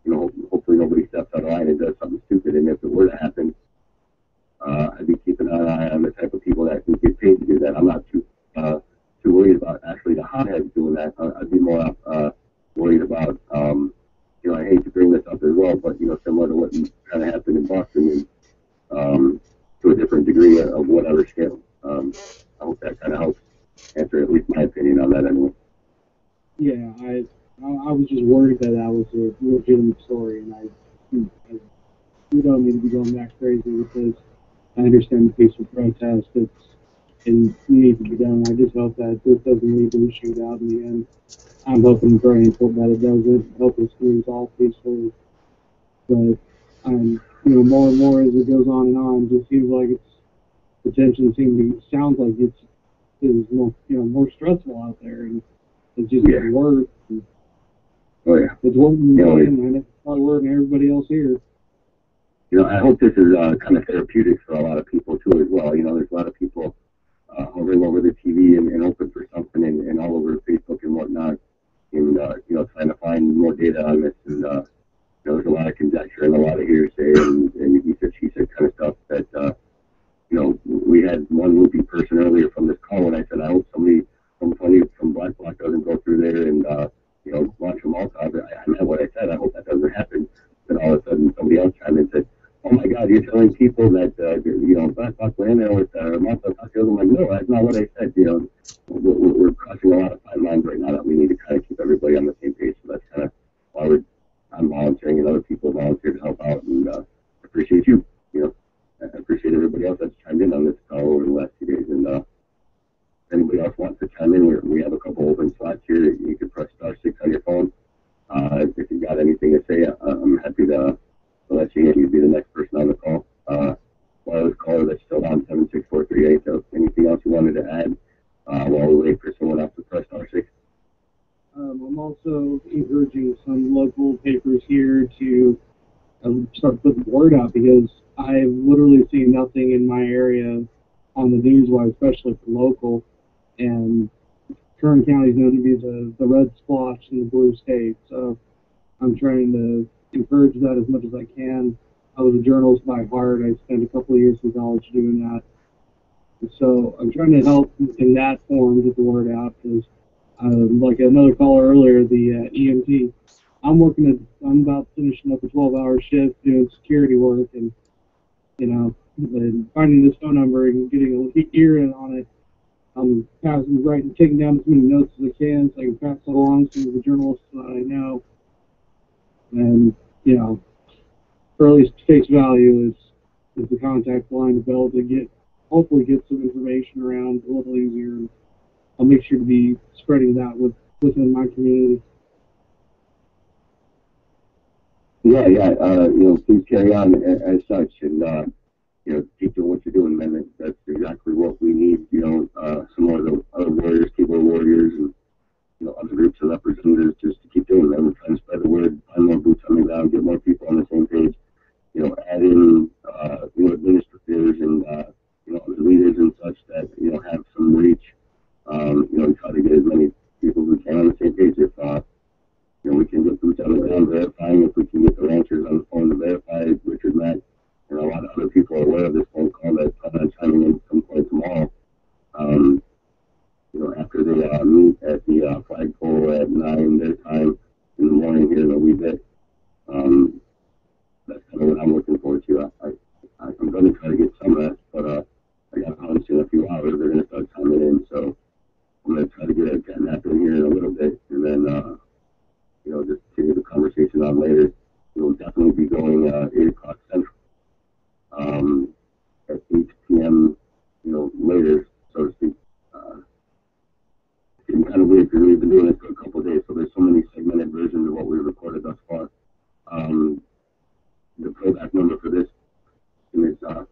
you know, hopefully nobody steps out of line and does something stupid. And if it were to happen, uh, I'd be keeping an eye on the type of people that can get paid to do that. I'm not too, uh, too worried about actually the hotheads doing that. Uh, I'd be more, uh, worried about, um, you know, I hate to bring this up as well, but you know, similar to what kind of happened in Boston, and um, to a different degree of whatever scale. Um, I hope that kind of helps answer at least my opinion on that anyway. Yeah, I I was just worried that that was a legitimate story, and I, I we don't need to be going that crazy because I understand the peaceful protest. It's it needs to be done. I just hope that this doesn't lead to a shootout in the end. I'm hoping and praying that it doesn't. Hope this resolve peacefully. But um, you know, more and more as it goes on and on, it just seems like it's the tension seems to sounds like it's is more you know more stressful out there, and it's just getting worse. And Oh yeah. it's working Yeah, me, it- and it's probably working everybody else here. you know, I hope this is uh, kind of therapeutic for a lot of people too as well. You know, there's a lot of people uh, hovering over the TV and, and open for something and, and all over Facebook and whatnot, and uh, you know, trying to find more data on this. And uh, you know, there's a lot of conjecture and a lot of hearsay and, and he said, she said kind of stuff that uh, you know, we had one loopy person earlier from this call, and I said, I hope somebody from funny from Black Bloc doesn't go through there and uh, you know, launch a Molotov. I, I meant what I said. I hope that doesn't happen. Then all of a sudden, somebody else chimed in and said, "Oh my God, you're telling people that uh, you know Black Bloc there with uh, Molotov cocktails." I'm like, no, that's not what I said. You know, we're we're crossing a lot of fine lines right now that we need to kind of keep everybody on the same page. So that's kind of why we're I'm volunteering and other people volunteer to help out, and uh, appreciate you. You know, I appreciate everybody else that's chimed in on this call over the last few days, and uh, if anybody else wants to chime in, we're, we have a couple open slots here. You can press star six on your phone. Uh, if you got anything to say, uh, I'm happy to, to let you in. You'd be the next person on the call. Uh, wireless caller that's still on 76438. So anything else you wanted to add uh, while we wait for someone else to press star six? Um, I'm also encouraging some local papers here to um, start putting the word out because I've literally seen nothing in my area on the news especially for local. And Kern County is known to be the, the red splotch in the blue state. So I'm trying to encourage that as much as I can. I was a journalist by heart. I spent a couple of years in college doing that. So I'm trying to help in that form get the word out because, like another caller earlier, the uh, EMT, I'm working at, I'm about finishing up a 12 hour shift doing security work and, you know, and finding this phone number and getting a little ear in on it. I'm passing, writing, taking down as many notes as I can so I can pass it along to the journalists that I know. And, you know, earliest face value is, is the contact line to be able to get, hopefully get some information around a little easier. I'll make sure to be spreading that with, within my community. Yeah, yeah. Uh, you know, please carry on as, as such, and uh, you know, keep doing what you're doing, man. That- That's exactly what we need. You know, uh, some more of the other warriors, keyboard warriors, and you know, other groups of representatives, just to keep doing that. We're trying to spread the word, find more boots on the ground, get more people on the same page. You know, add in uh, you know, administrators and uh, you know, leaders and such that you know have some reach. Um, you know, and try to get as many people we can on the same page. If uh, you know, we can get boots on the ground verifying if we can get the ranchers on the phone to verify Richard Mack and a lot of other people are aware of this phone call that on chiming in at some point tomorrow. Um, you know, after they uh, meet at the uh, flagpole at nine their time in the morning here in a wee bit. Um, that's kind of what I'm looking forward to. I, I, I'm going to try to get some of rest, but uh, I got a in a few hours they're going to start chiming in, so I'm going to try to get a, get a nap in here in a little bit, and then uh, you know just continue the conversation on later. We'll definitely be going uh, eight o'clock central um, at 8 p.m. You know, later, so to speak. Uh, it's kind of weird because we've been doing this for a couple of days, so there's so many segmented versions of what we've recorded thus far. Um, the playback number for this is uh,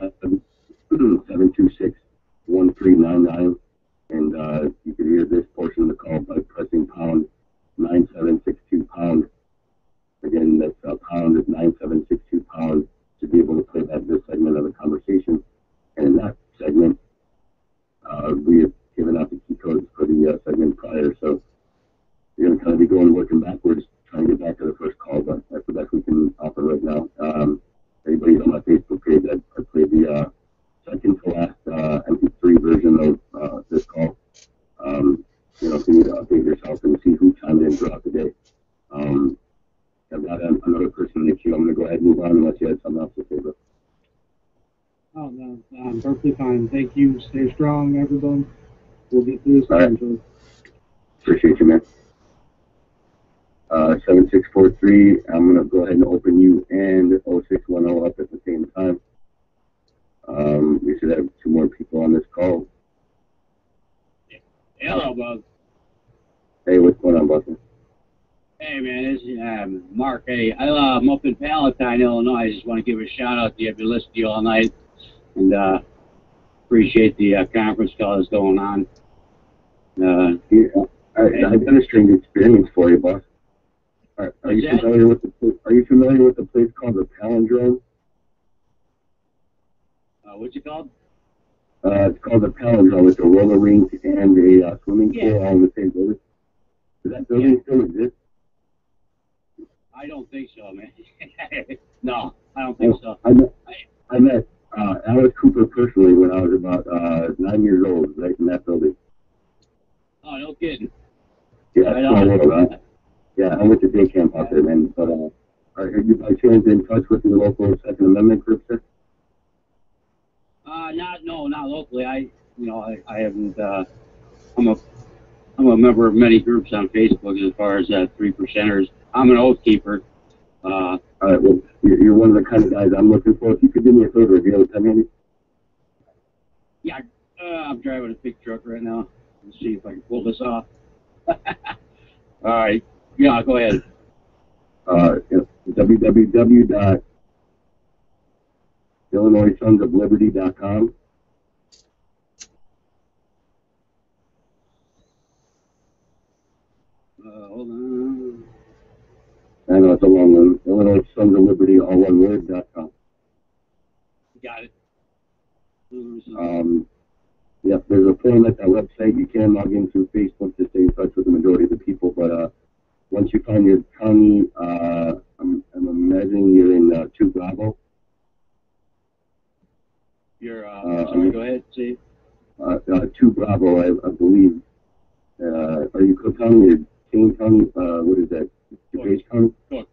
726 1399, and uh, you can hear this portion of the call by pressing pound 9762 pound. Again, that's uh, pound is 9762 pound to be able to play that this segment of the conversation. And in that segment, uh, we have given out the key codes for the uh, segment prior. So we're going to kind of be going working backwards, trying to get back to the first call, but that's the best we can offer right now. Um, anybody on my Facebook page, I, I played the uh, second to last uh, MP3 version of uh, this call. Um, you know, if you need to update yourself and see who chimed in throughout the day. Um, I've got an- another person in the queue. I'm gonna go ahead and move on unless you had something else to say, bro. Oh, no, I'm perfectly fine. Thank you. Stay strong, everyone. We'll get through this eventually. Appreciate you, man. Uh, seven six four three, I'm gonna go ahead and open you and oh six one oh up at the same time. Um, we should have two more people on this call. Hello, Bug. Hey, what's going on, Buster? Hey, man, this is um, Mark. Hey, I, uh, I'm up in Palatine, Illinois. I just want to give a shout out to you. I've been listening to you all night, and uh, appreciate the uh, conference call that's going on. Uh, Yeah, I, I've got a strange experience for you, boss. Are, are you that? familiar with the Are you familiar with the place called the Palindrome? Uh, what's it called? Uh, it's called the Palindrome. It's a roller rink and a uh, swimming Yeah. pool all in the same building. Does that building still exist? I don't think so, man. no, I don't think so. I met, I met uh, Alice Cooper personally when I was about uh, nine years old, right in that building. Oh, no kidding. Yeah, Right small world, right? Yeah, I went to day camp out there, man. But uh, are are you by chance in touch with your local Second Amendment group, sir? Uh, not no, not locally. I, you know, I, I haven't. Uh, I'm a, I'm a member of many groups on Facebook as far as that three percenters. I'm an oath keeper. Uh, All right, well, you're, you're one of the kind of guys I'm looking for. If you could do me a favor, if you have a time, handy. yeah, uh, I'm driving a big truck right now. Let's see if I can pull this off. All right, yeah, go ahead. Uh, www. IllinoisSonsOfLiberty.com. Uh, hold on. I know it's a long one. Illinois Sons of Liberty, all one word, dot com. Got it. Um, yep, there's a form at that website. You can log in through Facebook to stay in touch with the majority of the people. But uh, once you find your county, uh, I'm, I'm imagining you're in uh, Two You're. Uh, Uh, sorry, go ahead. See. Uh, uh, Two Bravo, I, I believe. Uh, are you Cook County or Kane County? Uh, what is that? DuPage County? Cook.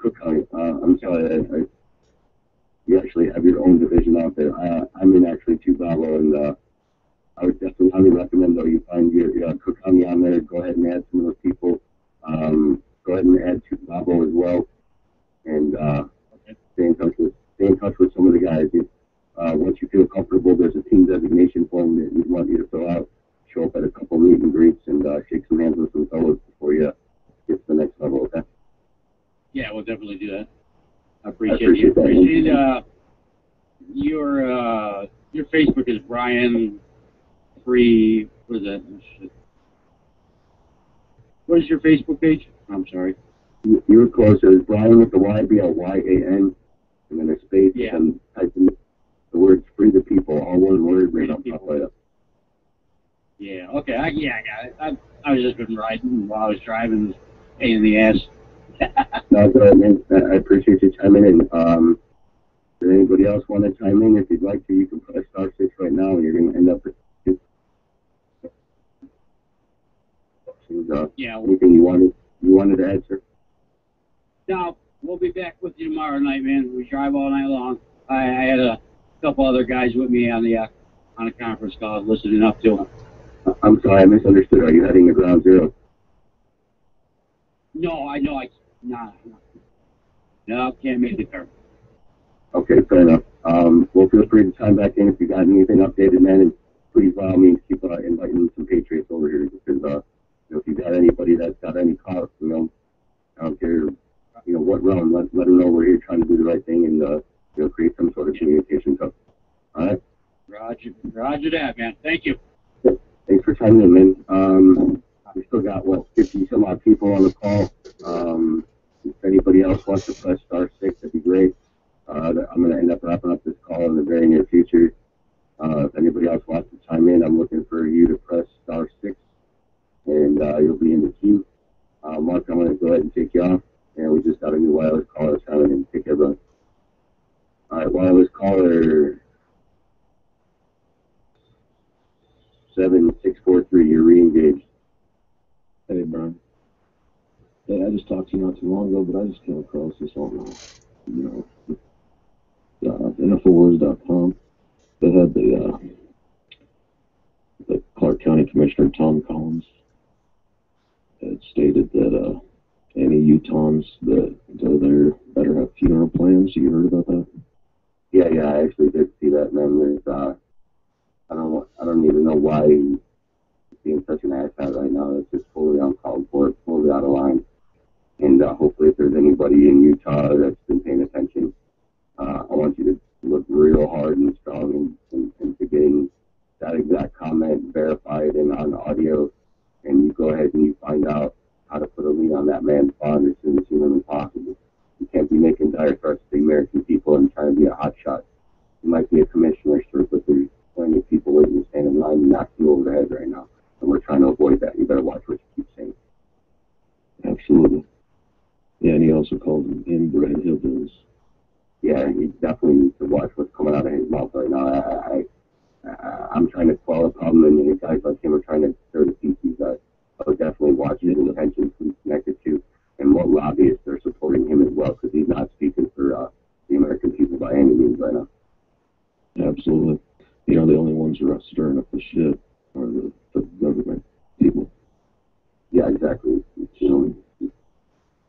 Cook County. Uh, I'm sorry. I, I, you actually have your own division out there. I, I'm in actually Two Bravo, and uh, I would definitely highly recommend though you find your uh, Cook County on there. Go ahead and add some of those people. Um, go ahead and add Two Bravo as well, and uh, stay in touch with stay in touch with some of the guys. Uh, once you feel comfortable, there's a team designation form that we want you to fill out. Show up at a couple meet and greets and uh, shake some hands with some fellows before you get to the next level. Okay. Yeah, we'll definitely do that. I appreciate, appreciate you. that. Appreciate uh, your uh, your Facebook is Brian Free. What is that? What is your Facebook page? I'm sorry. You you were close. It was Brian with the Y, B L Y A N, and then a space, Yeah. and type in the words "free the people," all one word, right up top right up. Yeah. Okay. I, yeah, I got it. I, I was just been riding while I was driving. Pain in the ass. No, it's all right, man. I I appreciate you chiming in. Um, does anybody else want to chime in? If you'd like to, you can press star six right now, and you're going to end up with. Uh, Yeah. anything you wanted you wanted to add, sir? No, we'll be back with you tomorrow night, man. We drive all night long. I, I had a couple other guys with me on the uh, on a conference call listening up to him. I'm sorry, I misunderstood. Are you heading to ground zero? No, I know I nah, nah. no can't make it there. Okay, fair enough. Um, well, feel free to chime back in if you got anything updated, man, and please, by all means, keep uh, inviting some Patriots over here because, uh, you know, if you got anybody that's got any cause, you know, I don't care, you know, what realm, let, let them know we're here trying to do the right thing and, uh, you know, create some sort of communication. So, all right. Roger, Roger that, man. Thank you. Thanks for chiming in, man. Um, we still got, what, 50 some odd people on the call. Um, if anybody else wants to press star six, that'd be great. Uh, I'm going to end up wrapping up this call in the very near future. Uh, if anybody else wants to chime in, I'm looking for you to press star six, and uh, you'll be in the queue. Uh, Mark, I'm going to go ahead and take you off, and we just got a new wireless caller chiming in. Take care, brother. All right, wireless caller seven six four three. You're re-engaged. Hey, Brian. Hey, I just talked to you not too long ago, but I just came across this on, uh, you know, uh, Infowars.com. They had the, uh, the Clark County Commissioner Tom Collins had stated that uh, any Utahns that go there better have funeral plans. You heard about that? Yeah, yeah, I actually did see that, man. There's, uh, I don't, I don't even know why he's being such an asshat right now. It's just fully uncalled for. It's fully out of line. And uh, hopefully, if there's anybody in Utah that's been paying attention, uh, I want you to look real hard and strong and, and, into getting that exact comment verified and on audio. And you go ahead and you find out how to put a lien on that man's bond as soon as humanly possible. You can't be making dire threats to the American people and trying to be a hot shot. You might be a commissioner, sir, but there's plenty of people waiting to stand in line and knock you over the head right now. And we're trying to avoid that. You better watch what you keep saying. Absolutely. Yeah, and he also called them inbred hillbillies. Yeah, he definitely needs to watch what's coming out of his mouth right now. I, I, I I'm trying to quell a problem, and the guys like him are trying to stir the feces. I, I would definitely watch his intentions he's connected to, and what lobbyists are supporting him as well, because he's not speaking for uh, the American people by any means right now. Absolutely. You know, the only ones who are stirring up the shit are the, the government people. Yeah, exactly. You know,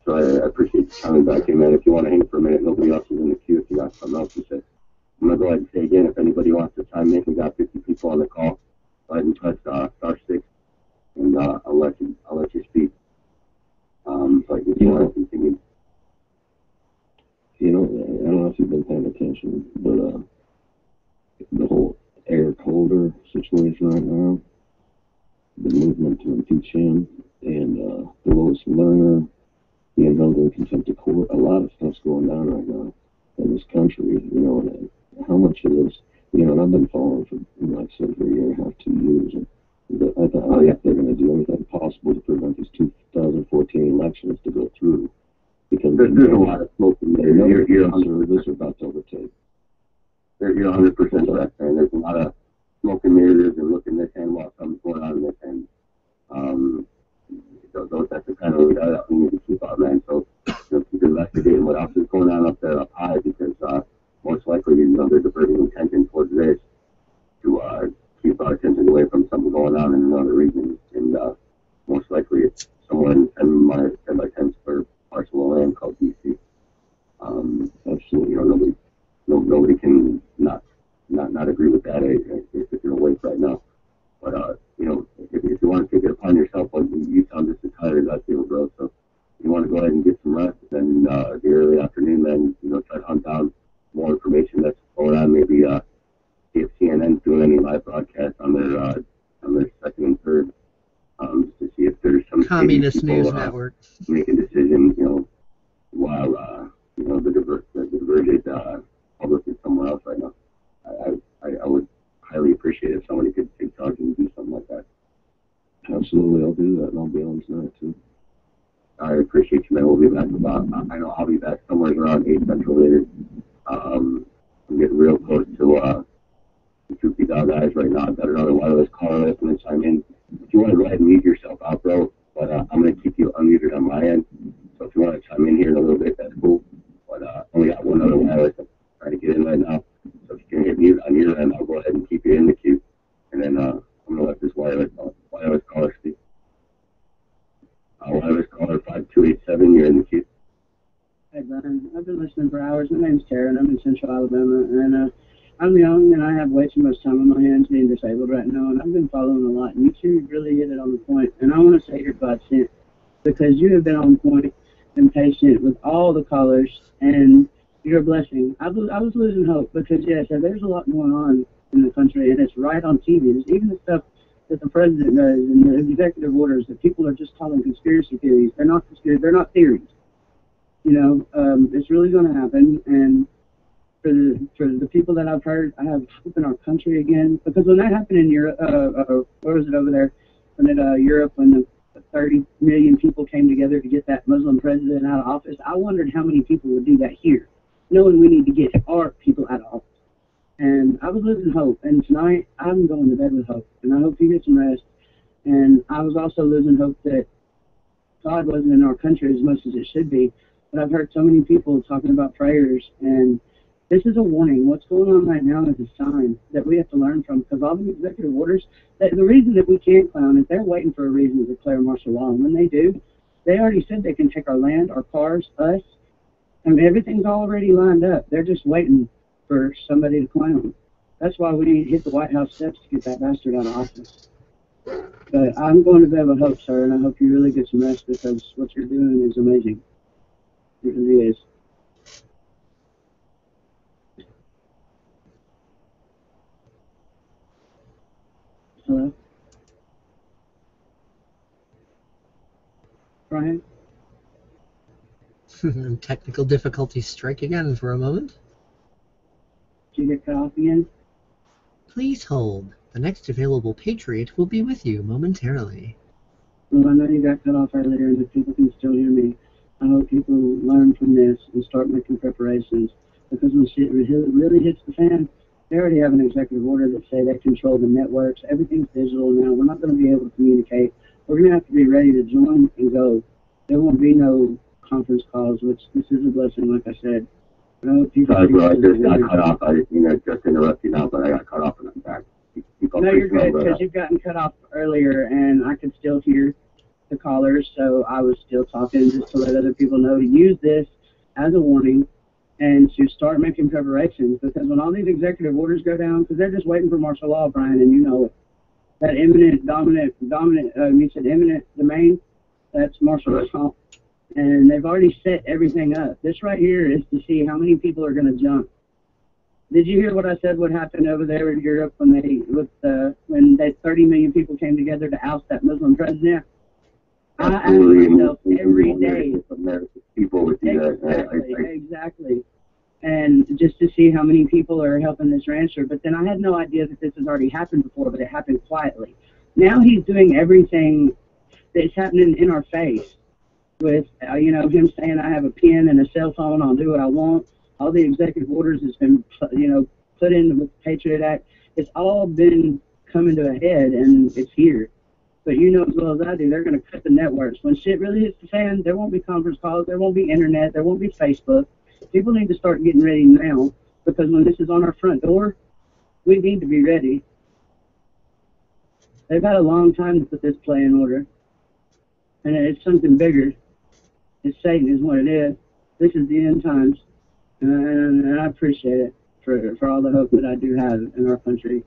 so I, I appreciate you coming back in, man. If you want to hang for a minute, nobody else is in the queue. If you got something else to say, I'm gonna go ahead and say again. If anybody wants to chime in, we got 50 people on the call. Go ahead and press uh, star six, and uh, I'll let you. I'll let you speak. Um, but you want to continue, You know, I don't know if you've been paying attention, but uh, the whole Eric Holder situation right now, the movement to impeach him, and uh, the Lois Lerner being held in contempt of court, a lot of stuff's going down right now in this country, you know, and how much it is, you know, and I've been following for, like I said, a year and a half, two years, and I, th- I think they're going to do everything possible to prevent these 2014 elections to go through. Because There's- there's a lot of smoke in they there. know You're- the you're- conservatives are about to overtake. you're, you're 100 percent correct, man. There's a lot of smoke and mirrors and looking this end while something's going on in this end. Um, those, those that's the kind of guy that we need to keep up, man. So you know, keep investigating what else is going on up there up high because uh, most likely you know they're diverting attention towards this to uh, keep our attention away from something going on in another region, and uh, most likely it's somewhere in 10 minus 10 by 10 square parcel of land called DC. Um, absolutely, you know nobody no, nobody can not not not agree with that eh, if you're awake right now. But uh, you know, if, if you want to take it upon yourself, like you, sound just as tired as I feel, bro. So you want to go ahead and get some rest, then uh, the early afternoon, then you know, try to hunt down more information that's going on. Maybe uh, if CNN's doing any live broadcasts on their uh, on their second and third, um, just to see if there's some Communist people, News uh, Network. making decisions, you know, while uh, you know the, diver- the diverted uh, public is somewhere else right now. I, I, I would highly appreciate if somebody could take charge and do something like that. Absolutely, I'll do that, and I'll be on tonight too. I appreciate you, man. We'll be back about, I know I'll be back somewhere around 8 Central later. Um, I'm getting real close to uh, the Troopy Dog Eyes right now. I've got another wireless caller that's going to chime in. If you want to go ahead and mute yourself out, bro, but uh, I'm going to keep you unmuted on my end. So if you want to chime in here in a little bit, that's cool. But uh, only got one other wireless I'm trying to get in right now. So if you can hit mute on your end, I'll go ahead and keep you in the queue. And then uh, I'm going to let this wireless, wireless caller speak. Uh, wireless caller 5287, you're in the queue. Hey, Brian. I've been listening for hours. My name's Taryn. I'm in Central Alabama, and uh, I'm young, and I have way too much time on my hands being disabled right now, and I've been following a lot. And you two really hit it on the point, and I want to say you're God sent because you have been on point and patient with all the callers, and you're a blessing. I was, I was losing hope because, yes, there's a lot going on in the country, and it's right on TV. There's even the stuff that the president does and the executive orders that people are just calling conspiracy theories. They're not conspiracy. They're not theories you know, um, it's really going to happen. And for the for the people that I've heard, I have hope in our country again because when that happened in Europe, uh, uh, where was it over there? When it uh, Europe, when the 30 million people came together to get that Muslim president out of office, I wondered how many people would do that here, knowing we need to get our people out of office. And I was losing hope. And tonight, I'm going to bed with hope. And I hope you get some rest. And I was also losing hope that God wasn't in our country as much as it should be. But I've heard so many people talking about prayers, and this is a warning. What's going on right now is a sign that we have to learn from because all the executive orders, that the reason that we can't clown is they're waiting for a reason to declare martial law. And when they do, they already said they can take our land, our cars, us. I mean, everything's already lined up. They're just waiting for somebody to clown. That's why we hit the White House steps to get that bastard out of office. But I'm going to bed with hope, sir, and I hope you really get some rest because what you're doing is amazing. It really is. Hello? Brian? Technical difficulties strike again for a moment. Did you get cut off again? Please hold. The next available Patriot will be with you momentarily. Well, I know you got cut off earlier, and if people can still hear me, I hope people learn from this and start making preparations. Because when shit really hits the fan, they already have an executive order that say they control the networks. Everything's digital now. We're not going to be able to communicate. We're going to have to be ready to join and go. There won't be no conference calls, which this is a blessing, like I said. But I hope people Sorry, bro, I just got cut off. I, you know, just interrupt you now, but I got cut off and I'm back. Keep- keep No, you're good because you've gotten cut off earlier, and I could still hear the callers, so I was still talking just to let other people know to use this as a warning and to start making preparations. Because when all these executive orders go down, because they're just waiting for martial law, Brian, and you know it. That imminent, dominant, dominant. Uh, you said imminent domain. That's martial law, and they've already set everything up. This right here is to see how many people are going to jump. Did you hear what I said? What happened over there in Europe when they with uh, when that 30 million people came together to oust that Muslim president? I ask myself every day. American people would do Exactly, exactly. And just to see how many people are helping this rancher. But then I had no idea that this has already happened before, but it happened quietly. Now he's doing everything that's happening in our face with, uh, you know, him saying I have a pen and a cell phone, I'll do what I want. All the executive orders has been, you know, put in with the Patriot Act. It's all been coming to a head, and it's here. But you know as well as I do, they're going to cut the networks. When shit really hits the fan, there won't be conference calls, there won't be internet, there won't be Facebook. People need to start getting ready now because when this is on our front door, we need to be ready. They've had a long time to put this play in order, and it's something bigger. It's Satan, is what it is. This is the end times, and, I appreciate it for for all the hope that I do have in our country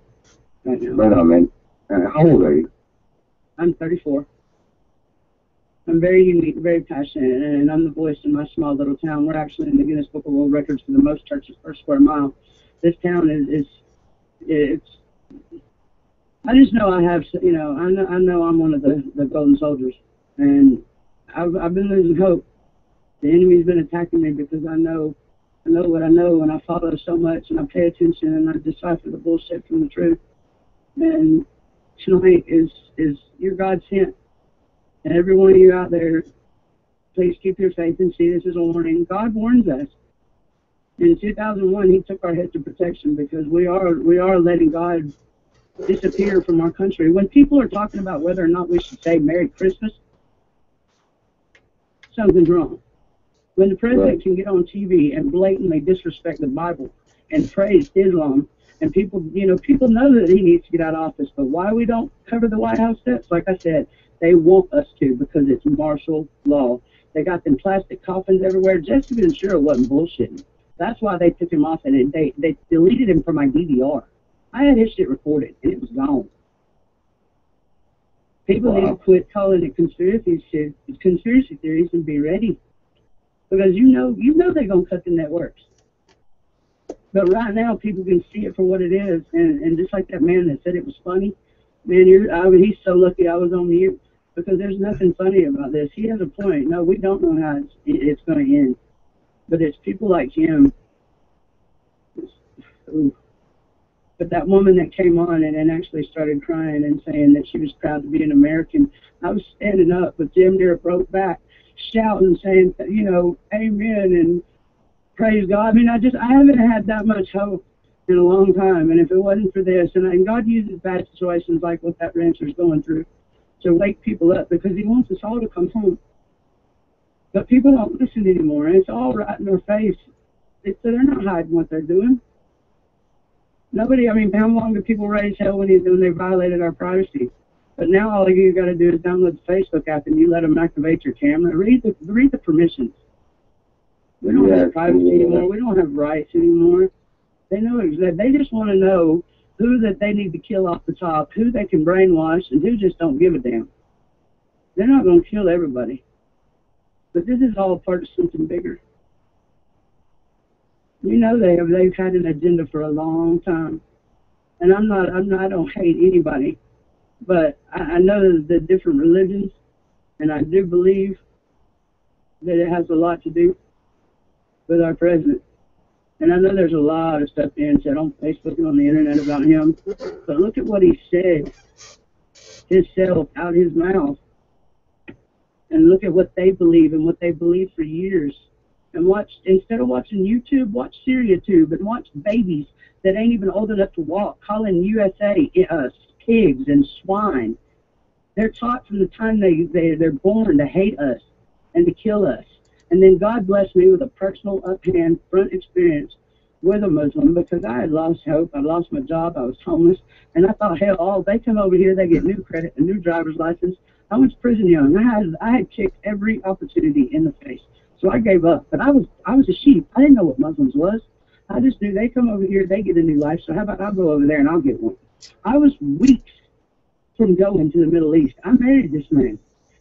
right now. Right on, man. How old are you? I'm 34. I'm very unique, very passionate, and I'm the voice in my small little town. We're actually in the Guinness Book of World Records for the most churches per square mile. This town is, is it's. I just know I have, you know, I know I know I'm one of the the golden soldiers, and I've I've been losing hope. The enemy's been attacking me because I know, I know what I know, and I follow so much, and I pay attention, and I decipher the bullshit from the truth. And tonight is is your God sent. And every one of you out there, please keep your faith and see this as a warning. God warns us. In 2001, He took our heads to protection because we are we are letting God disappear from our country. When people are talking about whether or not we should say Merry Christmas, something's wrong. When the president Right. can get on TV and blatantly disrespect the Bible and praise Islam, and people, you know, people know that he needs to get out of office, but why we don't cover the White House steps? Like I said, they want us to because it's martial law. They got them plastic coffins everywhere just to be sure it wasn't bullshitting. That's why they took him off and they they deleted him from my DVR. I had his shit recorded and it was gone. People need to quit calling it conspiracy shit, conspiracy theories and be ready. Because you know you know they're gonna cut the networks. But right now people can see it for what it is and, and just like that man that said it was funny, man, you're I mean, he's so lucky I was on mute because there's nothing funny about this. He has a point. No, we don't know how it's, it's going to end. But it's people like him. But that woman that came on and, and actually started crying and saying that she was proud to be an American, I was standing up with Jim near broke back, shouting, saying, you know, amen and praise God. I mean, I just, I haven't had that much hope in a long time. And if it wasn't for this, and, and God uses bad situations like what that rancher's going through to wake people up because he wants us all to come home. But people don't listen anymore, and it's all right in their face. It's, they're not hiding what they're doing. Nobody, I mean, how long did people raise hell when, you, when they violated our privacy? But now all you got to do is download the Facebook app and you let them activate your camera. Read the read the permissions. We don't Yeah, have privacy yeah. anymore. We don't have rights anymore. They know exactly. They just want to know who that they need to kill off the top, who they can brainwash, and who just don't give a damn. They're not going to kill everybody, but this is all part of something bigger. You know they have. They've had an agenda for a long time, and I'm not. I'm not. I don't hate anybody, but I, I know that the different religions, and I do believe that it has a lot to do with our president. And I know there's a lot of stuff being said on Facebook and on the internet about him, but look at what he said himself out his mouth. And look at what they believe and what they believe for years. And watch instead of watching YouTube, watch SyriaTube and watch babies that ain't even old enough to walk calling USA uh, pigs and swine. They're taught from the time they, they they're born to hate us and to kill us. And then God blessed me with a personal uphand front experience with a Muslim because I had lost hope. I lost my job. I was homeless. And I thought, hell, all they come over here, they get new credit, a new driver's license. I went to prison young. I had I had kicked every opportunity in the face. So I gave up. But I was I was a sheep. I didn't know what Muslims was. I just knew they come over here, they get a new life. So how about I'll go over there and I'll get one. I was weeks from going to the Middle East. I married this man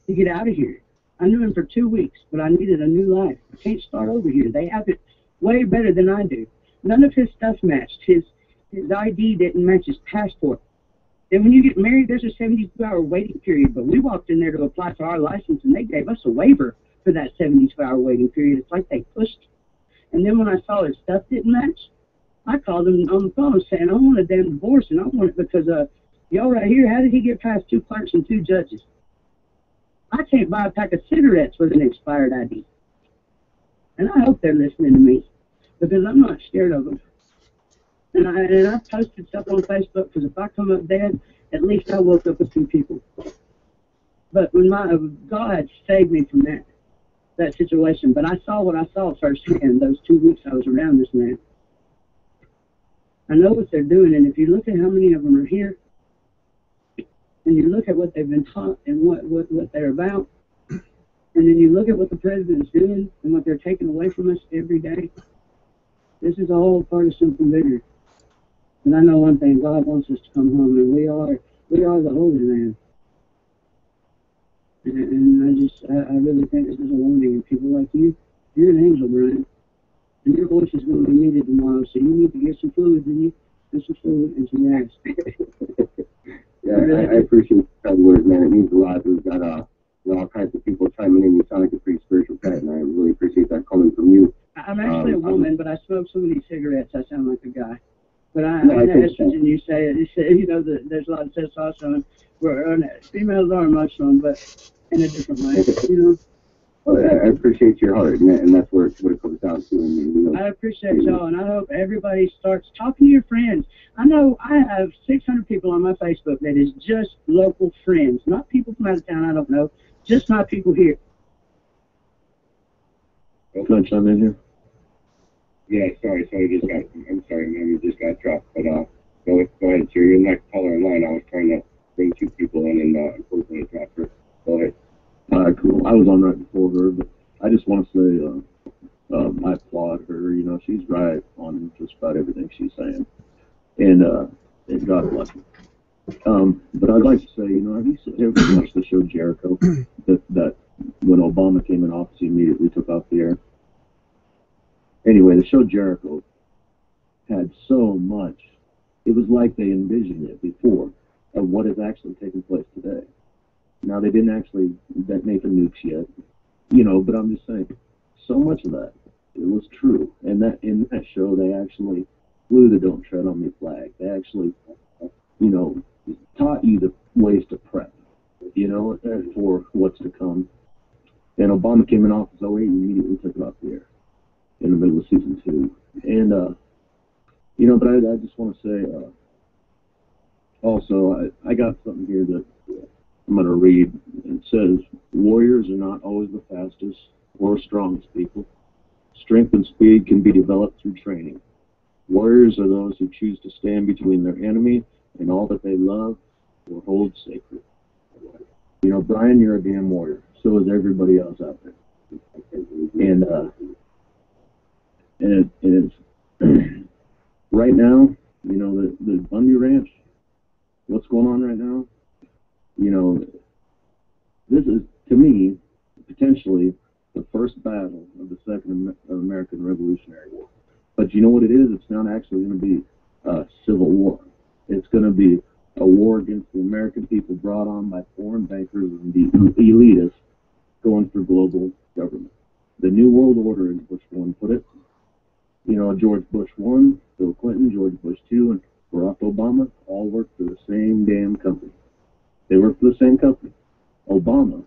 to get out of here. I knew him for two weeks, but I needed a new life. I can't start over here. They have it way better than I do. None of his stuff matched. His his ID didn't match his passport. And when you get married, there's a 72 hour waiting period. But we walked in there to apply for our license, and they gave us a waiver for that 72 hour waiting period. It's like they pushed. And then when I saw his stuff didn't match, I called him on the phone saying, I want a damn divorce, and I want it because uh, y'all right here, how did he get past two clerks and two judges? I can't buy a pack of cigarettes with an expired ID. And I hope they're listening to me because I'm not scared of them. And I and I posted stuff on Facebook because if I come up dead, at least I woke up with two people. But when my uh, God saved me from that that situation, but I saw what I saw firsthand those two weeks I was around this man. I know what they're doing, and if you look at how many of them are here, and you look at what they've been taught and what, what, what they're about, and then you look at what the president's doing and what they're taking away from us every day, this is all part of something bigger. And I know one thing, God wants us to come home, and we are we are the Holy Land. And, I just, I, really think this is a warning, and people like you, you're an angel, Brian. And your voice is going to be needed tomorrow, so you need to get some fluids in you, and some fluid, and some rest. Yeah, I, I appreciate that word, man. It means a lot. We've got uh, you know, all kinds of people chiming in. You sound like a pretty spiritual cat, and I really appreciate that coming from you. I'm actually Um, a woman, but I smoke so many cigarettes I sound like a guy. But I, No, I I know estrogen. You say. You say you know that there's a lot of testosterone. Where uh, females are emotional, but in a different way. You know. Well, I, I appreciate your heart, and, and that's where it, what it comes down to. And, you know, I appreciate y'all, and I hope everybody starts talking to your friends. I know I have 600 people on my Facebook that is just local friends, not people from out of town I don't know, just my people here. Can I chime in here? Yeah, sorry, sorry, just got, I'm sorry, man, you just got dropped. But uh, go, go ahead, sir. You're the next caller in line. I was trying to bring two people in, and uh, unfortunately, it's not for. Go ahead. All right, cool. I was on right before her, but I just want to say uh, um, I applaud her. You know, she's right on just about everything she's saying, and uh, and God bless her. Um, but I'd like to say, you know, have you ever watched the show Jericho? that that when Obama came in office, he immediately took off the air. Anyway, the show Jericho had so much. It was like they envisioned it before of what is actually taking place today. Now they didn't actually detonate the nukes yet, you know, but I'm just saying, so much of that it was true. And that in that show they actually flew the "Don't Tread on Me" flag. They actually, you know, taught you the ways to prep, you know, for what's to come. And Obama came in office 08 and immediately took it off the air in the middle of season two. And uh, you know, but I, I just want to say uh, also I, I got something here that I'm going to read. It says, Warriors are not always the fastest, or strongest people. Strength and speed can be developed through training. Warriors are those who choose to stand between their enemy and all that they love or hold sacred. You know, Brian, you're a damn warrior. So is everybody else out there. And uh, and it, and it's right now, you know, the the Bundy Ranch, what's going on right now? You know, this is to me potentially the first battle of the Second Amer- American Revolutionary War. But you know what it is? It's not actually going to be a civil war. It's going to be a war against the American people brought on by foreign bankers and the elitists going for global government. The New World Order, as Bush one put it. You know, George Bush one, Bill Clinton, George Bush two, and Barack Obama all work for the same damn company. They work for the same company. Obama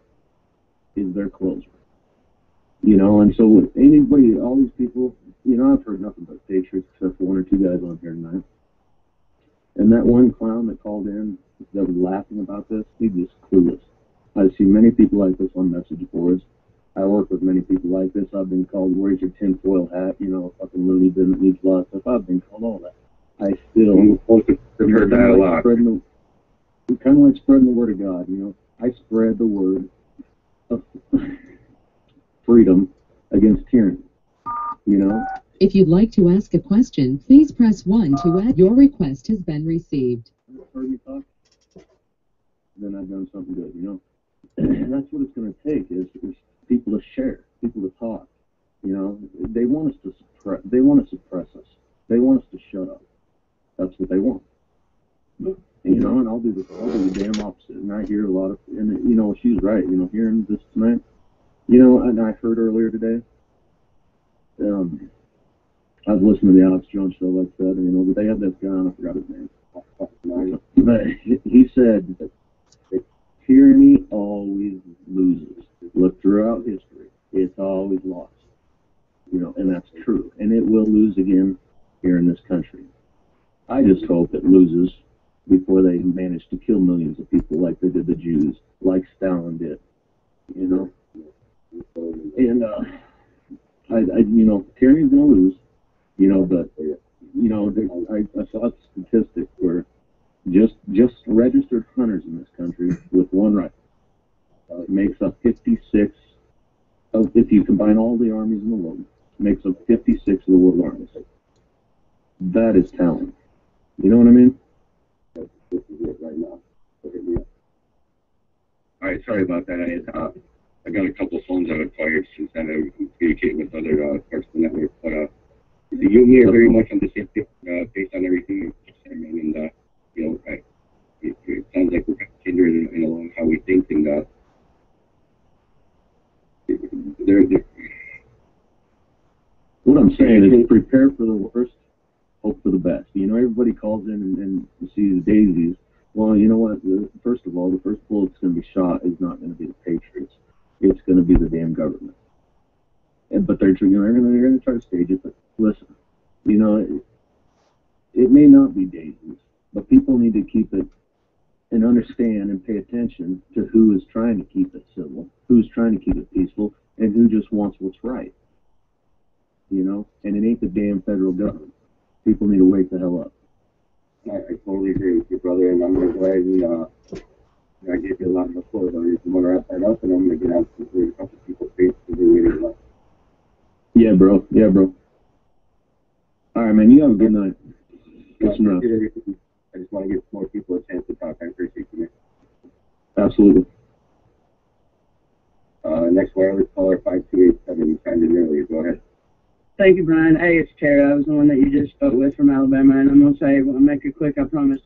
is their closer. You know, and so with anybody, all these people, you know, I've heard nothing but patriots except for one or two guys on here tonight. And that one clown that called in that was laughing about this, he's just clueless. I see many people like this on message boards. I work with many people like this. I've been called, where's your tinfoil hat? You know, fucking loony bin that needs lots of stuff. I've been called all that. I still. Mm-hmm. I've heard that a lot. Spreading the, kind of like spreading the word of God, you know. I spread the word of freedom against tyranny, you know. If you'd like to ask a question, please press 1 to add. Your request has been received. heard me talk, then I've done something good, you know. And that's what it's going to take is, is people to share, people to talk. You know, they want us to suppress. They want to suppress us. They want us to shut up. That's what they want. And, you know, and I'll do the I'll do the damn opposite. And I hear a lot of, and you know, she's right. You know, hearing this tonight, you know, and I heard earlier today. Um, I was listening to the Alex Jones show, like I said, you know, but they had this guy, on, I forgot his name. But he said that tyranny always loses. Look throughout history, it's always lost. You know, and that's true. And it will lose again here in this country. I just hope it loses before they managed to kill millions of people like they did the Jews, like Stalin did. You know? And, uh, I, I you know, tyranny's gonna lose, you know, but, you know, I, I saw a statistic where just, just registered hunters in this country with one rifle, uh, makes up 56 of, if you combine all the armies in the world, makes up 56 of the world armies. That is talent. You know what I mean? This is it right now. Me. All right, sorry about that. I uh, I got a couple phones of fire since then. I communicate with other uh, parts of the network, but uh, you and me are very much on the same page uh, based on everything you're saying. And uh, you know, I, it, it sounds like we're kindred in, in along how we think, and uh, What I'm saying is prepare for the worst, hope for the best. You know, everybody calls in and, and you see the daisies. Well, you know what? The, first of all, the first bullet that's going to be shot is not going to be the Patriots. It's going to be the damn government. And but they're you know they're going to try to stage it. But listen, you know, it, it may not be daisies, but people need to keep it and understand and pay attention to who is trying to keep it civil, who's trying to keep it peaceful, and who just wants what's right. You know, and it ain't the damn federal government. People need to wake the hell up. I, I totally agree with you, brother, and I'm gonna go ahead and uh, I gave you a lot of support. I'm going to wrap that up, and I'm gonna get out to a couple people's faces to do it. Yeah, bro. Yeah, bro. All right, man. You have a good night. Get some rest. I just want to give more people a chance to talk. I appreciate you. man. Absolutely. Uh, next wireless caller, 5287, you signed in earlier. Go ahead. Thank you, Brian. Hey, it's Terry. I was the one that you just spoke with from Alabama, and I'm gonna say, I'll make it quick, I promise.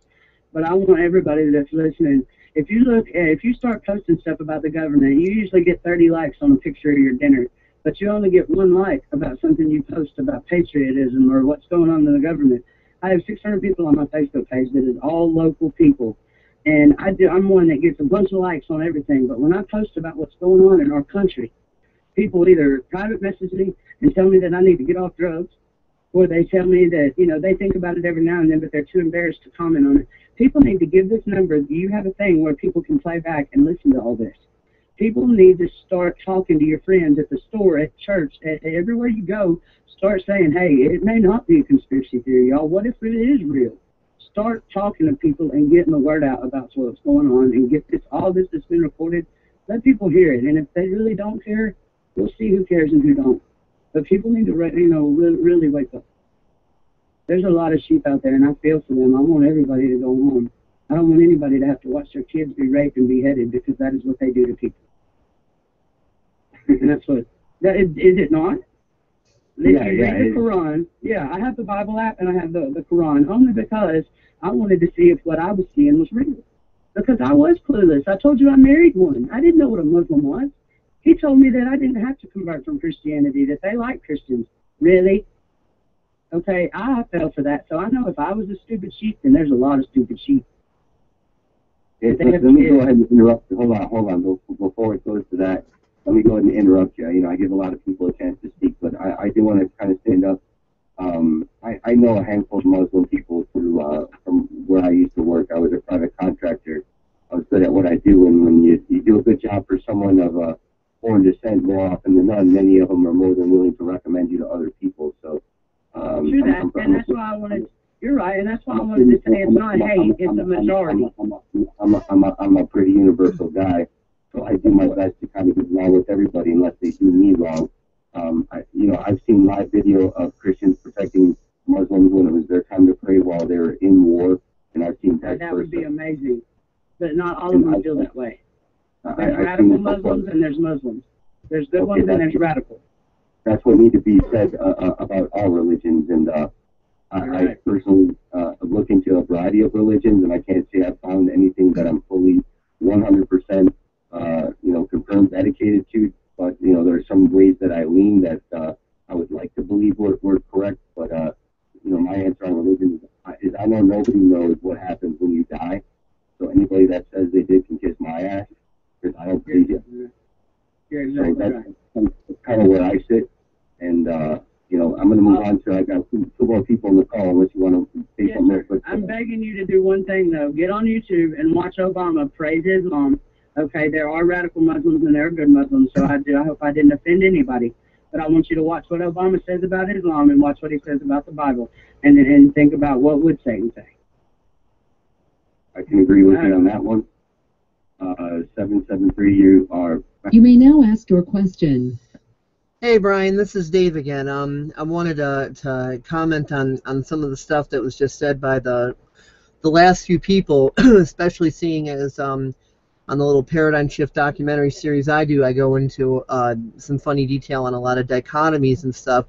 But I want everybody that's listening. If you look, eh, if you start posting stuff about the government, you usually get 30 likes on a picture of your dinner, but you only get one like about something you post about patriotism or what's going on in the government. I have 600 people on my Facebook page that is all local people, and I do. I'm one that gets a bunch of likes on everything. But when I post about what's going on in our country, people either private message me and tell me that I need to get off drugs, or they tell me that you know they think about it every now and then, but they're too embarrassed to comment on it. People need to give this number. Do you have a thing where people can play back and listen to all this? People need to start talking to your friends at the store, at church, at, everywhere you go. Start saying, hey, it may not be a conspiracy theory, y'all. What if it is real? Start talking to people and getting the word out about what's going on and get this all this that's been recorded. Let people hear it. And if they really don't care, we'll see who cares and who don't. But people need to, re- you know, really, really wake up. There's a lot of sheep out there, and I feel for them. I want everybody to go home. I don't want anybody to have to watch their kids be raped and beheaded because that is what they do to people. and that's what that is, is it not? If Yeah, you yeah, read the Quran, yeah, I have the Bible app and I have the, the Quran only because I wanted to see if what I was seeing was real. Because I was clueless. I told you I married one. I didn't know what a Muslim was. He told me that I didn't have to convert from Christianity, that they like Christians. Really? Okay, I fell for that. So I know if I was a stupid sheep, then there's a lot of stupid sheep. Hey, let, let me go ahead and interrupt. you. Hold on, hold on. Before it goes to that, let me go ahead and interrupt you. You know, I give a lot of people a chance to speak, but I, I do want to kind of stand up. Um, I, I know a handful of Muslim people through uh, from where I used to work. I was a private contractor. I was good at what I do, and when you, you do a good job for someone of uh, foreign descent, more often than not, many of them are more than willing to recommend you to other people. So, um, True I'm- that, I'm- and that's why I wanted. You're right, and that's why I wanted to say it's not hate, it's a majority. I'm a, I'm a, I'm a, I'm a pretty universal guy, so I do my best to kind of get along with everybody unless they do me wrong. Um, I, you know, I've seen live video of Christians protecting Muslims when it was their time to pray while they were in war, and I've seen vice That would be amazing. But not all of them feel that way. I- There's I've radical before. Muslims and there's Muslims. There's good Okay, ones and there's radical. that's what need to be said uh, uh, about all religions. And uh, I, I personally uh, look into a variety of religions, and I can't say I've found anything that I'm fully 100% uh, you know confirmed, dedicated to. But you know, there are some ways that I lean that uh, I would like to believe were, were correct. But uh, you know, my answer on religion is, is I know nobody knows what happens when you die. So anybody that says they did can kiss my ass, because I don't believe it. You're So that's right. kind of where I sit. And, uh, you know, I'm going to move on to, I got two, two more people on the call unless you want to say something real quick. I'm begging you to do one thing though. Get on YouTube and watch Obama praise Islam. Okay, there are radical Muslims and there are good Muslims. So I do. I hope I didn't offend anybody. But I want you to watch what Obama says about Islam and watch what he says about the Bible, and and think about what would Satan say. I can agree with you on that one. Uh, 773, you are. You may now ask your question. Hey Brian, this is Dave again. Um, I wanted to, to comment on, on some of the stuff that was just said by the the last few people, especially seeing as um, on the little paradigm shift documentary series I do, I go into uh, some funny detail on a lot of dichotomies and stuff.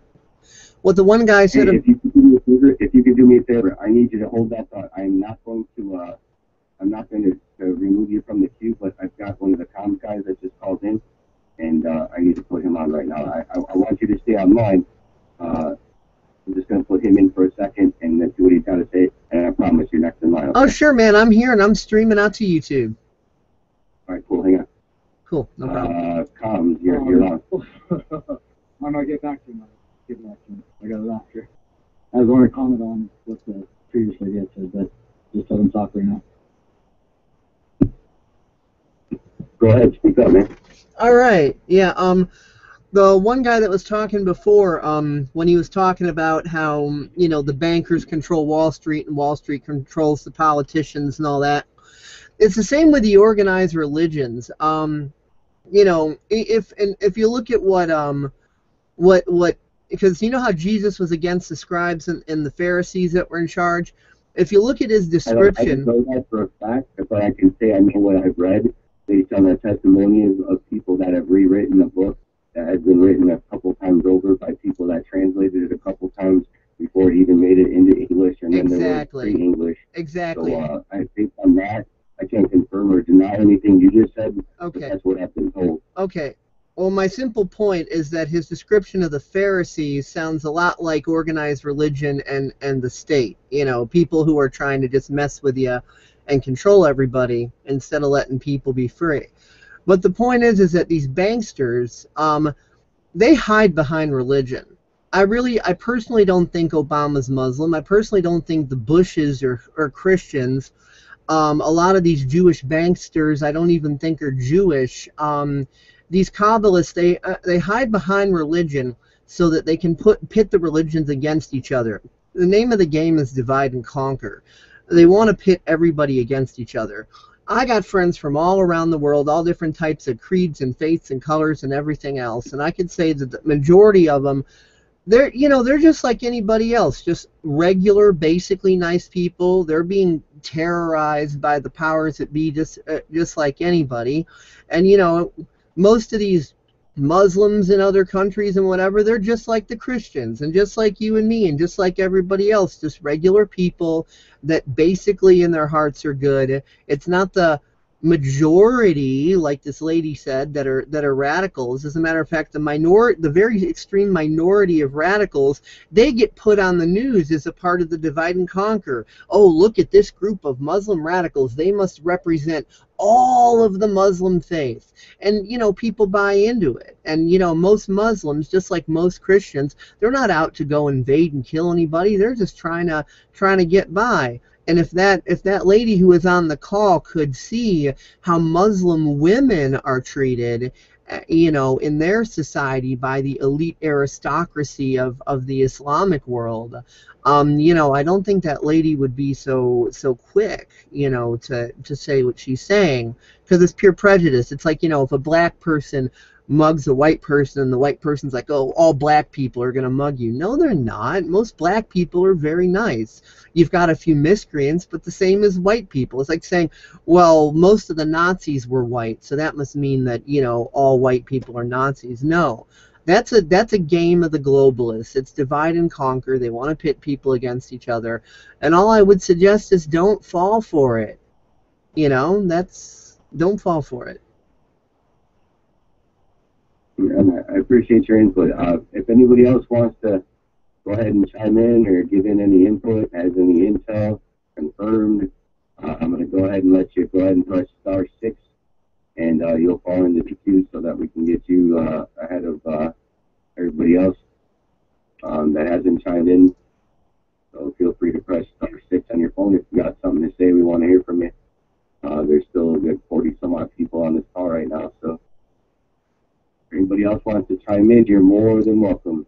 What the one guy Hey, said. if you could do me a favor, if you could do me a favor, I need you to hold that thought. I'm not going to, uh, I'm not going to, to remove you from the queue, but I've got one of the comms guys that just called in, and uh, I need to put him on right now. I, I, I want you to stay online. Uh, I'm just going to put him in for a second and then see what he's got to say, and I promise you're next in line. Oh sure, man, I'm here and I'm streaming out to YouTube. All right, cool. Hang on. Cool, no problem. Uh, comms, you're, you're on. I'm gonna get back to him. Get back to him. I got it after. I was going to comment on what the previous lady had said, but just let him talk right now. Go ahead, speak up, man. All right. Yeah. Um, the one guy that was talking before, um, when he was talking about how you know the bankers control Wall Street and Wall Street controls the politicians and all that, it's the same with the organized religions. Um, you know, if and if you look at what um, what what because you know how Jesus was against the scribes and, and the Pharisees that were in charge. If you look at his I don't, I description, know that for a fact, but I can say I know what I've read based on the testimonies of people that have rewritten the book that has been written a couple times over by people that translated it a couple times before it even made it into English, and then there Exactly. was free English. Exactly. So uh, I based on that, I can't confirm or deny anything you just said. Okay. That's what I've been told. Okay. Well, my simple point is that his description of the Pharisees sounds a lot like organized religion and, and the state. You know, people who are trying to just mess with you and control everybody instead of letting people be free. But the point is, is that these banksters, um, they hide behind religion. I really, I personally don't think Obama's Muslim. I personally don't think the Bushes are, are Christians. Um, a lot of these Jewish banksters, I don't even think are Jewish. Um, these Kabbalists, they uh, they hide behind religion so that they can put pit the religions against each other. The name of the game is divide and conquer. They want to pit everybody against each other. I got friends from all around the world, all different types of creeds and faiths and colors and everything else, and I could say that the majority of them they're you know they're just like anybody else just regular basically nice people they're being terrorized by the powers that be just uh, just like anybody and you know most of these Muslims in other countries and whatever, they're just like the Christians and just like you and me and just like everybody else, just regular people that basically in their hearts are good. It's not the majority, like this lady said, that are that are radicals. As a matter of fact, the minor the very extreme minority of radicals, they get put on the news as a part of the divide and conquer. Oh, look at this group of Muslim radicals. They must represent all of the Muslim faith. And you know, people buy into it. And you know, most Muslims, just like most Christians, they're not out to go invade and kill anybody. They're just trying to trying to get by. And if that if that lady who was on the call could see how Muslim women are treated, uh, you know, in their society by the elite aristocracy of, of the Islamic world, um, you know, I don't think that lady would be so so quick, you know, to to say what she's saying because it's pure prejudice. It's like you know, if a black person mugs a white person and the white person's like, oh, all black people are going to mug you. No, they're not. Most black people are very nice. You've got a few miscreants, but the same as white people. It's like saying, well, most of the Nazis were white, so that must mean that, you know, all white people are Nazis. No. That's a that's a game of the globalists. It's divide and conquer. They want to pit people against each other. And all I would suggest is don't fall for it. You know, that's don't fall for it. And I appreciate your input. Uh, if anybody else wants to go ahead and chime in or give in any input, has any intel confirmed, uh, I'm going to go ahead and let you go ahead and press star six, and uh, you'll fall into the queue so that we can get you uh, ahead of uh, everybody else um, that hasn't chimed in. So feel free to press star six on your phone if you got something to say. We want to hear from you. Uh, there's still a good 40 some odd people on this call right now, so anybody else wants to chime in, you're more than welcome.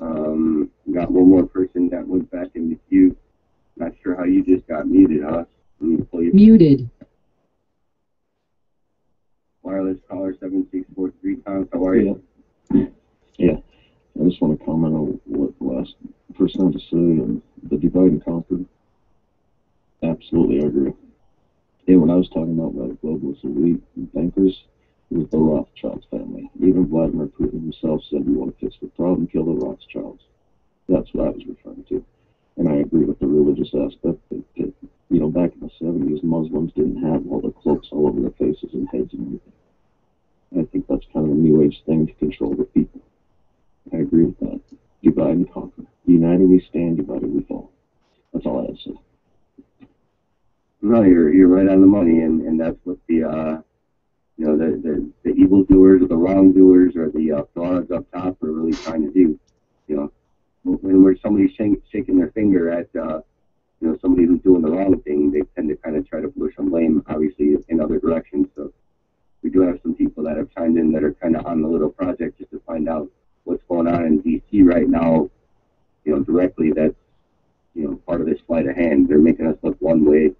Um, got one more person that went back in the queue. Not sure how you just got muted, huh? Let me pull you. Muted. Wireless caller 7643 Tom, how are you? Yeah, I just want to comment on what the last person had to say and the divide and conquer. Absolutely, I agree. And when I was talking about the globalist elite bankers, it was the Rothschild family. Even Vladimir Putin himself said, we want to fix the problem, kill the Rothschilds. That's what I was referring to. And I agree with the religious aspect that, that you know, back in the 70s, Muslims didn't have all the cloaks all over their faces and heads and everything. I think that's kind of a new age thing to control the people. I agree with that. Divide and conquer. United we stand, divided we fall. That's all I have to say. No, you're you're right on the money, and and that's what the uh, you know the the, the evildoers or the wrongdoers or the uh, frauds up top are really trying to do. You know, when where somebody's shak- shaking their finger at uh, you know somebody who's doing the wrong thing, they tend to kind of try to push some blame, obviously, in other directions. So we do have some people that have chimed in that are kind of on the little project just to find out what's going on in DC right now. You know, directly that's you know part of this sleight of hand. They're making us look one way.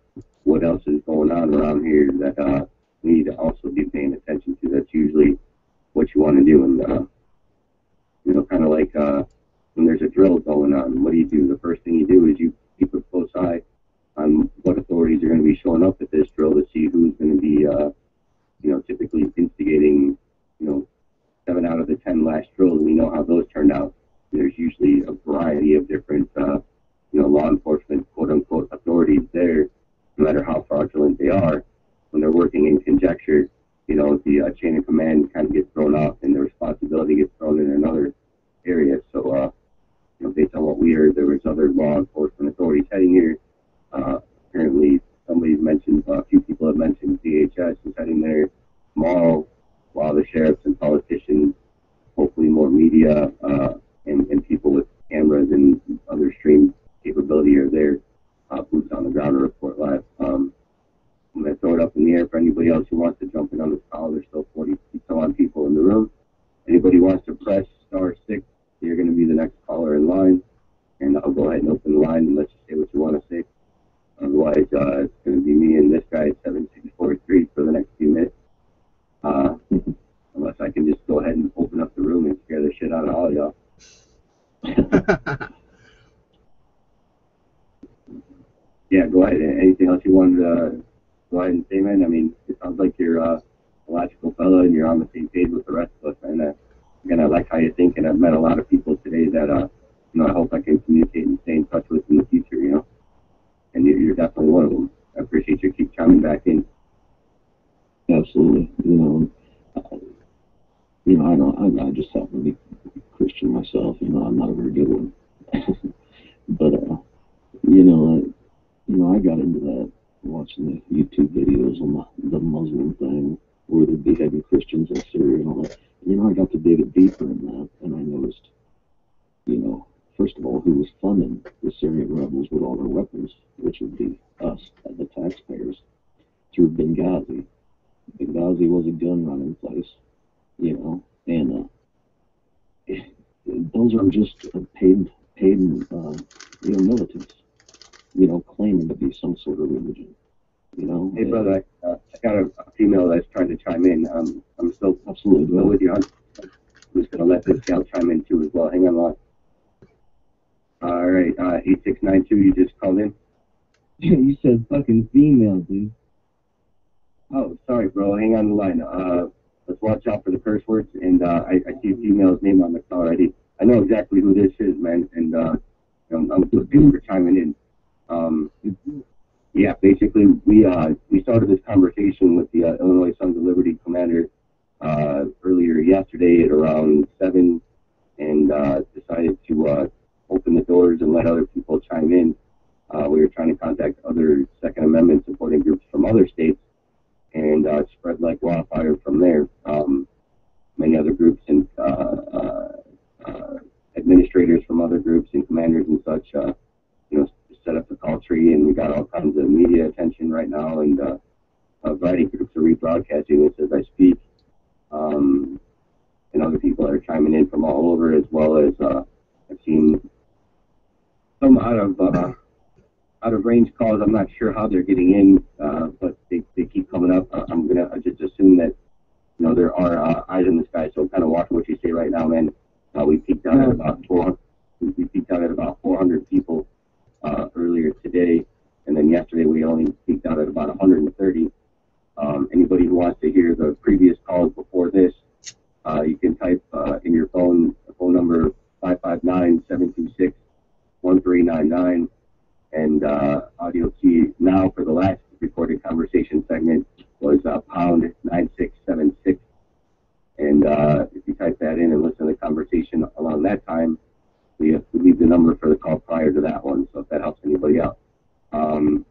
What else is going on around here that uh, we need to also be paying attention to? That's usually what you want to do, and uh, you know, kind of like uh, when there's a drill going on. What do you do? The first thing you do is you keep a close eye on what authorities are going to be showing up at this drill to see who's going to be, uh, you know, typically instigating, you know, seven out of the ten last drills. We know how those turned out. There's usually a variety of different, uh, you know, law enforcement, quote unquote, authorities there, no matter how fraudulent they are, when they're working in conjecture, you know, the uh, chain of command kind of gets thrown off and the responsibility gets thrown in another area. So, uh, you know, based on what we heard, there was other law enforcement authorities heading here. Uh, apparently, somebody's mentioned, uh, a few people have mentioned DHS is heading there tomorrow, while the sheriffs and politicians, hopefully more media, uh, and, and people with cameras and other stream capability are there, uh, boots on the ground to report I'm going to throw it up in the air for anybody else who wants to jump in on this call. There's still 40 some odd people in the room. Anybody wants to press star six, you're going to be the next caller in line. And I'll go ahead and open the line and let you say what you want to say. Otherwise, uh, it's going to be me and this guy at 7643 for the next few minutes. Uh, unless I can just go ahead and open up the room and scare the shit out of all y'all. yeah, go ahead. Anything else you wanted to and say. I mean, it sounds like you're uh, a logical fellow and you're on the same page with the rest of us. And uh, again, I like how you think, and I've met a lot of people today that, uh, you know, I hope I can communicate and stay in touch with in the future, you know? And you're, definitely one of them. I appreciate you keep chiming back in. Absolutely. You know, uh, you know, I don't. I, I just happen to be Christian myself. You know, I'm not a very good one, but uh, you know, I, you know, I got into that watching the YouTube videos on the, the Muslim thing where they're beheading Christians in Syria and all that. You know, I got to dig it deeper in that, and I noticed, you know, first of all, who was funding the Syrian rebels with all their weapons, which would be us, the taxpayers, through Benghazi. Benghazi was a gun running place, you know, and uh, those are just paid, paid, uh, you know, militants, you know, claiming to be some sort of religion, you know. Hey, brother, I, uh, I got a, a female that's trying to chime in. Um, I'm still absolutely still with you. I'm just going to let this gal chime in too as well. Hang on, line. All right, uh, 8692, you just called in? you said fucking female, dude. Oh, sorry, bro. Hang on the line. Uh, let's watch out for the curse words. And uh, I, I see a female's name on the call already. I know exactly who this is, man. And uh, I'm, I'm good for chiming in. Um, yeah, basically, we uh, we started this conversation with the uh, Illinois Sons of Liberty commander uh, earlier yesterday at around seven, and uh, decided to uh, open the doors and let other people chime in. Uh, we were trying to contact other Second Amendment supporting groups from other states and spread like wildfire from there. Um, many other groups and administrators from other groups and commanders and such, set up the call tree, and we got all kinds of media attention right now, and uh, a variety of groups are rebroadcasting this as I speak. Um, and other people are chiming in from all over, as well as uh, I've seen some out of uh, out of range calls. I'm not sure how they're getting in, uh, but they, they keep coming up. Uh, I'm gonna just assume that you know there are uh, eyes in the sky. So kind of watch what you say right now, man. Uh, we peaked out at about 400. We peaked out at about 400 people uh, earlier today, and then yesterday we only peaked out at about 130. Um, anybody who wants to hear the previous calls before this, uh, you can type uh, in your phone phone number 559-726-1399 and uh, audio key now for the last recorded conversation segment was uh, pound 9676. And uh, if you type that in and listen to the conversation along that time, we have to leave the number for the call prior to that one. So if that helps anybody out. Um,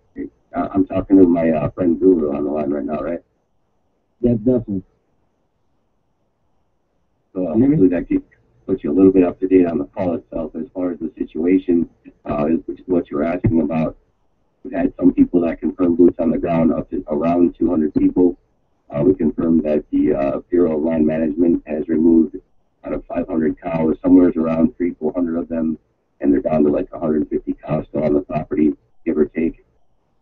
I'm talking to my uh, friend Guru on the line right now, right? Yeah, definitely. So uh, hopefully that keeps, puts you a little bit up to date on the call itself as far as the situation, uh, which is what you were asking about. We've had some people that confirmed boots on the ground up to around 200 people. Uh, we confirmed that the uh, Bureau of Land Management has removed out of 500 cows, somewhere around three, 400 of them, and they're down to like 150 cows still on the property, give or take.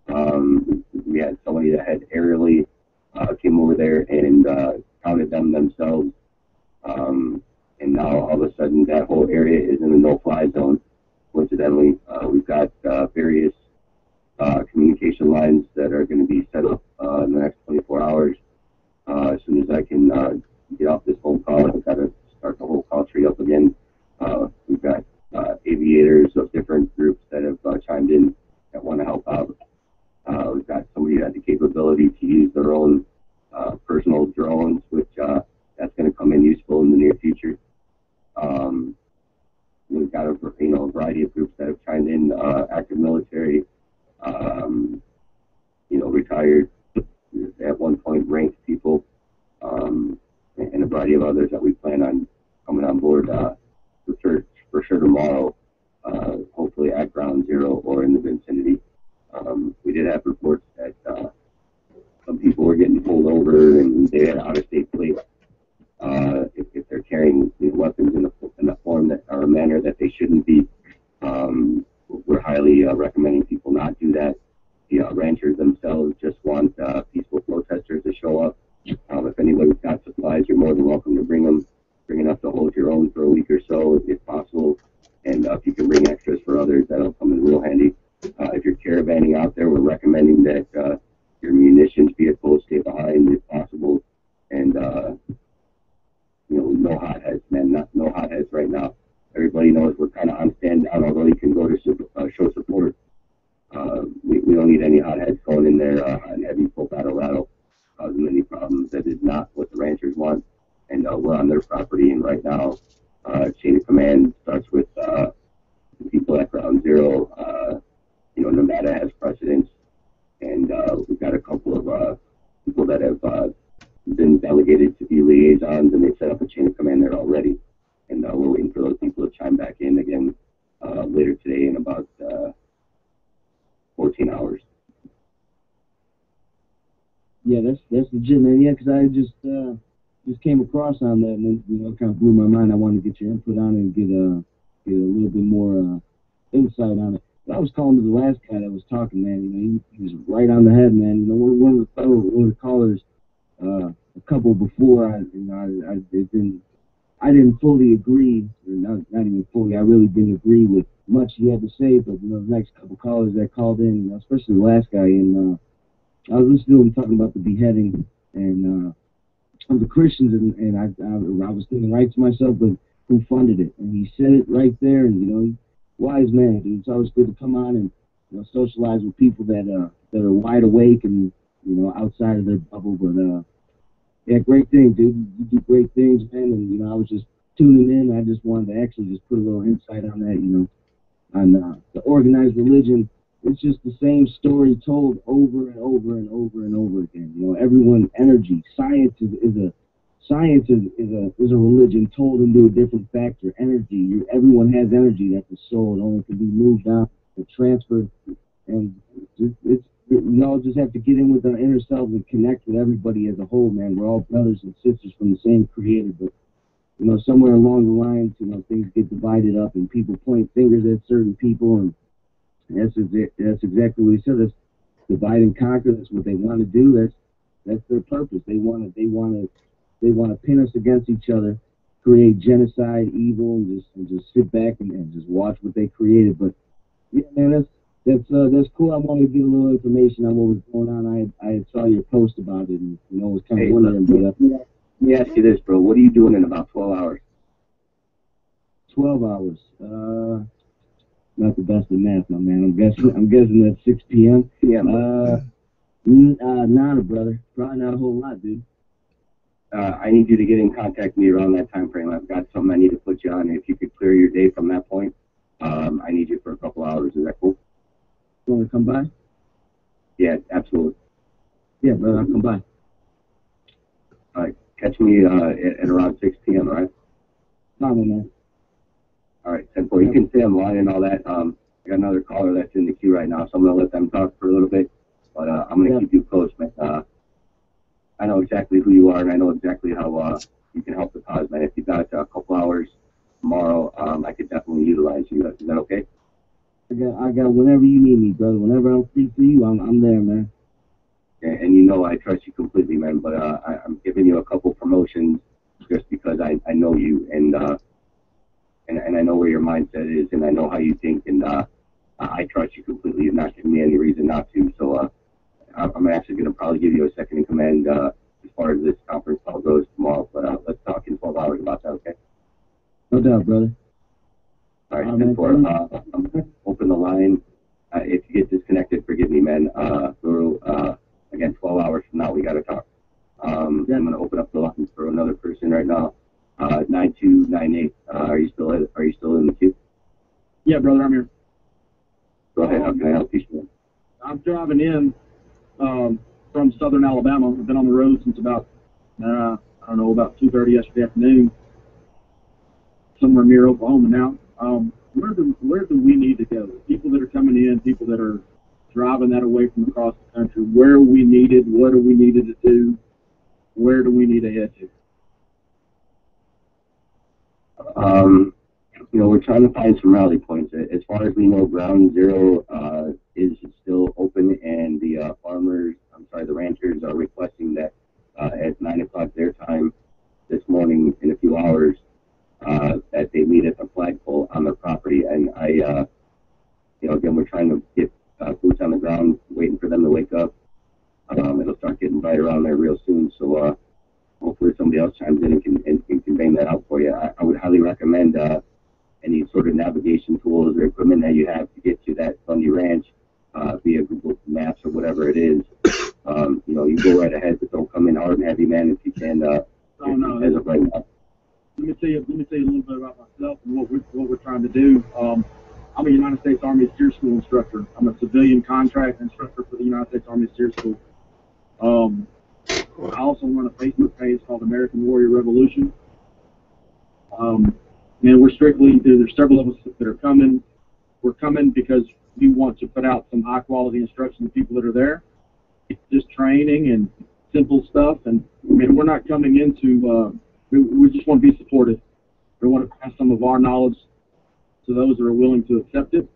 Um, we had somebody that had aerially uh, came over there and uh, counted them themselves. Um, and now all of a sudden that whole area is in the no-fly zone. Coincidentally, uh, we've got uh, various uh, communication lines that are going to be set up uh, in the next 24 hours. Uh, as soon as I can uh, get off this phone call, I've got to start the whole country up again. Uh, we've got uh, aviators of different groups that have uh, chimed in that want to help out. Uh, we've got somebody that has the capability to use their own uh, personal drones, which uh, that's going to come in useful in the near future. Um, we've got a you know a variety of groups that have chimed in, uh, active military, um, you know, retired at one point ranked people, um, and, a variety of others that we plan on coming on board uh, for sure for sure tomorrow. Uh, hopefully at ground zero or in the vicinity. Um, we did have reports that uh, some people were getting pulled over and they had out of state plates. uh, if, if they're carrying you know, weapons in a, in a form that or a manner that they shouldn't be. Um, we're highly uh, recommending people not do that. The uh, ranchers themselves just want uh, peaceful protesters to show up. Um, if anybody's got supplies, you're more than welcome to bring them. Bring enough to hold your own for a week or so, if possible. And uh, if you can bring extras for others, that'll come in real handy. Uh, if you're caravanning out there, we're recommending that uh, your munitions, vehicles stay behind if possible. And uh, you know, no hotheads, man, not no hotheads right now. Everybody knows we're kind of on stand down, although you can go to su- uh, show support. Uh, we, we don't need any hotheads going in there uh, and heavy full battle rattle, causing any problems. That is not what the ranchers want. And uh, we're on their property, and right now, uh, chain of command starts with uh, the people at ground zero. Uh, you know, Nevada has precedence, and uh, we've got a couple of uh, people that have uh, been delegated to be liaisons, and they've set up a chain of command there already. And uh, we're waiting for those people to chime back in again uh, later today in about uh, 14 hours. Yeah, that's that's legit, man. Yeah, 'cause I just uh, just came across on that, and then, you know, kind of blew my mind. I wanted to get your input on it and get a get a little bit more uh, insight on it. But I was calling to the last guy that was talking, man. You know, he, he was right on the head, man. You know, one of the fellow, one of the callers, uh, a couple before, I you know, I, I didn't. I didn't fully agree, or not, not even fully. I really didn't agree with much he had to say. But you know, the next couple callers that called in, you know, especially the last guy, and uh, I was listening to him talking about the beheading and uh, of the Christians, and, and I, I, I was thinking right to myself, but who funded it? And he said it right there, and you know, wise man, dude. It's always good to come on and you know socialize with people that uh that are wide awake and you know outside of their bubble. But uh, yeah, great thing, dude. You do great things, man. And you know, I was just tuning in. I just wanted to actually just put a little insight on that. You know, on uh, the organized religion. It's just the same story told over and over and over and over again. You know, everyone energy. Science is, is a science is, is a is a religion told into a different factor. Energy. You, everyone has energy. That's the soul. It only can be moved on and transferred. And it's we all just have to get in with our inner selves and connect with everybody as a whole, man. We're all brothers and sisters from the same creator, but you know, somewhere along the lines, you know, things get divided up and people point fingers at certain people and that's exa- that's exactly what he said. That's divide and conquer. That's what they want to do. That's that's their purpose. They want to they want to they want to pin us against each other, create genocide, evil, and just and just sit back and, and just watch what they created. But yeah, man, that's that's uh, that's cool. I wanted to get a little information on what was going on. I I saw your post about it, and you know, was kind of Hey, wondering, but uh, Let me ask you this, bro. What are you doing in about 12 hours? twelve hours. Uh, not the best in math, my man. I'm guessing I'm guessing that's six p.m. Yeah. Uh, uh, nada, brother. Probably not a whole lot, dude. Uh, I need you to get in contact with me around that time frame. I've got something I need to put you on. If you could clear your day from that point, um, I need you for a couple hours. Is that cool? You want to come by? Yeah, absolutely. Yeah, brother. I'll come by. All right. Catch me uh, at, at around 6 p.m., all right? Fine, man. All right, 10 4. You can stay on the line and all that. Um, I got another caller that's in the queue right now, so I'm going to let them talk for a little bit. But uh, I'm going to keep you close, man. Uh, I know exactly who you are, and I know exactly how uh, you can help the cause, man. If you've got a couple hours tomorrow, um, I could definitely utilize you. Is that okay? I got I got whenever you need me, brother. Whenever I'm free for you, I'm I'm there, man. and, and you know I trust you completely, man. But uh, I, I'm giving you a couple promotions just because I, I know you and uh, and and I know where your mindset is, and I know how you think, and uh, I I trust you completely. You're not giving me any reason not to. So uh, I'm actually going to probably give you a second in command uh, as far as this conference call goes tomorrow. But uh, let's talk in 12 hours about that, okay? No doubt, brother. All right, man, four. Uh, I'm gonna open the line. Uh, if you get disconnected, forgive me, man. Uh, Guru, uh, again, 12 hours from now, we got to talk. Um, I'm going to open up the line for another person right now. Uh, 9298. Uh, are you still are you still in the queue? Yeah, brother, I'm here. Go ahead. How can I help you? sir? I'm driving in um, from southern Alabama. I've been on the road since about, uh, I don't know, about 2.30 yesterday afternoon, somewhere near Oklahoma now. Um, where, do, where do we need to go? People that are coming in, people that are driving that away from across the country, where are we needed? What are we needed to do? Where do we need to head to? Um, you know, we're trying to find some rally points. As far as we know, Ground Zero uh, is still open, and the uh, farmers, I'm sorry, the ranchers are requesting that uh, at 9 o'clock their time this morning, in a few hours, uh, that they meet at the flagpole on their property. And I, uh, you know, again, we're trying to get uh, boots on the ground, waiting for them to wake up. Um, it'll start getting bright around there real soon, so hopefully somebody else chimes in and can, and, and can bang that out for you. I, I would highly recommend uh, any sort of navigation tools or equipment that you have to get to that Bundy Ranch uh, via Google Maps or whatever it is. Um, you know, you go right ahead, but don't come in hard and heavy, man, if you can. Uh, Oh, no. as of right now. let me tell you let me tell you a little bit about myself and what we're what we're trying to do. Um, I'm a United States Army SERE School instructor. I'm a civilian contract instructor for the United States Army SERE School. Um, I also run a Facebook page called American Warrior Revolution. Um, and we're strictly there, there's several of us that are coming. We're coming because we want to put out some high quality instruction to people that are there. Just training and simple stuff. And I mean, we're not coming into. Uh, we, we just want to be supportive. We want to pass some of our knowledge to those that are willing to accept it,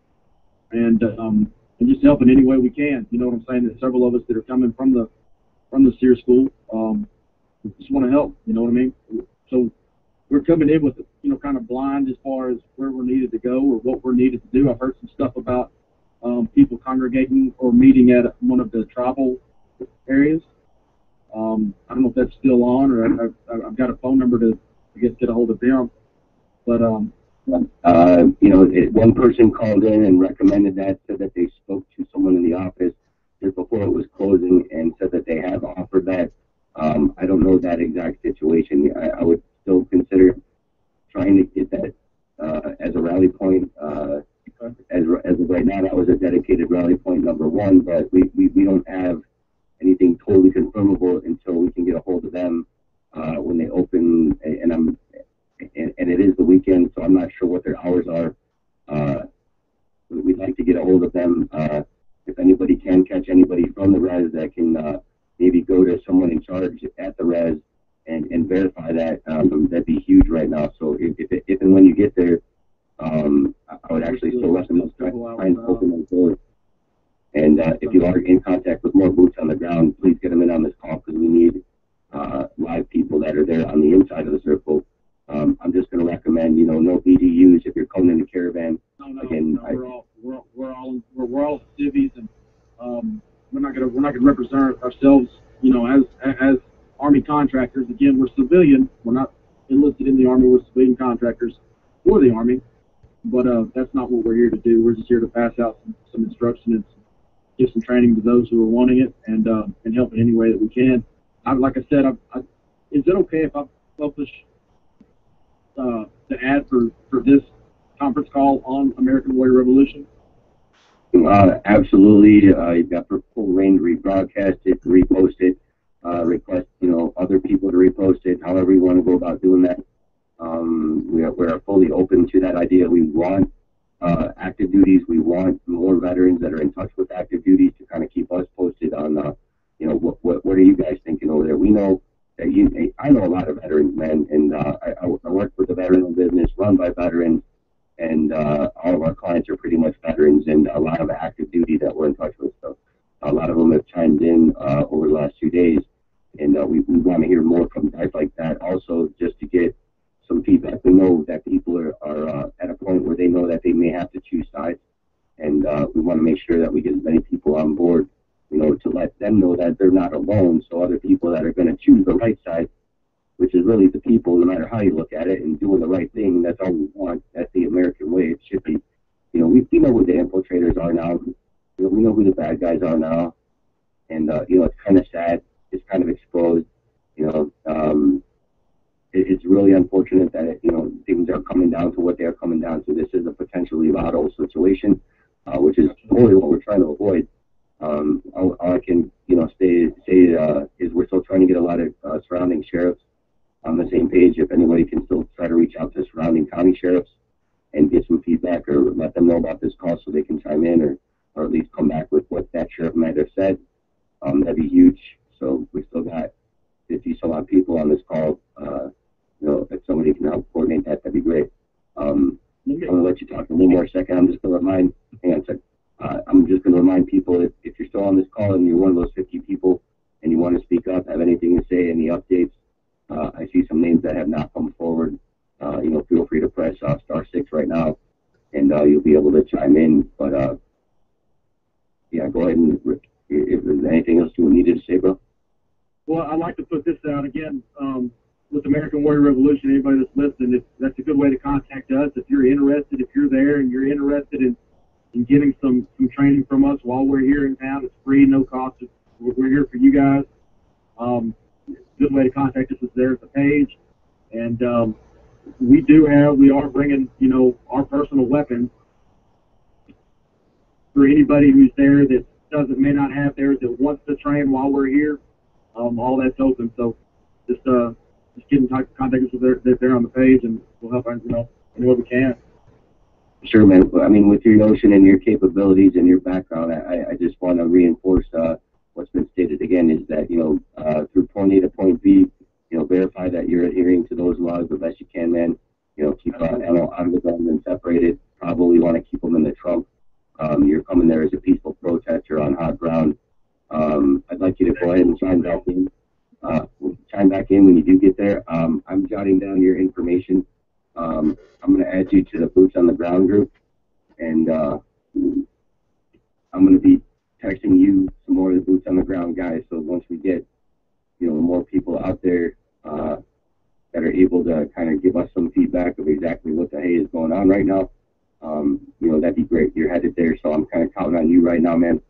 and um, and just help in any way we can. You know what I'm saying? There's several of us that are coming from the from the SERE school. Um, we just want to help. You know what I mean? So we're coming in with you know kind of blind as far as where we're needed to go or what we're needed to do. I've heard some stuff about um, people congregating or meeting at one of the tribal areas. Um, I don't know if that's still on, or I, I've got a phone number to, I guess, get a hold of them. But um, Uh, you know, it, one person called in and recommended that, said that they spoke to someone in the office just before it was closing and said that they have offered that. Um, I don't know that exact situation. I, I would still consider trying to get that uh, as a rally point. Uh, as, as of right now, that was a dedicated rally point number one, but we, we, we don't have anything totally confirmable until we can get a hold of them uh, when they open. And I'm and, and it is the weekend, so I'm not sure what their hours are. Uh, we'd like to get a hold of them. Uh, if anybody can catch anybody from the res that can uh, maybe go to someone in charge at the res and, and verify that, um, that'd be huge right now. So if, if, if and when you get there, um, I I would actually still know, try, and open those doors. And uh, if you are in contact with more boots on the ground, please get them in on this call because we need uh, live people that are there on the inside of the circle. Um, I'm just going to recommend, you know, no BDUs if you're coming in the caravan. no, no, Again, no, all we're, we're all we're, we're all civvies, and um, we're not gonna we're not gonna represent ourselves, you know, as as army contractors. Again, we're civilian. We're not enlisted in the army. We're civilian contractors for the army. But uh, that's not what we're here to do. We're just here to pass out some, some instruction and give some training to those who are wanting it, and uh, and help in any way that we can. I, like I said, I, I, is it okay if I publish uh, the ad for, for this conference call on American Warrior Revolution? Uh, absolutely. Uh, you've got full range to rebroadcast it, repost it, uh, request, you know, other people to repost it, however you want to go about doing that. Um, we are, we are fully open to that idea. We want uh, active duties. We want more veterans that are in touch with active duties to kind of keep us posted on, uh, you know, what, what, what are you guys thinking over there? We know that you, I know a lot of veterans, man, and uh, I, I work with the veteran business run by veterans and uh, all of our clients are pretty much veterans and a lot of active duty that we're in touch with. So a lot of them have chimed in uh, over the last few days, and uh, we, we want to hear more from guys like that. Also, just to get some feedback, we know that people are, are uh, at a point where they know that they may have to choose sides, and uh, we want to make sure that we get as many people on board, you know, to let them know that they're not alone. So other people that are going to choose the right side which is really the people, no matter how you look at it, and doing the right thing. That's all we want. That's the American way. It should be. You know, we, we know who the infiltrators are now. You know, we know who the bad guys are now, and uh, you know it's kind of sad. It's kind of exposed. You know, um, it, it's really unfortunate that it, you know things are coming down to what they are coming down to. This is a potentially volatile situation, uh, which is totally what we're trying to avoid. Um, all, all I can you know say say uh, is we're still trying to get a lot of uh, surrounding sheriffs on the same page. If anybody can still try to reach out to surrounding county sheriffs and get some feedback or let them know about this call so they can chime in or, or at least come back with what that sheriff might have said, um, that'd be huge. So we still got 50 some odd people on this call. Uh, you know, if somebody can help coordinate that, that'd be great. Um, I'm gonna let you talk in one more second. I'm just gonna remind, hang on a. Uh, I'm just gonna remind people if, if you're still on this call and you're one of those 50 people and you want to speak up, have anything to say, any updates, uh, I see some names that have not come forward. Uh, you know, feel free to press uh, star six right now, and uh, you'll be able to chime in. But uh, yeah, go ahead and if if there's anything else you needed to say, bro. Well, I'd like to put this out again um, with American Warrior Revolution. Anybody that's listening, that's a good way to contact us. If you're interested, if you're there and you're interested in, in getting some, some training from us while we're here in town, it's free, no cost. We're here for you guys. Um, good way to contact us is there at the page. And um, we do have, we are bringing, you know, our personal weapons for anybody who's there that doesn't may not have theirs that wants to train while we're here. Um, all that's open. So just uh, just get in contact us if they're, if they're on the page, and we'll help you know any way we can. Sure, man. I mean, with your notion and your capabilities and your background, I, I just want to reinforce uh, what's been stated again is that, you know, uh, through point A to point B, you know, verify that you're adhering to those laws the best you can, man. You know, keep uh, ammo out of the guns and separated. Probably want to keep them in the trunk. Um, you're coming there as a peaceful protester on hot ground. Um, I'd like you to go ahead and chime back in. Uh, chime back in when you do get there. Um, I'm jotting down your information. Um, I'm going to add you to the Boots on the Ground group, and uh, I'm going to be texting you some more of the Boots on the Ground guys. So once we get, you know, more people out there uh, that are able to kind of give us some feedback of exactly what the hay is going on right now, um, you know, that'd be great. You're headed there, so I'm kind of counting on you right now, man,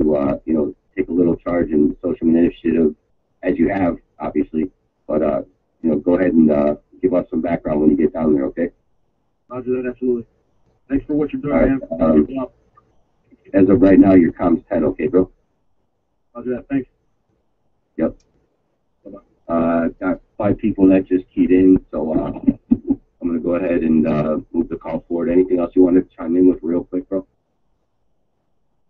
to uh, you know, take a little charge in social initiative as you have, obviously. But uh, you know, go ahead and uh, give us some background when you get down there, okay? Roger that, absolutely. Thanks for what you're doing, right, man. um. As of right now, your comms 10, okay, bro? Roger that. Thanks. Yep. Uh, got five people that just keyed in, so uh, I'm gonna go ahead and uh, move the call forward. Anything else you want to chime in with real quick, bro?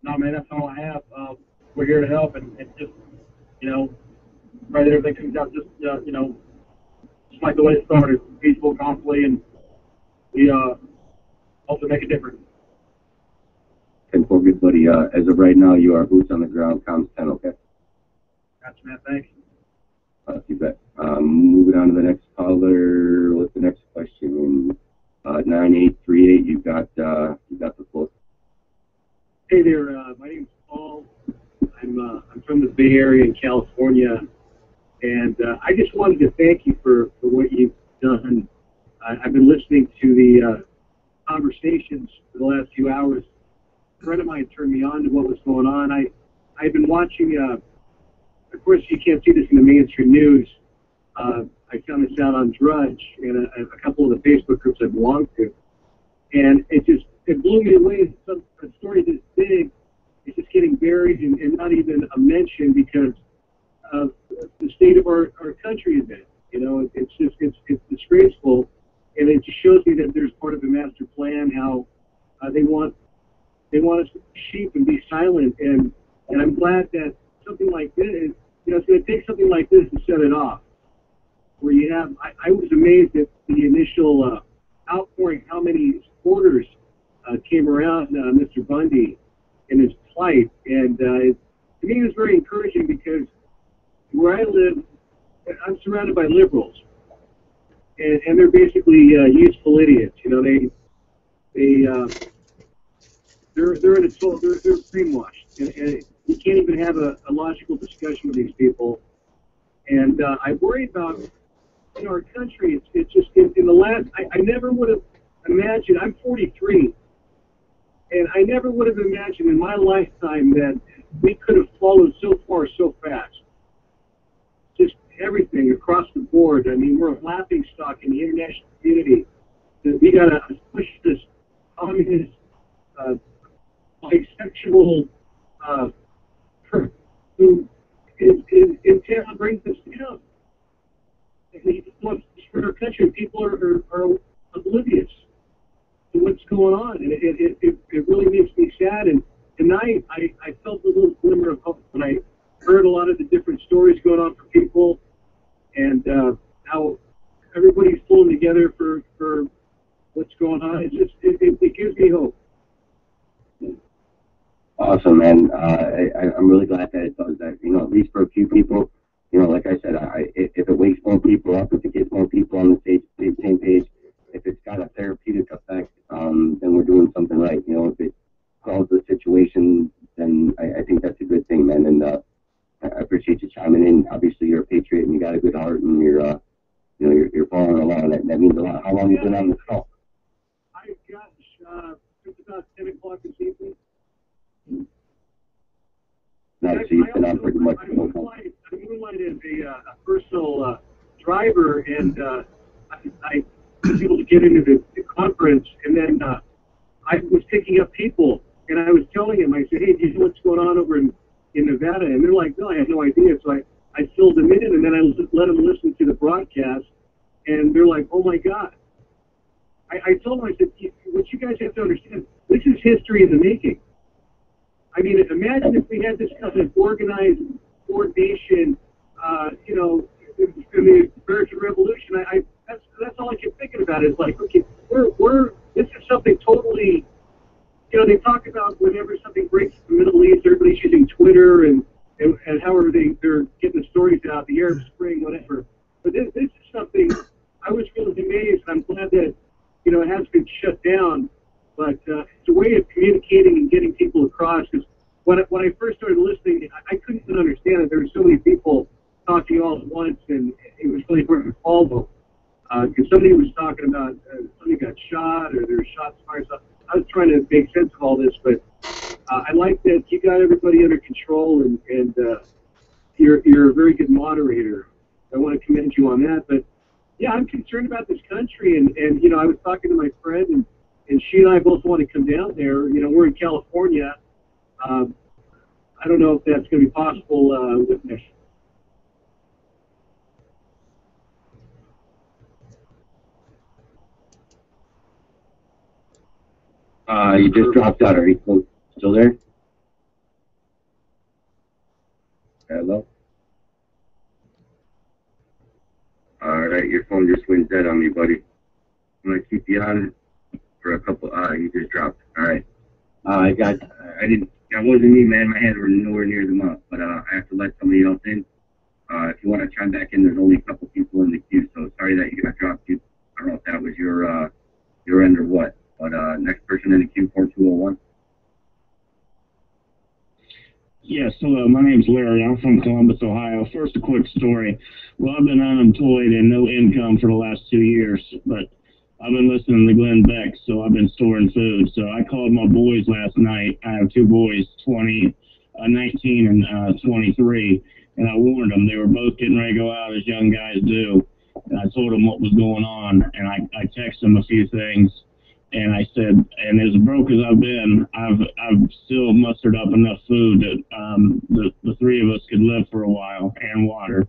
No, man, that's all I have. Uh, we're here to help, and, and just, you know, pray that everything comes out just, uh, you know, just like the way it started, peaceful, calmly, and we uh, hope to make a difference. And for good, buddy. Uh, as of right now, you are boots on the ground, comms 10, okay? Gotcha, man. Thanks. Uh, you bet. Um, moving on to the next caller. What's the next question? Uh, 9838, you got, uh, you got the floor. Hey there, uh, my name's Paul. I'm uh, I'm from the Bay Area in California, and uh, I just wanted to thank you for, for what you've done. I, I've been listening to the uh, conversations for the last few hours. Friend of mine turned me on to what was going on. I I've been watching. Uh, of course, you can't see this in the mainstream news. Uh, I found this out on Drudge and a, a couple of the Facebook groups I belong to, and it just it blew me away. Some a story this big is just getting buried and, and not even a mention because of the state of our, our country is in. You know, it's just it's it's disgraceful, and it just shows me that there's part of a master plan how uh, they want they want us to be sheep and be silent. And and I'm glad that something like this, you know, it's going to take something like this to set it off. Where you have, I, I was amazed at the initial uh, outpouring, how many supporters uh, came around uh, Mr. Bundy and his plight, and uh, it, to me it was very encouraging because where I live, I'm surrounded by liberals, and, and they're basically uh, useful idiots. You know, they they uh, they're they're in a total they're, they're brainwashed, and, and you can't even have a, a logical discussion with these people. And uh, I worry about in our country. It's it's just in, in the last I, I never would have imagined. I'm 43. And I never would have imagined in my lifetime that we could have followed so far so fast. Just everything across the board. I mean, we're a laughing stock in the international community. We got to push this communist, uh, bisexual, uh, who is, is intent on bringing this down. And he wants to destroy our country. People are, are, are oblivious to what's going on, and it, it, it, it really makes me sad. And tonight, I, I felt a little glimmer of hope when I heard a lot of the different stories going on for people, and uh, how everybody's pulling together for for what's going on. It just it, it, it gives me hope. Awesome, man. Uh, I, I'm really glad that it does that. You know, at least for a few people. You know, like I said, I, if it wakes more people up, if it gets more people on the same, same, page, if it's got a therapeutic effect, um, then we're doing something right. You know, if it calms the situation, then I, I think that's a good thing, man. And uh, I appreciate you chiming in. Obviously, you're a patriot and you got a good heart, and you're, uh, you know, you're, you're following along. That, that means a lot. How long you been on this call? I got uh, just about ten o'clock this evening. Nice. So you've been on pretty much I the moonlight, I moonlight as a, uh, a personal uh, driver, and uh, I, I was able to get into the, the conference, and then uh, I was picking up people, and I was telling them, I said, "Hey, do you know what's going on over in, in Nevada?" And they're like, "No, I had no idea." So I, I filled them in, and then I let them listen to the broadcast, and they're like, "Oh my God!" I, I told them, I said, "What you guys have to understand, this is history in the making." I mean, imagine if we had this kind of organized coordination, uh, you know, in the American Revolution. I, I that's that's all I kept thinking about is like, okay, we're we're this is something totally, you know, they talk about whenever something breaks in the Middle East, everybody's using Twitter and and, and however they they're getting the stories out, the Arab Spring, whatever. But this this is something I was really amazed. And I'm glad that you know it has been shut down but uh, it's a way of communicating and getting people across. Because when when I first started listening, I, I couldn't even understand it. There were so many people talking all at once, and it was really hard to follow. Them. Because somebody was talking about uh, somebody got shot or there were shots fired. So I was trying to make sense of all this, but uh, I like that you got everybody under control, and and uh, you're you're a very good moderator. I want to commend you on that. But yeah, I'm concerned about this country, and and you know I was talking to my friend and and she and I both want to come down there. You know, we're in California. Um, I don't know if that's going to be possible uh, with this. Uh, you just dropped out. Are you still, there? Hello? Alright, your phone just went dead on me, buddy. I'm gonna keep you on for a couple, uh, you just dropped. Alright. Uh, I got, I didn't, that wasn't me, man. My hands were nowhere near them up, but, uh, I have to let somebody else in. Uh, if you want to chime back in, there's only a couple people in the queue, so sorry that you got dropped. You, I don't know if that was your, uh, your end or what, but, uh, next person in the queue, 4201. Yes, hello. My name's Larry. I'm from Columbus, Ohio. First, a quick story. Well, I've been unemployed and no income for the last two years, but I've been listening to Glenn Beck, so I've been storing food. So I called my boys last night. I have two boys, 20, uh, 19 and uh, 23, and I warned them. They were both getting ready to go out as young guys do. And I told them what was going on, and I, I texted them a few things. And I said, and as broke as I've been, I've I've still mustered up enough food that um, the the three of us could live for a while and water.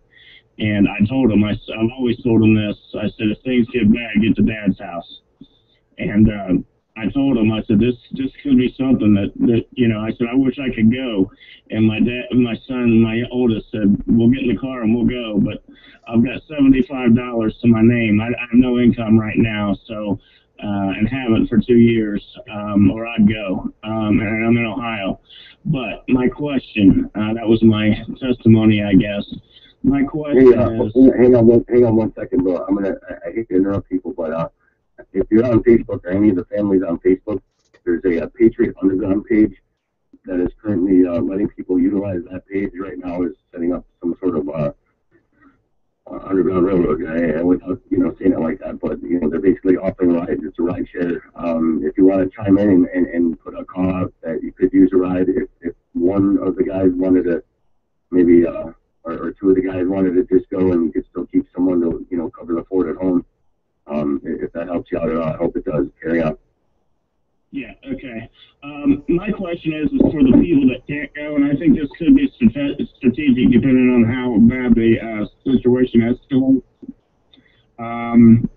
And I told him, I've always told him this. I said, if things get bad, get to Dad's house. And um, I told him, I said, this this could be something that that you know. I said, I wish I could go. And my dad, my son, my oldest said, we'll get in the car and we'll go. But I've got seventy five dollars to my name. I, I have no income right now, so uh, and haven't for two years, um, or I'd go. Um, and I'm in Ohio. But my question, uh, that was my testimony, I guess. My question Hey, uh, is, hang on, one, hang on one second, bro. I'm gonna. I, I hate to interrupt people, but uh, if you're on Facebook or any of the families on Facebook, there's a, uh Patriot Underground page that is currently uh, letting people utilize that page right now. Is setting up some sort of uh, uh, underground railroad. I, I without you know saying it like that, but you know they're basically offering rides. It's a ride share. Um, if you want to chime in and, and, and put a call out that you could use a ride, if, if one of the guys wanted to maybe uh, or, or two of the guys wanted to just go and you could still keep someone to you know cover the fort at home. Um, if that helps you out at all, I hope it does. Carry on. yeah, okay. Um, my question is, is for the people that can't go, and I think this could be strategic depending on how bad the uh, situation escalates. Um,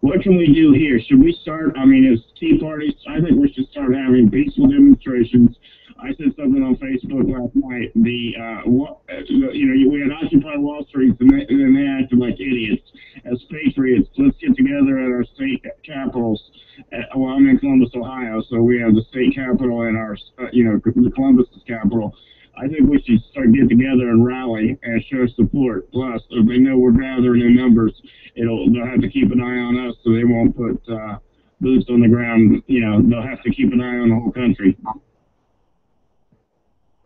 what can we do here? Should we start? I mean, as tea parties, I think we should start having peaceful demonstrations. I said something on Facebook last night. The uh, uh, you know, we had Occupy Wall Street, and they, and they acted like idiots. as patriots, let's get together at our state capitals. Uh, well, I'm in Columbus, Ohio, so we have the state capital and our, uh, you know, the Columbus is capital. I think we should start get together and rally and show support. Plus, if they know we're gathering in numbers, it'll they'll have to keep an eye on us so they won't put uh, boots on the ground. You know, they'll have to keep an eye on the whole country.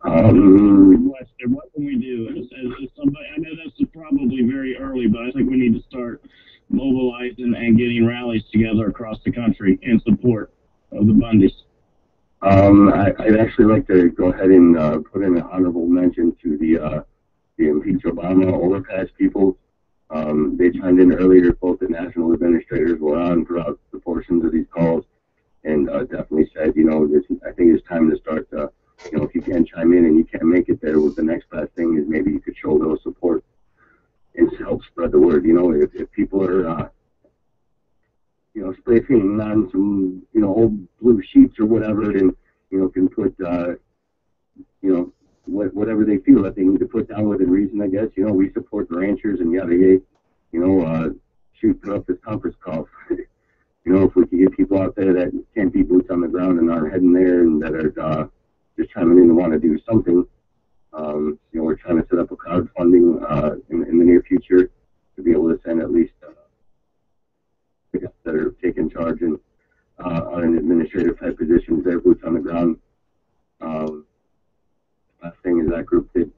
Um, Question: What can we do? As, as, as somebody, I know this is probably very early, but I think we need to start mobilizing and getting rallies together across the country in support of the Bundys. Um, I, I'd actually like to go ahead and uh, put in an honorable mention to the uh, the impeach Obama overpass people. Um, they chimed in earlier. Both the national administrators were on throughout the portions of these calls, and uh, definitely said, you know, this, I think it's time to start. Uh, you know, if you can't chime in and you can't make it there, well, the next best thing is maybe you could show those support and help spread the word. You know, if, if people are uh, you know, spray painting on some, you know, old blue sheets or whatever, and you know, can put, uh, you know, what, whatever they feel that they need to put down within reason. I guess you know, we support the ranchers and yada yada. You know, uh, shoot, put up this conference call. you know, if we can get people out there that can't be boots on the ground and are heading there and that are uh, just chiming in and want to do something. Um, you know, we're trying to set up a crowdfunding uh, in, in the near future to be able to send at least uh, that are taking charge and uh, on an administrative type positions, their boots on the ground. Um, last thing is that group did.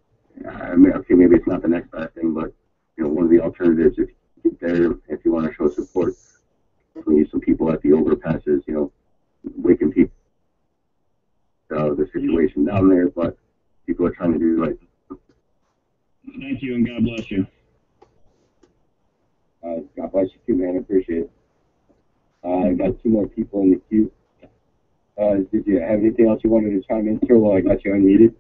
I mean, okay, maybe it's not the next best thing, but you know, one of the alternatives if you get there, if you want to show support, we need some people at the overpasses, you know, waking people uh, the situation down there, but people are trying to do right. Thank you, and God bless you. Uh, God bless you too, man. I appreciate it. Uh, I got two more people in the queue. Uh, did you have anything else you wanted to chime in, sir, while I got you unmuted?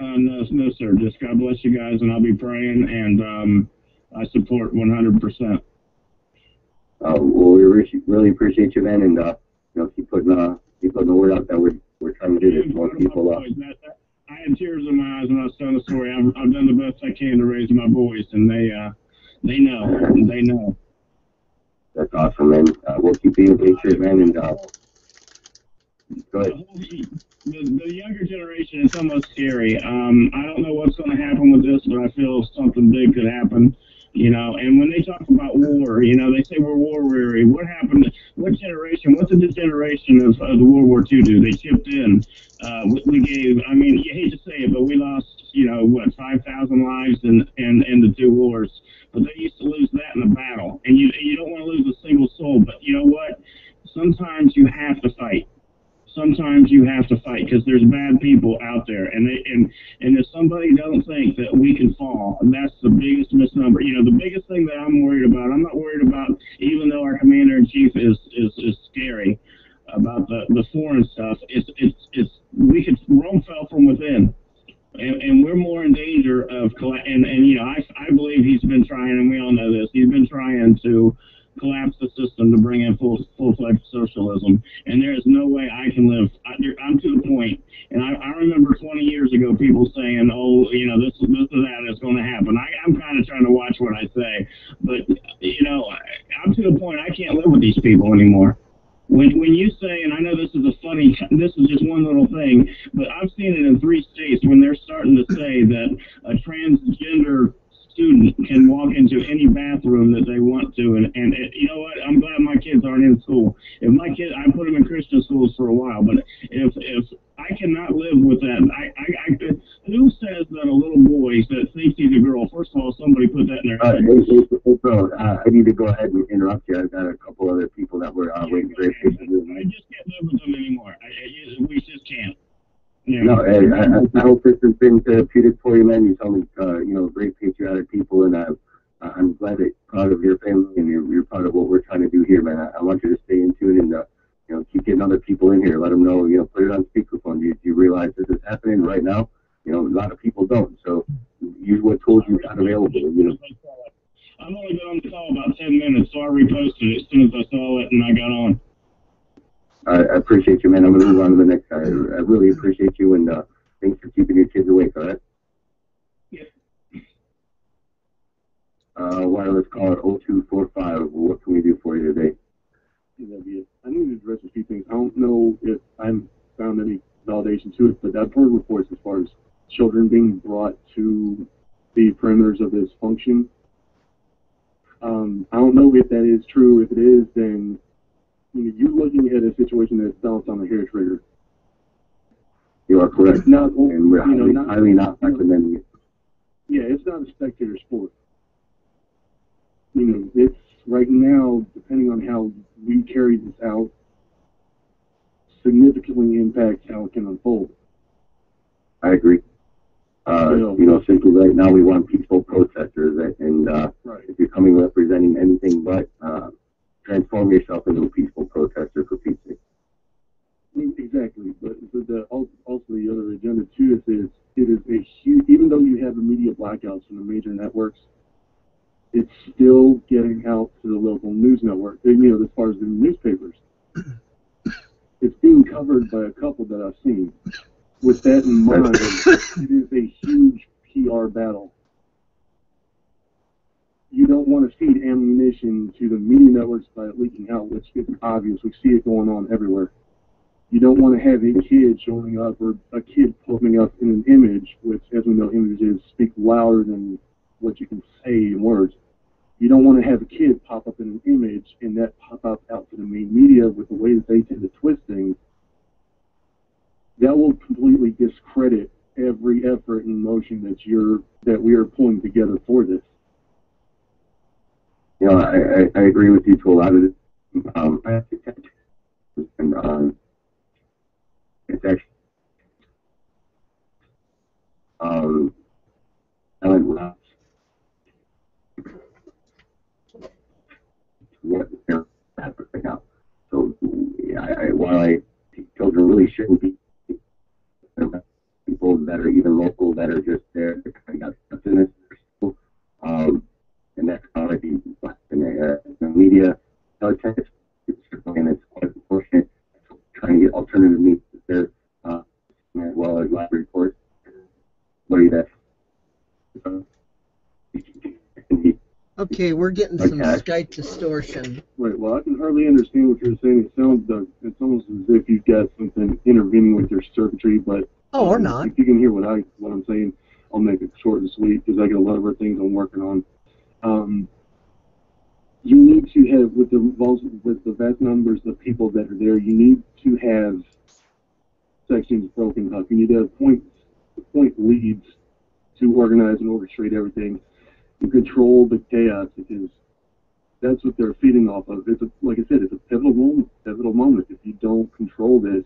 Uh, no, no, sir. Just God bless you guys, and I'll be praying, and um, I support 100%. Uh, well, we really, really appreciate you, man, and uh, you know, keep putting uh, keep putting the word out that we're we're trying to do this more people up. I had tears in my eyes when I was telling the story. I've, I've done the best I can to raise my boys, and they uh, they know, they know. That's awesome, man. Uh, we'll keep being patient, man, and uh, go ahead. The, the younger generation is almost scary. Um, I don't know what's going to happen with this, but I feel something big could happen. You know, and when they talk about war, you know, they say we're war weary. What happened? What generation? What did this generation of, of the World War II do? They chipped in. Uh, we, we gave. I mean, you hate to say it, but we lost. You know, what five thousand lives in in in the two wars. But they used to lose that in a battle, and you you don't want to lose a single soul. But you know what? Sometimes you have to fight sometimes you have to fight because there's bad people out there, and they and and if somebody don't think that we can fall, that's the biggest misnomer. You know, the biggest thing that I'm worried about. I'm not worried about, even though our commander in chief is is is scary about the the foreign stuff. It's it's it's we could Rome fell from within. And, and we're more in danger of and and you know I I believe he's been trying and we all know this he's been trying to collapse the system to bring in full full-fledged socialism. And there is no way I can live. I, I'm to the point, and I, I remember 20 years ago people saying, "Oh, you know, this this or that is going to happen." I, I'm kind of trying to watch what I say, but you know, I, I'm to the point I can't live with these people anymore. When, when you say, and I know this is a funny, this is just one little thing, but I've seen it in three states when they're starting to say that a transgender student can walk into any bathroom that they want to. And, and it, you know what? I'm glad my kids aren't in school. If my kid, I put them in Christian schools for a while, but if if I cannot live with that, I, I, I who says that a little boy that thinks he's a girl? First of all, somebody put that in their Uh, hey, hey, hey, bro, uh, I need to go ahead and interrupt you. I've got a couple other people that were uh, waiting very patiently. I just can't live with them anymore. I, I, we just can't. Yeah. No, hey, I, I- I hope this has been therapeutic for you, man. You sound like, uh, you know, great patriotic people, and uh, I'm glad that proud of your family and you're, you're proud of what we're trying to do here, man. I, I want you to stay in tune and, uh, you know, keep getting other people in here. Let them know, you know, put it on speakerphone. Do you, do you realize this is happening right now? You know, a lot of people don't. So use what tools you've got available. You know, I've only been on the call about 10 minutes, so I reposted it as soon as I saw it and I got on. I, I appreciate you, man. I'm going to move on to the next guy. I, really appreciate you, and uh, thanks for keeping your kids awake, all right? uh, wireless call at 0245. What can we do for you today? Yeah, that'd be it. I need to address a few things. I don't know if I haven't found any validation to it, but I've heard reports as far as children being brought to the perimeters of this function. Um, I don't know if that is true. If it is, then you know, you're looking at a situation that's balanced on a hair trigger. You are correct. Not, and we're you know, highly, not- highly not recommending it. Yeah, it's not a spectator sport. You know, it's right now, depending on how we carry this out, significantly impacts how it can unfold. I agree. Uh, Yeah. you know, simply right now we want peaceful protesters, and uh, if you're coming representing anything but, uh, transform yourself into a peaceful protester for peace sake. Exactly, but, but the, also the other agenda too is, is it is a huge. Even though you have immediate blackouts from the major networks, it's still getting out to the local news network. You know, as far as the newspapers, it's being covered by a couple that I've seen. With that in mind, it is a huge PR battle. You don't want to feed ammunition to the media networks by leaking out, which is obvious. We see it going on everywhere. You don't want to have a kid showing up or a kid popping up in an image, which, as we know, images speak louder than what you can say in words. You don't want to have a kid pop up in an image and that pop up out to the main media with the way that they tend to twist things. That will completely discredit every effort and motion that you're that we are pulling together for this. You know, I, I, I agree with you to a lot of it. Um, and um, it's actually um, Ross. What they're happening now. So, yeah, I, while I children really shouldn't be people that are even local that are just there to kind of got in this, um, and that's how I think in the, uh, the media does tend to it's and it's quite unfortunate. Trying to get alternative means there, uh, as well as lab reports. What do you think? Okay, we're getting some Okay. Skype distortion. Right. Well, I can hardly understand what you're saying. It sounds uh, it's almost as if you've got something intervening with your circuitry, but Oh, or um, not. If you can hear what I what I'm saying, I'll make it short and sweet because I got a lot of other things I'm working on. Um, you need to have with the with the vast numbers of people that are there. You need to have sections broken up. You need to have point point leads to organize and orchestrate everything. You control the chaos because that's what they're feeding off of. It's a, like I said, it's a pivotal moment. Pivotal moment. If you don't control this,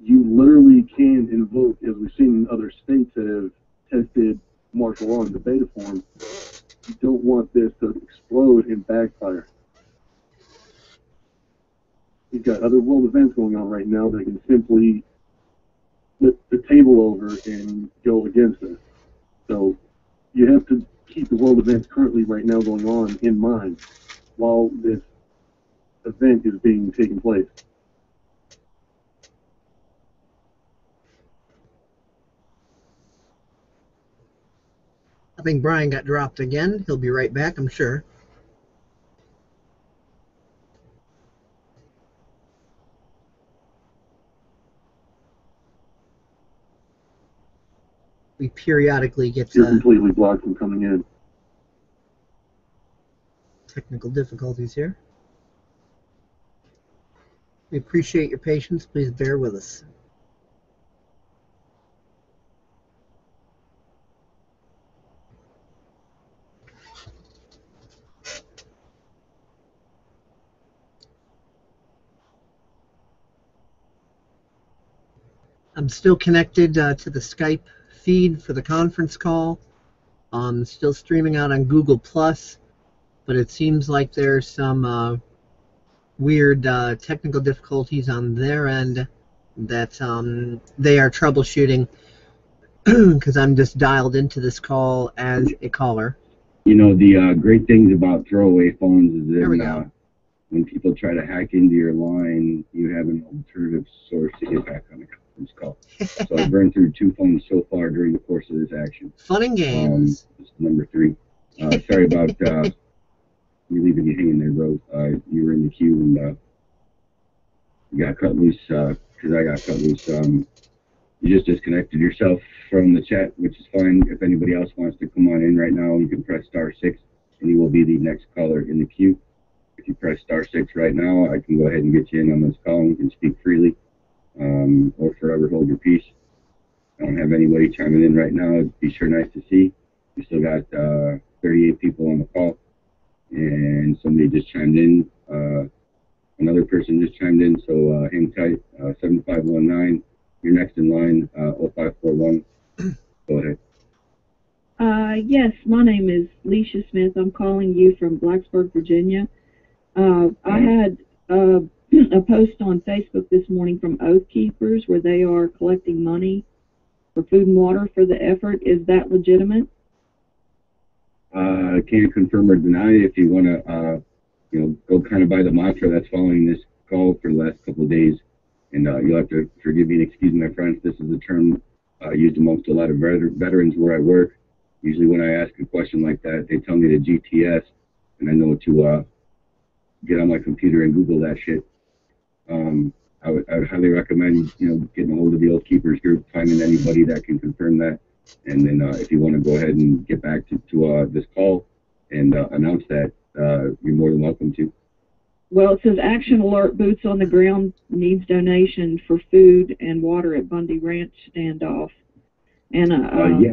you literally can invoke, as we've seen in other states that have tested martial law in the beta form. You don't want this to explode and backfire. You've got other world events going on right now that can simply flip the table over and go against us. So you have to keep the world events currently right now going on in mind while this event is being taken place. Think Brian got dropped again. He'll be right back, I'm sure. We periodically get You're uh, completely blocked from coming in. technical difficulties here. We appreciate your patience. Please bear with us. I'm still connected uh, to the Skype feed for the conference call. I'm still streaming out on Google Plus, but it seems like there's some uh, weird uh, technical difficulties on their end that um, they are troubleshooting because I'm just dialed into this call as a caller. You know, the uh, great things about throwaway phones is that uh, when people try to hack into your line, you have an alternative source to get back on a conference call. so I burned through two phones so far during the course of this action. Fun and games. Um, number three. Uh, sorry about uh, you leaving you hanging there, bro. Uh, you were in the queue and uh, you got cut loose because I got cut loose. Um, you just disconnected yourself from the chat, which is fine. If anybody else wants to come on in right now, you can press star six, and you will be the next caller in the queue. If you press star six right now, I can go ahead and get you in on this call. and You can speak freely, um, or forever hold your peace. I don't have anybody chiming in right now. It'd be sure nice to see. We still got uh, 38 people on the call, and somebody just chimed in. Uh, another person just chimed in, so uh, hang tight. Uh, 7519, you're next in line. Uh, 0541. Go ahead. Uh, yes, my name is Leisha Smith. I'm calling you from Blacksburg, Virginia. Uh, I had uh, a post on Facebook this morning from Oath Keepers where they are collecting money for food and water for the effort. Is that legitimate? uh, can't confirm or deny. If you want to, uh, you know, go kind of by the mantra that's following this call for the last couple of days, and uh, you'll have to forgive me and excuse my friends. This is a term uh, used amongst a lot of veter- veterans where I work. Usually, when I ask a question like that, they tell me the GTS, and I know to uh, get on my computer and Google that shit. Um, I would, I would highly recommend, you know, getting a hold of the Oath Keepers group, finding anybody that can confirm that, and then uh, if you want to go ahead and get back to, to uh, this call and uh, announce that, uh, you're more than welcome to. Well, it says Action Alert Boots on the Ground needs donation for food and water at Bundy Ranch standoff. And uh, Uh, yeah,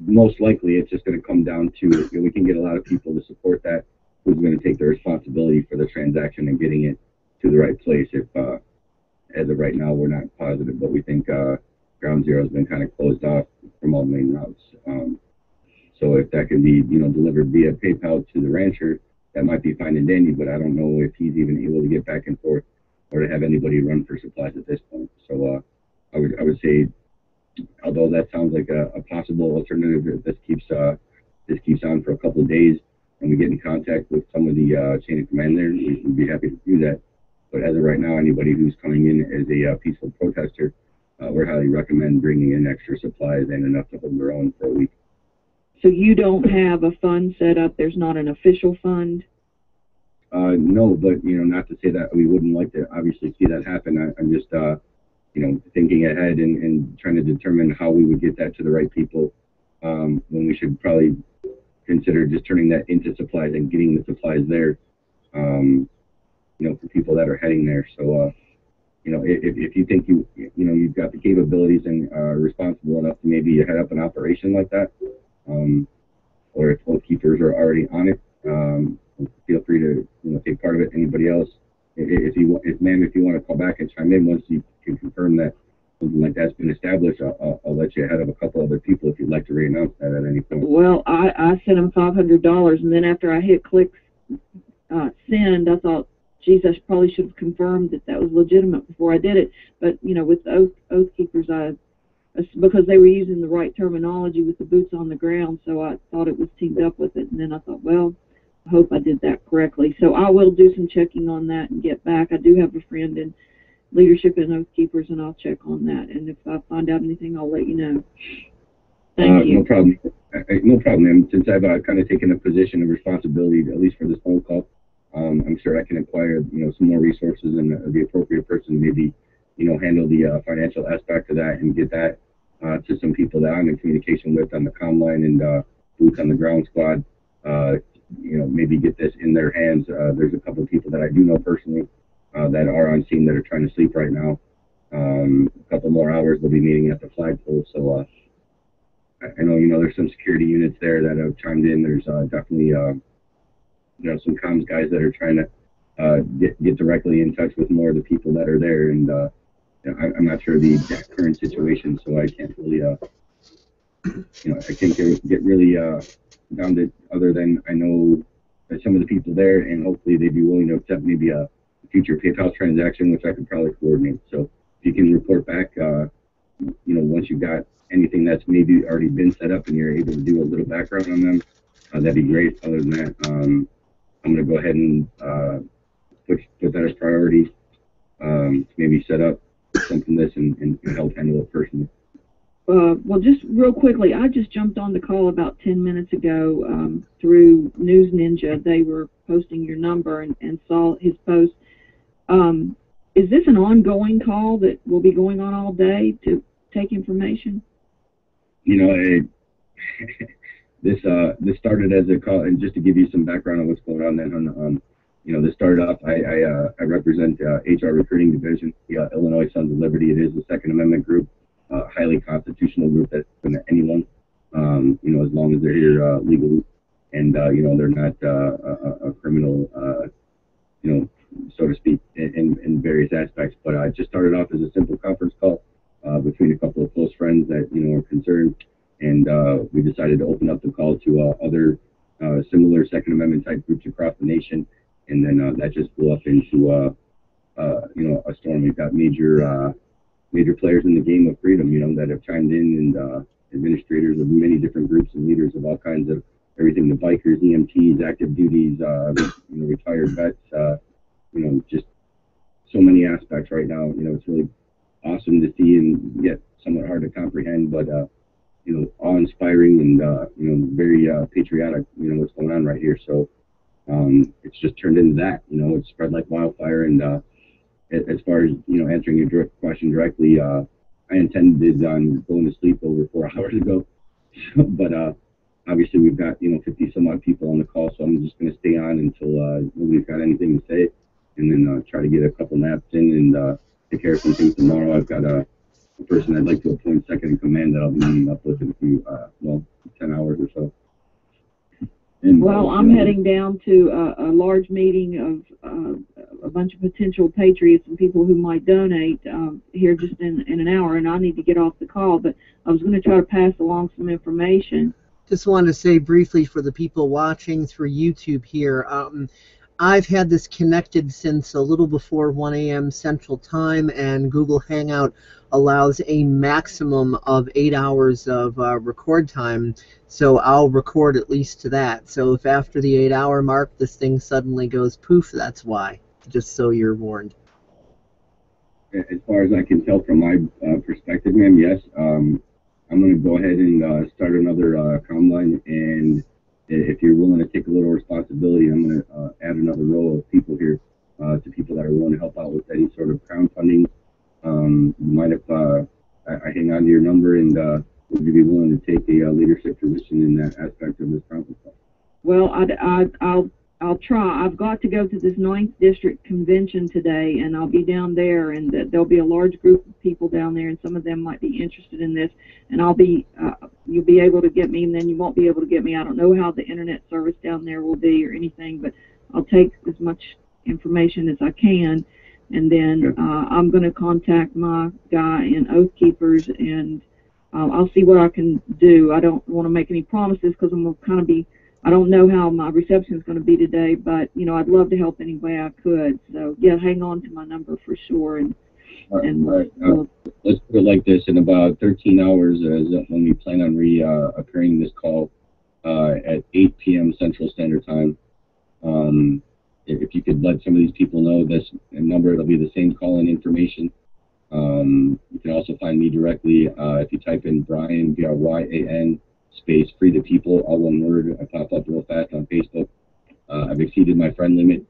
most likely it's just going to come down to know, we can get a lot of people to support that. Who's going to take the responsibility for the transaction and getting it to the right place? If uh, as of right now we're not positive, but we think uh, Ground Zero has been kind of closed off from all main routes. Um, so if that can be you know delivered via PayPal to the rancher, that might be fine and dandy. But I don't know if he's even able to get back and forth or to have anybody run for supplies at this point. So uh, I would I would say although that sounds like a, a possible alternative if this keeps uh, this keeps on for a couple of days and we get in contact with some of the uh, chain of command there, we would be happy to do that. But as of right now, anybody who's coming in as a uh, peaceful protester, uh, we highly recommend bringing in extra supplies and enough to hold their own for a week. so you don't have a fund set up. There's not an official fund. Uh, no, but you know, not to say that we wouldn't like to obviously see that happen. I, I'm just, uh, you know, thinking ahead and, and trying to determine how we would get that to the right people. Um, when we should probably consider just turning that into supplies and getting the supplies there. Um, you know, for people that are heading there. So, uh, you know, if, if you think you, you know, you've got the capabilities and are responsible enough to maybe head up an operation like that, um, or if Oath Keepers are already on it, um, feel free to you know take part of it. Anybody else, if, you if ma'am, if you want to call back and chime in once you can confirm that something like that's been established, I'll, I'll, let you ahead of a couple other people if you'd like to re-announce that at any point. Well, I, I sent him five hundred dollars, and then after I hit click uh, send, I thought, geez, I probably should have confirmed that that was legitimate before I did it. But you know, with the oath oath keepers, I because they were using the right terminology with the boots on the ground, so I thought it was teamed up with it, and then I thought, well, I hope I did that correctly. So I will do some checking on that and get back. I do have a friend in leadership and oath keepers, and I'll check on that. And if I find out anything, I'll let you know. Thank uh, you. No problem. Uh, uh, no problem, ma'am. Since I've uh, kind of taken a position of responsibility, at least for this phone call, um, I'm sure I can acquire, you know, some more resources and uh, the appropriate person maybe, you know, handle the uh, financial aspect of that and get that uh, to some people that I'm in communication with on the comm line and uh, boots on the ground squad. Uh, you know, maybe get this in their hands. Uh, there's a couple of people that I do know personally that are on scene that are trying to sleep right now. Um, a couple more hours, they'll be meeting at the flagpole. So I know, you know, there's some security units there that have chimed in. There's definitely, you know, some comms guys that are trying to uh, get get directly in touch with more of the people that are there. And uh, you know, I, I'm not sure the exact current situation, so I can't really, uh, you know, I can't get, get really uh, down to other than I know some of the people there, and hopefully they'd be willing to accept maybe a future PayPal transaction, which I could probably coordinate. So if you can report back, uh, you know, once you've got anything that's maybe already been set up and you're able to do a little background on them, uh, that'd be great. Other than that, um, I'm going to go ahead and uh, put, put that as priority. Um, maybe set up something this and, and, and help handle it personally. uh, well, just real quickly, I just jumped on the call about 10 minutes ago um, through News Ninja. They were posting your number and, and saw his post. Um, is this an ongoing call that will be going on all day to take information? you know, it, this uh this started as a call, and just to give you some background on what's going on, then on um, you know, this started off. I I, uh, I represent uh, HR recruiting division, the uh, Illinois Sons of Liberty. It is a Second Amendment group, uh, highly constitutional group that's open to anyone, um, you know, as long as they're here uh, legally, and uh, you know, they're not uh, a, a criminal, uh, you know, so to speak, in, in various aspects. But I just started off as a simple conference call uh, between a couple of close friends that you know are concerned, and uh, we decided to open up the call to uh, other uh, similar Second Amendment type groups across the nation, and then uh, that just blew up into uh, uh, you know a storm. We've got major major players in the game of freedom, you know, that have chimed in, and administrators of many different groups and leaders of all kinds of everything: the bikers, EMTs, active duties, you know, retired vets, you know, just so many aspects right now. You know, it's really awesome to see and yet somewhat hard to comprehend, but you know, awe-inspiring and uh, you know, very uh, patriotic. You know what's going on right here. So um, it's just turned into that. You know, it's spread like wildfire. And uh, as far as you know, answering your direct question directly, uh, I intended on going to sleep over four hours ago, but uh, obviously we've got you know 50 some odd people on the call, so I'm just going to stay on until uh, nobody's got anything to say, and then uh, try to get a couple naps in and uh, take care of some things tomorrow. I've got a, a person I'd like to appoint second in command that I'll be meeting up with in a few, uh, well, 10 hours or so. And, Well, uh, I'm you know, heading down to a, a large meeting of uh, a bunch of potential patriots and people who might donate um, here just in, in an hour, and I need to get off the call. But I was going to try to pass along some information. Just wanted to say briefly for the people watching through YouTube here, um, I've had this connected since a little before 1 a.m. Central Time, and Google Hangout allows a maximum of eight hours of uh, record time. So I'll record at least to that. So if after the eight hour mark this thing suddenly goes poof, that's why. Just so you're warned. as far as I can tell from my uh, perspective, ma'am, yes. Um, I'm going to go ahead and uh, start another uh, comm line, and if you're willing to take a little responsibility, I'm going to uh, add another row of people here uh, to people that are willing to help out with any sort of crowdfunding. Um, you might if uh, I, I hang on to your number, and uh, would you be willing to take a uh, leadership position in that aspect of this conference? Well, I, I, I'll try. I've got to go to this ninth district convention today, and I'll be down there, and uh, there'll be a large group of people down there, and some of them might be interested in this. And I'll be, uh, you'll be able to get me, and then you won't be able to get me. I don't know how the internet service down there will be or anything, but I'll take as much information as I can, and then uh, I'm going to contact my guy in Oath Keepers, and uh, I'll see what I can do. I don't want to make any promises because I'm going to kind of be I don't know how my reception is going to be today, but you know, I'd love to help any way I could. So yeah, hang on to my number for sure. And and right. Uh, let's put it like this: in about 13 hours, is when we plan on re uh, this call uh, at 8 p.m. Central Standard Time. Um, if, if you could let some of these people know this number, it'll be the same call-in information. Um, you can also find me directly uh, if you type in Brian B R Y A N space free the people, all one word. I pop up real fast on Facebook. Uh, I've exceeded my friend limit.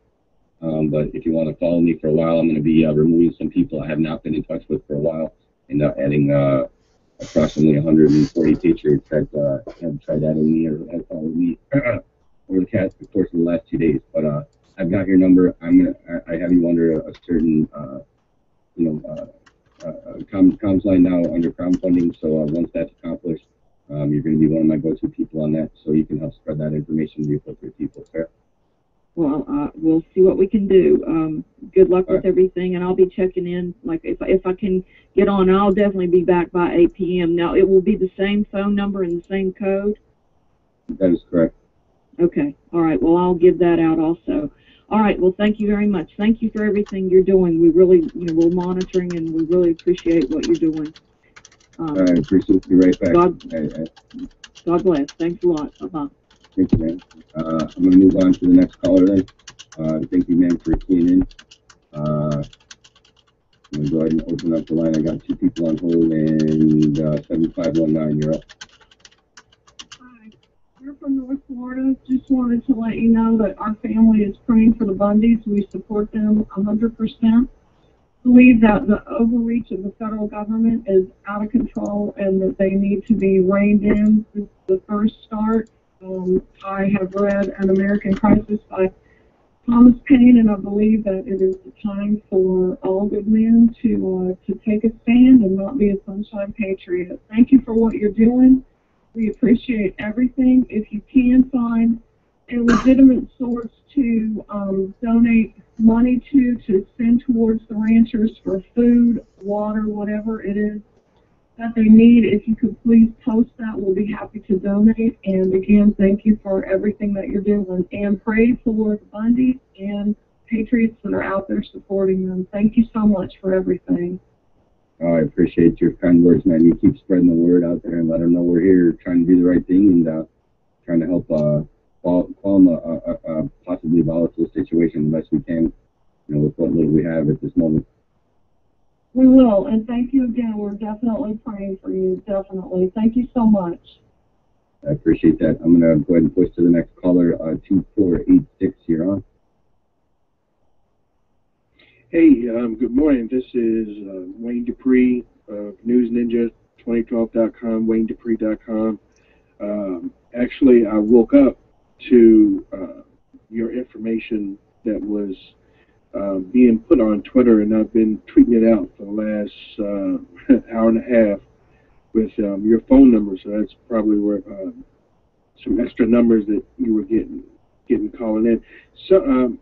Um, but if you want to follow me for a while, I'm going to be uh, removing some people I have not been in touch with for a while and uh, adding uh, approximately 140 patriots that uh, have tried adding me or have followed me over the cast, of course, in the last two days. But uh, I've got your number. I'm gonna, I, I have you under a, a certain, uh, you know, uh, uh, uh, comms, comms line now under crowdfunding. So uh, once that's accomplished, um, you're going to be one of my go-to people on that, so you can help spread that information to the appropriate people. Fair? well, uh, we'll see what we can do. Um, good luck with everything, and I'll be checking in. Like if if I can get on, I'll definitely be back by 8 p.m. Now it will be the same phone number and the same code. That is correct. Okay. All right. Well, I'll give that out also. All right. Well, thank you very much. Thank you for everything you're doing. We really, you know, we're monitoring and we really appreciate what you're doing. Um, All right, appreciate you right back. God- I, I, God bless. Thanks a lot. Bye-bye. Thank you, man. Uh, I'm gonna move on to the next caller then. Uh, thank you, man, for tuning in. Uh, I'm gonna go ahead and open up the line. I got two people on hold and, uh, seven five one nine, you're up. Hi. We're from North Florida. Just wanted to let you know that our family is praying for the Bundys. We support them 100%. Believe that the overreach of the federal government is out of control and that they need to be reined in. Is the first start. Um, I have read An American Crisis by Thomas Paine, and I believe that it is the time for all good men to uh, to take a stand and not be a sunshine patriot. Thank you for what you're doing. We appreciate everything. If you can find a legitimate source to um, donate money to, to send towards the ranchers for food, water, whatever it is that they need, if you could please post that, we'll be happy to donate. And again, thank you for everything that you're doing. And pray for the Bundys and patriots that are out there supporting them. Thank you so much for everything. Oh, I appreciate your kind words, man. You keep spreading the word out there and let them know we're here trying to do the right thing and uh, trying to help uh, qual- calm a, a, a possibly volatile situation the best we can, you know, with what little we have at this moment. We will, and thank you again. We're definitely praying for you. Definitely. Thank you so much. I appreciate that. I'm going to go ahead and push to the next caller, uh, 2486, you're on. Hey, um, good morning. This is uh, Wayne Dupree of News Ninja 2012.com, WayneDupree.com. Um, actually, I woke up to uh, your information that was uh, being put on Twitter, and I've been tweeting it out for the last uh, hour and a half with um, your phone number. So that's probably where uh, some extra numbers that you were getting getting calling in. So um,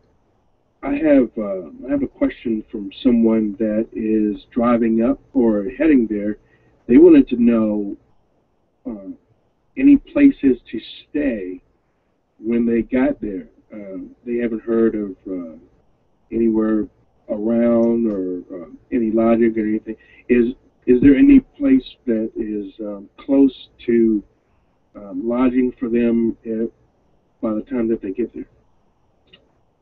I have uh, I have a question from someone that is driving up or heading there. They wanted to know uh, any places to stay when they got there. Uh, they haven't heard of uh, anywhere around or uh, any logic or anything. Is is there any place that is um, close to um, lodging for them by the time that they get there?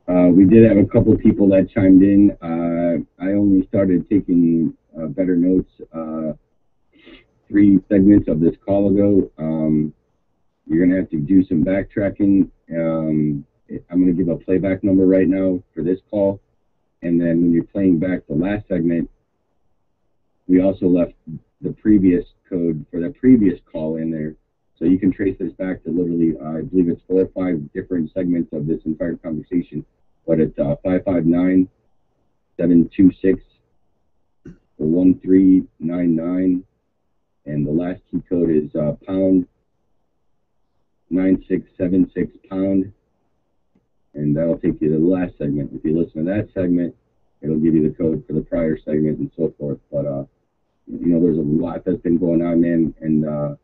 Uh, we did have a couple people that chimed in. Uh, I only started taking uh, better notes uh, three segments of this call ago. You're going to have to do some backtracking. Um, I'm going to give a playback number right now for this call. And then when you're playing back the last segment, we also left the previous code for the previous call in there. So you can trace this back to literally, I believe it's four or five different segments of this entire conversation. But it's uh, 559 726 1399. And the last key code is uh, pound 9676 pound. And that'll take you to the last segment. If you listen to that segment, it'll give you the code for the prior segment and so forth. But, uh, you know, there's a lot that's been going on, man. And uh,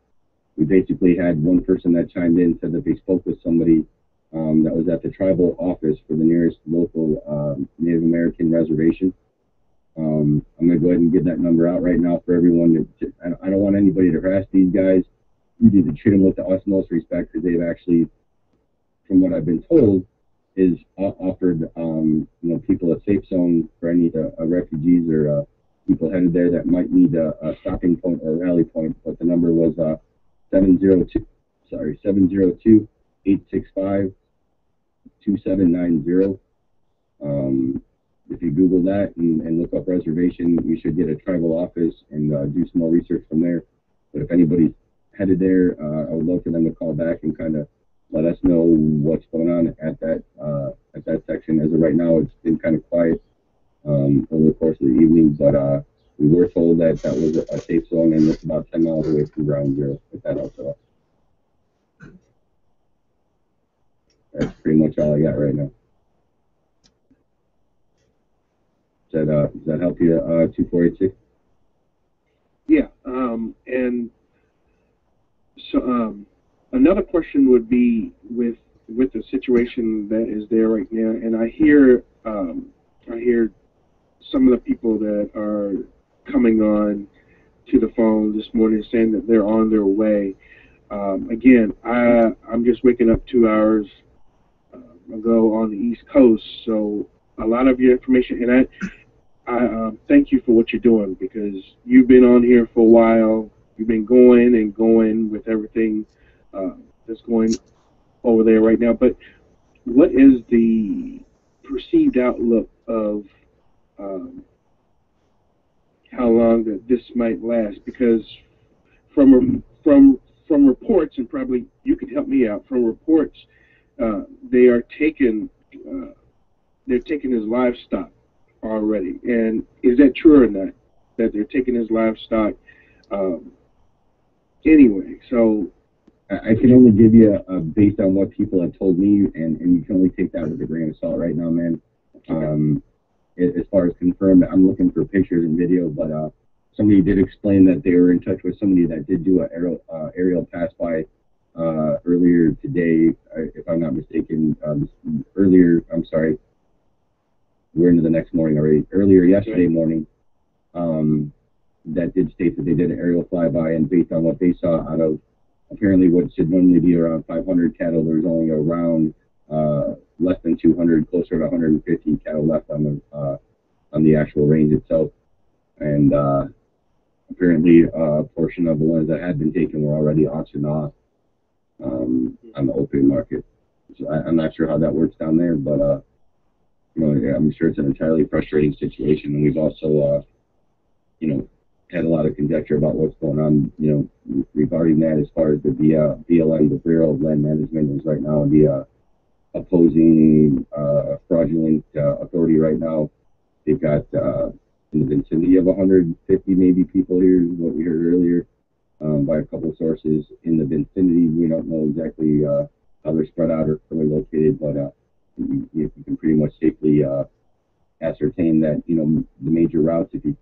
we basically had one person that chimed in said that they spoke with somebody um, that was at the tribal office for the nearest local um, Native American reservation. Um, I'm going to go ahead and give that number out right now for everyone. To, I don't want anybody to harass these guys. We need to treat them with the utmost respect because they've actually, from what I've been told, is offered um, you know people a safe zone for any uh, refugees or uh, people headed there that might need a, a, stopping point or a rally point. But the number was uh, 702, sorry, 702 865 2790. Um, if you Google that and, and, look up reservation, you should get a tribal office and uh, do some more research from there. But if anybody's headed there, uh, I would love for them to call back and kind of let us know what's going on at that uh, at that section. As of right now, it's been kind of quiet um, over the course of the evening, but uh, we were told that that was a, safe zone and it's about 10 miles away from ground zero. If that all. That's pretty much all I got right now. Does that, uh, does that help you, uh, 2486? Yeah, um, and so um, another question would be with with the situation that is there right now, and I hear um, I hear some of the people that are coming on to the phone this morning saying that they're on their way. Um, again, I I'm just waking up two hours uh, ago on the East Coast, so a lot of your information, and I I um, thank you for what you're doing because you've been on here for a while. You've been going and going with everything uh, that's going over there right now. But what is the perceived outlook of um, how long that this might last? Because from from from reports, and probably you could help me out. From reports, uh, they are taking uh, they're taking his livestock already. And is that true or not? That they're taking his livestock um, anyway? So I can only give you a based on what people have told me, and, and you can only take that with a grain of salt right now, man. Um, as far as confirmed, I'm looking for pictures and video, but uh, somebody did explain that they were in touch with somebody that did do an aerial, uh, aerial pass by uh, earlier today, uh, if I'm not mistaken. Um, earlier, I'm sorry, we're into the next morning already. Earlier yesterday morning, um, that did state that they did an aerial flyby, and based on what they saw out of apparently what should normally be around 500 cattle, there's only around uh, less than 200, closer to 150 cattle left on the uh, on the actual range itself, and uh, apparently uh, a portion of the ones that had been taken were already auctioned off um, on the open market. So I, I'm not sure how that works down there, but uh, you know, I'm sure it's an entirely frustrating situation, and we've also, uh, you know, had a lot of conjecture about what's going on, you know, regarding that as far as the uh, BLM, the Bureau of Land Management is right now the uh, opposing uh, fraudulent uh, authority right now. They've got uh, in the vicinity of 150 maybe people here, what we heard earlier, um, by a couple of sources in the vicinity. We don't know exactly uh, how they're spread out or where they're located, but uh, you, you can pretty much safely uh, ascertain that you know the major routes, if you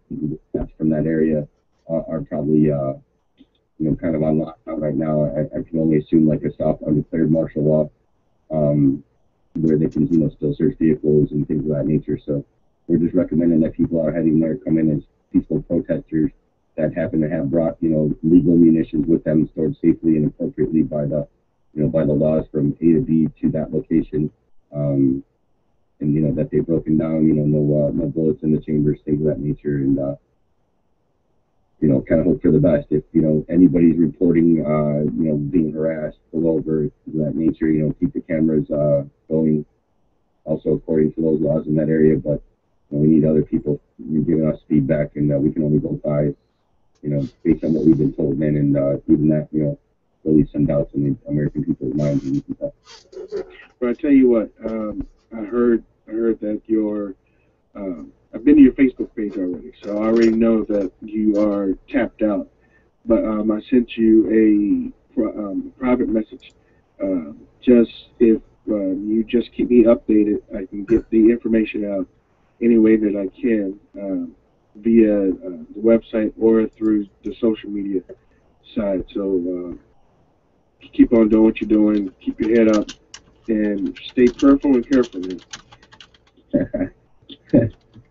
from that area, are, are probably uh, you know kind of on lockdown right now. I, I can only assume like a stop undeclared martial law, um, where they can you know still search vehicles and things of that nature. So we're just recommending that people are heading there come in as peaceful protesters that happen to have brought you know legal munitions with them stored safely and appropriately by the you know by the laws from A to B to that location. Um, and you know that they've broken down, you know, no uh, no bullets in the chambers, things of that nature, and uh, you know, kind of hope for the best. If you know anybody's reporting, uh, you know, being harassed, pulled over, things of that nature, you know, keep the cameras uh, going. Also, according to those laws in that area, but you know, we need other people giving us feedback, and uh, we can only go by, you know, based on what we've been told, man, and uh, even that, you know, release some doubts in the American people's minds and stuff. But I tell you what, um, I heard I heard that your um, I've been to your Facebook page already, so I already know that you are tapped out. But um, I sent you a um, private message. Uh, just if uh, you just keep me updated, I can get the information out any way that I can um, via uh, the website or through the social media side. So uh, keep on doing what you're doing. Keep your head up and stay prayerful and careful.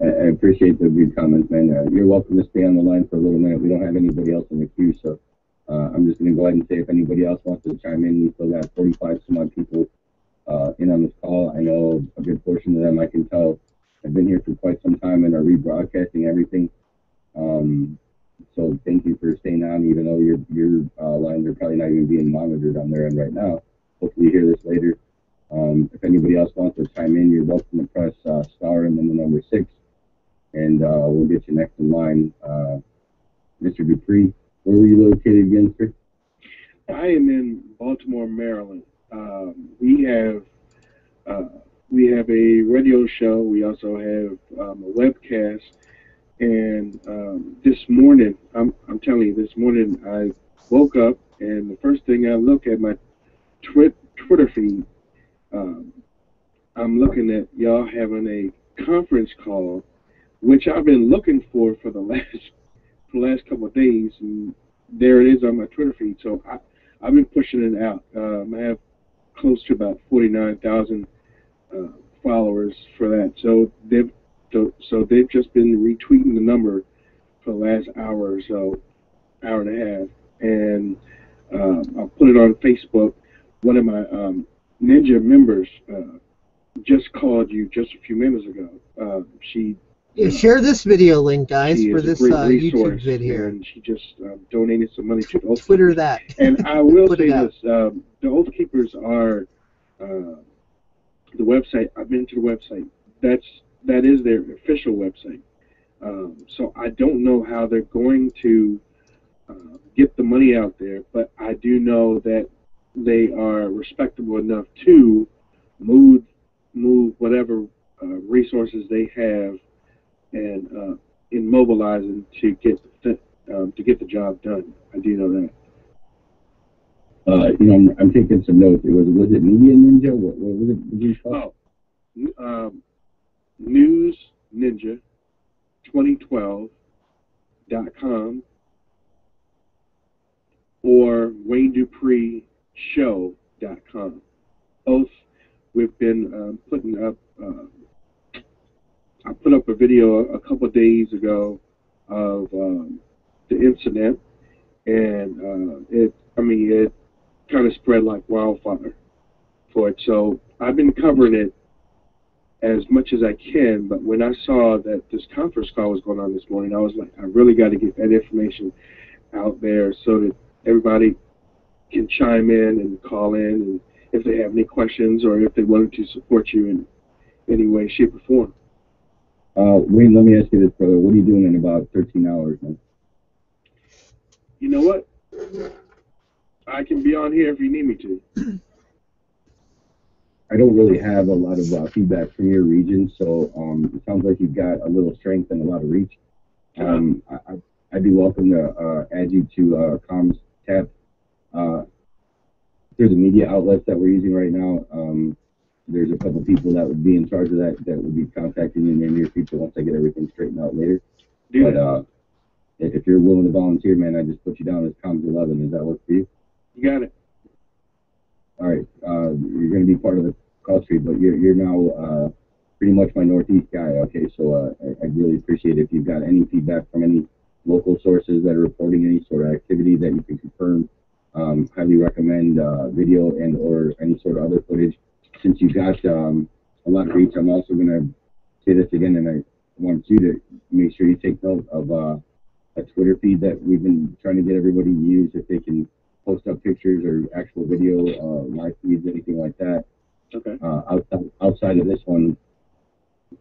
I appreciate the good comments, man. Uh, you're welcome to stay on the line for a little minute. We don't have anybody else in the queue, so uh, I'm just going to go ahead and say if anybody else wants to chime in, we still got 45 some odd people uh, in on this call. I know a good portion of them I can tell have been here for quite some time and are rebroadcasting everything. Um, so thank you for staying on, even though your your uh, lines are probably not even being monitored on their end right now. Hopefully, you hear this later. Um, if anybody else wants to chime in, you're welcome to press uh, star and then the number six, and uh, we'll get you next in line. Uh, Mr. Dupree, where were you located again, sir? I am in Baltimore, Maryland. Um, we have uh, we have a radio show. We also have um, a webcast. And um, this morning, I'm, I'm telling you, this morning I woke up and the first thing I look at my twi- Twitter feed, um, I'm looking at y'all having a conference call, which I've been looking for for the last for the last couple of days, and there it is on my Twitter feed. So I, I've been pushing it out. Um, I have close to about 49,000 uh, followers for that. So they've so, they've just been retweeting the number for the last hour or so, hour and a half, and um, I'll put it on Facebook. One of my um, Ninja members uh, just called you just a few minutes ago. Uh, she Yeah, share this video link, guys, for this uh, YouTube here. And she just um, donated some money to the Oath Twitter that. And I will say this: um, the Oath Keepers are uh, the website. I've been to the website. That's that is their official website. Um, so I don't know how they're going to uh, get the money out there, but I do know that they are respectable enough to move move whatever uh, resources they have and uh, in mobilizing to get the, um, to get the job done. I do know that. Uh, you know, I'm, I'm taking some notes. It was was it Media Ninja? What, what was it? Did you call? Oh, um, News Ninja 2012.com or Wayne Dupree Show.com. Both we've been um, putting up. Uh, I put up a video a couple days ago of um, the incident, and uh, it. I mean, it kind of spread like wildfire for it. So I've been covering it as much as I can. But when I saw that this conference call was going on this morning, I was like, I really got to get that information out there so that everybody can chime in and call in, and if they have any questions or if they wanted to support you in any way, shape, or form. Uh, Wayne, let me ask you this, brother. What are you doing in about 13 hours, man? You know what? I can be on here if you need me to. I don't really have a lot of uh, feedback from your region, so um, it sounds like you've got a little strength and a lot of reach. Um, I, I- I'd be welcome to uh, add you to uh, comms tab. Uh, through the media outlets that we're using right now, um, there's a couple people that would be in charge of that that would be contacting you in the near future once I get everything straightened out later. Do but uh, if if you're willing to volunteer, man, I just put you down as comms 11. Does that work for you? You got it. All right, uh, you're going to be part of the call tree, but you're you're now uh, pretty much my northeast guy. Okay, so uh, I, I'd really appreciate it if you've got any feedback from any local sources that are reporting any sort of activity that you can confirm. Um, highly recommend uh, video and or any sort of other footage. Since you got um, a lot of reach, I'm also going to say this again, and I want you to make sure you take note of uh, a Twitter feed that we've been trying to get everybody to use if they can post up pictures or actual video, uh, live feeds, anything like that. Okay. Uh, outside, outside of this one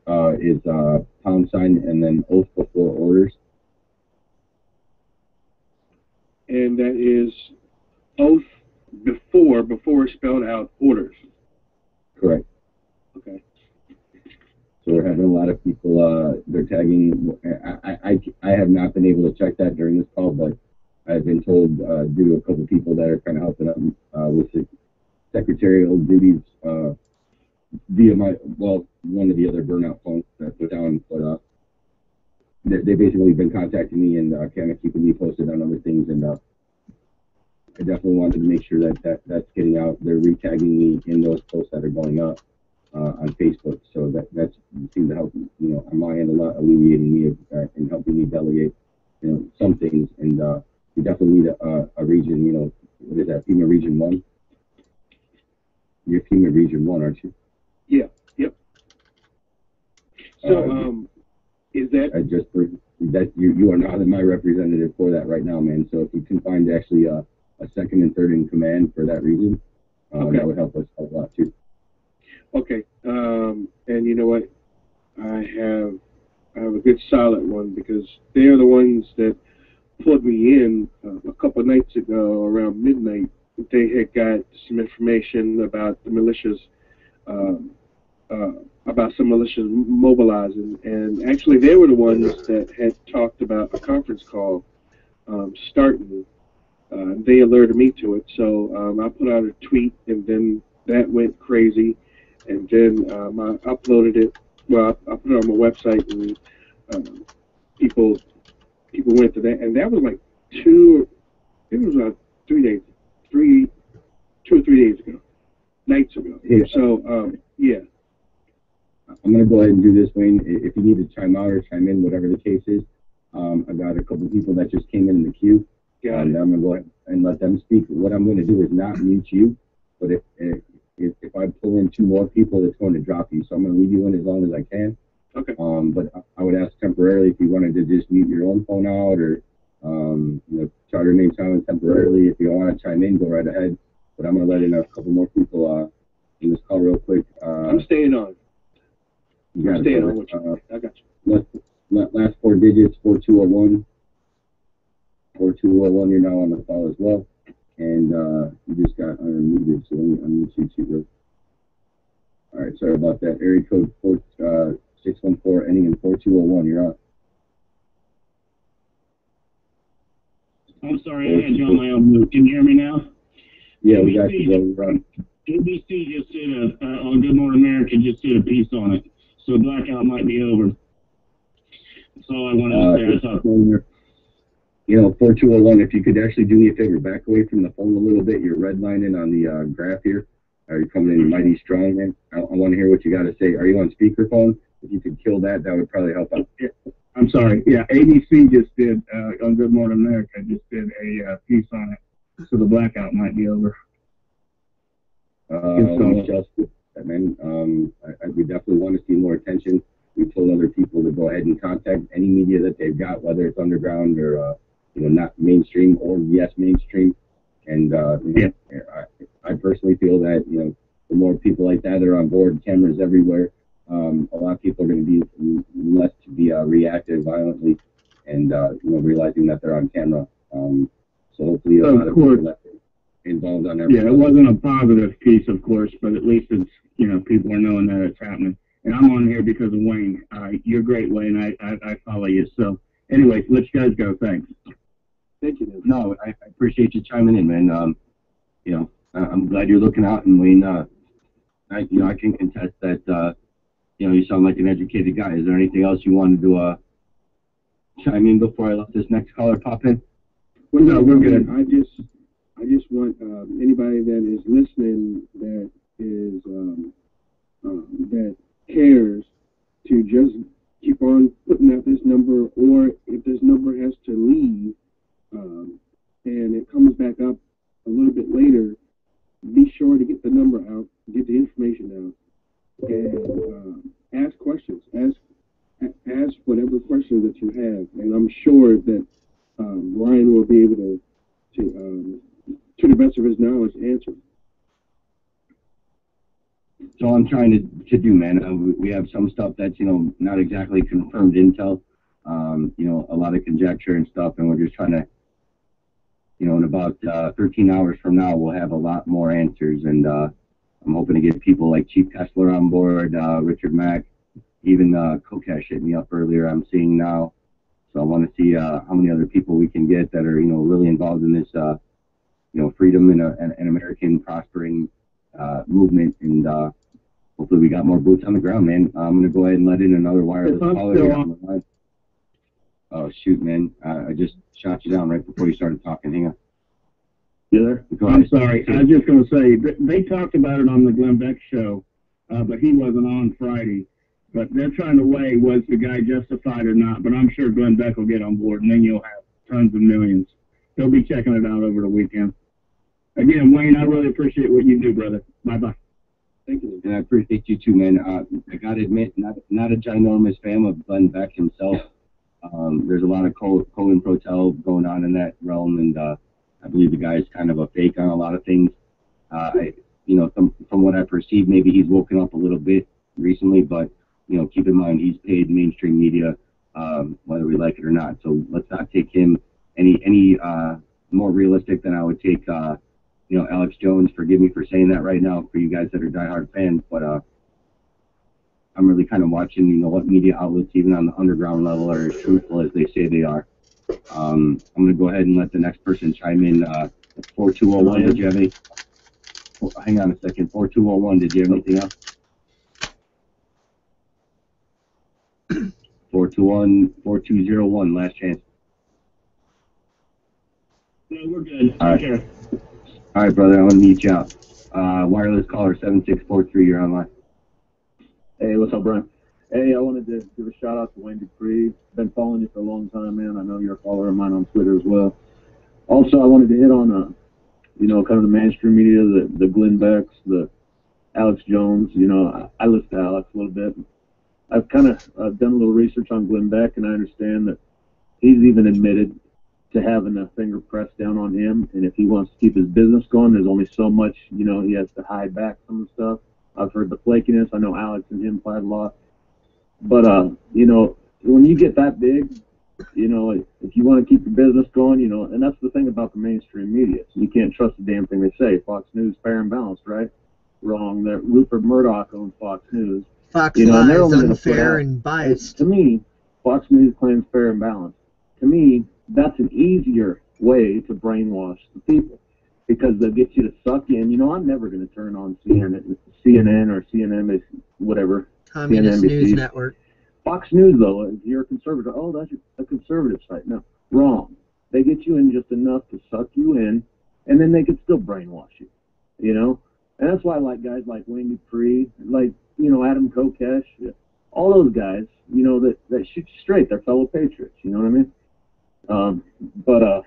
uh, is uh, pound sign and then oath before orders. And that is oath before, before spelled out orders. Correct. Okay. So we're having a lot of people. Uh, they're tagging. I, I, I, have not been able to check that during this call, but I've been told uh, due to a couple people that are kind of helping out uh, with the secretarial duties uh, via my well, one of the other burnout phones that I put down, but uh, they, they basically been contacting me and uh, kind of keeping me posted on other things, and uh, I definitely wanted to make sure that, that that's getting out. They're retagging me in those posts that are going up uh, on Facebook, so that that's seemed to help you know on my end a lot, alleviating me uh, and helping me delegate you know some things, and uh, we definitely need a, a, region, you know, what is that, FEMA Region One? You're FEMA Region One, aren't you? Yeah. Yep. So, Uh, um, is that I just that you you are not my representative for that right now, man. So if you can find actually a, a second and third in command for that reason. uh, Okay. that would help us a lot too. okay? Um, and you know what? I have I have a good solid one because they are the ones that pulled me in uh, a couple of nights ago around midnight. They had got some information about the militias, um, uh, about some militias mobilizing, and actually they were the ones that had talked about a conference call um, starting. Uh, they alerted me to it, so um, I put out a tweet, and then that went crazy, and then um, I uploaded it. Well, I, I put it on my website, and um, people people went to that, and that was like two. It was about three days, three, two or three days ago, nights ago. Yeah. So um, yeah, I'm gonna go ahead and do this, Wayne. If you need to chime out or chime in, whatever the case is, um, I've got a couple people that just came in in the queue, Got and I'm gonna go ahead and let them speak. What I'm gonna do is not mute you, but if if if, I pull in two more people, it's going to drop you. So I'm gonna leave you in as long as I can. Okay. Um, but I- would ask temporarily if you wanted to just mute your own phone out or, um, you know, try to remain silent temporarily. If you don't want to chime in, go right ahead. But I'm gonna let in a couple more people, uh, in this call real quick. Uh, I'm staying on. you got I'm staying on. Uh, I got you. last, last four digits, four two oh one. Four two oh one, you're now on the call as well. And, uh, you just got unmuted, so let me unmute you too, bro. All right, sorry about that. Area code four, uh, six one four, ending in four two oh one, you're on. I'm sorry, I had you on my own mute. Can you hear me now? Yeah, we got you, bro. We're. ABC just did a, uh, on Good Morning America, just did a piece on it. So blackout might be over. That's all I wanted Uh, to say. I thought, You know, four two oh one, if you could actually do me a favor, back away from the phone a little bit. You're redlining on the, uh, graph here. Are you coming in mighty strong, man? I, I want to hear what you got to say. Are you on speakerphone? If you could kill that, that would probably help out. I'm sorry. Yeah, ABC just did, uh, on Good Morning America, just did a, uh, piece on it. So the blackout might be over. Uh, Yes, sir. we shall see that, man. Um, I, I, we definitely want to see more attention. We told other people to go ahead and contact any media that they've got, whether it's underground or, uh, you know, not mainstream or yes, mainstream. And, uh, know, I, I personally feel that, you know, the more people like that are on board, cameras everywhere, um, a lot of people are going to be less to be, uh, reactive violently and, uh, you know, realizing that they're on camera. Um, so hopefully a Of lot of course. people that involved on every Yeah, it wasn't a positive piece, of course, but at least it's, you know, people are knowing that it's happening. And I'm on here because of Wayne. Uh, you're great, Wayne. I, I, I follow you. So, anyways, let you guys go. Thanks. Thank. No, I, I appreciate you chiming in, man. Um, you know, I'm glad you're looking out, and Wayne, uh, I, you know, I can contest that. Uh, you know, you sound like an educated guy. Is there anything else you wanted to uh, chime in before I let this next caller pop in? Well, No, we're good. I just, I just want um, anybody that is listening that is um, um, that cares to just keep on putting out this number, or if this number has to leave um, and it comes back up a little bit later, be sure to get the number out, get the information out, and um, ask questions. Ask ask whatever questions that you have, and I'm sure that um, Ryan will be able to, to, um, to the best of his knowledge, answer. That's all I'm trying to, to do, man. Uh, we, we have some stuff that's, you know, not exactly confirmed intel. Um, you know, a lot of conjecture and stuff, and we're just trying to, you know, in about uh, 13 hours from now, we'll have a lot more answers. And uh, I'm hoping to get people like Chief Kessler on board, uh, Richard Mack, even uh, Kokesh hit me up earlier. I'm seeing now. So I want to see uh, how many other people we can get that are, you know, really involved in this, uh, you know, freedom and an and American prospering uh, movement. And uh, hopefully we got more boots on the ground, man. I'm going to go ahead and let in another wireless caller still here on. on the line. Oh, shoot, man. I, I just shot you down right before you started talking. Hang on. You there? Go I'm sorry. I was just going to say they talked about it on the Glenn Beck show, uh, but he wasn't on Friday. But they're trying to weigh was the guy justified or not. But I'm sure Glenn Beck will get on board, and then you'll have tons of millions. They'll be checking it out over the weekend. Again, Wayne, I really appreciate what you do, brother. Bye bye. Thank you. And I appreciate you too, man. Uh, I gotta admit, not not a ginormous fan of Glenn Beck himself. Um, there's a lot of co Colin Protel going on in that realm, and uh, I believe the guy's kind of a fake on a lot of things. Uh, I, you know, from from what I perceive, maybe he's woken up a little bit recently, but you know, keep in mind he's paid mainstream media, um, whether we like it or not. So let's not take him any any uh, more realistic than I would take. Uh, you know, Alex Jones, forgive me for saying that right now for you guys that are diehard fans, but uh, I'm really kind of watching, you know, what media outlets, even on the underground level, are as truthful as they say they are. Um, I'm going to go ahead and let the next person chime in. Uh, 4201, did you have any? oh, hang on a second. 4201, did you have anything else? 421, 4201, last chance. No, we're good. All right. Take care. All right, brother, I'm going to meet you out. Uh, wireless caller 7643, you're online. Hey, what's up, Brian? Hey, I wanted to give a shout out to Wayne Dupree. Been following you for a long time, man. I know you're a follower of mine on Twitter as well. Also, I wanted to hit on, uh, you know, kind of the mainstream media, the the Glenn Becks, the Alex Jones. You know, I, I listen to Alex a little bit. I've kind of uh, done a little research on Glenn Beck, and I understand that he's even admitted to having a finger pressed down on him. And if he wants to keep his business going, there's only so much, you know, he has to hide back the stuff. I've heard the flakiness. I know Alex and him fight a lot. But, uh, you know, when you get that big, you know, if you want to keep your business going, you know, and that's the thing about the mainstream media. You can't trust a damn thing they say. Fox News, fair and balanced, right? Wrong. That Rupert Murdoch owns Fox News. Fox you know, and lies, only unfair and biased. To me, Fox News claims fair and balanced. To me, that's an easier way to brainwash the people because they'll get you to suck in. You know, I'm never going to turn on CNN, CNN or CNN, whatever. Communist CNNBC. News Network. Fox News, though, if you're a conservative, oh, that's a conservative site. No, wrong. They get you in just enough to suck you in, and then they could still brainwash you. You know, and that's why I like guys like Wayne Dupree, like you know Adam Kokesh, all those guys. You know that that shoot you straight. They're fellow patriots. You know what I mean? Um, but uh,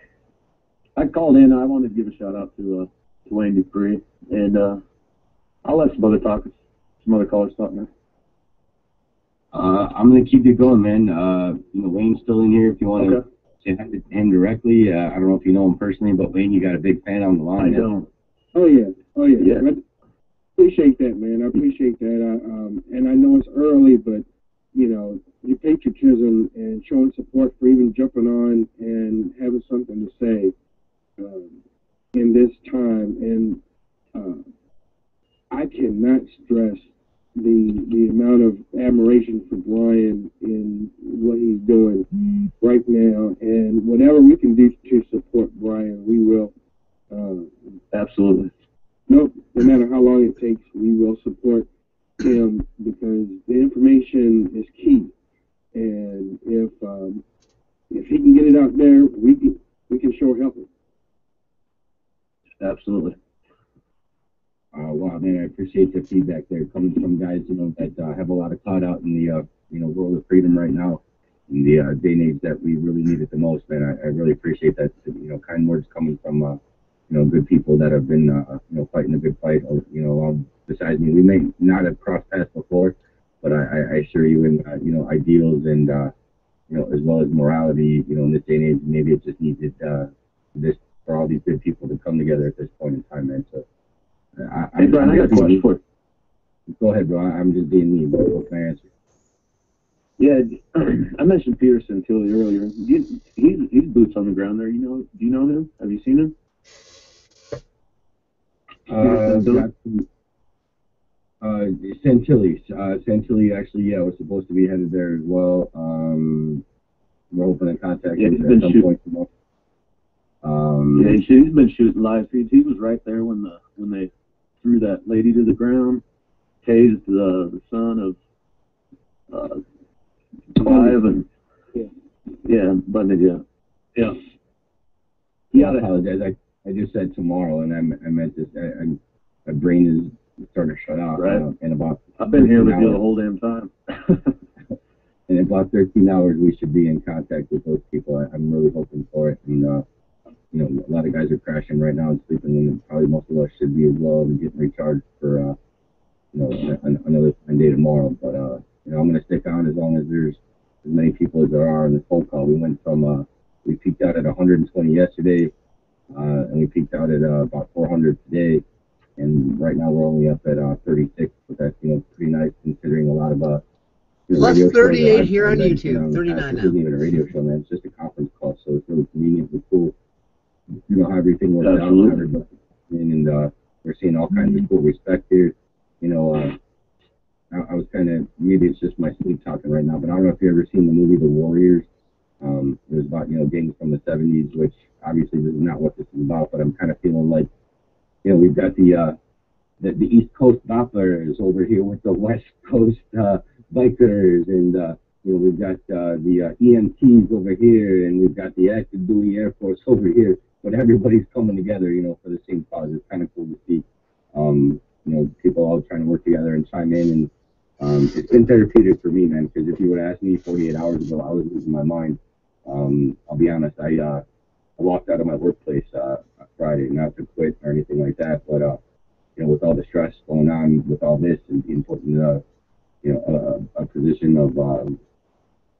I called in. I wanted to give a shout out to uh, to Wayne Dupree, and uh, I'll let some other talk, some other callers talk now. Uh, I'm gonna keep it going, man. Uh, you know, Wayne's still in here if you want to Okay. say hi to him directly. Uh, I don't know if you know him personally, but Wayne, you got a big fan on the line. I don't. Oh yeah, oh yeah. Yeah. I appreciate that, man. I appreciate that. I, um, and I know it's early, but you know, your patriotism and showing support for even jumping on and having something to say um, in this time, and uh, I cannot stress the the amount of admiration for Brian in what he's doing right now, and whatever we can do to support Brian, we will. Uh, Absolutely. no, no matter how long it takes, we will support him because the information is key. And if um, if he can get it out there, we can we can sure help him. Absolutely. Uh, wow, man, I appreciate the feedback there coming from guys, you know, that uh, have a lot of clout out in the, uh, you know, world of freedom right now, in the uh, day and age that we really need it the most, man. I, I really appreciate that, you know, kind words coming from, uh, you know, good people that have been, uh, you know, fighting a good fight, you know, along beside me. We may not have crossed paths before, but I, I, I assure you, in, uh, you know, ideals and, uh, you know, as well as morality, you know, in this day and age, maybe it just needed uh, this for all these good people to come together at this point in time, man. So, uh, I, Hey, Brian, I got a question for you. Go ahead, bro. I- I'm just being me, but what can I answer? Yeah, I mentioned Peter Santilli earlier. You, he's he's boots on the ground there. You know, do you know him? Have you seen him? Uh, uh, Santilli. Uh, Santilli actually, yeah, was supposed to be headed there as well. Um, we're hoping to contact Yeah, him at some shooting. point tomorrow. Um, Yeah, he's, he's been shooting live feeds. He was right there when the when they threw that lady to the ground, tased the the son of uh, five and yeah, Bundy. Yeah, yeah. Yeah, I apologize. I, I just said tomorrow, and I, I meant this. I, I, my brain is starting to shut off. Right. Uh, in about I've been here with 13 you the whole damn time. in about 13 hours, we should be in contact with those people. I, I'm really hoping for it. And, uh, you know, a lot of guys are crashing right now and sleeping, and probably most of us should be as well and getting recharged for, uh, you know, an, another fine day tomorrow. But, uh, you know, I'm going to stick on as long as there's as many people as there are on this phone call. We went from, uh, we peaked out at 120 yesterday, uh, and we peaked out at uh, about 400 today. And right now we're only up at uh, 36, but that's, you know, pretty nice considering a lot of, uh, Plus radio shows 38 here on YouTube, 39 past. This now. isn't even a radio show, man. It's just a conference call, so it's really convenient and cool. You know how everything works out, Absolutely. everybody, and uh, we're seeing all kinds of cool respect here. You know, uh, I, I was kind of maybe it's just my sleep talking right now, but I don't know if you ever seen the movie The Warriors. Um, it was about you know gangs from the '70s, which obviously this is not what this is about. But I'm kind of feeling like, you know, we've got the uh, the, the East Coast Bopplers over here with the West Coast uh, bikers, and uh, you know we've got uh, the uh, EMTs over here, and we've got the active duty Air Force over here. But everybody's coming together, you know, for the same cause. It's kind of cool to see, um, you know, people all trying to work together and chime in. And um, it's been therapeutic for me, man. Because if you would asked me 48 hours ago, I was losing my mind. Um, I'll be honest, I uh, I walked out of my workplace uh, Friday, not to quit or anything like that, but uh, you know, with all the stress going on with all this and being put in the you know, a, a position of, um,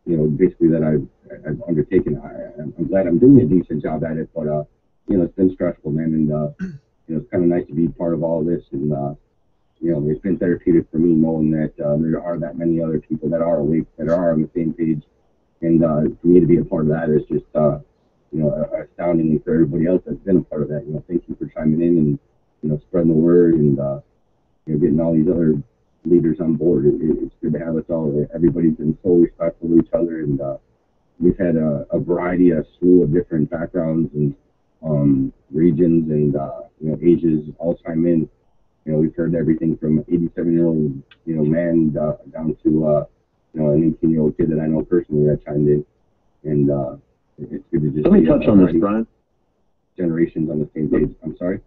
you know, basically that I've, I've undertaken. I, I'm glad I'm doing a decent job at it, but, uh, you know, it's been stressful, man. And, uh, you know, it's kind of nice to be part of all this. And, uh, you know, it's been therapeutic for me knowing that uh, there are that many other people that are awake, that are on the same page. And uh, for me to be a part of that is just, uh, you know, astounding and for everybody else that's been a part of that. You know, thank you for chiming in and, you know, spreading the word and, uh, you know, getting all these other leaders on board. It, it, it's good to have us all. Everybody's been so respectful to each other, and uh, we've had a, a variety, a slew of different backgrounds and um, regions and uh, you know ages all chime in. You know, we've heard everything from 87 year old you know man uh, down to uh, you know an 18 year old kid that I know personally that chimed in, and uh, it's good to just Let me touch on this, Brian. Generations on the same page. I'm sorry.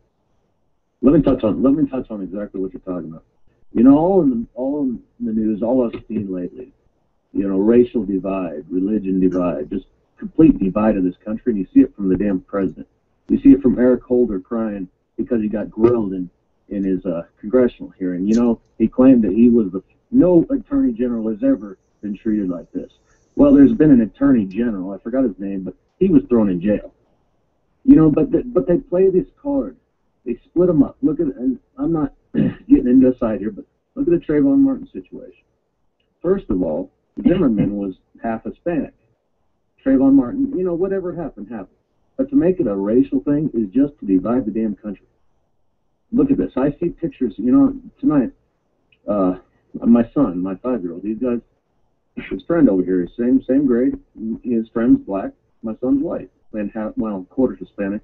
Let me touch on let me touch on exactly what you're talking about. You know, all in the all in the news, all I've seen lately, you know, racial divide, religion divide, just complete divide of this country, and you see it from the damn president. You see it from Eric Holder crying because he got grilled in in his uh, congressional hearing. You know, he claimed that he was the no attorney general has ever been treated like this. Well, there's been an attorney general, I forgot his name, but he was thrown in jail. You know, but the, but they play this card. They split them up. Look at, and I'm not getting into a side here, but look at the Trayvon Martin situation. First of all, Zimmerman was half Hispanic. Trayvon Martin, you know, whatever happened, happened. But to make it a racial thing is just to divide the damn country. Look at this. I see pictures, you know, tonight, uh, my son, my five-year-old, he's got his friend over here, same same grade. His friend's black, my son's white, and half, well, quarter Hispanic,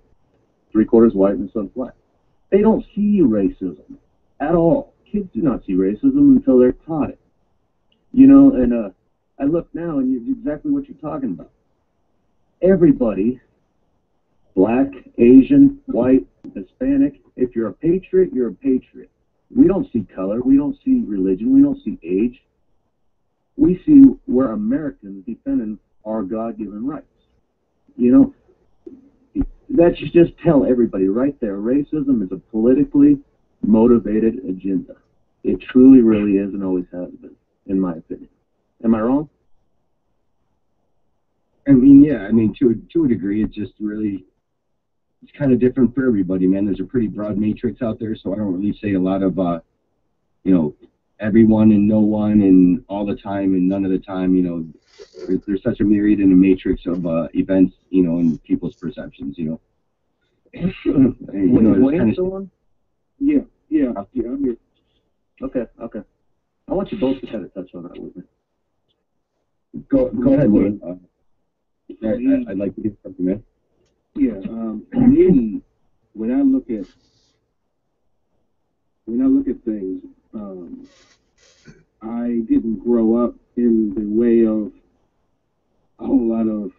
three quarters white, and his son's black. They don't see racism at all. Kids do not see racism until they're taught it. You know, and uh, I look now, and it's exactly what you're talking about. Everybody, black, Asian, white, Hispanic, if you're a patriot, you're a patriot. We don't see color, we don't see religion, we don't see age. We see we're Americans defending our God-given rights. You know, that should just tell everybody right there. Racism is a politically motivated agenda. It truly, really is, and always has been, in my opinion. Am I wrong? I mean, yeah, I mean, to a, to a degree, it's just really, it's kind of different for everybody, man. There's a pretty broad matrix out there, so I don't really say a lot of, uh, you know, everyone and no one and all the time and none of the time, you know. There's, there's such a myriad and a matrix of uh, events, you know, and people's perceptions, you know. and, you know, it's kinda- still on? Yeah, yeah, yeah. I'm here. Okay, okay. I want you both to kind of touch on that with me. Go, go ahead, Wayne. Uh, I, I, I'd like to get something, man. Yeah, um, for when I look at when I look at things, um, I didn't grow up in the way of a whole lot of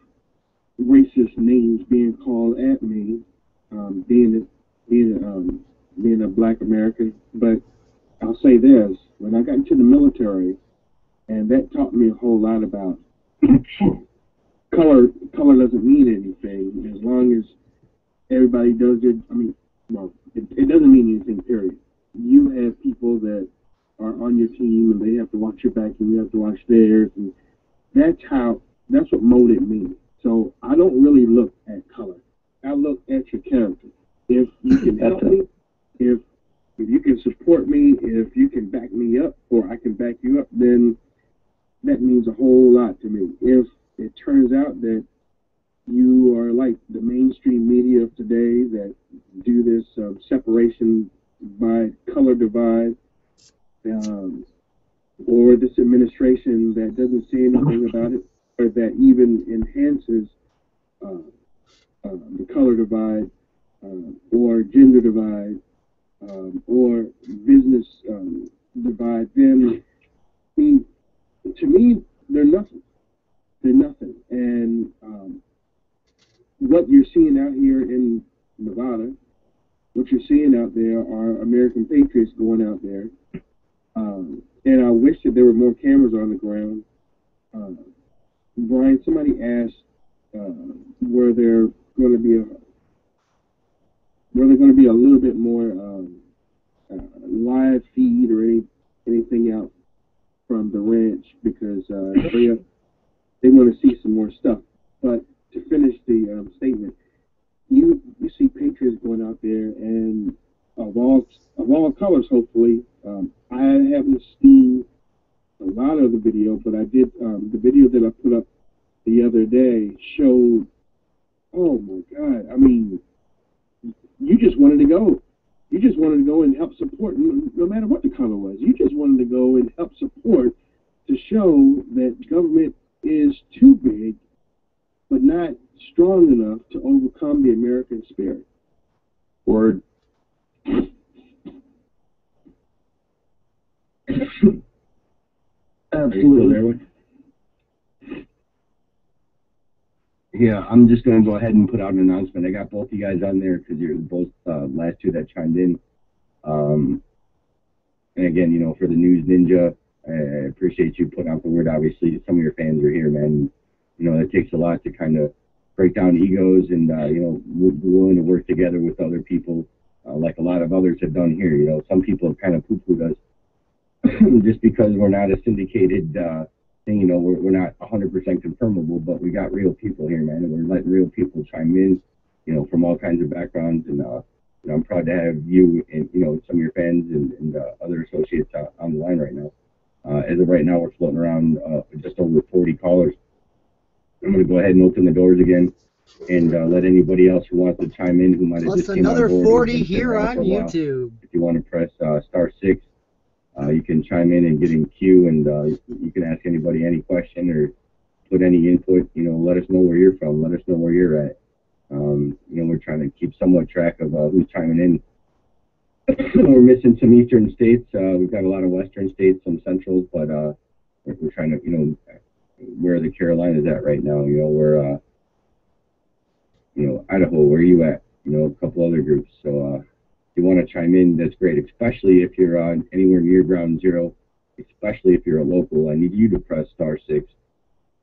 racist names being called at me, um, being a, being um, being a black American. But I'll say this: when I got into the military, and that taught me a whole lot about color. Color doesn't mean anything as long as everybody does it. I mean, well, it, it doesn't mean anything. Period. You have people that are on your team, and they have to watch your back, and you have to watch theirs, and that's how. That's what molded me. So I don't really look at color. I look at your character. If you can help me, if if you can support me, if you can back me up, or I can back you up, then that means a whole lot to me. If it turns out that you are like the mainstream media of today that do this um, separation by color divide, um, or this administration that doesn't say anything about it, or that even enhances uh, uh, the color divide, uh, or gender divide, um, or business um, divide, then I mean, to me, they're nothing. They're nothing. And um, what you're seeing out here in Nevada, what you're seeing out there are American patriots going out there. Um, and I wish that there were more cameras on the ground. Uh, Brian, somebody asked, uh, were there going to be a were there going to be a little bit more um, uh, live feed or any anything out from the ranch because uh, they they want to see some more stuff. But to finish the um, statement, you you see patriots going out there and of all of all colors, hopefully. Um, I haven't seen a lot of the video, but I did um, the video that I put up the other day showed. Oh my God! I mean, you just wanted to go. You just wanted to go and help support, no, no matter what the color was. You just wanted to go and help support to show that government is too big, but not strong enough to overcome the American spirit. Word. Absolutely. Yeah, I'm just going to go ahead and put out an announcement. I got both you guys on there because you're both uh, last two that chimed in. Um, and again, you know, for the news ninja, I appreciate you putting out the word. Obviously, some of your fans are here, man. You know, it takes a lot to kind of break down egos and uh, you know, be willing to work together with other people, uh, like a lot of others have done here. You know, some people have kind of poo-pooed us just because we're not a syndicated uh, thing. You know, we're, we're not 100% confirmable, but we got real people here, man, and we're letting real people chime in. You know, from all kinds of backgrounds, and uh, you know, I'm proud to have you and you know some of your fans and, and uh, other associates uh, on the line right now. Uh, as of right now, we're floating around uh, just over 40 callers. I'm going to go ahead and open the doors again and uh, let anybody else who wants to chime in who might have just came on another board, 40 who's here on. YouTube. If you want to press uh, star six, uh, you can chime in and get in queue, and uh, you can ask anybody any question or put any input. You know, let us know where you're from. Let us know where you're at. Um, you know, we're trying to keep somewhat track of uh, who's chiming in. we're missing some eastern states. Uh, we've got a lot of western states, some centrals, but uh, we're, we're trying to, you know, where the Carolinas at right now. You know, where, uh, you know, Idaho, where are you at? You know, a couple other groups. So, uh, if you want to chime in, that's great, especially if you're on anywhere near ground zero, especially if you're a local. I need you to press star six,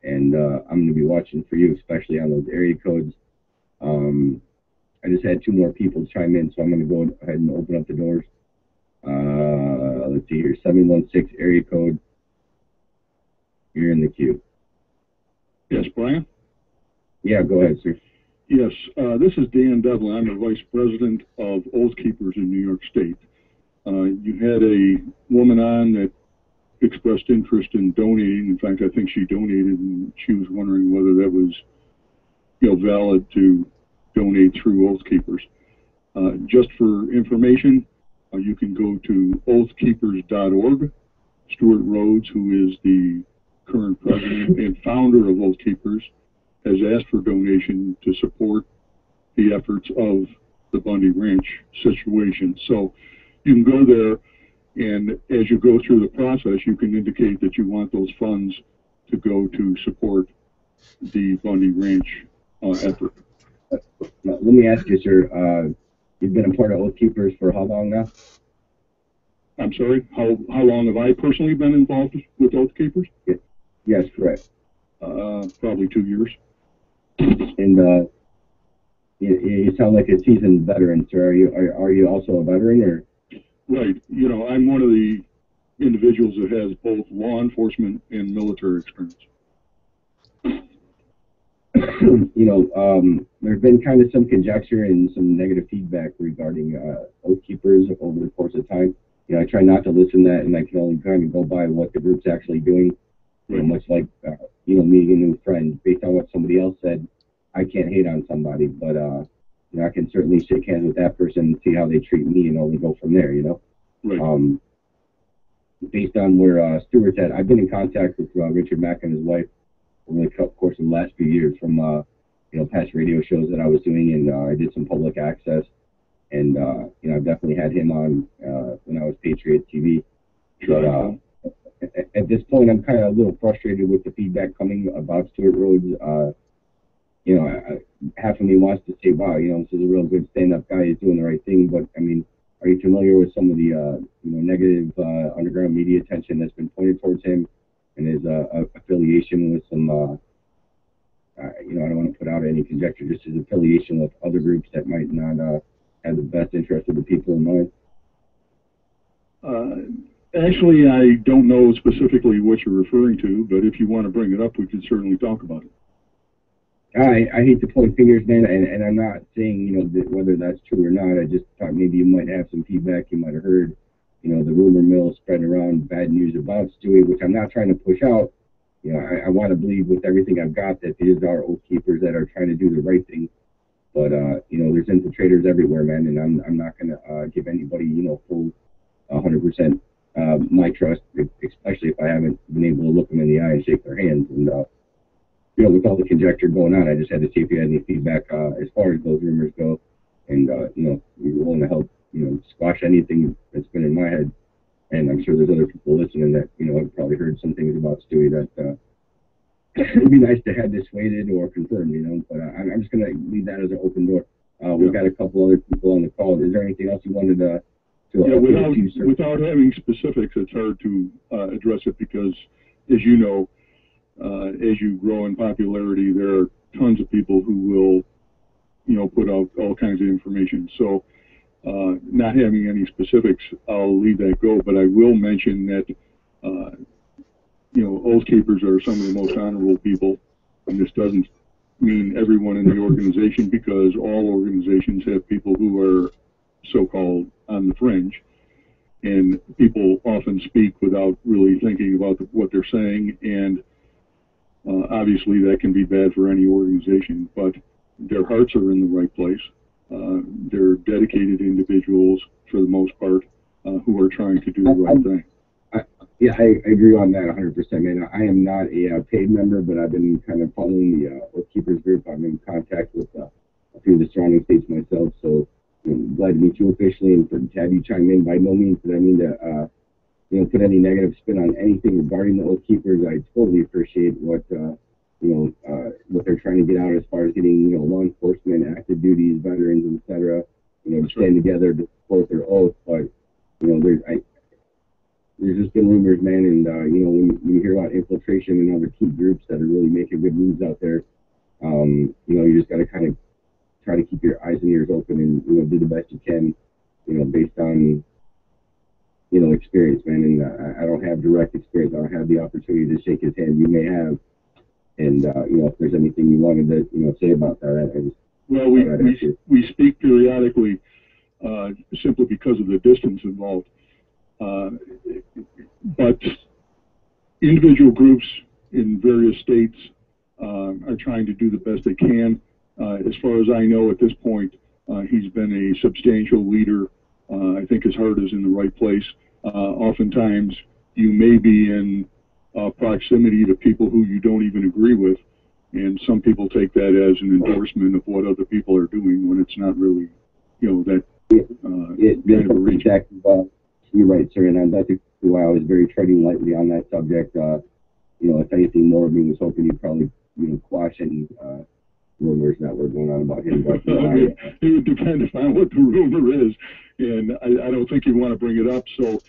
and uh, I'm going to be watching for you, especially on those area codes. Um, I just had two more people chime in, so I'm going to go ahead and open up the doors. Uh, let's see here, 716 area code. You're in the queue. Yes, Brian? Yeah, go ahead, sir. Yes, uh, this is Dan Devlin. I'm the Vice President of Oath Keepers in New York State. Uh, you had a woman on that expressed interest in donating. In fact, I think she donated and she was wondering whether that was you know, valid to donate through Oath Keepers. Uh, just for information, uh, you can go to oathkeepers.org. Stewart Rhodes, who is the current president and founder of Oath Keepers, has asked for donation to support the efforts of the Bundy Ranch situation. So you can go there, and as you go through the process, you can indicate that you want those funds to go to support the Bundy Ranch uh, effort. Now, let me ask you, sir. Uh, you've been a part of Oath Keepers for how long now? I'm sorry, how, how long have I personally been involved with Oath Keepers? Yes, correct. Uh, probably two years. And uh, you, you sound like a seasoned veteran, sir. Are you are, are you also a veteran, or Right. You know, I'm one of the individuals that has both law enforcement and military experience. you know, um, there's been kind of some conjecture and some negative feedback regarding uh, Oath Keepers over the course of time. You know, I try not to listen to that, and I can only kind of go by what the group's actually doing. You know, much like uh, you know, meeting a new friend based on what somebody else said. I can't hate on somebody, but uh, you know, I can certainly shake hands with that person and see how they treat me, and only go from there. You know. Right. Um, based on where uh, Stewart's at, I've been in contact with uh, Richard Mack and his wife over the course of the last few years from uh, you know past radio shows that I was doing, and uh, I did some public access, and uh, you know I definitely had him on uh, when I was Patriot TV. But uh, at, this point, I'm kind of a little frustrated with the feedback coming about Stewart Rhodes. Uh, you know, I, half of me wants to say, wow, you know, this is a real good stand-up guy. He's doing the right thing. But I mean, are you familiar with some of the uh, you know negative uh, underground media attention that's been pointed towards him and his uh, affiliation with some, uh, uh, you know, I don't want to put out any conjecture, just his affiliation with other groups that might not uh, have the best interest of the people in mind. Uh, Actually, I don't know specifically what you're referring to, but if you want to bring it up, we can certainly talk about it. I, I hate to point fingers, man, and, and I'm not saying, you know, that whether that's true or not. I just thought maybe you might have some feedback. You might have heard, you know, the rumor mill spreading around bad news about Stewie, which I'm not trying to push out. You know, I, I want to believe with everything I've got that these are oath keepers that are trying to do the right thing. But, uh, you know, there's infiltrators everywhere, man, and I'm, I'm not going to uh, give anybody, you know, full 100% uh, my trust, especially if I haven't been able to look them in the eye and shake their hands. And, uh, you know, with all the conjecture going on, I just had to see if you had any feedback uh, as far as those rumors go. And, uh, you know, you're willing to help, you know, squash anything that's been in my head. And I'm sure there's other people listening that, you know, have probably heard some things about Stewie that uh, it'd be nice to have dissuaded or confirmed, you know. But uh, I'm, just going to leave that as an open door. Uh, we've got a couple other people on the call. Is there anything else you wanted to, Yeah, uh, without, you, without having specifics, it's hard to uh, address it because, as you know, uh, as you grow in popularity, there are tons of people who will, you know, put out all kinds of information. So, uh, not having any specifics, I'll leave that go. But I will mention that, uh, you know, oath keepers are some of the most honorable people, and this doesn't mean everyone in the organization because all organizations have people who are so-called on the fringe. And people often speak without really thinking about the, what they're saying. And uh, obviously that can be bad for any organization but their hearts are in the right place. Uh, they're dedicated individuals for the most part uh, who are trying to do the right thing. Yeah, I, I agree on that 100%, man. I am not a uh, paid member, but I've been kind of following the uh, Keepers group. I'm in contact with uh, a few of the surrounding states myself, so glad to meet you officially and for, to have you chime in. By no means did I mean to, uh, you know, put any negative spin on anything regarding the Oath Keepers. I totally appreciate what, uh, you know, uh, what they're trying to get out as far as getting, you know, law enforcement, active duties, veterans, etc. You know, to stand together to support their oath. But you know, there's I, there's just been rumors, man, and uh, you know when, when you hear about infiltration and other key groups that are really making good moves out there, um, you know you just got to kind of try to keep your eyes and ears open and you know do the best you can, you know based on you know experience, man. And uh, I- don't have direct experience. I don't have the opportunity to shake his hand. You may have, and uh, you know if there's anything you wanted to you know say about that, I, I just well we, thought I'd ask we, we speak periodically uh, simply because of the distance involved uh, but individual groups in various states uh, are trying to do the best they can. Uh, as far as I know at this point, uh, he's been a substantial leader. Uh, I think his heart is in the right place. Uh, oftentimes, you may be in uh, proximity to people who you don't even agree with, and some people take that as an endorsement of what other people are doing when it's not really, you know, that uh, it, kind of exactly, well, you're right, sir, and I think that's why I was very treading lightly on that subject. Uh, you know, if anything more of me was hoping you'd probably, you know, quash any uh, rumors that were going on about him. But it would depend upon what the rumor is, and I, I don't think you want to bring it up. So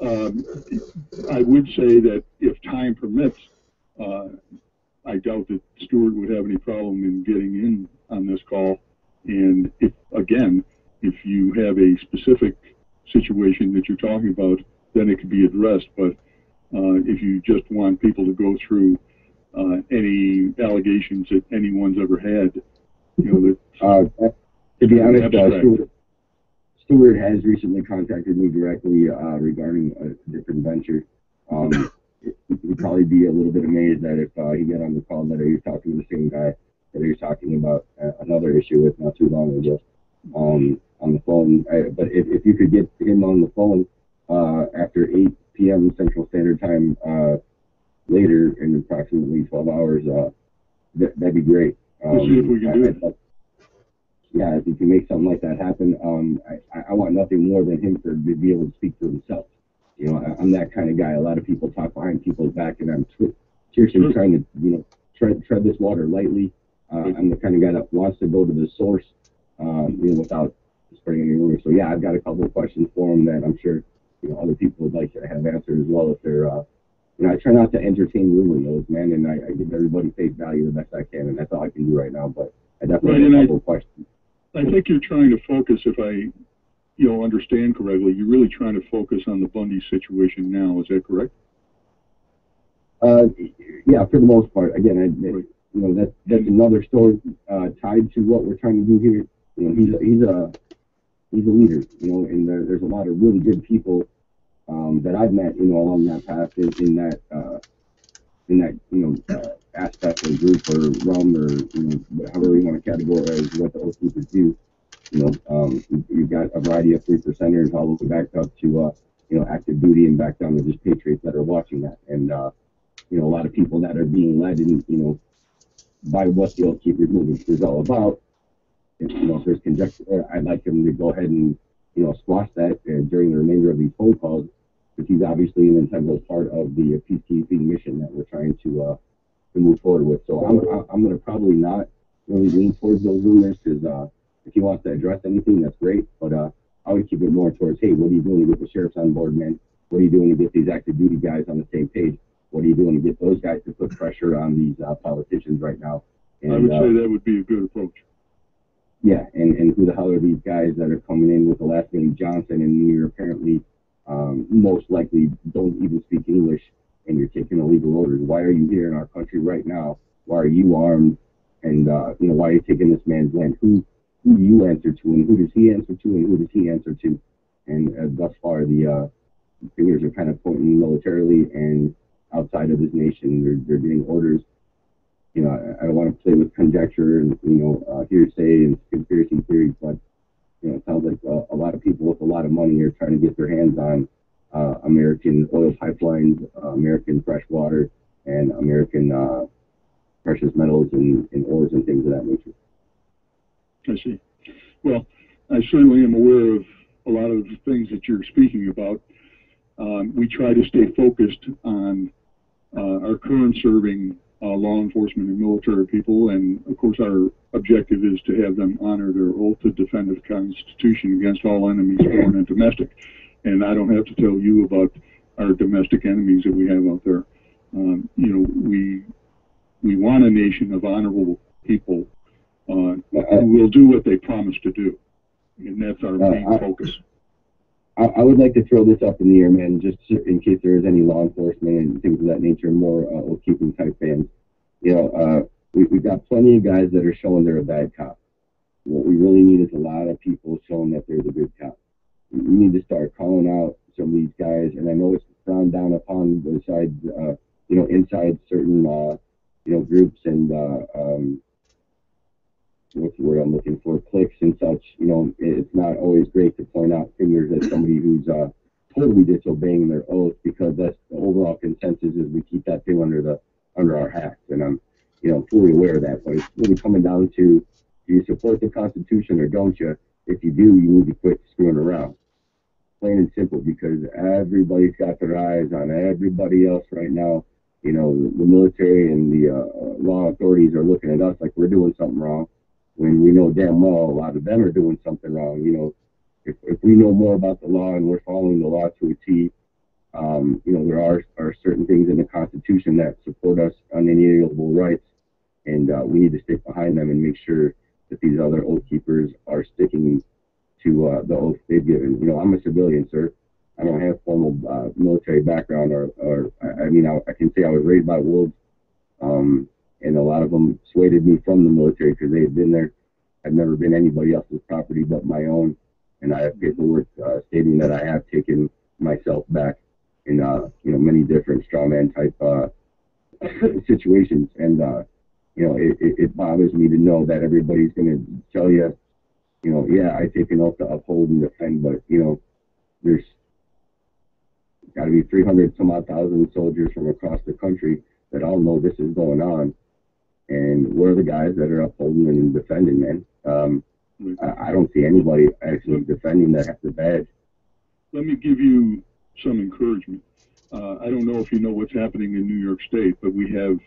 um, I would say that if time permits, uh, I doubt that Stewart would have any problem in getting in on this call. And if again, if you have a specific situation that you're talking about, then it could be addressed. But uh, if you just want people to go through uh, any allegations that anyone's ever had, you know, that uh, to be honest, uh. Stewart, Stewart has recently contacted me directly uh, regarding a different venture. Um, he'd probably be a little bit amazed that if uh, he got on the call that he was talking to the same guy that he was talking about uh, another issue with not too long ago um, on the phone. I, but if, if you could get him on the phone uh, after 8 p.m. Central Standard Time uh, later in approximately 12 hours, uh, that, that'd be great. Um, We'll see if we can I- do I'd it. yeah, if you can make something like that happen, um, I, I- I want nothing more than him for to be able to speak for himself. You know, I, I'm that kind of guy. A lot of people talk behind people's back, and I'm seriously trying to, you know, tread tread this water lightly. Uh, I'm the kind of guy that wants to go to the source, um, you know, without spreading any rumors. So yeah, I've got a couple of questions for him that I'm sure, you know, other people would like to have answered as well if they're, uh, you know, I try not to entertain rumor man, and I, I give everybody face value the best I can, and that's all I can do right now. But I definitely Right, have a I- couple of questions. I think you're trying to focus, if I you know, understand correctly, you're really trying to focus on the Bundy situation now. Is that correct? Uh, yeah, for the most part. Again, I, you know, that's that's another story uh, tied to what we're trying to do here. You know, he's a, he's a he's a leader. You know, and there, there's a lot of really good people um, that I've met. You know, along that path in, in that uh, in that you know uh, aspect or group or realm or you know however you want to categorize what the Keepers do. You know, um, you've got a variety of three percenters all the way back up to uh, you know active duty and back down to just patriots that are watching that and. Uh, you know, a lot of people that are being led in, you know, by what the Oath Keepers movement is all about. If, you know, if there's conjecture, I'd like them to go ahead and, you know, squash that uh, during the remainder of these phone calls, because he's obviously an integral part of the peacekeeping mission that we're trying to uh, to move forward with. So I'm I'm going to probably not really lean towards those rumors, because uh, if he wants to address anything, that's great. But uh, I would keep it more towards, hey, what are you doing to get the sheriffs on board, man? What are you doing to get these active duty guys on the same page? what are you doing to get those guys to put pressure on these uh, politicians right now? And, I would uh, say that would be a good approach. Yeah, and, and who the hell are these guys that are coming in with the last name Johnson and you're apparently um, most likely don't even speak English and you're taking illegal orders? Why are you here in our country right now? Why are you armed? And uh, you know why are you taking this man's land? Who who do you answer to, and who does he answer to, and who does he answer to? And uh, thus far, the uh, fingers are kind of pointing militarily and outside of this nation. They're, they're getting orders. You know, I, I don't want to play with conjecture and, you know, uh, hearsay and conspiracy theories, but, you know, it sounds like a, a lot of people with a lot of money are trying to get their hands on uh, American oil pipelines, uh, American fresh water, and American uh, precious metals and, and ores and things of that nature. I see. Well, I certainly am aware of a lot of the things that you're speaking about. Um, we try to stay focused on uh, our current serving uh, law enforcement and military people, and of course our objective is to have them honor their oath to defend the Constitution against all enemies, foreign and domestic. And I don't have to tell you about our domestic enemies that we have out there. Um, you know, we we want a nation of honorable people uh, who will do what they promise to do, and that's our main I- focus. I, I would like to throw this up in the air, man, just in case there is any law enforcement and things of that nature, more uh, oath keeping type fans. You know, uh, we, we've got plenty of guys that are showing they're a bad cop. What we really need is a lot of people showing that they're the good cop. We need to start calling out some of these guys, and I know it's frowned down upon the uh, you know, inside certain, uh, you know, groups and uh, um, what's the word I'm looking for, cliques and such. You know, it's not always great to point out fingers at somebody who's uh, totally disobeying their oath because that's the overall consensus is we keep that thing under the under our hats, and I'm you know fully aware of that. But it's really coming down to do you support the Constitution or don't you? If you do, you need to quit screwing around. Plain and simple, because everybody's got their eyes on everybody else right now. You know, the military and the uh, law authorities are looking at us like we're doing something wrong when we know damn well a lot of them are doing something wrong. You know, if, if we know more about the law and we're following the law to a T, um, you know, there are, are certain things in the Constitution that support us unalienable rights, and uh, we need to stick behind them and make sure that these other oath keepers are sticking to uh, the oath they've given. You know, I'm a civilian, sir. I don't have formal uh, military background, or, or I I mean, I, I can say I was raised by wolves. Um, and a lot of them dissuaded me from the military because they had been there. I've never been anybody else's property but my own, and I have paperwork uh, stating that I have taken myself back in uh, you know many different strawman type uh, situations, and uh, you know it, it, it bothers me to know that everybody's going to tell you, you know, yeah, I take an oath to uphold and defend, but you know, there's got to be 300 some odd thousand soldiers from across the country that all know this is going on and we're the guys that are upholding and defending, man. Um, I, don't see anybody actually defending the, the badge. Let me give you some encouragement. Uh, I don't know if you know what's happening in New York State, but we have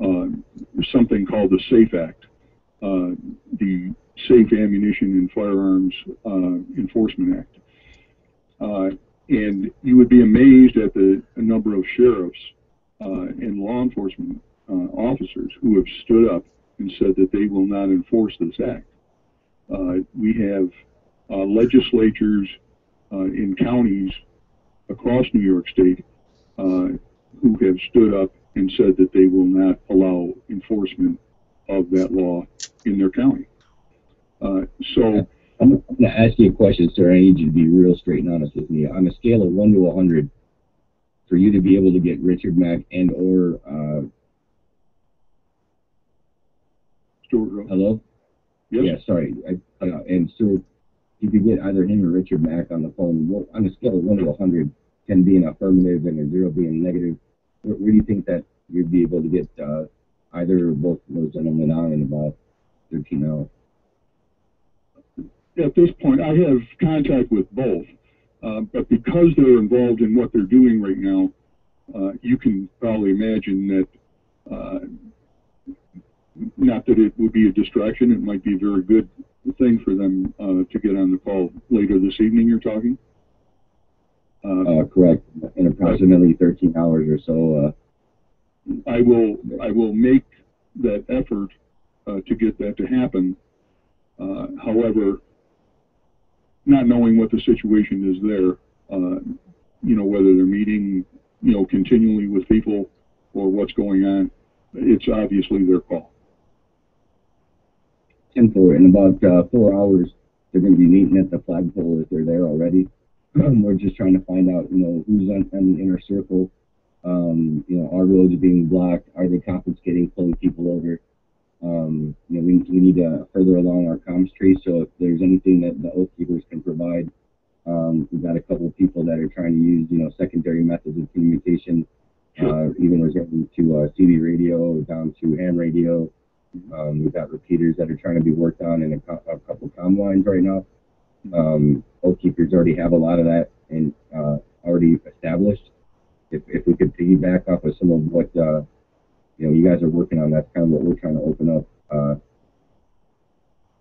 uh, something called the SAFE Act, uh, the Safe Ammunition and Firearms uh, Enforcement Act. Uh, and you would be amazed at the number of sheriffs uh, and law enforcement uh, officers who have stood up and said that they will not enforce this act. Uh, we have uh, legislatures uh, in counties across New York State uh, who have stood up and said that they will not allow enforcement of that law in their county. Uh, so I'm, going to ask you a question, sir. I need you to be real straight and honest with me. On a scale of one to 100, for you to be able to get Richard Mack and or uh, Stewart hello, Yes. yeah, sorry, I, uh, and so if you get either him or Richard Mack on the phone. What, on a scale of one to 100, 10 being affirmative and a zero being negative, where, where do you think that you'd be able to get uh, either or both of those gentlemen on in about 13 hours? at this point, I have contact with both, uh, but because they're involved in what they're doing right now, uh, you can probably imagine that, uh, not that it would be a distraction, it might be a very good thing for them uh, to get on the call later this evening. You're talking. Uh, correct. In approximately 13 hours or so. Uh, I will I will make that effort uh, to get that to happen. Uh, however, not knowing what the situation is there, uh, you know, whether they're meeting, you know, continually with people or what's going on, it's obviously their call. 10 4. In about uh, four hours, they're going to be meeting at the flagpole if they're there already. We're just trying to find out, you know, who's on, on the inner circle. Um, you know, our roads being blocked. Are they confiscating, pulling people over? Um, you know, we, we need to further along our comms tree. So if there's anything that the Oath Keepers can provide, um, we've got a couple of people that are trying to use, you know, secondary methods of communication, uh, even resorting to uh, CB radio down to ham radio. Um, we've got repeaters that are trying to be worked on in a, co- a couple comm lines right now. Um, Oath Keepers already have a lot of that and uh, already established. If, if we could piggyback off of some of what uh, you know you guys are working on, that's kind of what we're trying to open up. Uh,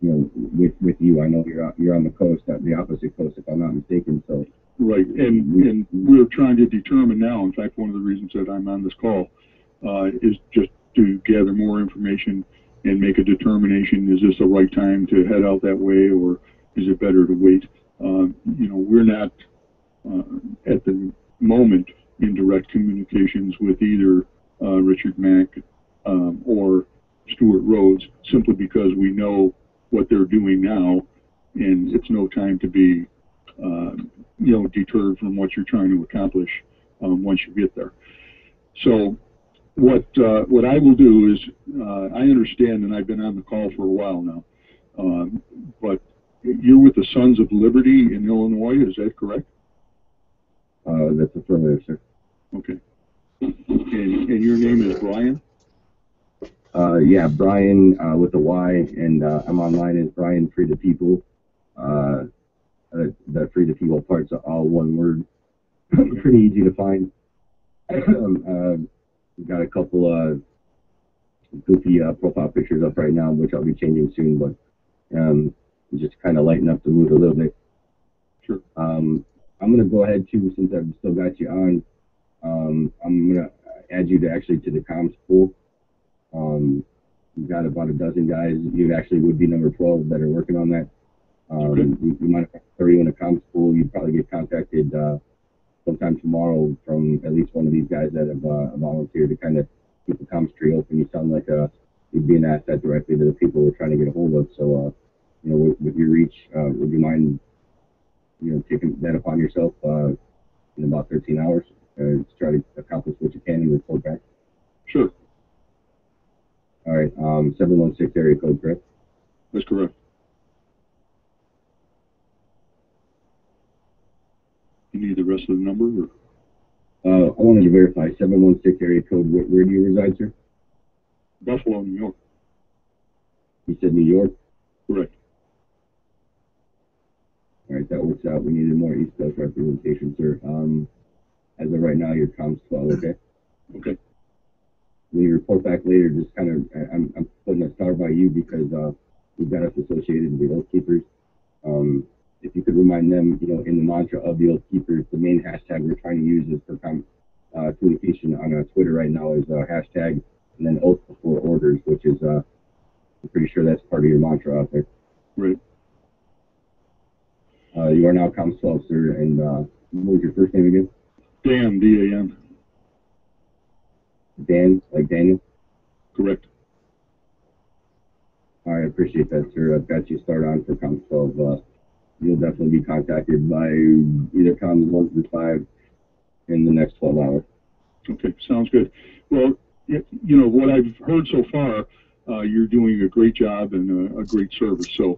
you know, with with you, I know you're on, you're on the coast, uh, the opposite coast, if I'm not mistaken. So Right, and and we're trying to determine now. In fact, one of the reasons that I'm on this call uh, is just to gather more information and make a determination: is this the right time to head out that way, or is it better to wait? Um, you know, we're not uh, at the moment in direct communications with either uh, Richard Mack um, or Stewart Rhodes, simply because we know what they're doing now, and it's no time to be, uh, you know, deterred from what you're trying to accomplish um, once you get there. So, what uh, what I will do is, uh, I understand, and I've been on the call for a while now, um, but you're with the Sons of Liberty in Illinois, is that correct? uh, that's affirmative, sir. Okay. And, and your name is Brian? Uh, yeah, Brian uh, with a Y, and uh, I'm online as Brian Free the People. Uh, uh, the Free the People parts are all one word. Pretty easy to find. um, uh, we've got a couple uh, goofy uh, profile pictures up right now, which I'll be changing soon, but um, just kind of lighten up the mood a little bit. Sure. Um, I'm gonna go ahead too, since I've still got you on. Um, I'm gonna add you to actually to the comms pool. Um, we've got about a dozen guys. You actually would be number 12 that are working on that. Um, you, you might throw you in a comms pool. You'd probably get contacted uh, sometime tomorrow from at least one of these guys that have uh, volunteered to kind of keep the comms tree open. You sound like a you'd be an asset directly to the people we're trying to get a hold of. So, uh, you know, with, with your reach, uh, would you mind, you know, taking that upon yourself uh, in about 13 hours uh, to try to accomplish what you can and report back? Sure. All right, um, 716 area code, correct? That's correct. Need the rest of the number, or? Uh, I wanted to verify 716 area code. Where, where do you reside, sir? Buffalo, New York. You said New York? Correct. All right, that works out. We needed more East Coast representation, sir. Um, as of right now, your comms 12, okay? Okay. When you report back later, just kind of, I'm, I'm putting a star by you because uh, we've got us associated with the Oath Keepers. Um, if you could remind them, you know, in the mantra of the Oath Keepers, the main hashtag we're trying to use is for com- uh, communication on uh, Twitter right now is uh, hashtag and then oath before orders, which is, uh, I'm pretty sure that's part of your mantra out there. Right. you are now Comms officer, and uh, what was your first name again? Dan, D-A-N. Dan, like Daniel? Correct. All right, I appreciate that, sir. I've got you start on for Comms 12. Uh, you'll definitely be contacted by either Comms 1 through 5 in the next 12 hours. Okay, sounds good. Well, y- you know, what I've heard so far, uh, you're doing a great job and a, a great service. So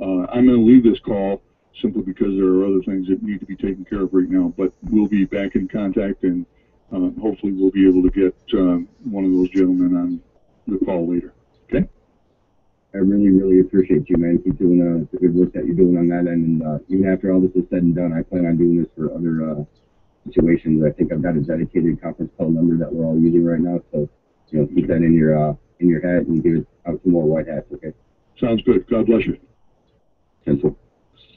uh, I'm going to leave this call simply because there are other things that need to be taken care of right now. But we'll be back in contact and uh, hopefully we'll be able to get um, one of those gentlemen on the call later. Okay? I really, really appreciate you, man. Keep doing uh, the good work that you're doing on that end. And uh, even after all this is said and done, I plan on doing this for other uh, situations. I think I've got a dedicated conference call number that we're all using right now. So, you know, keep that in your uh, in your head and give it out to more white hats. Okay. Sounds good. God bless you. Pencil.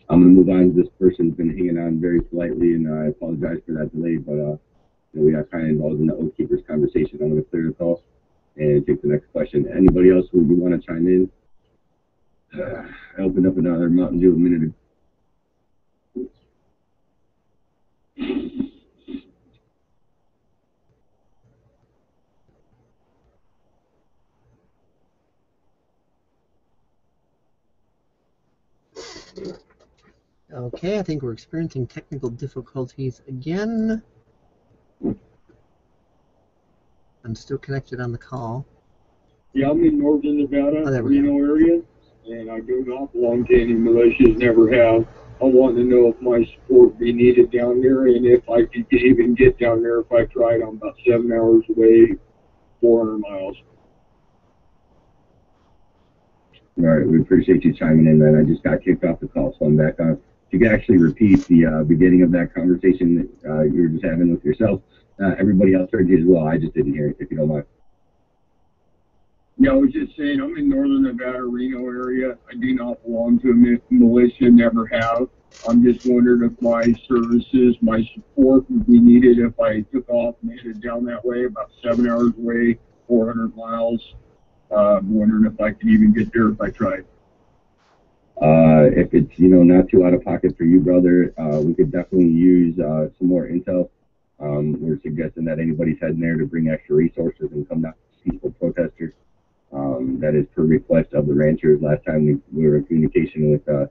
I'm gonna move on. This person's been hanging on very politely, and uh, I apologize for that delay. But uh, you know, we got kind of involved in the Oath Keepers conversation. I'm gonna clear the call and take the next question. Anybody else who you want to chime in? Uh, I opened up another Mountain Dew a minute ago. Okay, I think we're experiencing technical difficulties again. I'm still connected on the call. Yeah, I'm in northern Nevada, Oh, Reno area, and I do not belong to any militias, never have. I want to know if my support be needed down there, and if I could even get down there if I tried. I'm about seven hours away, 400 miles. All right, we appreciate you chiming in, man. I just got kicked off the call, so I'm back on. If you could actually repeat the uh, beginning of that conversation that uh, you were just having with yourself, uh, everybody else heard you as well. I just didn't hear it, if you don't mind. Yeah, I was just saying, I'm in northern Nevada, Reno area. I do not belong to a militia, never have. I'm just wondering if my services, my support would be needed if I took off and headed down that way, about seven hours away, 400 miles. Uh, I'm wondering if I could even get there if I tried. Uh, if it's you know not too out of pocket for you, brother, uh, we could definitely use uh, some more intel. Um, we're suggesting that anybody's heading there to bring extra resources and come down to peaceful protesters. Um, that is per request of the ranchers. Last time we, we were in communication with uh,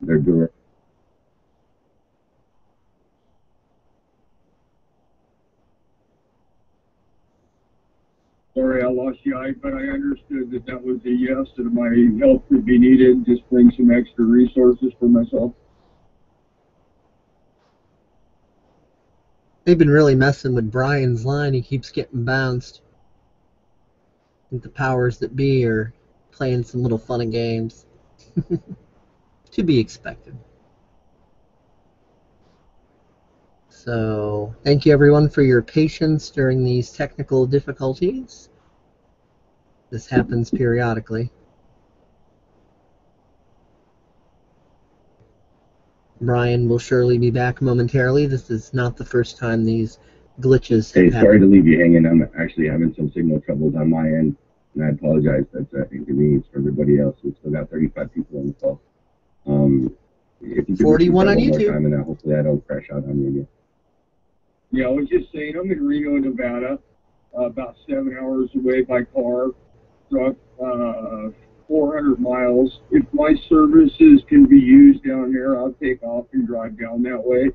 their director. Sorry, I lost you, I, but I understood that that was a yes, that my help would be needed. Just bring some extra resources for myself. They've been really messing with Brian's line. He keeps getting bounced. The powers that be are playing some little fun and games. to be expected. So, thank you everyone for your patience during these technical difficulties. This happens periodically. Brian will surely be back momentarily. This is not the first time these glitches Hey, have sorry to leave you hanging. I'm actually having some signal troubles on my end, and I apologize. That's uh, inconvenience for everybody else. We've still got 35 people on the call. Um, if you could 41 on one more YouTube. time, and uh, hopefully I don't crash out on you again. Yeah, I was just saying, I'm in Reno, Nevada, uh, about seven hours away by car, truck, uh, 400 miles. If my services can be used down there, I'll take off and drive down that way.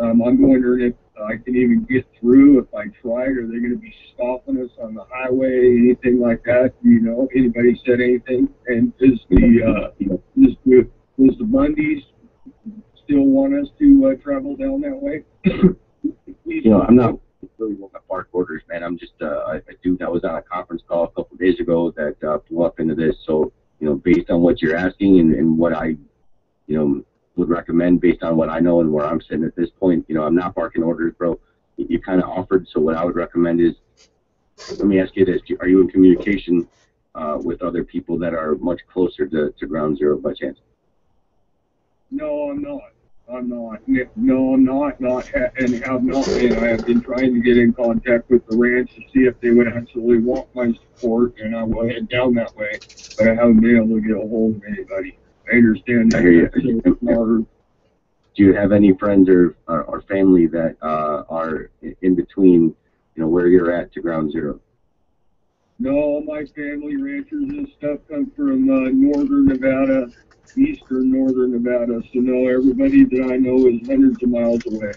Um, I'm wondering if I can even get through if I tried. Are they going to be stopping us on the highway, anything like that? Do you know? Anybody said anything? And is the uh, does the does the Bundys still want us to uh, travel down that way? You know, I'm not really one of park orders, man. I'm just uh, a, a dude that was on a conference call a couple of days ago that uh, flew up into this. So, you know, based on what you're asking and, and what I, you know, would recommend based on what I know and where I'm sitting at this point, you know, I'm not barking orders, bro. You, kind of offered. So what I would recommend is, let me ask you this: Are you in communication uh, with other people that are much closer to, to ground zero by chance? No, I'm not. I'm not. No, I'm not. Not and have not been. I have been trying to get in contact with the ranch to see if they would actually want my support, and I will head down that way. But I haven't been able to get a hold of anybody. I understand that. I hear you. do you have any friends or or, or family that uh, are in between, you know, where you're at to ground zero? No, all my family ranchers and stuff come from uh, northern Nevada, eastern northern Nevada. So no, everybody that I know is hundreds of miles away.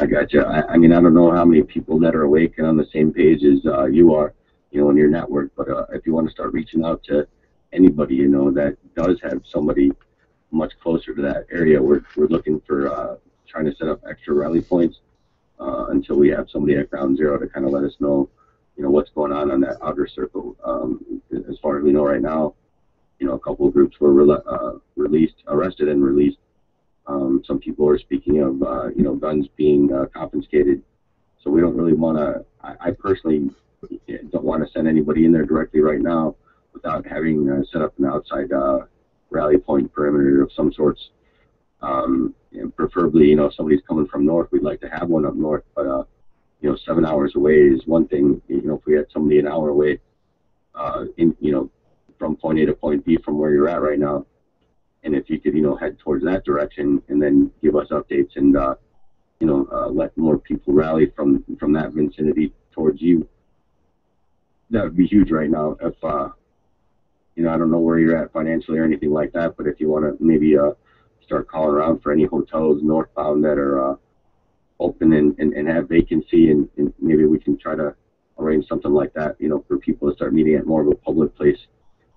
I got you. I, I mean, I don't know how many people that are awake and on the same page as uh, you are, you know, in your network. But uh, if you want to start reaching out to anybody, you know, that does have somebody much closer to that area, we're we're looking for uh, trying to set up extra rally points uh, until we have somebody at ground zero to kind of let us know, you know, what's going on on that outer circle. Um, as far as we know right now, you know, a couple of groups were uh, released, arrested, and released um, some people are speaking of, uh, you know, guns being uh, confiscated. So we don't really want to. I, I personally don't want to send anybody in there directly right now without having uh, set up an outside uh, rally point perimeter of some sorts. Um, and preferably, you know, somebody's coming from north, we'd like to have one up north. But uh, you know, seven hours away is one thing. You know, if we had somebody an hour away, uh, in you know, from point A to point B from where you're at right now, and if you could, you know, head towards that direction and then give us updates and, uh, you know, uh, let more people rally from from that vicinity towards you, that would be huge right now. If, uh, you know, I don't know where you're at financially or anything like that, but if you want to maybe uh, start calling around for any hotels northbound that are uh, open and, and, and have vacancy, and, and maybe we can try to arrange something like that, you know, for people to start meeting at more of a public place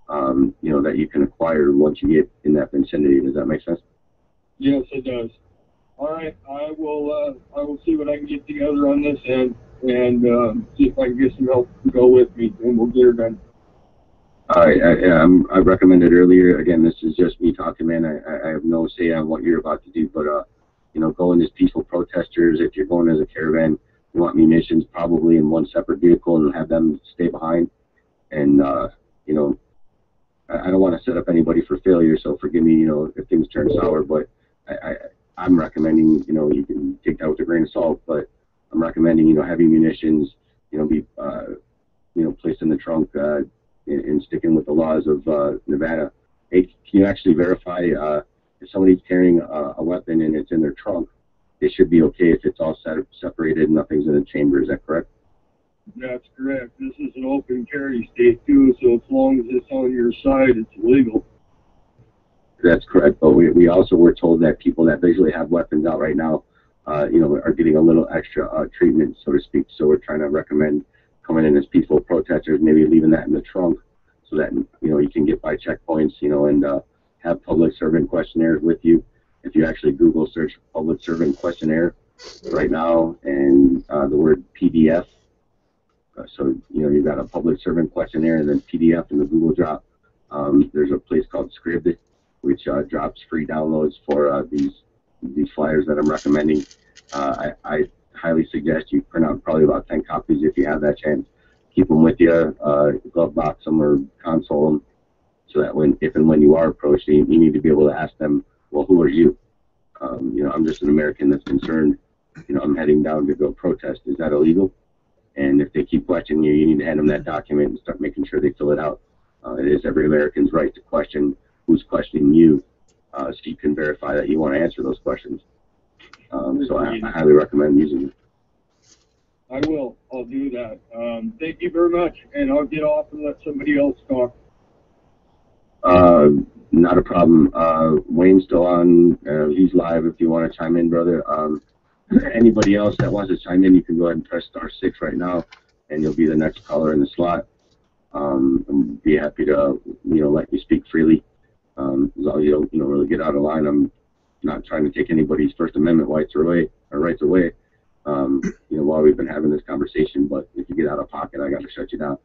um, you know, that you can acquire once you get in that vicinity. Does that make sense? Yes, it does. All right, I will. Uh, I will see what I can get together on this and and um, see if I can get some help to go with me, and we'll get her done. I, um, I recommended earlier. Again, this is just me talking, man. I, I have no say on what you're about to do, but uh, you know, going as peaceful protesters. If you're going as a caravan, you want munitions probably in one separate vehicle and have them stay behind. And uh, you know, I don't want to set up anybody for failure, so forgive me, you know, if things turn sour. But I, I, I'm recommending, you know, you can take that with a grain of salt, but I'm recommending, you know, heavy munitions, you know, be, uh, you know, placed in the trunk uh, and, and sticking with the laws of uh, Nevada. Hey, can you actually verify uh, if somebody's carrying a, a weapon and it's in their trunk? It should be okay if it's all set, separated and nothing's in the chamber. Is that correct? That's correct. This is an open carry state too, so as long as it's on your side, it's legal. That's correct. But we, we also were told that people that visually have weapons out right now, uh, you know, are getting a little extra uh, treatment, so to speak. So we're trying to recommend coming in as peaceful protesters, maybe leaving that in the trunk, so that you know you can get by checkpoints, you know, and uh, have public servant questionnaires with you. If you actually Google search public servant questionnaire right now and uh, the word PDF uh, so, you know, you've got a public servant questionnaire and then PDF in the Google Drop. Um, there's a place called Scribd, which uh, drops free downloads for uh, these these flyers that I'm recommending. Uh, I, I, highly suggest you print out probably about 10 copies if you have that chance. Keep them with you, uh, glove box them or console them, so that when if and when you are approached, you, you need to be able to ask them, well, who are you? Um, you know, I'm just an American that's concerned. You know, I'm heading down to go protest. Is that illegal? And if they keep questioning you, you need to hand them that document and start making sure they fill it out. Uh, it is every American's right to question who's questioning you, uh, so you can verify that you want to answer those questions. Um, so I, I, highly recommend using it. I will. I'll do that. Um, thank you very much, and I'll get off and let somebody else talk. Uh, not a problem. Uh, Wayne's still on. Uh, he's live if you want to chime in, brother. Um, anybody else that wants to chime in, you can go ahead and press star six right now, and you'll be the next caller in the slot. Um, be happy to you know let you speak freely. Um, as long as you don't you know really get out of line. I'm not trying to take anybody's First Amendment rights away or rights away. Um, you know while we've been having this conversation, but if you get out of pocket, I got to shut you down.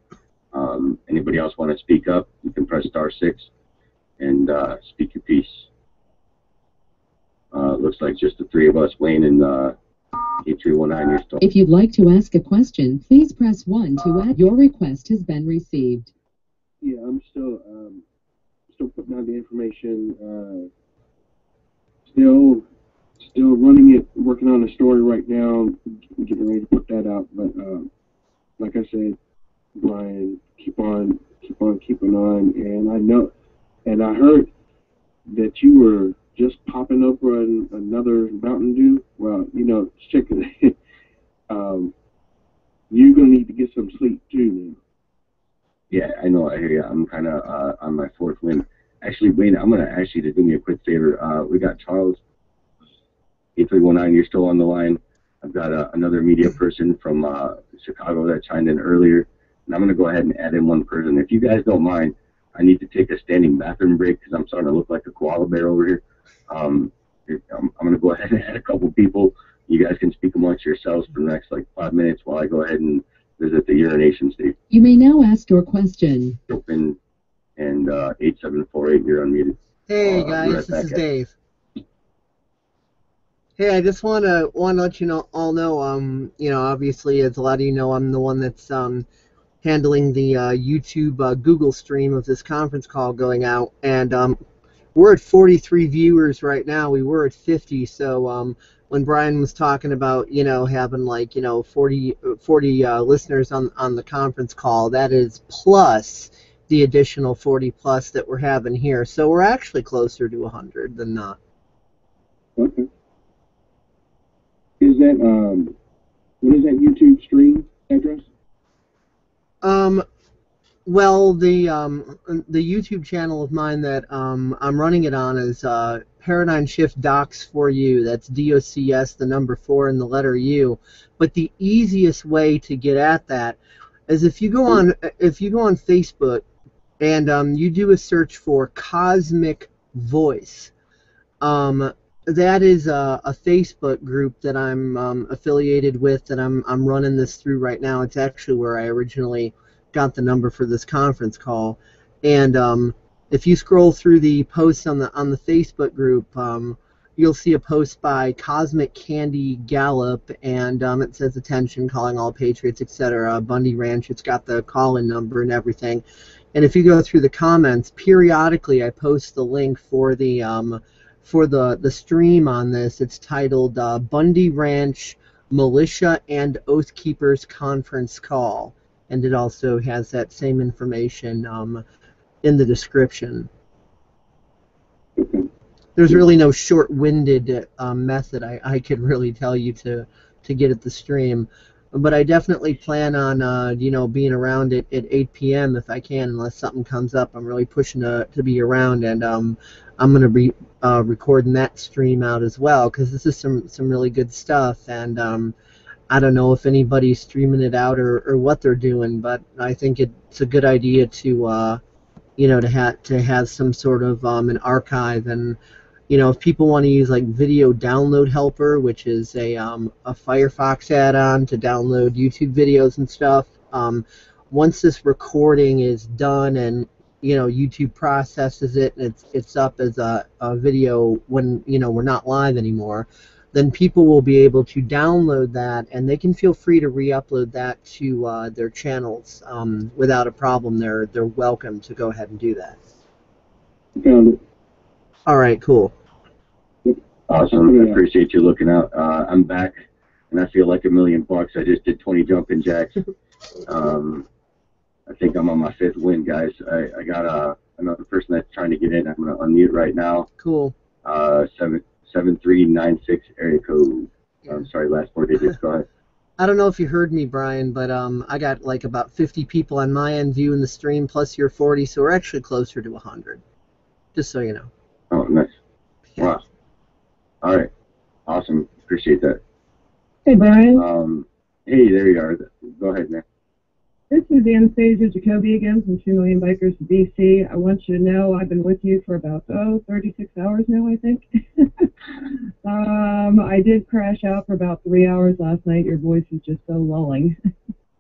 Um, anybody else want to speak up? You can press star six and uh, speak your piece. Uh, looks like just the three of us, Wayne and uh, 8319. You're still. If you'd like to ask a question, please press 1 to add. Your request has been received. Yeah, I'm still um, still putting out the information. Still, still running it, working on a story right now. Getting ready to put that out. But uh, like I said, Brian, keep on, keep on keeping on. And I know, and I heard that you were just popping open another Mountain Dew, well, you know, chicken. um, you're gonna need to get some sleep too. Yeah, I know. I hear you. I'm kind of uh, on my fourth win. Actually, Wayne, I'm going to ask you to do me a quick favor. Uh, we got Charles, 8319. You're still on the line. I've got uh, another media person from uh, Chicago that chimed in earlier, and I'm going to go ahead and add in one person. If you guys don't mind, I need to take a standing bathroom break because I'm starting to look like a koala bear over here. Um, I'm, I'm going to go ahead and add a couple people. You guys can speak amongst yourselves for the next like five minutes while I go ahead and visit the urination station. You may now ask your question. Open and uh, 8748, you're unmuted. Hey Uh, guys, right this is at- Dave. Hey, I just want to want to let you know all know um you know obviously as a lot of you know I'm the one that's um handling the uh, YouTube uh, Google stream of this conference call going out and um we're at 43 viewers right now. We were at 50, so um when Brian was talking about you know having like you know 40 uh, 40 uh, listeners on on the conference call, that is plus the additional 40 plus that we're having here. So we're actually closer to 100 than not. Okay. Is that um, what is that YouTube stream address? Um, well, the um, the YouTube channel of mine that um, I'm running it on is uh, Paradigm Shift Docs for You. That's D O C S, the number four, and the letter U. But the easiest way to get at that is if you go on if you go on Facebook and um, you do a search for Cosmic Voice. Um, that is a, a Facebook group that I'm um, affiliated with that I'm I'm running this through right now. It's actually where I originally got the number for this conference call, and um, if you scroll through the posts on the on the Facebook group, um, you'll see a post by Cosmic Candy Gallup, and um, it says attention, calling all patriots, etc. Bundy Ranch. It's got the call-in number and everything. And if you go through the comments, periodically I post the link for the um, for the the stream on this. It's titled uh, Bundy Ranch Militia and Oath Keepers Conference Call, and it also has that same information um, in the description. There's really no short-winded uh, method I, I could really tell you to to get at the stream, but I definitely plan on uh, you know being around it at 8 p.m. if I can, unless something comes up. I'm really pushing to, to be around, and um, I'm gonna be uh, recording that stream out as well because this is some some really good stuff, and um, I don't know if anybody's streaming it out or, or what they're doing, but I think it's a good idea to uh, you know to have to have some sort of um, an archive and you know if people want to use like video download helper which is a, um, a firefox add-on to download youtube videos and stuff um, once this recording is done and you know youtube processes it and it's it's up as a, a video when you know we're not live anymore then people will be able to download that and they can feel free to re-upload that to uh, their channels um, without a problem they're they're welcome to go ahead and do that Found it. All right cool Awesome. I appreciate you looking out. Uh, I'm back, and I feel like a million bucks. I just did 20 jumping jacks. Um, I think I'm on my fifth win, guys. I, I got uh, another person that's trying to get in. I'm going to unmute right now. Cool. Uh, seven seven three nine six area code. I'm sorry, last four digits. Go ahead. I don't know if you heard me, Brian, but um, I got like about 50 people on my end viewing the stream, plus your 40, so we're actually closer to 100. Just so you know. Oh, nice. Wow. All right. Awesome. Appreciate that. Hey, Brian. Um, hey, there you are. Go ahead, man. This is Anastasia Jacoby again from 2 Million Bikers DC. I want you to know I've been with you for about, oh, 36 hours now, I think. um, I did crash out for about three hours last night. Your voice is just so lulling.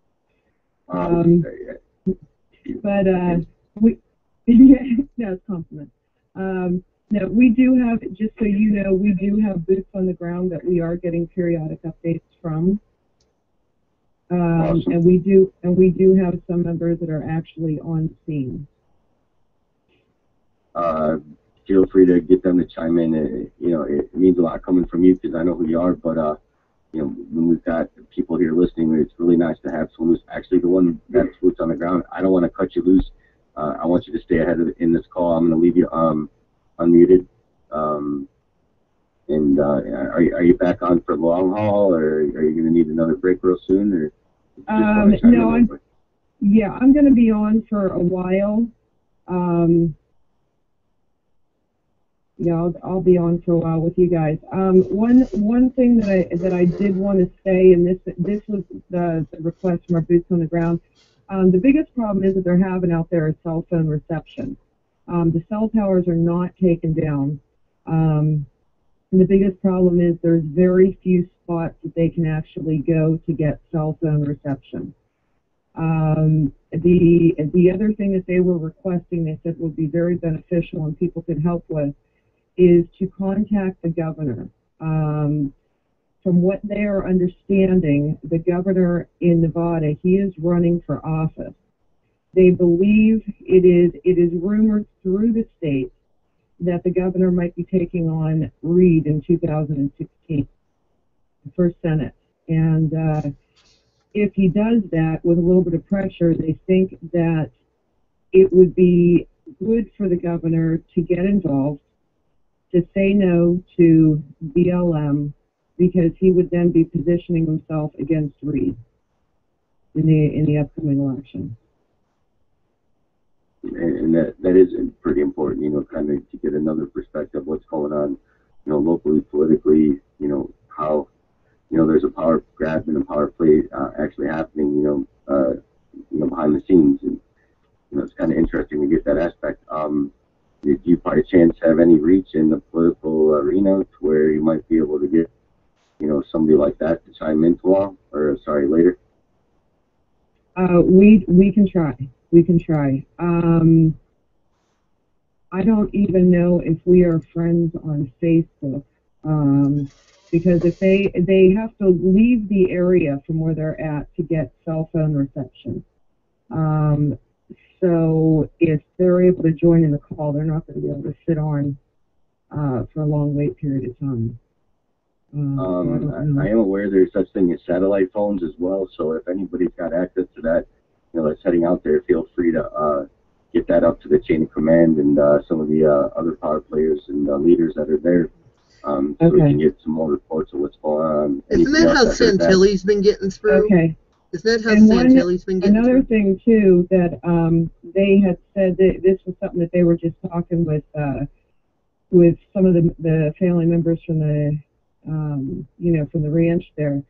um, but uh, we, yeah, it's a compliment. Um, no, we do have, just so you know, we do have boots on the ground that we are getting periodic updates from. Um, and we do, and we do have some members that are actually on scene. uh, feel free to get them to chime in. It, you know, it means a lot coming from you because I know who you are. But uh, you know, when we've got people here listening, it's really nice to have someone who's actually the one that's boots on the ground. I don't want to cut you loose. Uh, I want you to stay ahead of in this call. I'm going to leave you um, unmuted. Um, and uh, are you, are you back on for long haul, or are you going to need another break real soon, or? Um, wanna chime in no, I'm, quick? yeah, I'm gonna be on for a while. Um, yeah, I'll, I'll be on for a while with you guys. Um, one, one thing that I, that I did want to say, and this, this was the, the request from our boots on the ground. Um, the biggest problem is that they're having out there is cell phone reception. Um, the cell towers are not taken down. Um, the biggest problem is there's very few spots that they can actually go to get cell phone reception. Um, the the other thing that they were requesting, they said would be very beneficial and people could help with, is to contact the governor. Um, from what they are understanding, the governor in Nevada, he is running for office. They believe it is it is rumored through the state that the governor might be taking on Reid in 2016 for Senate. And uh, if he does that with a little bit of pressure, they think that it would be good for the governor to get involved, to say no to BLM, because he would then be positioning himself against Reid in the in the upcoming election. And, and that that is pretty important, you know, kind of to get another perspective what's going on, you know, locally, politically, you know, how, you know, there's a power grab and a power play uh, actually happening, you know, uh, you know, behind the scenes, and you know, it's kind of interesting to get that aspect. Um, did you by chance have any reach in the political arena to where you might be able to get, you know, somebody like that to chime in tomorrow, or sorry, later? Uh, we we can try. We can try. Um, I don't even know if we are friends on Facebook um, because if they they have to leave the area from where they're at to get cell phone reception. Um, so if they're able to join in the call, they're not going to be able to sit on uh, for a long wait period of time. Um, Um. I, I am aware there's such thing as satellite phones as well. So if anybody's got access to that, you know, that's heading out there, feel free to uh, get that up to the chain of command and uh, some of the uh, other power players and uh, leaders that are there, um, so we can get some more reports of what's going on. Isn't that how else I heard that? Santilli's been getting through? Okay. Isn't that how And one- Santilli's been getting Another through? thing too that um, they had said that this was something that they were just talking with uh, with some of the the family members from the um, you know from the ranch there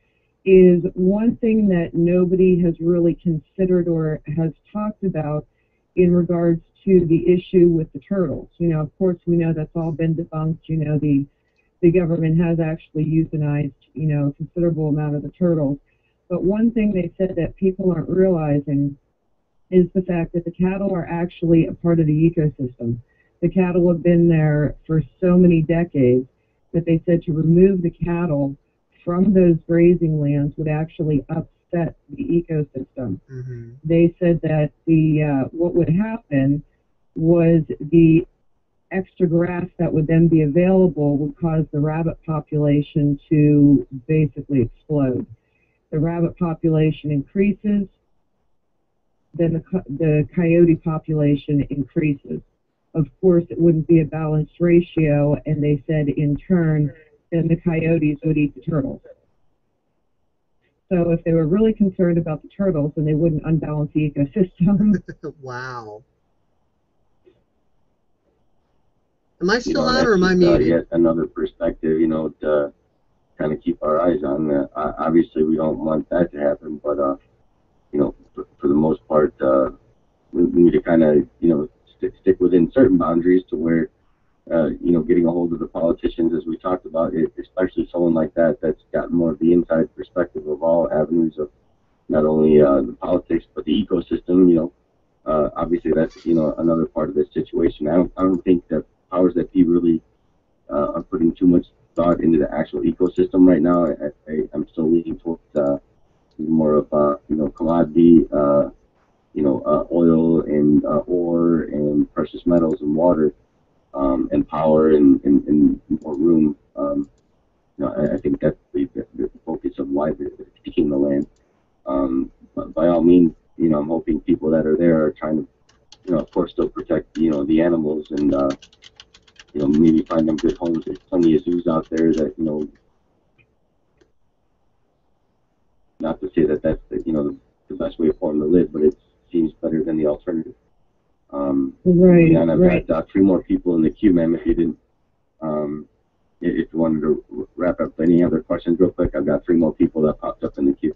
is one thing that nobody has really considered or has talked about in regards to the issue with the turtles. You know, of course, we know that's all been debunked. You know, the the government has actually euthanized you know a considerable amount of the turtles. But one thing they said that people aren't realizing is the fact that the cattle are actually a part of the ecosystem. The cattle have been there for so many decades that they said to remove the cattle from those grazing lands would actually upset the ecosystem. Mm-hmm. They said that the uh, what would happen was the extra grass that would then be available would cause the rabbit population to basically explode the rabbit population increases, then the, co- the coyote population increases. Of course, it wouldn't be a balanced ratio, and they said in turn, then the coyotes would eat the turtles. So if they were really concerned about the turtles, then they wouldn't unbalance the ecosystem. wow. Am I You still know, on that's or am I just, uh, muted? yet another perspective, you know, to kind of keep our eyes on. Uh, uh, obviously, we don't want that to happen, but uh, you know, for, for the most part, uh, we, we need to kind of, you know, stick stick within certain boundaries to where, uh, you know, getting a hold of the politicians, as we talked about, it, especially someone like that that's got more of the inside perspective of all avenues of not only uh, the politics but the ecosystem. You know, uh, obviously that's you know another part of this situation. I don't I don't think that powers that be really uh, are putting too much thought into the actual ecosystem right now. I, I, I'm still leaning towards uh, more of uh, you know commodity, uh, you know uh, oil and uh, ore and precious metals and water um, and power and, and, and more room. Um, you know, I, I think that's the, the, focus of why they're they're taking the land. Um, but by all means, you know, I'm hoping people that are there are trying to, you know, of course, still protect, you know, the animals and, uh, you know, maybe find them good homes. There's plenty of zoos out there that, you know, not to say that that's the, you know the, the best way for them to live, but it seems better than the alternative. Um, Right, And I've right. got uh, three more people in the queue, ma'am. If you didn't, um, if you wanted to wrap up any other questions real quick, I've got three more people that popped up in the queue.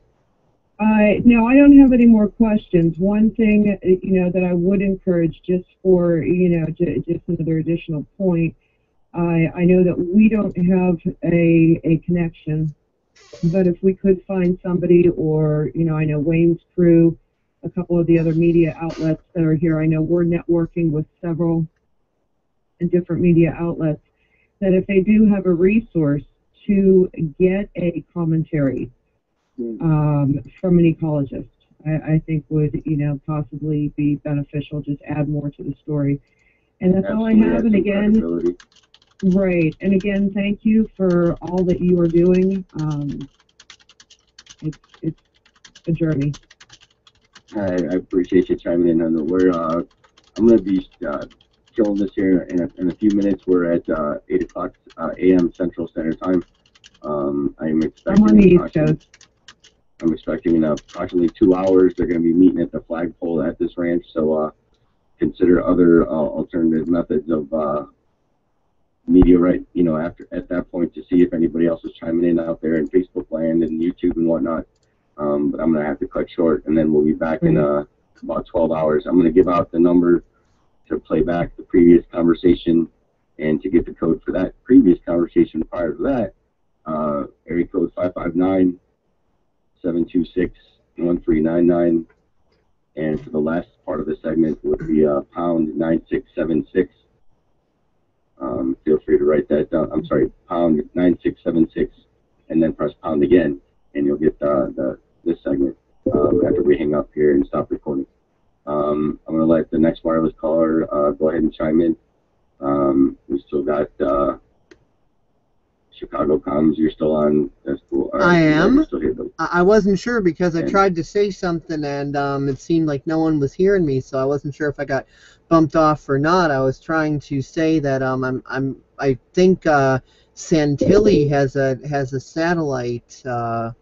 Uh, no, I don't have any more questions. One thing, uh, you know, that I would encourage just for, you know, j- just another additional point, I, I know that we don't have a, a connection, but if we could find somebody or, you know, I know Wayne's crew, a couple of the other media outlets that are here, I know we're networking with several and different media outlets, that if they do have a resource to get a commentary um, from an ecologist, I, I think would, you know, possibly be beneficial, just add more to the story. And that's all I have. And again, right. And again, thank you for all that you are doing. Um, it's, it's a journey. I, I appreciate you chiming in on the. We're uh, I'm gonna be uh, killing this here in a, in a few minutes. We're at uh, eight o'clock uh, a.m. Central Standard Time. Um, I'm expecting. I'm on the East approximately- Coast. I'm expecting in approximately two hours. They're going to be meeting at the flagpole at this ranch. So uh, consider other uh, alternative methods of uh, media right. You know, after at that point to see if anybody else is chiming in out there in Facebook land and YouTube and whatnot. Um, but I'm going to have to cut short, and then we'll be back in uh, about 12 hours. I'm going to give out the number to play back the previous conversation and to get the code for that previous conversation prior to that. Uh, area code 559 726 1399. And for the last part of the segment would be uh, pound 9676. Um, feel free to write that down. I'm sorry, pound 9676, and then press pound again, and you'll get the, the this segment um, after we hang up here and stop recording. Um, I'm going to let the next wireless caller uh, go ahead and chime in. Um, we still got uh, Chicago comms. You're still on. That's cool. All I am. here. I I wasn't sure because I And- tried to say something and um, it seemed like no one was hearing me, so I wasn't sure if I got bumped off or not. I was trying to say that um, I'm I'm I think uh, Santilli has a has a satellite uh,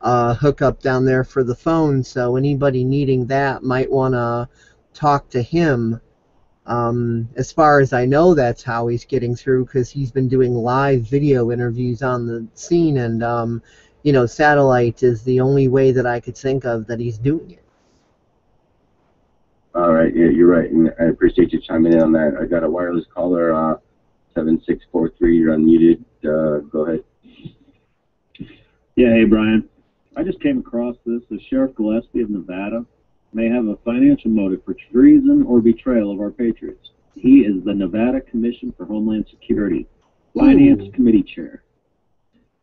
uh, hookup down there for the phone, so anybody needing that might want to talk to him. Um, as far as I know, that's how he's getting through because he's been doing live video interviews on the scene, and um, you know, satellite is the only way that I could think of that he's doing it. All right, yeah, you're right, and I appreciate you chiming in on that. I got a wireless caller, uh, seven six four three. You're unmuted. Uh, go ahead. Yeah, hey Brian. I just came across this. The Sheriff Gillespie of Nevada may have a financial motive for treason or betrayal of our patriots. He is the Nevada Commission for Homeland Security Finance Committee Chair.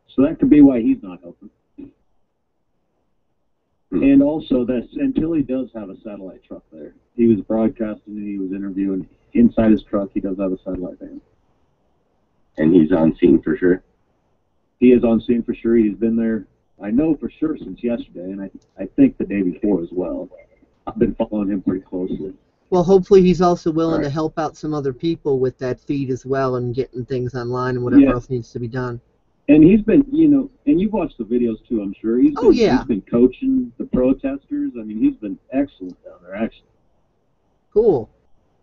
So that could be why he's not helping. Hmm. And also that Santilli does have a satellite truck there. He was broadcasting and he was interviewing inside his truck. He does have a satellite van. And he's on scene for sure. He is on scene for sure. He's been there, I know for sure since yesterday, and I, I think the day before as well. I've been following him pretty closely. Well, hopefully he's also willing to help out some other people with that feed as well and getting things online and whatever Yeah. else needs to be done. And he's been, you know, and you've watched the videos too, I'm sure. He's Oh, been, yeah. He's been coaching the protesters. I mean, he's been excellent down there, actually. Cool.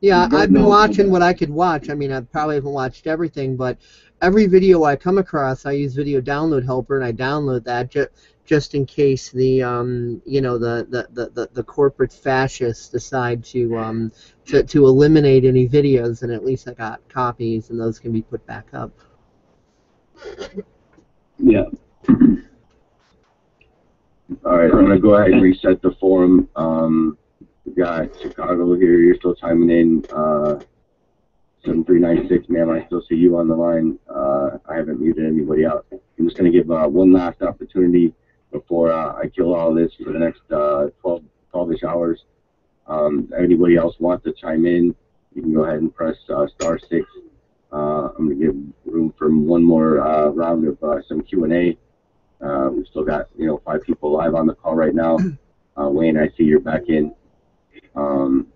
Yeah, I've been watching what I could watch. I mean, I probably haven't watched everything, but every video I come across, I use Video Download Helper and I download that ju- just in case the um, you know the, the, the, the, the corporate fascists decide to um to, to eliminate any videos, and at least I got copies, and those can be put back up. Yeah. All right, I'm gonna go ahead and reset the forum. Um, we got Chicago here. You're still chiming in. Uh, seven three nine six, ma'am. I still see you on the line. Uh, I haven't muted anybody out. I'm just gonna give uh, one last opportunity before uh, I kill all this for the next uh, 12 12ish hours. Um, anybody else want to chime in, you can go ahead and press uh, star six. Uh, I'm gonna give room for one more uh, round of some Q and A. Uh, we've still got you know five people live on the call right now. Uh, Wayne, I see you're back in. Um,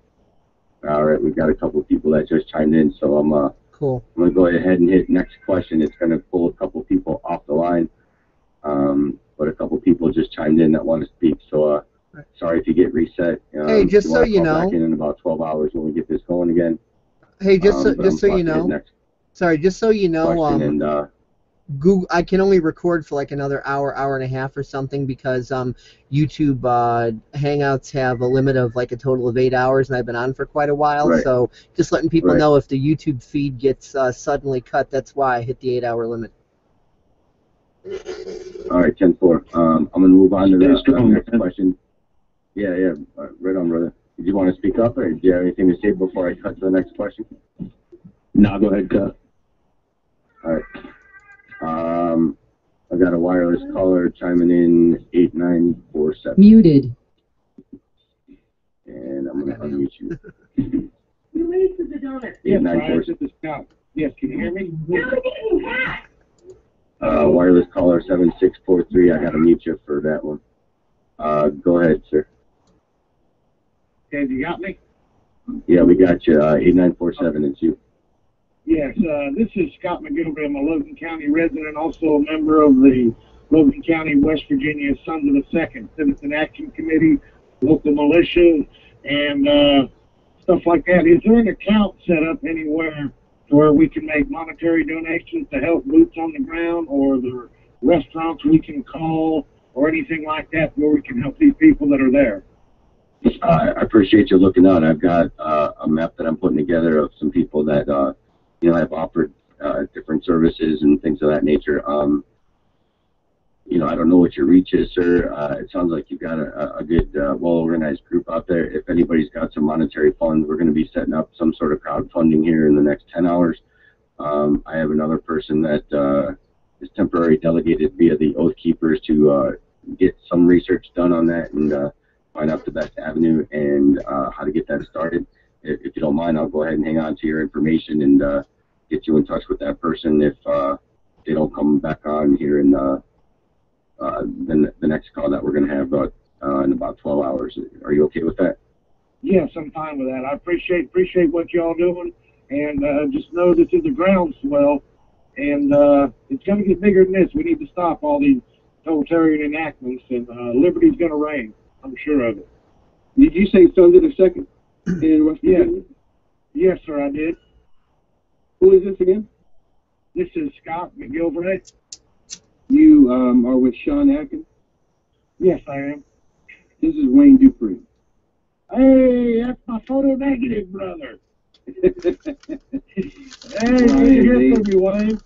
all right, we've got a couple of people that just chimed in, so I'm uh, Cool. I'm going to go ahead and hit next question. It's going to pull a couple people off the line. Um, but a couple people just chimed in that want to speak. So uh, sorry if you get reset. Um, Hey, just if so you call back know- in in about 12 hours when we get this going again. Hey, just so, Um, but just I'm so you about to hit know, Next sorry, just so you know, um, and uh, Google, I can only record for like another hour, hour and a half or something because um, YouTube uh, Hangouts have a limit of like a total of eight hours, and I've been on for quite a while. Right. So just letting people Right. know if the YouTube feed gets uh, suddenly cut, that's why I hit the eight-hour limit. all right, 10-4. Um, I'm going to move on to the uh, next question. Yeah, yeah, uh, right on, brother. Did you want to speak up, or do you have anything to say before I cut to the next question? No, go ahead, cut. All right. Um, I got a wireless caller chiming in 8947, Muted. and I'm going to unmute you. Who made the donuts? Yes, 8947. Brian, this is Scott. Yes, can you hear me? Now we're getting hacked. Uh, wireless caller 7643, I got to mute you for that one. Uh, go ahead, sir. Okay, you got me? Yeah, we got you. Uh, 8947, it's you. Yes, uh, this is Scott McGilvery. I'm a Logan County resident, also a member of the Logan County, West Virginia Sons of the Second Citizen Action Committee, local militia, and uh, stuff like that. Is there an account set up anywhere where we can make monetary donations to help boots on the ground, or the restaurants we can call, or anything like that, where we can help these people that are there? I appreciate you looking out. I've got uh, a map that I'm putting together of some people that uh, you know I've offered uh, different services and things of that nature. Um, you know, I don't know what your reach is, sir. Uh, it sounds like you've got a, a good, uh, well-organized group out there. If anybody's got some monetary funds, we're going to be setting up some sort of crowdfunding here in the next 10 hours. Um, I have another person that uh, is temporarily delegated via the Oath Keepers to uh, get some research done on that and uh, find out the best avenue and uh, how to get that started. If, if you don't mind, I'll go ahead and hang on to your information and uh, get you in touch with that person if uh, they don't come back on here in uh, uh, the, the next call that we're going to have uh, uh, in about 12 hours. Are you okay with that? Yes, I'm fine with that. I appreciate appreciate what y'all doing, and uh, just know this is a groundswell, and uh, it's going to get bigger than this. We need to stop all these totalitarian enactments, and uh, liberty's going to reign. I'm sure of it. Did you say Sons of the Second in West Yeah. Virginia? Yes, sir, I did. Who is this again? This is Scott McGilvray. You um, are with Sean Atkins. Yes, I am. This is Wayne Dupree. Hey, that's my photo negative brother. hey, to hear they- from you, Wayne.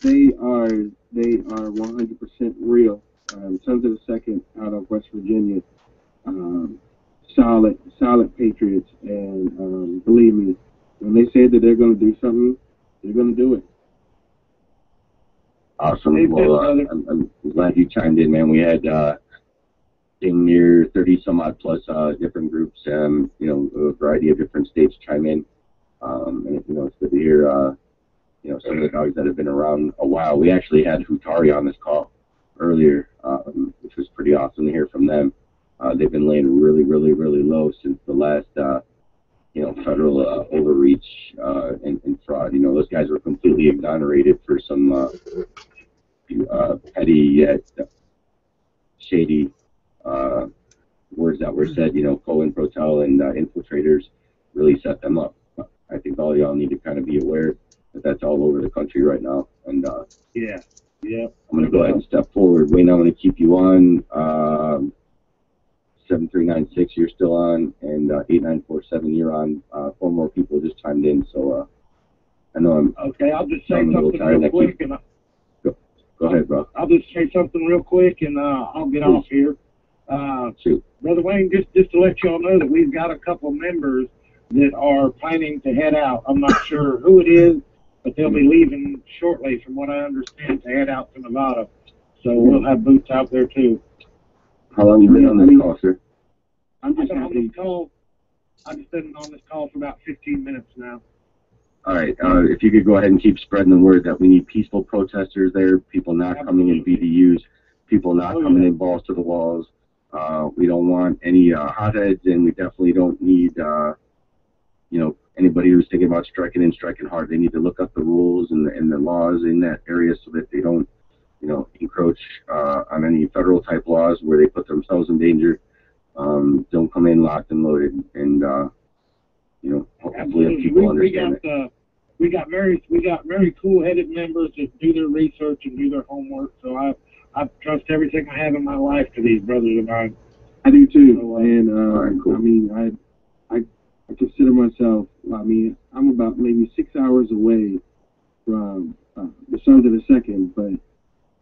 They are they are 100% real. Um, Sons of the Second out of West Virginia. Um, solid solid patriots, and um, believe me, when they say that they're going to do something, they're going to do it. Awesome. Well, uh. I'm, I'm glad you chimed in, man. We had uh, in near 30 some odd plus uh, different groups, um, you know, a variety of different states chime in. Um, and, you know, it's good to hear, uh, you know, some of the dogs that have been around a while. We actually had Hutaree on this call earlier, um, which was pretty awesome to hear from them. Uh, they've been laying really, really, really low since the last, uh, you know, federal uh, overreach uh, and, and fraud. You know, those guys were completely exonerated for some uh, uh, petty yet shady uh, words that were said. You know, COINTELPRO, and uh, infiltrators really set them up. I think all y'all need to kind of be aware that that's all over the country right now. And uh, Yeah, yeah. I'm going to go ahead and step forward. Wayne, I'm going to keep you on. Um, 7396, you're still on, and uh, 8947, you're on. Uh, four more people just chimed in, so uh, I know I'm. Okay, I'll just say I'm a little something real quick, and I- Go ahead, bro. I'll just say something real quick, and uh, I'll get off here. Uh, Shoot. Brother Wayne, just just to let y'all know that we've got a couple members that are planning to head out. I'm not sure who it is, but they'll be leaving shortly, from what I understand, to head out to Nevada. So we'll have boots out there too. How long you been on this call, sir? I'm just on this call. I've just been on this call for about 15 minutes now. All right. Uh, if you could go ahead and keep spreading the word that we need peaceful protesters there, people not coming in BDUs, people not Oh, coming yeah. in balls to the walls. Uh, we don't want any uh, hotheads, and we definitely don't need uh, you know, anybody who's thinking about striking and striking hard, they need to look up the rules and the, and the laws in that area so that they don't, you know, encroach uh, on any federal type laws where they put themselves in danger. Um, don't come in locked and loaded, and uh, you know, hopefully Absolutely. people We, we got it. uh, we got very we got very cool headed members that do their research and do their homework. So I I trust everything I have in my life to these brothers of mine. I do too, and uh, I mean, I, I, I consider myself. I mean, I'm about maybe six hours away from uh, the Sons of the Second, but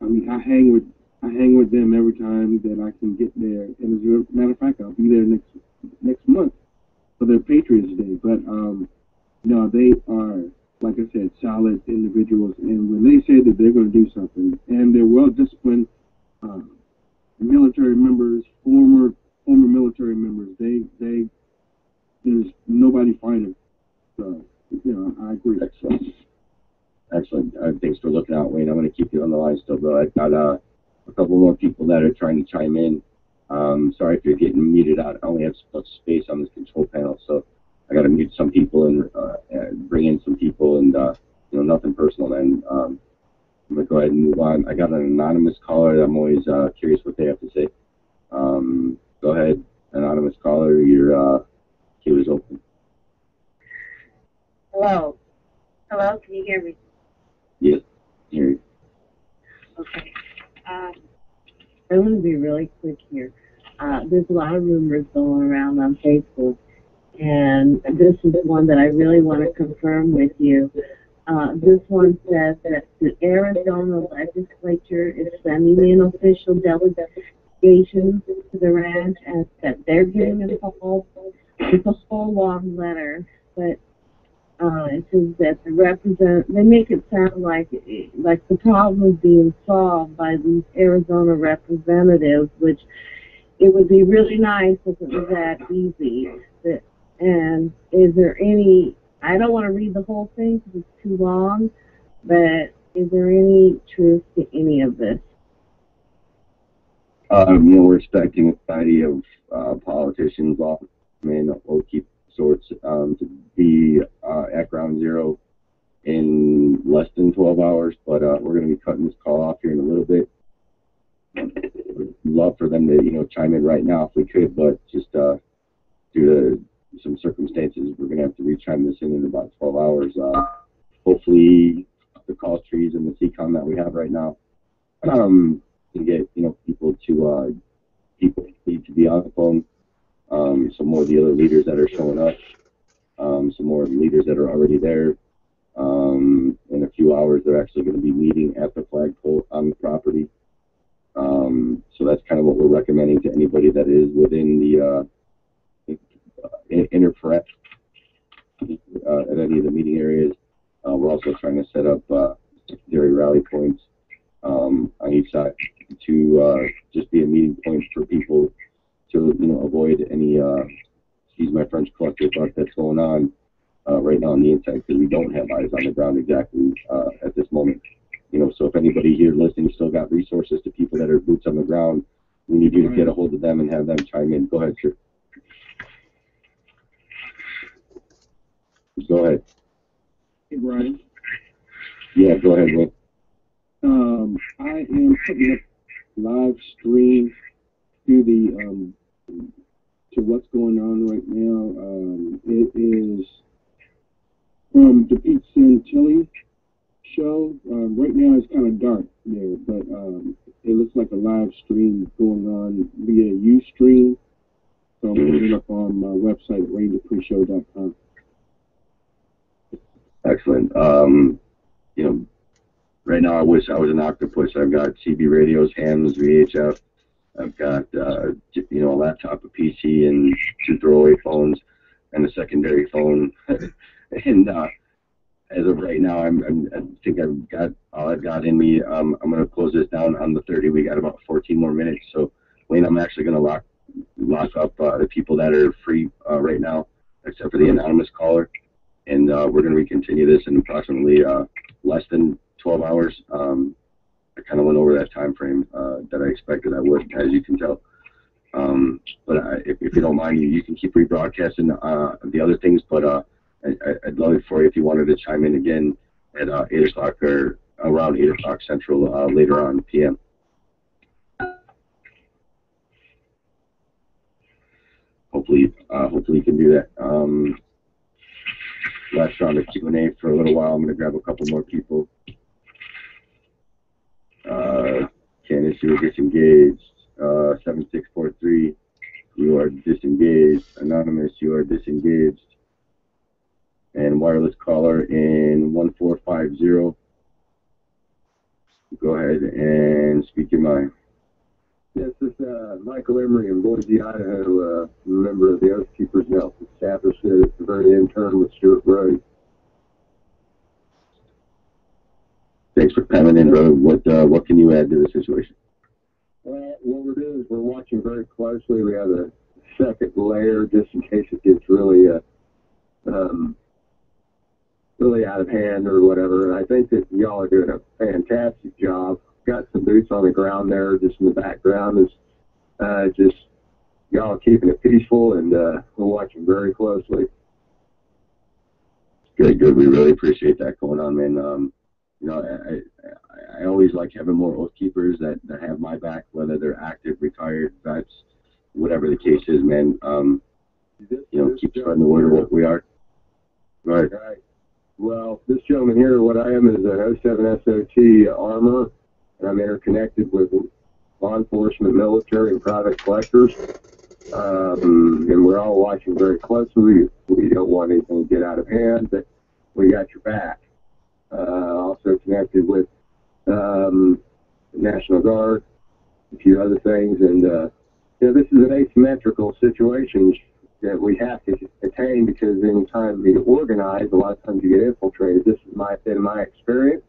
I mean, I hang with I hang with them every time that I can get there. And as a matter of fact, I'll be there next next month for their Patriots Day. But um, no, they are like I said, solid individuals, and when they say that they're going to do something, and they're well disciplined. Uh, military members, former former military members, they they there's nobody finer. So you know, I agree. Excellent. Excellent. Uh, thanks for looking out, Wayne. I'm going to keep you on the line still, bro. I've got uh, a couple more people that are trying to chime in. Um, sorry if you're getting muted out. I only have so much space on this control panel, so I got to mute some people and, uh, and bring in some people, and uh, you know, nothing personal. Then um, I'm to go ahead and move on. I got an anonymous caller. I'm always uh, curious what they have to say. Um, go ahead, anonymous caller. Your uh, queue is open. Hello. Hello, can you hear me? Yes. Here. Okay. Um, I want to be really quick here. Uh, there's a lot of rumors going around on Facebook, and this is one that I really want to confirm with you. Uh, this one says that the Arizona legislature is sending in official delegations to the ranch and that they're getting involved. It's a whole long letter, but uh, it says that the represent they make it sound like like the problem is being solved by these Arizona representatives, which it would be really nice if it was that easy. That, and is there any? I don't want to read the whole thing because it's too long, but is there any truth to any of this? Um, you know, we're expecting a variety of uh, politicians, lawmen, oath keep sorts, um, to be uh, at ground zero in less than 12 hours, but uh, we're going to be cutting this call off here in a little bit. Would love for them to, you know, chime in right now if we could, but just uh, due to some circumstances, we're going to have to re-chime this in in about 12 hours. Uh, hopefully, the call trees and the CCOM that we have right now um, can get, you know, people to uh, people need to be on the phone. Um, some more of the other leaders that are showing up. Um, some more leaders that are already there. Um, in a few hours, they're actually going to be meeting at the flagpole on the property. Um, so that's kind of what we're recommending to anybody that is within the uh, in- inner prep uh, at any of the meeting areas. Uh, we're also trying to set up uh, secondary rally points um, on each side to uh, just be a meeting point for people to you know avoid any uh, excuse my French collective art that's going on uh, right now on the inside because we don't have eyes on the ground exactly uh, at this moment. You know, so if anybody here listening still got resources to people that are boots on the ground, we need you to get a hold of them and have them chime in. Go ahead, sir. Go ahead. Hey, Brian. Yeah, go ahead, Wayne. Um, I am putting up live stream to the um, to what's going on right now. Um, it is from the Pete Santilli show. Um, right now it's kind of dark there, but um, it looks like a live stream going on via Ustream. So I'm putting it up on my website at waynedupreeshow.com. Excellent. Um, you know, right now I wish I was an octopus. I've got CB radios, hams, VHF. I've got uh, you know a laptop, a PC, and two throwaway phones, and a secondary phone. and uh, as of right now, I'm, I'm I think I've got all I've got in me. Um, I'm going to close this down on the 30. We got about 14 more minutes. So Wayne, I'm actually going to lock lock up uh, the people that are free uh, right now, except for the anonymous caller and uh, we're going to recontinue this in approximately uh, less than 12 hours. Um, I kind of went over that time frame uh, that I expected I would, as you can tell. Um, but I, if, if you don't mind, you, you can keep rebroadcasting uh, the other things. But uh, I, I'd love it for you if you wanted to chime in again at uh, 8 o'clock or around 8 o'clock Central uh, later on PM. Hopefully, uh, hopefully you can do that. Um, last round of Q&A for a little while. I'm going to grab a couple more people. Uh, you are disengaged. Uh, 7643, you are disengaged. Anonymous, you are disengaged. And wireless caller in 1450. Go ahead and speak your mind. Yes, this is uh, Michael Emery in Boise, Idaho, uh, member of the Oath Keepers Nelson Establishment at the very intern with Stewart Rhodes. Thanks for coming in, bro. What uh, what can you add to the situation? Well, what we're doing is we're watching very closely. We have a second layer just in case it gets really, uh, um, really out of hand or whatever. And I think that y'all are doing a fantastic job. Got some boots on the ground there, just in the background. Is uh, just y'all are keeping it peaceful, and uh, we're watching very closely. Good, good. We really appreciate that going on, man. Um, you know, I, I, I always like having more oath keepers that, that have my back, whether they're active, retired, vets, whatever the case is, man. Um, you know, keep spreading the word of what we are. Right. Right. Well, this gentleman here, what I am is an 07 SOT armor, and I'm interconnected with law enforcement, military, and private collectors. Um, and we're all watching very closely. We don't want anything to get out of hand, but we got your back. Uh, also connected with um, National Guard, a few other things, and uh, you know, this is an asymmetrical situation that we have to attain because anytime we organize, a lot of times you get infiltrated. This is my been my experience.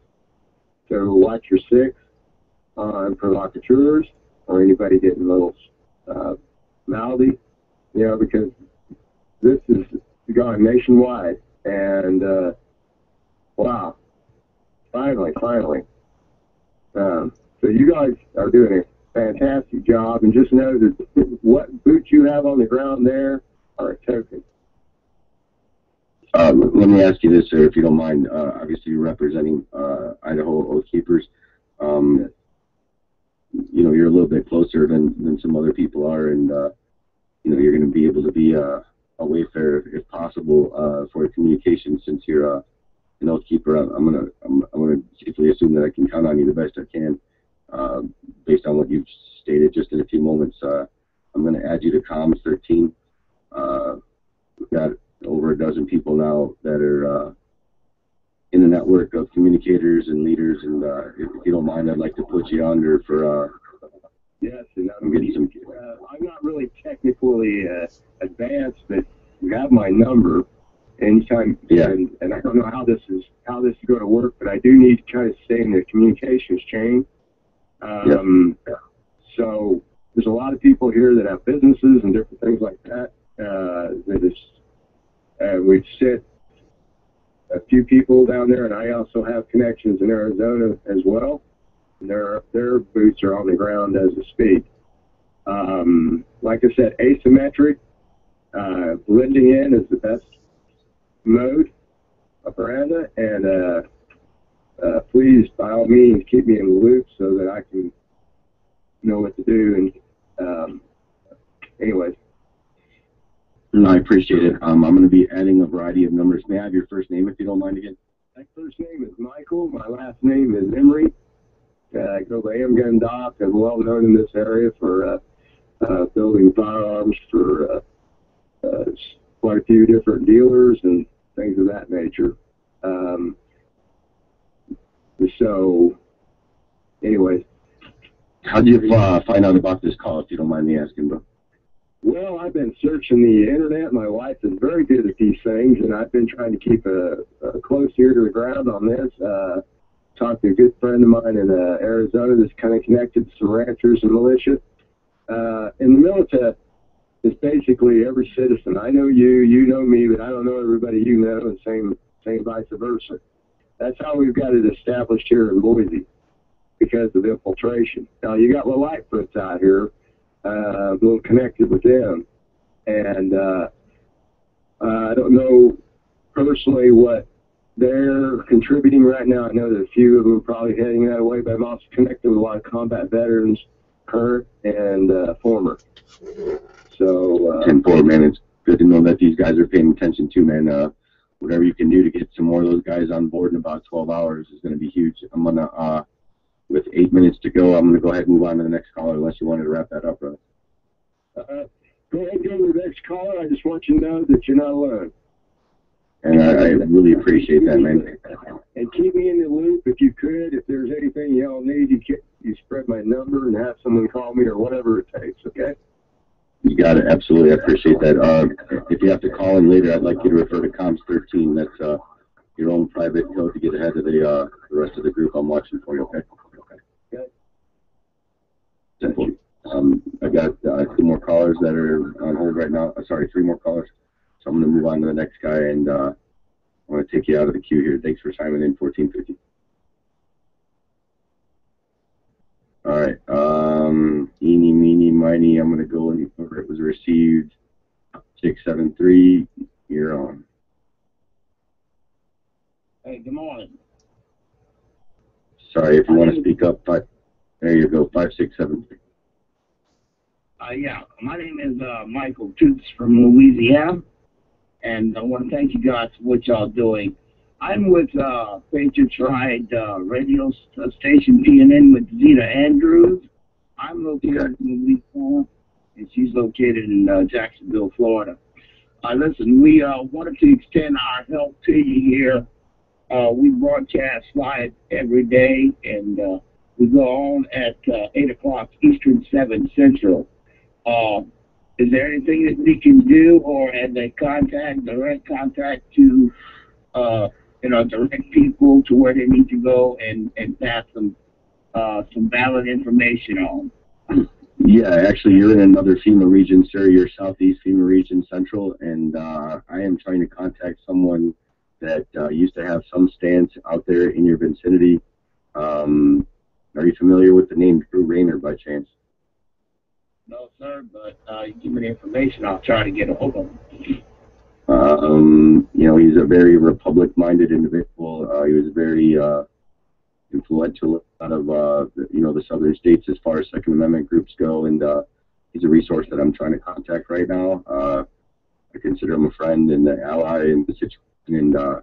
So watch your six on provocateurs or anybody getting a little uh, mouthy, you know, because this is going nationwide. And uh, wow, finally, finally. Um, so you guys are doing a fantastic job, and just know that what boots you have on the ground there are a token. Uh, let me ask you this, sir, if you don't mind. Uh, obviously, you're representing uh, Idaho Oath Keepers. Um, you know, you're a little bit closer than, than some other people are, and uh, you know, you're going to be able to be uh, a wayfarer if possible uh, for communication since you're an oath keeper. I'm, I'm gonna I'm, I'm gonna safely assume that I can count on you the best I can, uh, based on what you've stated just in a few moments. Uh, I'm gonna add you to comms 13. Uh, we've got over a dozen people now that are uh, in the network of communicators and leaders, and uh, if, if you don't mind, I'd like to put you under for. Uh, Yes, and I'm getting some. uh, I'm not really technically uh, advanced, but you have my number. Anytime, Yeah. and, and I don't know how this is how this is going to work, but I do need to try to stay in the communications chain. Um, So there's a lot of people here that have businesses and different things like that. Uh, that is, uh, we've sit a few people down there, and I also have connections in Arizona as well. And their their boots are on the ground as we speak. Um, like I said, asymmetric uh, blending in is the best mode operanda, and uh, uh, please, by all means, keep me in the loop so that I can know what to do. And um, anyways, No, I appreciate it. Um, I'm going to be adding a variety of numbers. May I have your first name if you don't mind again? my first name is Michael. My last name is Emery. Uh, I go by Amgun Doc. I'm well known in this area for uh, uh, building firearms for uh, uh, quite a few different dealers and things of that nature. Um, so, anyways, How did you uh, find out about this call, if you don't mind me asking, bro? Well, I've been searching the internet. My wife is very good at these things, and I've been trying to keep a, a close ear to the ground on this. Uh, talked to a good friend of mine in uh, Arizona that's kind of connected to some ranchers and militia. Uh, in the military, is basically every citizen. I know you, you know me, but I don't know everybody you know, and same same vice versa. That's how we've got it established here in Boise because of infiltration. Now you got the Lightfoots out here, uh, a little connected with them, and uh, uh, I don't know personally what they're contributing right now. I know that a few of them are probably heading that way, but I'm also connected with a lot of combat veterans, current and uh, former. So uh, Ten four, man. It's good to know that these guys are paying attention too, man. Uh, whatever you can do to get some more of those guys on board in about 12 hours is going to be huge. I'm gonna, uh, with eight minutes to go, I'm gonna go ahead and move on to the next caller. Unless you wanted to wrap that up, brother. uh, go ahead and go to the next caller. I just want you to know that you're not alone. And I, I really appreciate that, man. And keep me in the loop if you could. If there's anything y'all need, you, can, you spread my number and have someone call me or whatever it takes. Okay. You got it. Absolutely. I appreciate that. Uh, if you have to call in later, I'd like you to refer to comms 13. That's uh, your own private code to get ahead of the uh, the rest of the group I'm watching for you. Okay. Okay. Simple. Um, I got uh, two more callers that are on hold right now. Uh, sorry, three more callers. So I'm going to move on to the next guy, and uh, I'm going to take you out of the queue here. Thanks for chiming in, 1450. All right. Um, eeny, meeny, miny. I'm going to go in where it was received. 673. You're on. Hey, good morning. Sorry, if you want to speak up, five, there you go. 5673. Uh, yeah, my name is uh, Michael Toots from Louisiana, and I want to thank you guys for what y'all doing. I'm with uh, Patriots Ride uh, radio st- station PNN with Zeta Andrews. I'm located in Louisiana, and she's located in uh, Jacksonville, Florida. Uh, listen, we uh, wanted to extend our help to you here. Uh, we broadcast live every day, and uh, we go on at uh, 8 o'clock Eastern, 7 Central. Uh, is there anything that we can do, or have they contact, direct contact to, uh, you know, direct people to where they need to go and, and pass some, uh, some valid information on? Yeah, actually, you're in another FEMA region, sir. You're Southeast FEMA region Central, and uh, I am trying to contact someone that uh, used to have some stance out there in your vicinity. Um, are you familiar with the name Drew Rayner by chance? No, sir, but uh, you give me the information, I'll try to get a hold of them. Um, you know, he's a very republic-minded individual. Uh, he was very uh, influential out of uh, you know the southern states as far as Second Amendment groups go, and uh, he's a resource that I'm trying to contact right now. Uh, I consider him a friend and an ally in the situation, and uh,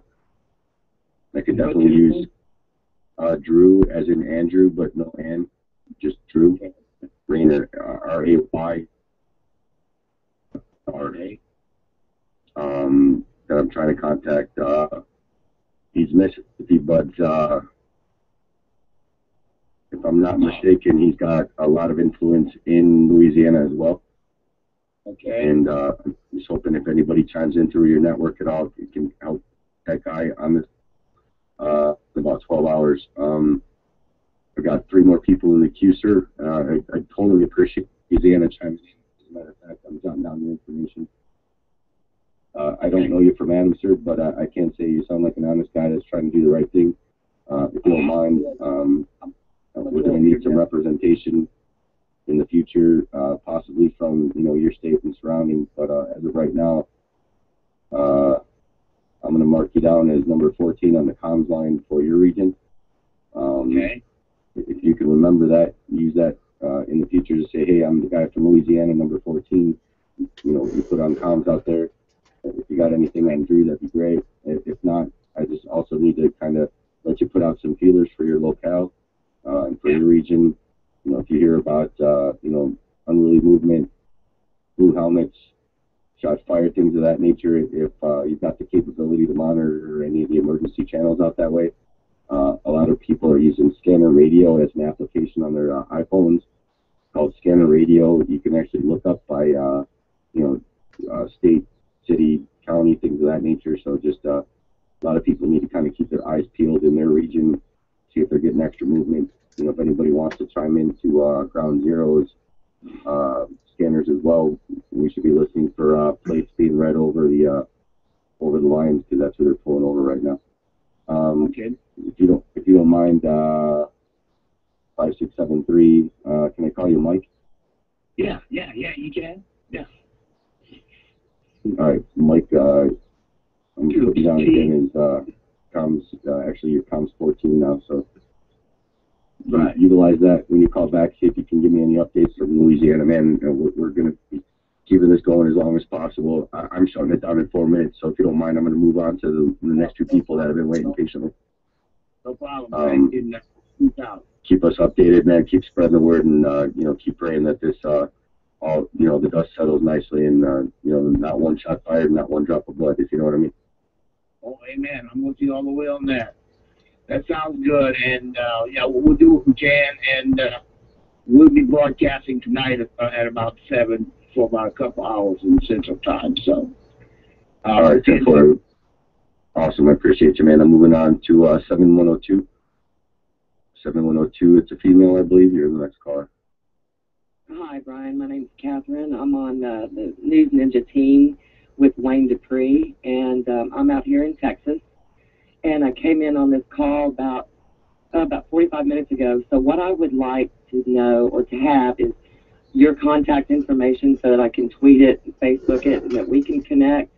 I could definitely use uh, Drew as in Andrew, but no Ann, just Drew. Rayner, uh, R A Y R A. Um, that I'm trying to contact. Uh, he's Mississippi, but uh, if I'm not mistaken, he's got a lot of influence in Louisiana as well. Okay. And uh, I'm just hoping if anybody chimes in through your network at all, it can help that guy on this uh, in about 12 hours. Um, I've got three more people in the queue, sir. Uh, I, I totally appreciate Louisiana chiming in. As a matter of fact, I'm jotting down the information. Uh, I don't know you from Adam, sir, but I, I can say you sound like an honest guy that's trying to do the right thing. Uh, if you don't mind, um, uh, we're going to need some representation in the future, uh, possibly from you know your state and surroundings. But uh, as of right now, uh, I'm going to mark you down as number 14 on the comms line for your region. Um, Okay. If you can remember that, use that uh, in the future to say, hey, I'm the guy from Louisiana, number 14. You know, you put on comms out there. If you got anything on Drew, that'd be great. If if not, I just also need to kind of let you put out some feelers for your locale uh, and for your region. You know, if you hear about, uh, you know, unruly movement, blue helmets, shots fired, things of that nature, if uh, you've got the capability to monitor any of the emergency channels out that way, uh, a lot of people are using scanner radio as an application on their uh, iPhones called scanner radio. You can actually look up by, uh, you know, uh, state, city, county, things of that nature. So just uh, a lot of people need to kind of keep their eyes peeled in their region, see if they're getting extra movement. You know, if anybody wants to chime into uh, Ground Zero's uh, scanners as well, we should be listening for uh, plates being read over the uh, over the lines because that's where they're pulling over right now. Um, Okay. If you don't if you don't mind, uh, five six seven three. Uh, can I call you Mike? Yeah, yeah, yeah, you can. Yeah. All right, Mike. Uh, I'm gonna put you down again as uh, comms. Uh, actually, your comms 14 now, so Right. utilize that when you call back. See if you can give me any updates from Louisiana, man. We're, we're gonna be keeping this going as long as possible. I, I'm shutting it down in four minutes, so if you don't mind, I'm gonna move on to the, the next two people that have been waiting patiently. No problem, Um, man. Getting that scooped out. keep us updated, man. Keep spreading the word, and uh, you know, keep praying that this uh, all you know, the dust settles nicely, and uh, you know, not one shot fired, not one drop of blood. If you know what I mean. Oh, amen. I'm with you all the way on that. That sounds good. And uh, yeah, we'll, we'll do what we can. And uh, we'll be broadcasting tonight at, uh, at about seven for about a couple hours in Central Time. So. Uh, all right, four. Awesome, I appreciate you, man. I'm moving on to uh, seven one zero two. Seven one zero two. It's a female, I believe. You're the next caller. Hi, Brian. My name's Catherine. I'm on uh, the News Ninja team with Wayne Dupree, and um, I'm out here in Texas. And I came in on this call about uh, about 45 minutes ago. So what I would like to know or to have is your contact information so that I can tweet it, Facebook it, and that we can connect.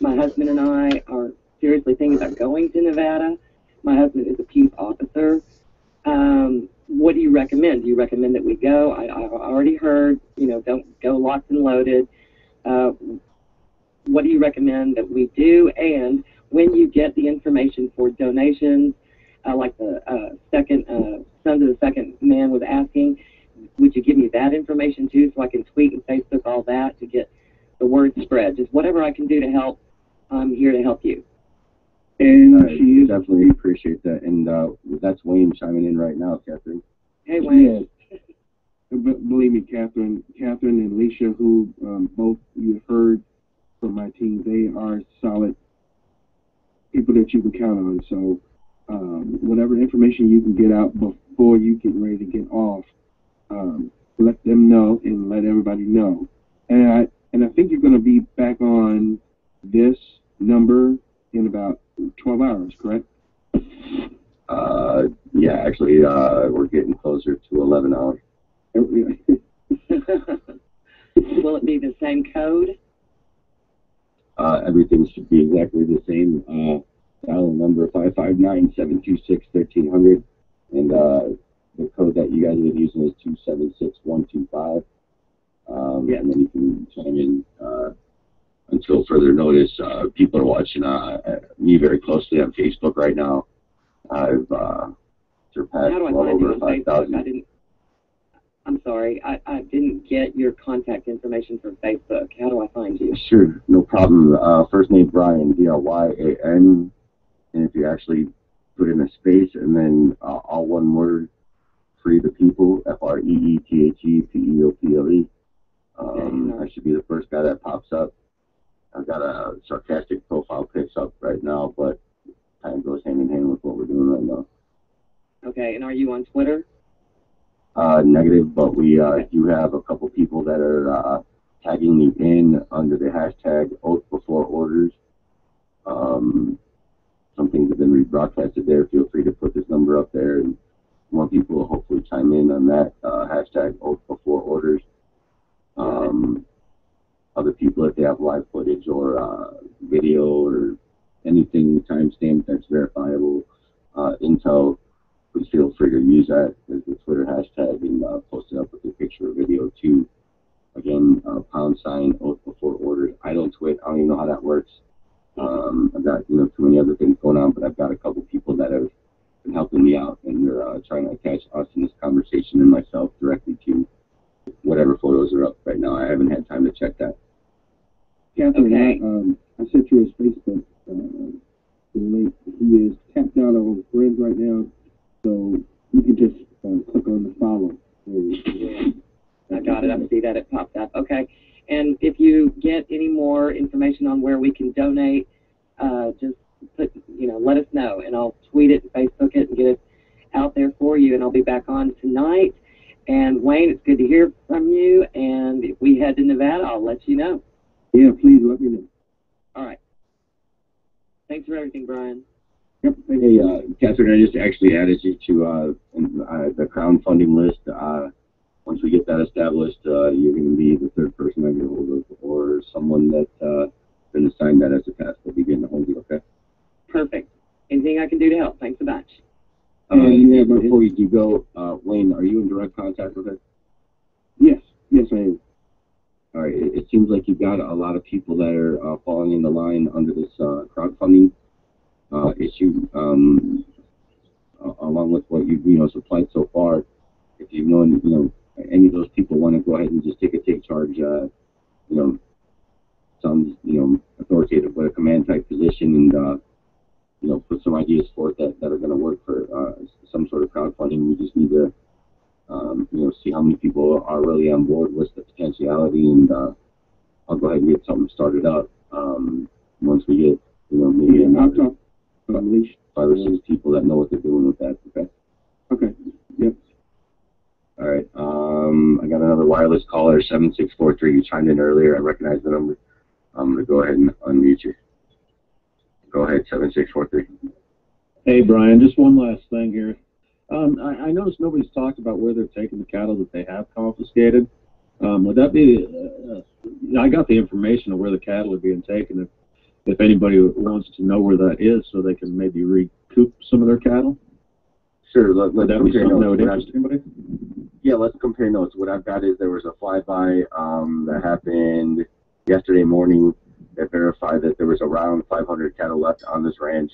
My husband and I are seriously thinking about going to Nevada. My husband is a peace officer. Um, what do you recommend? Do you recommend that we go? I, I've already heard, you know, don't go locked and loaded. Uh, what do you recommend that we do? And when you get the information for donations, uh, like the uh, second uh, Sons of the Second Man was asking, would you give me that information too, so I can tweet and Facebook all that to get the word spread? Just whatever I can do to help, I'm here to help you. And I definitely appreciate that. And uh, that's Wayne chiming in right now, Catherine. Hey, Wayne. But believe me, Catherine, Catherine and Alicia, who um, both you've heard from my team, they are solid people that you can count on. So um, whatever information you can get out before you get ready to get off, um, let them know and let everybody know. And I and I think you're going to be back on this number in about 12 hours, correct? Uh, yeah, actually, uh, we're getting closer to 11 hours. Will it be the same code? Uh, everything should be exactly the same. Uh, dial number 559-726-1300. And, uh, the code that you guys have been using is 276125. Um, and then you can chime in, uh, until further notice. Uh, people are watching, uh, me very closely on Facebook right now. I've, uh, surpassed How do I well over 5,000. I didn't. I'm sorry, I, I didn't get your contact information from Facebook. How do I find you? Sure, no problem. Uh, first name Brian, B R Y A N, and if you actually put in a space and then uh, all one word, free the people, F R E E T H E P E O P L E. Um, I should be the first guy that pops up. I've got a sarcastic profile pics up right now, but kind of goes hand in hand with what we're doing right now. Okay, and are you on Twitter? uh, negative, but we uh, do have a couple people that are uh, tagging me in under the hashtag Oath Before Orders. Um, some things have been rebroadcasted there. Feel free to put this number up there, and more people will hopefully chime in on that uh, hashtag Oath Before Orders. Um, other people, if they have live footage or uh, video or anything timestamped that's verifiable, uh, intel, please feel free to use that as the Twitter hashtag and uh, post it up with a picture or video too. Again, uh, pound sign oath before orders. I don't tweet. I don't even know how that works. Um, I've got you know too many other things going on, but I've got a couple people that have been helping me out, and they're uh, trying to attach us in this conversation and myself directly to whatever photos are up right now. I haven't had time to check that. Catherine, Okay. I, um, I sent you his Facebook uh, link. He is tapped out on friends right now, so you can just uh, click on the follow. I got it. I see that it popped up. Okay. And if you get any more information on where we can donate, uh, just put, you know, let us know, and I'll tweet it, and Facebook it, and get it out there for you. And I'll be back on tonight. And Wayne, it's good to hear from you. And if we head to Nevada, I'll let you know. Yeah, please let me know. All right. Thanks for everything, Brian. Yep. Hey, uh, Catherine, I just actually added you to uh, in, uh, the crowdfunding list. Uh, once we get that established, uh, you're going to be the third person I get hold of, or someone that uh, then assign that as a task. They'll be getting a hold of it, okay? Perfect. Anything I can do to help? Thanks a bunch. Uh, yeah, before you do go, uh, Wayne, are you in direct contact with her? Yes, yes, I am. All right. It, it seems like you've got a lot of people that are uh, falling in the line under this uh, crowdfunding uh, issue, um, along with what you've you know supplied so far. If you've known you know any of those people want to go ahead and just take a take charge, uh, you know, sounds you know authoritative, but a command type position, and uh, you know put some ideas forth that, that are going to work for uh, some sort of crowdfunding. We just need to um, you know, see how many people are really on board, what's the potentiality, and uh, I'll go ahead and get something started up. Um, once we get, you know, maybe another five, five or six people that know what they're doing with that. Okay. Okay. Yep. All right. Um, I got another wireless caller, seven six four three. You chimed in earlier. I recognize the number. I'm gonna go ahead and unmute you. Go ahead, seven six four three. Hey, Brian, just one last thing here. Um, I, I noticed nobody's talked about where they're taking the cattle that they have confiscated. Um, would that be? Uh, uh, I got the information of where the cattle are being taken. If if anybody wants to know where that is, so they can maybe recoup some of their cattle. Sure. Let, let's that be something that would interest anybody? Yeah, let's compare notes. What I've got is there was a flyby um, that happened yesterday morning that verified that there was around 500 cattle left on this ranch.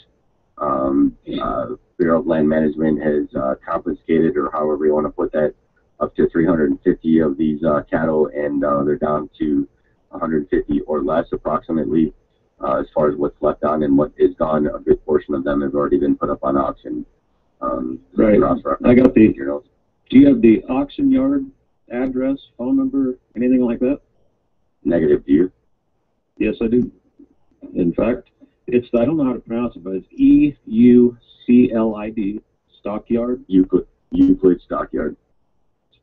Um, uh, Bureau of Land Management has uh, confiscated, or however you want to put that, up to 350 of these uh, cattle, and uh, they're down to 150 or less approximately uh, as far as what's left on and what is gone. A good portion of them have already been put up on auction. Um, Right. I got the. your notes. Do you have the auction yard address, phone number, anything like that? Negative, do you? Yes, I do. In fact, it's I don't know how to pronounce it, but it's E U C L I D Stockyard. Euclid Euclid Stockyard.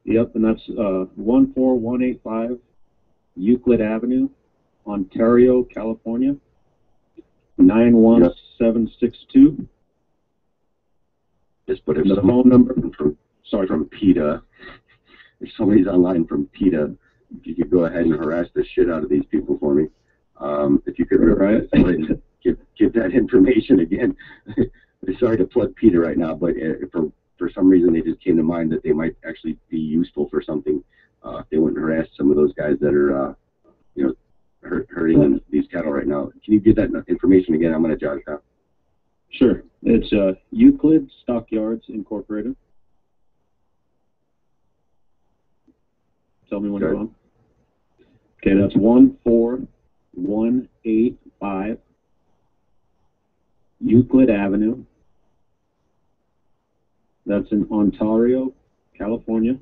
Yep, and that's uh one four one eight five Euclid Avenue, Ontario, California. Nine one seven six two. Just put if the phone number. from sorry from PETA. If somebody's online from PETA, if you could go ahead and harass the shit out of these people for me. Um, if you could Right. Go ahead and give give that information again. sorry to plug PETA right now, but uh, for for some reason they just came to mind that they might actually be useful for something. Uh, if they wouldn't harass some of those guys that are, uh, you know, hurt, hurting these cattle right now. Can you give that information again? I'm going to jot it down. Sure. It's uh Euclid Stockyards Incorporated. Tell me when you're on. Okay, that's one four one eight five Euclid Avenue. That's in Ontario, California.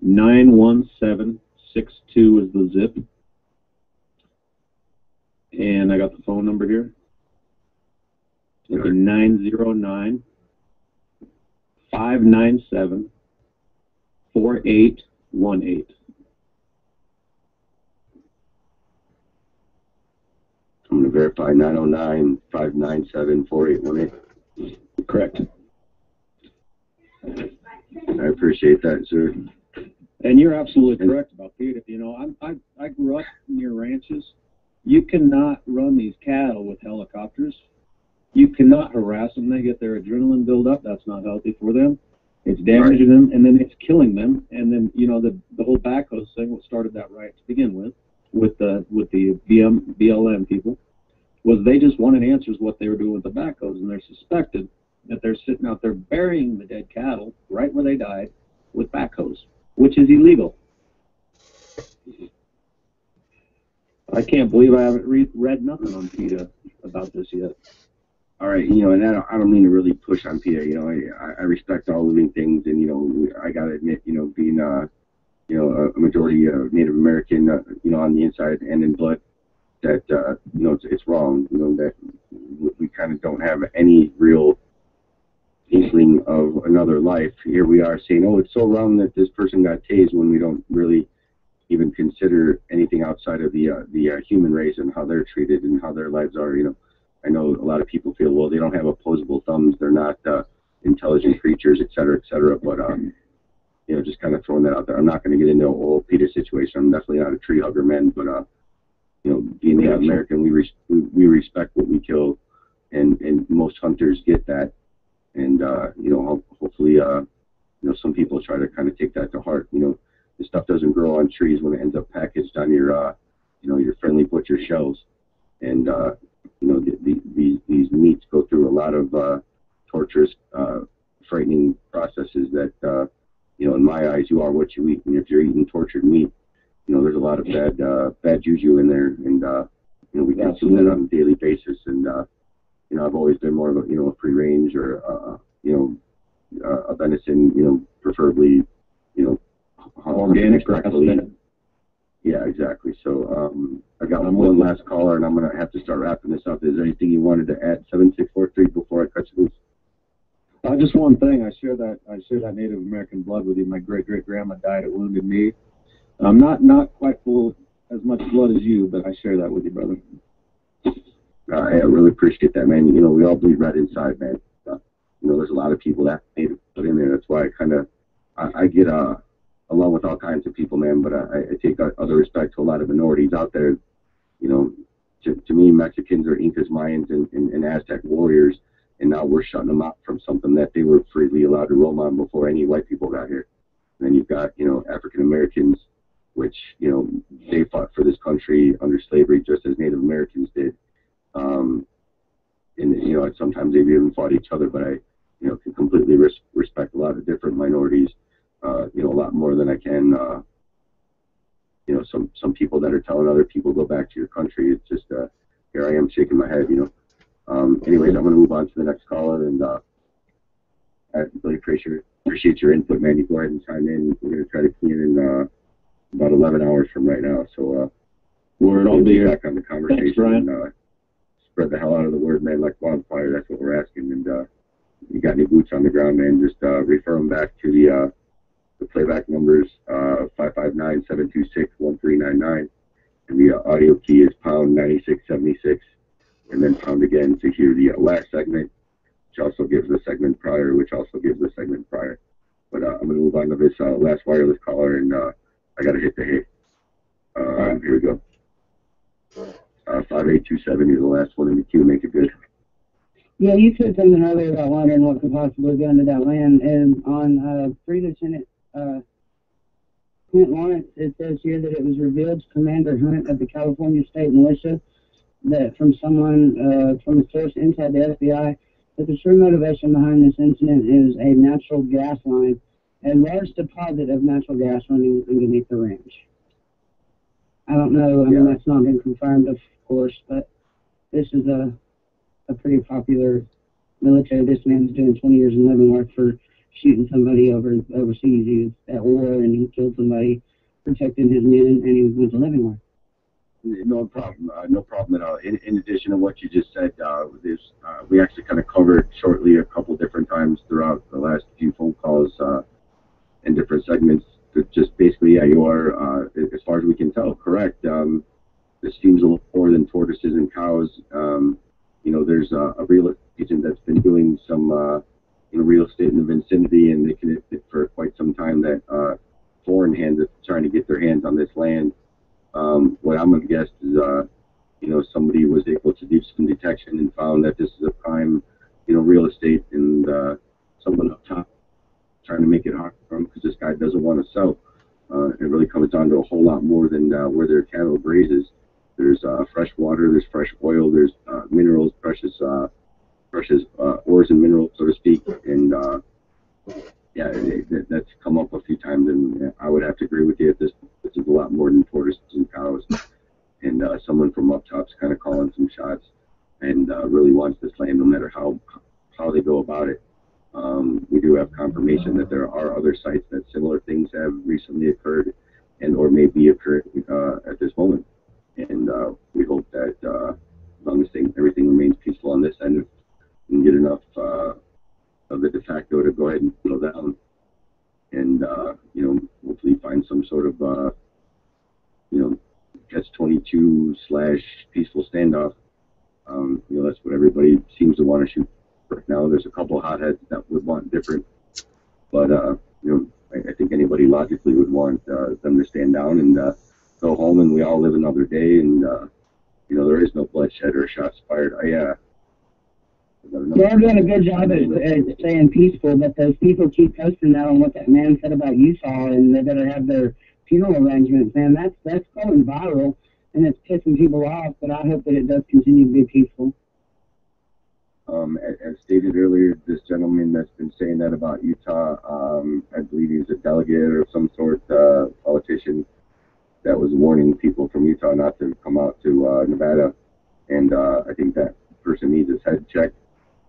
Nine one seven six two is the zip. And I got the phone number here. It's a nine zero nine five nine seven four eight one eight. I'm going to verify 909 597 4818. Correct. I appreciate that, sir. And you're absolutely correct about PETA. You know, I, I I grew up near ranches. You cannot run these cattle with helicopters. You cannot harass them. They get their adrenaline build up. That's not healthy for them. It's damaging them, and then it's killing them. And then you know the the whole backhoe thing, what started that right to begin with, with the with the BM BLM people, was they just wanted answers what they were doing with the backhoes, and they're suspected that they're sitting out there burying the dead cattle right where they died with backhoes, which is illegal. I can't believe I haven't read, read nothing on PETA about this yet. All right, you know, and I don't, I don't mean to really push on PETA. You know, I, I respect all living things, and you know, I gotta admit, you know, being uh, you know, a, majority uh, Native American, uh, you know, on the inside and in blood, that uh, you know, it's, it's wrong. You know, that we- we kind of don't have any real inkling of another life. Here we are saying, oh, it's so wrong that this person got tased when we don't really even consider anything outside of the uh, the uh, human race and how they're treated and how their lives are. You know, I know a lot of people feel, well, they don't have opposable thumbs, they're not uh, intelligent creatures, et cetera, et cetera. But um, you know, just kind of throwing that out there. I'm not going to get into a whole PETA situation. I'm definitely not a tree hugger man, but uh, you know, being Native American, we, res- we we respect what we kill, and and most hunters get that, and uh, you know, ho- hopefully, uh, you know, some people try to kind of take that to heart. You know, this stuff doesn't grow on trees when it ends up packaged on your, uh, you know, your friendly butcher shelves, and uh, you know, the, the, these these meats go through a lot of uh, torturous, uh, frightening processes that, uh, you know, in my eyes, you are what you eat, and if you're eating tortured meat, you know, there's a lot of bad uh, bad juju in there, and uh, you know, we consume that on a daily basis, and uh, you know, I've always been more of a you know a free range or uh, you know uh, a venison, you know, preferably, you know, Organic, correctly. Yeah, exactly. So um, I got one last caller, and I'm gonna have to start wrapping this up. Is there anything you wanted to add? Seven six four three before I cut you loose. Uh, just one thing. I share that I share that Native American blood with you. My great great grandma died at Wounded Knee. I'm not not quite full as much blood as you, but I share that with you, brother. Uh, I really appreciate that, man. You know, we all bleed red inside, man. Uh, you know, there's a lot of people that to put in there. That's why I kind of, I, I get uh, along with all kinds of people, man. But I, I take other respect to a lot of minorities out there. You know, to, to me, Mexicans are Incas, Mayans, and, and, and Aztec warriors, and now we're shutting them out from something that they were freely allowed to roam on before any white people got here. And then you've got, you know, African Americans, which, you know, they fought for this country under slavery just as Native Americans did. Um, and, you know, sometimes they've even fought each other, but I, you know, can completely res- respect a lot of different minorities, uh, you know, a lot more than I can, uh, you know, some, some people that are telling other people go back to your country. It's just, uh, here I am shaking my head, you know. Um, anyways, I'm going to move on to the next caller, and uh, I really appreciate appreciate your input, man. You go ahead and chime in. We're going to try to key in uh, about 11 hours from right now. So, uh, Word, we'll be back on the conversation. Thanks. And, uh, spread the hell out of the word, man, like wildfire. That's what we're asking. And uh, you got any boots on the ground, man? Just uh, refer them back to the uh, the playback numbers uh, 559-726-1399, and the uh, audio key is pound 9676, and then pound again to hear the last segment, which also gives the segment prior, which also gives the segment prior. But uh, I'm going to move on to this uh, last wireless caller, and uh, I got to hit the hit. Uh, Here we go. Uh, 5827 is the last one in the queue. Make it good. Yeah, you said something earlier about wondering what could possibly be under that land, and on Three Lieutenant Clint Lorance, it says here that it was revealed to Commander Hunt of the California State Militia that from someone, uh, from a source inside the FBI, that the true motivation behind this incident is a natural gas line, a large deposit of natural gas running underneath the ranch. I don't know, I mean, that's not been confirmed, of course, but this is a a pretty popular military. This man's doing 20 years in Leavenworth for shooting somebody over overseas. He was at war and he killed somebody protecting his men, and he went to Leavenworth. No problem. Uh, no problem at all. In, in addition to what you just said, uh, there's, uh, we actually kind of covered shortly a couple different times throughout the last few phone calls uh, in different segments. Just basically, yeah, you are, uh, as far as we can tell, correct. Um, this seems a little more than tortoises and cows. Um, you know, there's a, a real agent that's been doing some, uh, you real estate in the vicinity, and they can for quite some time that uh, foreign hands are trying to get their hands on this land. Um, what I'm gonna guess is, uh, you know, somebody was able to do some detection and found that this is a prime, you know, real estate, and uh, someone up top trying to make it hard for them because this guy doesn't want to sell. Uh, it really comes down to a whole lot more than uh, where their cattle grazes. There's uh, fresh water, there's fresh oil, there's uh, minerals, precious, uh, precious uh, ores and minerals, so to speak. And uh, yeah, it, that's come up a few times, and I would have to agree with you. This, this is a lot more than tortoises and cows. And uh, someone from up top's kind of calling some shots, and uh, really wants this land, no matter how how they go about it. Um, we do have confirmation that there are other sites that similar things have recently occurred, and or may be occurring uh, at this moment and uh, we hope that uh, as long as thing, everything remains peaceful on this end, if we can get enough uh, of the de facto to go ahead and slow down, and uh, you know, hopefully find some sort of uh, you know, catch 22 slash peaceful standoff. Um, you know, that's what everybody seems to want to shoot right now. There's a couple of hotheads that would want different, but uh, you know, I, I think anybody logically would want uh, them to stand down and uh, go home and we all live another day, and uh, you know there is no bloodshed or shots fired. I uh, They're doing a good job at, at staying peaceful, but those people keep posting that on what that man said about Utah, and they better have their funeral arrangements. Man, that's that's going viral, and it's pissing people off. But I hope that it does continue to be peaceful. Um, as stated earlier, this gentleman that's been saying that about Utah, um, I believe he's a delegate or some sort uh, politician that was warning people from Utah not to come out to uh, Nevada, and uh, I think that person needs his head checked.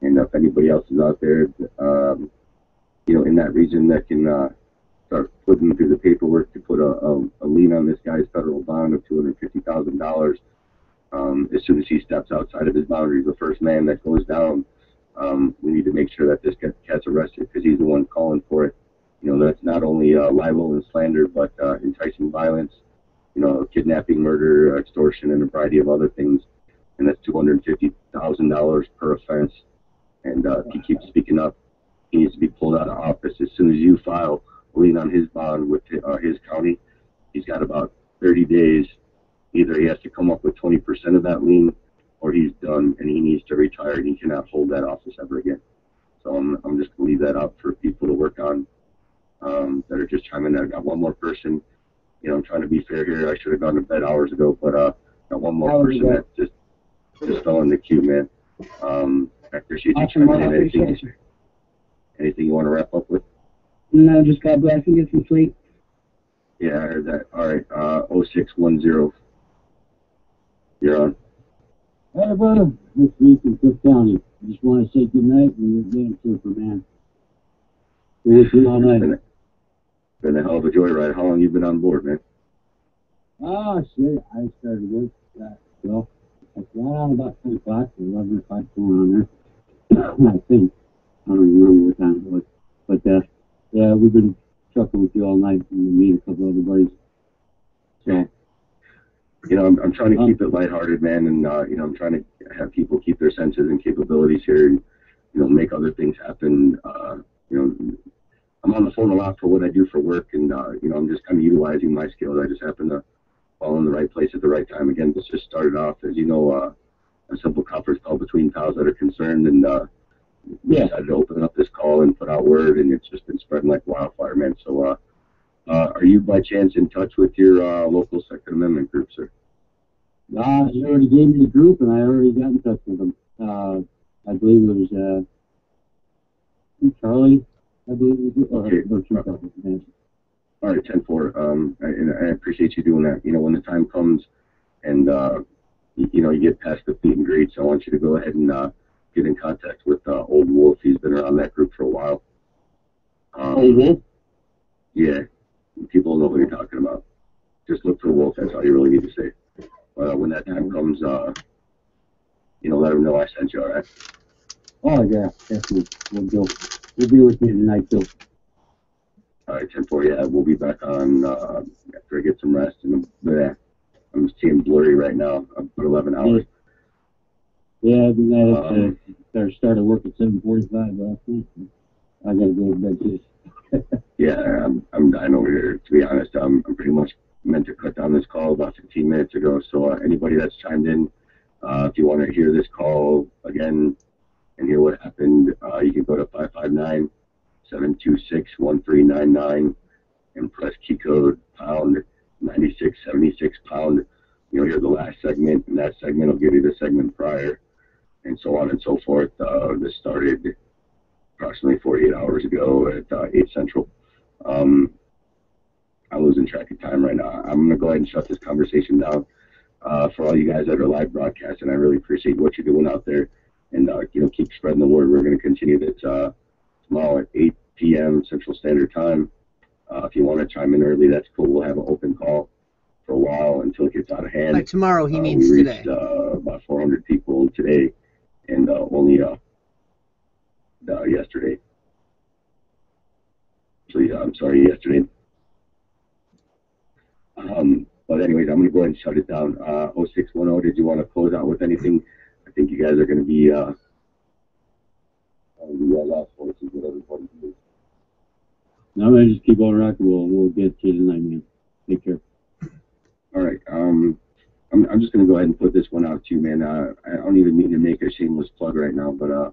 And if anybody else is out there, um, you know, in that region that can uh, start putting through the paperwork to put a, a, a lien on this guy's federal bond of two hundred fifty thousand dollars um, as soon as he steps outside of his boundaries, the first man that goes down, um, we need to make sure that this cat, cat's arrested because he's the one calling for it. You know, that's not only uh, libel and slander, but uh, enticing violence, you know, kidnapping, murder, extortion, and a variety of other things. And that's $250,000 per offense. And uh, if he keeps speaking up, he needs to be pulled out of office. As soon as you file a lien on his bond with uh, his county, he's got about 30 days either he has to come up with 20% of that lien or he's done and he needs to retire and he cannot hold that office ever again. So I'm, I'm just going to leave that out for people to work on um, that are just chiming in. I got one more person. You know, I'm trying to be fair here. I should have gone to bed hours ago, but uh, got one more person that just just fell in the queue, man. Um, I appreciate you Awesome, chiming in. Anything, you. anything you want to wrap up with? No, just God bless and get some sleep. Yeah, I heard that. All right, uh, 0610. You're on. Hey, brother. This is me from Cook County. Just want to say good night and you're damn super, man. We'll see you all night. Been a, been a hell of a joyride. How long you been on board, man? Oh, shit. I started work, uh, well, I got on about 10 o'clock, 11 o'clock going on there. I think. I don't even remember what time it was. But, uh, yeah, we've been trucking with you all night, and me and a couple other buddies. So, you know, I'm, I'm trying to keep it lighthearted, man, and uh, you know, I'm trying to have people keep their senses and capabilities here, and you know, make other things happen. Uh, you know, I'm on the phone a lot for what I do for work, and uh, you know, I'm just kind of utilizing my skills. I just happen to fall in the right place at the right time. Again, this just started off, as you know, uh, a simple conference call between pals that are concerned, and uh, we Yeah. decided to open up this call and put out word, and it's just been spreading like wildfire, man. So, uh, uh, are you by chance in touch with your uh, local Second Amendment group, sir? uh, he already gave me the group, and I already got in touch with them. Uh, I believe it was, uh, Charlie, I believe it was, or, Okay. or Charlies. All right, ten four. Um, I, and I appreciate you doing that. You know, when the time comes, and uh, you, know, you get past the meet and greets, I want you to go ahead and uh, get in contact with uh, Old Wolf. He's been around that group for a while. Um, Old Wolf? Yeah, people know who you're talking about. Just look for Wolf. That's all you really need to say. Uh, when that time comes, uh, you know, let him know I sent you. All right. Oh, yeah, definitely. We'll go. We'll be with you tonight, too. All right, ten four. Yeah, we'll be back on uh, after I get some rest. And bleh, I'm just seeing blurry right now. I'm for eleven hours. Yeah, I've been at it, Um, uh, I started work at 7.45 last night. I gotta go to bed, too. Yeah, I'm, I'm dying over here. To be honest, I'm, I'm pretty much meant to cut down this call about 15 minutes ago. So uh, anybody that's chimed in, uh, if you want to hear this call again and hear what happened, uh, you can go to 559-726-1399 and press key code pound 9676 pound. You'll hear the last segment, and that segment will give you the segment prior, and so on and so forth. Uh, this started approximately 48 hours ago at uh, 8 Central. Um, I'm losing track of time right now. I'm going to go ahead and shut this conversation down. Uh, for all you guys that are live broadcasting, I really appreciate what you're doing out there. And, uh, you know, keep spreading the word. We're going to continue this uh, tomorrow at 8 p.m. Central Standard Time. Uh, if you want to chime in early, that's cool. We'll have an open call for a while until it gets out of hand. By tomorrow, he Uh, means we today. reached, uh, about 400 people today, and uh, only uh, uh, yesterday. So yeah, I'm sorry, yesterday. Um, but anyways, I'm gonna go ahead and shut it down. Uh, 0610, did you want to close out with anything? I think you guys are gonna be uh, uh, last voices with everybody. No, man, just keep on rocking. We'll, we'll get to you tonight, man. Take care. All right. Um, I'm, I'm just going to go ahead and put this one out too, man. Uh, I don't even mean to make a shameless plug right now, but uh,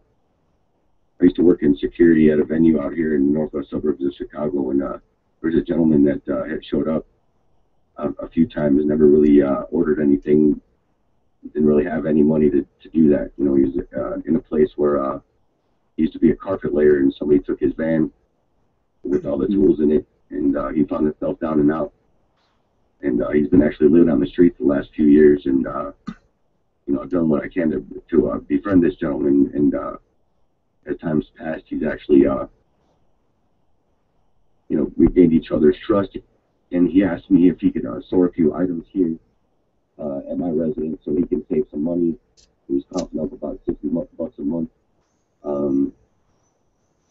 I used to work in security at a venue out here in the northwest suburbs of Chicago, and uh, there's a gentleman that uh, had showed up a, a few times, never really uh, ordered anything, didn't really have any money to, to do that. You know, he was uh, in a place where uh, he used to be a carpet layer, and somebody took his van with all the tools in it, and uh, he found himself down and out. And uh, he's been actually living on the streets the last few years, and uh, you know, I've done what I can to to uh, befriend this gentleman. And uh, as times passed, he's actually, uh, you know, we gained each other's trust. And he asked me if he could uh, store a few items here uh, at my residence so he can save some money. He was counting up about 60 bucks a month um,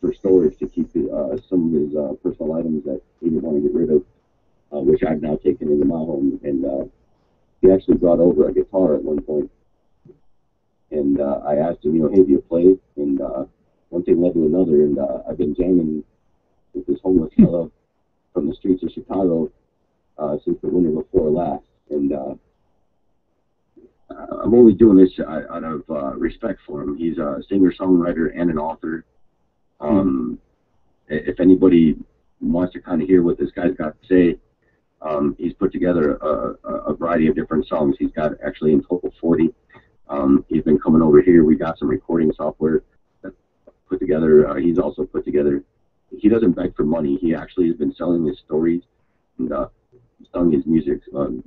for storage to keep uh, some of his uh, personal items that he didn't want to get rid of, uh, which I've now taken into my home. And uh, he actually brought over a guitar at one point. And uh, I asked him, you know, hey, do you play? And uh, one thing led to another, and uh, I've been jamming with this homeless fellow from the streets of Chicago uh, since the winter before last. And uh, I'm only doing this out out of uh, respect for him. He's a singer songwriter and an author. Um, If anybody wants to kind of hear what this guy's got to say, um, he's put together a, a, variety of different songs. He's got actually in total 40. Um, he's been coming over here. We got some recording software that put together. Uh, he's also put together. He doesn't beg for money. He actually has been selling his stories and uh, selling his music. Um,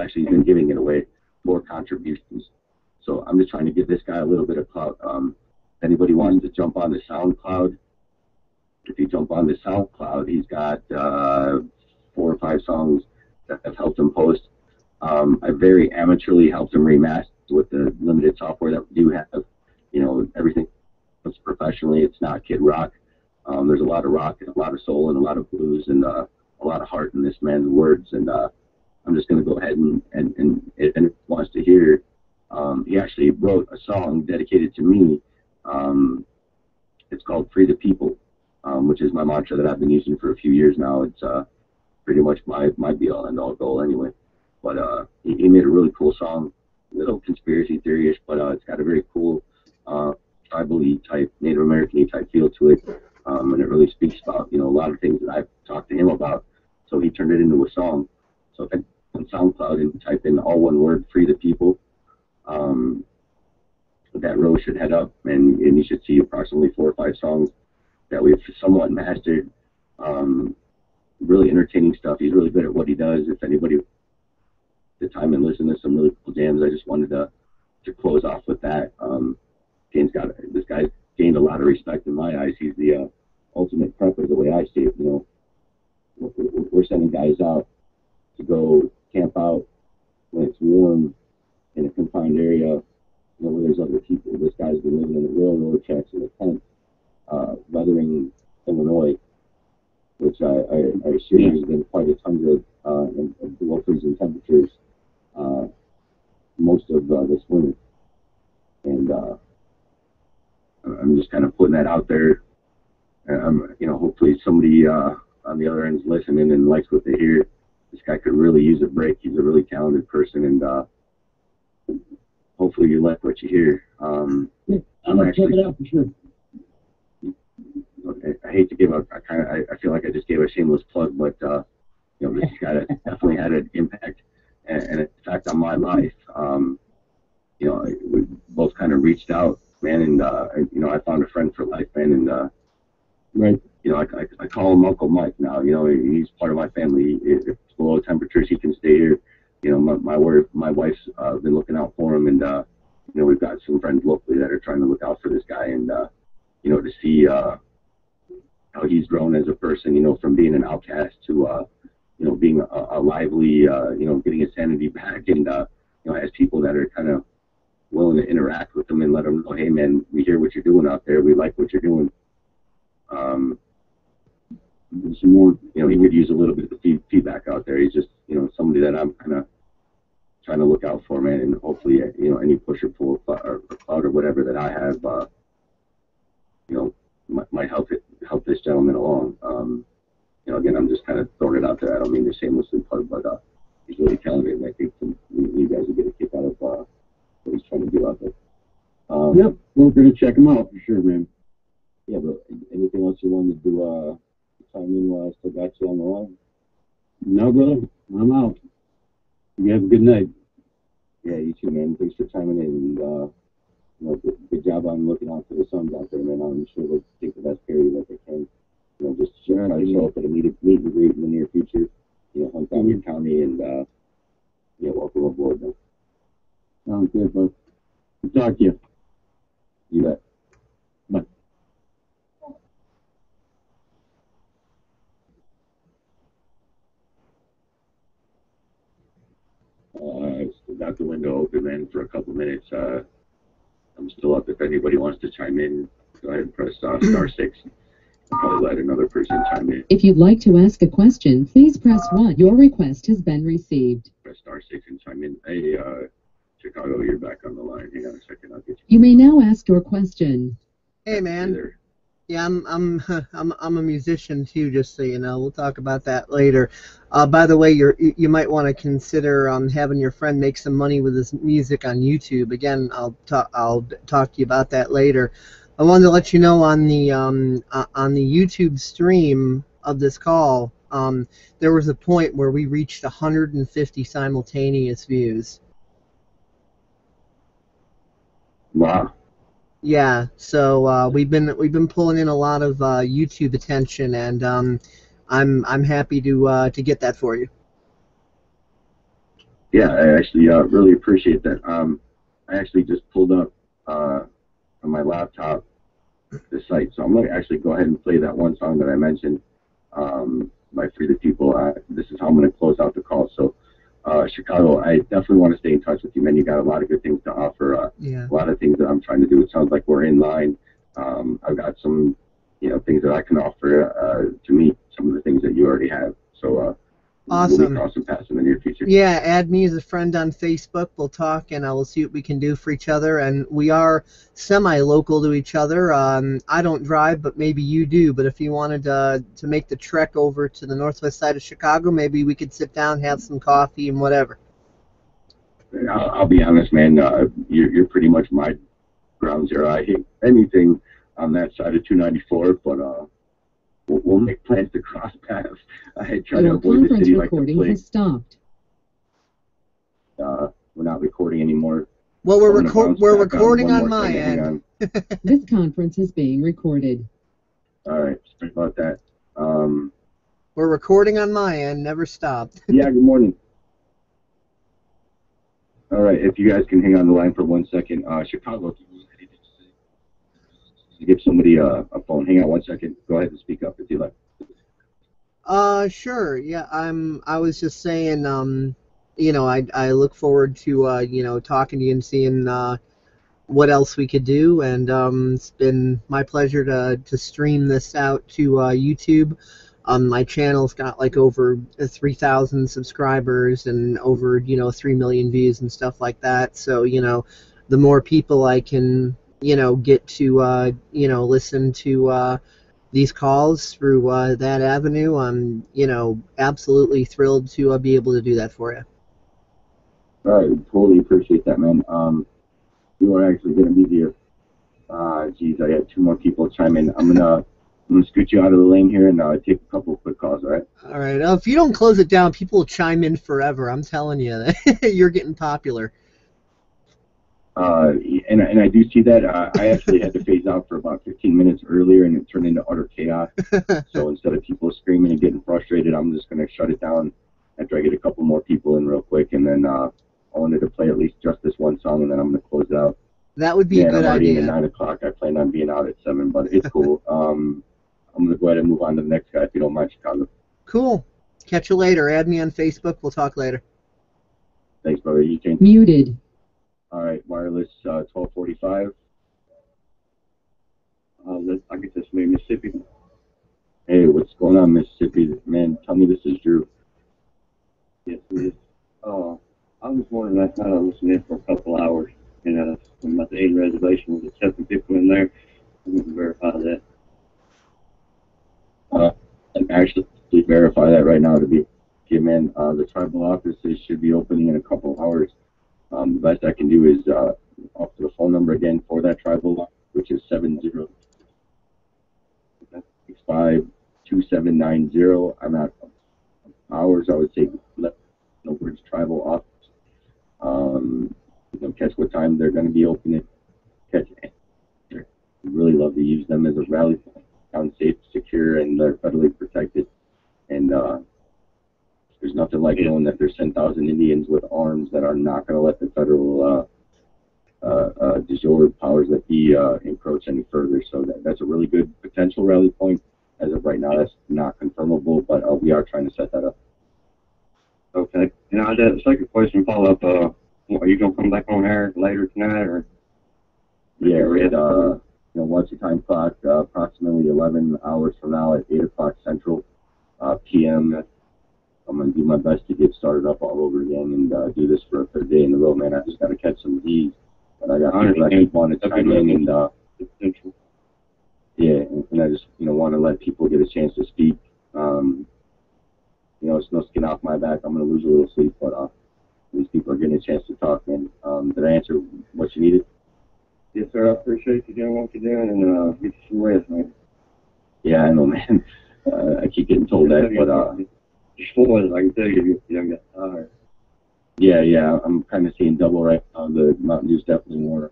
actually, he's been giving it away for contributions. So I'm just trying to give this guy a little bit of clout. Um, anybody wants to jump on the SoundCloud, if you jump on the SoundCloud, he's got uh, four or five songs that have helped him post. Um, I very amateurly helped him remaster with the limited software that we do have. You know, everything professionally. It's not Kid Rock. Um, there's a lot of rock and a lot of soul and a lot of blues and uh, a lot of heart in this man's words. And uh, I'm just going to go ahead and and and if anyone wants to hear, um, he actually wrote a song dedicated to me. Um, it's called "Free the People," um, which is my mantra that I've been using for a few years now. It's uh, pretty much my my be all and all goal anyway. But uh, he, he made a really cool song, little conspiracy theory-ish, but uh, it's got a very cool uh, type, Native American-y type feel to it, um, and it really speaks about you know a lot of things that I've talked to him about. So he turned it into a song. So if I on SoundCloud and type in all one word, "Free the People," um, that row should head up, and, and you should see approximately four or five songs that we've somewhat mastered. Um, really entertaining stuff. He's really good at what he does. If anybody the time and listen to some really cool jams, I just wanted to to close off with that. Um, Gaines got this guy gained a lot of respect in my eyes. He's the uh, ultimate prepper, the way I see it. You know, we're sending guys out to go camp out when it's warm in a confined area, you know, where there's other people. This guy's been living in the railroad tracks in a tent, uh, weathering Illinois, which I, I, I assume has been quite a tundra uh, and, and below freezing temperatures uh, most of uh, this winter. And uh, I'm just kind of putting that out there. Um, you know, hopefully somebody uh, on the other end's listening and likes what they hear. This guy could really use a break. He's a really talented person, and uh, hopefully you like what you hear. Um, I'm gonna check it out for sure. I, I hate to give a, I kind of, I, I feel like I just gave a shameless plug, but uh, you know, this guy definitely had an impact and, and an effect on my life. Um, you know, we both kind of reached out, man, and uh, you know, I found a friend for life, man, and uh, right, you know, I, I, I call him Uncle Mike now. You know, he's part of my family. If it's below temperatures, he can stay here. You know, my my wife, my wife's uh, been looking out for him, and uh, you know, we've got some friends locally that are trying to look out for this guy, and uh, you know, to see uh, how he's grown as a person, you know, from being an outcast to, uh, you know, being a, a lively, uh, you know, getting his sanity back and, uh, you know, has people that are kind of willing to interact with him and let him know, hey, man, we hear what you're doing out there. We like what you're doing. Um, some more, you know, he could use a little bit of feed, feedback out there. He's just, you know, somebody that I'm kind of trying to look out for, man, and hopefully, you know, any push or pull or, or cloud or whatever that I have, uh, you know, might, might help it help this gentleman along. Um, you know, again, I'm just kind of throwing it out there. I don't mean to shamelessly plug, but uh, he's really talented, and I think some, you guys will get a kick out of uh, what he's trying to do out there. Um, Yep, we're gonna check him out for sure, man. Yeah, but anything else you wanted to do uh, chime in while I still got you on the line? No, brother, I'm out. You have a good night. Yeah, you too, man. Thanks for chiming in. And, uh, you know, good, good job on looking out for the sons out there, man. I'm sure they'll take the best care of you that they can. You know, just to show up at a meet, meet and greet in the near future. You know, hunt down your county and, uh, yeah, welcome aboard, man. Sounds good, bud. Good talk to you. You bet. Bye. Uh, I got the window open, then for a couple minutes. Uh, I'm still up. If anybody wants to chime in, go ahead and press uh, star six. I'll probably let another person chime in. If you'd like to ask a question, please press 1. Your request has been received. Press star six and chime in. Hey, uh, Chicago, you're back on the line. Hang on a second. I'll get You may now ask your question. Hey, man. Yeah, I'm I'm I'm I'm a musician too, just so you know. We'll talk about that later. Uh, by the way, you you might want to consider um, having your friend make some money with his music on YouTube. Again, I'll talk I'll talk to you about that later. I wanted to let you know on the um, uh, on the YouTube stream of this call, um, there was a point where we reached 150 simultaneous views. Wow. Yeah, so uh, we've been we've been pulling in a lot of uh, YouTube attention, and um, I'm I'm happy to uh, to get that for you. Yeah, I actually uh, really appreciate that. Um, I actually just pulled up uh, on my laptop the site, so I'm going to actually go ahead and play that one song that I mentioned um, by Free the People. This is how I'm to close out the call. So, uh, Chicago, I definitely want to stay in touch with you, man. You got a lot of good things to offer. Uh, Yeah. A lot of things that I'm trying to do. It sounds like we're in line. Um, I've got some, you know, things that I can offer uh, to meet some of the things that you already have. So, uh, we'll Awesome. paths in the near future. Yeah, add me as a friend on Facebook. We'll talk, and I will see what we can do for each other. And we are semi-local to each other. Um, I don't drive, but maybe you do. But if you wanted to to make the trek over to the northwest side of Chicago, maybe we could sit down, have some coffee, and whatever. I'll, I'll be honest, man. Uh, you're, you're pretty much my ground zero. I hate anything on that side of 294, but uh, we'll, we'll make plans to cross paths. I try to Your avoid the conference city like the recording plague. has stopped. Uh, we're not recording anymore. Well, we're I'm gonna record bounce we're back on recording on my thing. Hang end. This conference is being recorded. All right, sorry about that. Um, We're recording on my end. Never stopped. yeah, good morning. All right, if you guys can hang on the line for one second. Uh, Chicago, if you need give somebody a, a phone. Hang on one second. Go ahead and speak up if you like. Uh, sure. Yeah, I'm. I was just saying. Um, you know, I I look forward to uh, you know, talking to you and seeing uh, what else we could do. And um, it's been my pleasure to to stream this out to uh, YouTube. Um, my channel's got like over 3,000 subscribers and over you know 3 million views and stuff like that. So you know, the more people I can you know get to uh, you know listen to. Uh, these calls through uh, that avenue. I'm, you know, absolutely thrilled to uh, be able to do that for you. All right, totally appreciate that, man. Um, you are actually going to be the, uh, geez, I got two more people chime in. I'm gonna, I'm gonna scoot you out of the lane here and uh, take a couple of quick calls. All right. All right. Uh, if you don't close it down, people will chime in forever. I'm telling you, you're getting popular. Uh, and and I do see that. Uh, I actually had to phase out for about 15 minutes earlier, and it turned into utter chaos. so instead of people screaming and getting frustrated, I'm just gonna shut it down after I get a couple more people in real quick, and then uh, I wanted to play at least just this one song, and then I'm gonna close it out. That would be yeah, a good I'm already in at nine o'clock. I plan on being out at seven, but it's cool. um, I'm gonna go ahead and move on to the next guy if you don't mind, Chicago. Cool. Catch you later. Add me on Facebook. We'll talk later. Thanks, brother. You can. Muted. All right, wireless uh, 1245. Uh, let, I get this from Mississippi. Hey, what's going on, Mississippi? Man, tell me this is Drew. Yes, it is. Oh, I was wondering last night I listened in for a couple hours, and uh, about the Aiden reservation was accepting people in there. I need to verify that. Uh, I can actually verify that right now to be give man. Uh, the tribal offices should be opening in a couple hours. Um, the best I can do is uh, off to the phone number again for that tribal, which is seven zero six five two seven nine zero. I'm at hours. I would say let no words tribal office. Um, you know, catch what time they're going to be opening. Catch. We really love to use them as a rally point. Town safe, secure, and they're federally protected. And uh, there's nothing like knowing that there's 10,000 Indians with arms that are not going to let the federal uh, uh, uh, powers that be uh, encroach any further. So that, that's a really good potential rally point. As of right now, that's not confirmable, but uh, we are trying to set that up. Okay. And I had a second question follow up. Uh, are you gonna come back on air later tonight, or Yeah, we're at, uh, you know, once a time clock, uh, approximately 11 hours from now at 8 o'clock Central uh, PM. I'm going to do my best to get started up all over again and uh, do this for a third day in a row, man. I just got to catch some Z's. But I got people that keep wanting to chime in and, uh, yeah, and, and I just, you know, want to let people get a chance to speak. Um, you know, it's no skin off my back. I'm going to lose a little sleep, but uh, these people are getting a chance to talk, man. Um, did I answer what you needed? yes, sir. I appreciate you doing what you're doing, and uh, get you some rest, man. Yeah, I know, man. Uh, I keep getting told that, but uh, You're I can tell you. You you don't get tired. yeah, yeah, I'm kind of seeing double right now. The Mountain Dew's definitely more.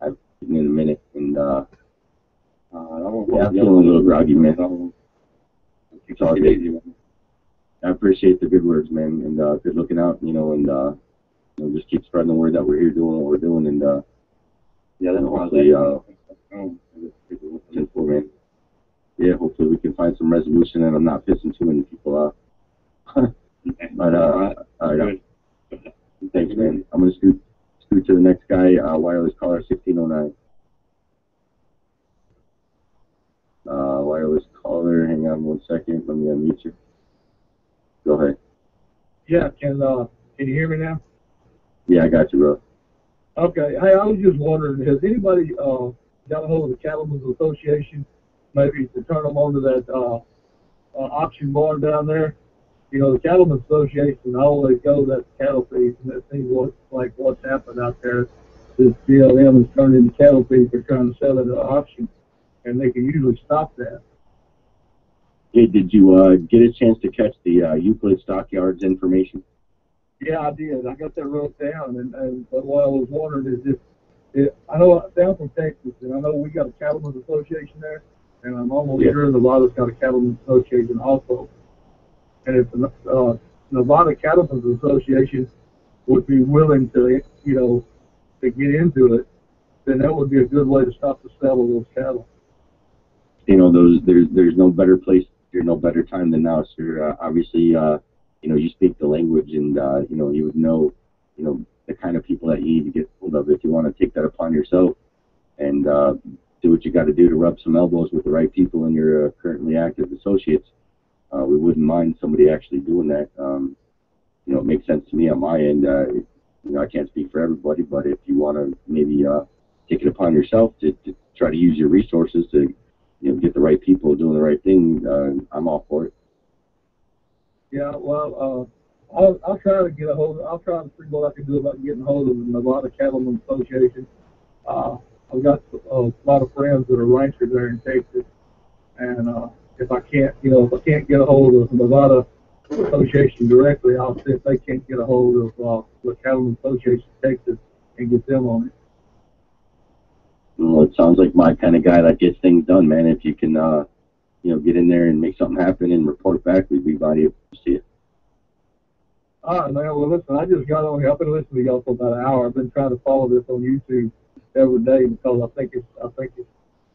I've eaten in a minute, and uh, Uh, I yeah, I'm feeling a little groggy, man. It's all good. I appreciate the good words, man, and uh, good looking out, you know, and uh, you know, just keep spreading the word that we're here doing what we're doing, and uh, Yeah, that's hopefully, uh, man. Yeah, hopefully we can find some resolution, and I'm not pissing too many people off. but uh, all right, uh, thanks, man. I'm gonna scoot scoot to the next guy. Uh, wireless caller 1609. Uh, wireless caller. Hang on one second. Let me unmute you. Go ahead. Yeah, can uh, can you hear me now? Yeah, I got you, bro. Okay. Hey, I was just wondering, has anybody uh got a hold of the Cattlemen's Association, maybe to turn them onto that uh, uh auction barn down there? You know, the Cattlemen's Association always goes at cattle feeds, and it seems what like what's happened out there is BLM has turned into cattle feeds. They're trying to sell it at auction, and they can usually stop that. Hey, did you uh, get a chance to catch the uh, Euclid Stockyards information? Yeah, I did. I got that wrote down, and, and but what I was wondering is if, if I know I'm down from Texas, and I know we got a cattlemen's association there, and I'm almost Yeah. sure Nevada's got a cattlemen's association also. And if the uh, Nevada Cattlemen's Association would be willing to, you know, to get into it, then that would be a good way to stop the sale of those cattle. you know those there's there's no better place there's no better time than now sir. Uh, obviously uh you know you speak the language and uh you know you would know you know the kind of people that you need to get hold of if you want to take that upon yourself. And uh do what you got to do to rub some elbows with the right people in your uh, currently active associates uh we wouldn't mind somebody actually doing that um you know it makes sense to me on my end uh you know i can't speak for everybody but if you want to maybe uh take it upon yourself to, to try to use your resources to you know, get the right people doing the right thing, uh, I'm all for it. Yeah, well, uh, I'll, I'll try to get a hold. I'll try to see what I can do about getting a hold of the Nevada Cattlemen's Association. Uh, I've got a lot of friends that are ranchers there in Texas, and uh, if I can't, you know, if I can't get a hold of the Nevada Association directly, I'll see if they can't get a hold of uh, the Cattlemen's Association of Texas and get them on it. Well, it sounds like my kind of guy that gets things done, man. If you can, uh, you know, get in there and make something happen and report back, we'd be glad to see it. All right, man. Well, listen, I just got on here. I've been listening to y'all for about an hour. I've been trying to follow this on YouTube every day because I think it's I think it's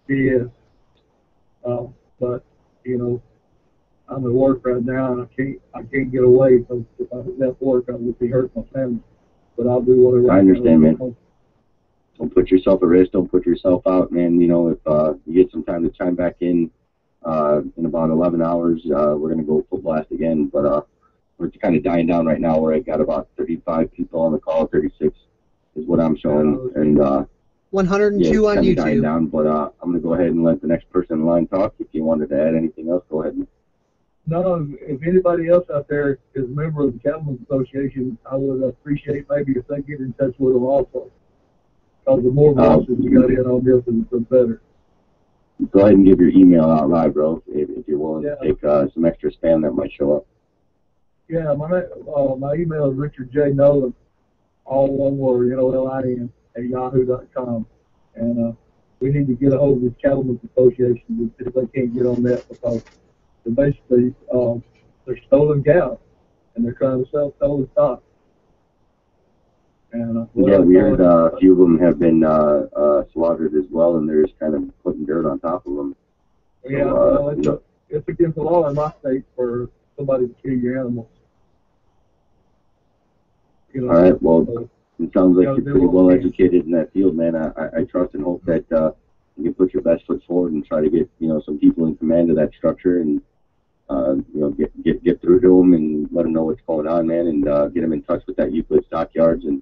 BS. Uh, but you know, I'm at work right now and I can't I can't get away because if I left work, I would be hurting my family. But I'll do whatever. I understand, man. Don't put yourself at risk. Don't put yourself out, man. You know, if uh, you get some time to chime back in uh, in about 11 hours, uh, we're gonna go full blast again. But uh, we're kind of dying down right now. Where I got about 35 people on the call. 36 is what I'm showing, and uh, 102 yeah, it's on kinda dying YouTube. down. But uh, I'm gonna go ahead and let the next person in line talk. If you wanted to add anything else, go ahead. no, if anybody else out there is a member of the Cattlemen's Association, I would appreciate maybe if they get in touch with them also. Because the more Uh, voices we got in on this, the the better. Go ahead and give your email out live, bro, if, if you're willing Yeah. to take uh, some extra spam that might show up. Yeah, my uh, my email is Richard J Nolin, all one word, N O L I N at yahoo dot com, and uh, we need to get a hold of this Cattlemen's Association if they can't get on that because they're basically uh, they're stolen cows and they're trying to sell stolen stock. And uh, Yeah, we heard uh, a few of them have been uh, uh, slaughtered as well, and they're just kind of putting dirt on top of them. yeah, uh, well, it's, know- it's against the law in my state for somebody to kill your animals. You know, All right, well, so- it sounds like you're pretty well educated in that field, man. I, I, trust and hope that uh, you can put your best foot forward and try to get you know some people in command of that structure and uh, you know get get get through to them and let them know what's going on, man, and uh, get them in touch with that Euclid stockyards and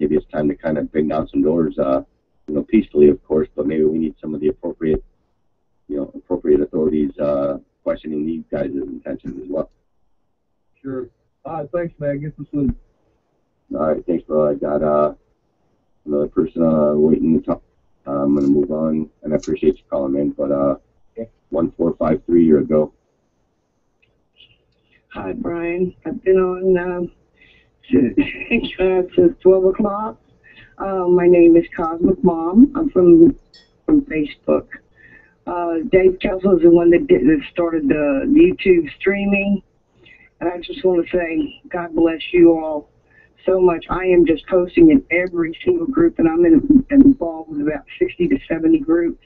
maybe it's time to kind of bang down some doors, uh, you know, peacefully, of course, but maybe we need some of the appropriate you know appropriate authorities uh, questioning these guys' intentions as well. Sure. All right, thanks, man. Get some sleep. All right, thanks, bro. I got uh, another person uh, waiting to talk. Uh, I'm gonna move on, and I appreciate you calling in. But uh, one four five three year ago. Hi, Brian. I've been on um, since, uh, since 12 o'clock. Uh, my name is Cosmic Mom. I'm from from Facebook. Uh, Dave Kelso is the one that, did, that started the YouTube streaming. And I just want to say, God bless you all so much. I am just posting in every single group, and I'm in, involved with about 60 to 70 groups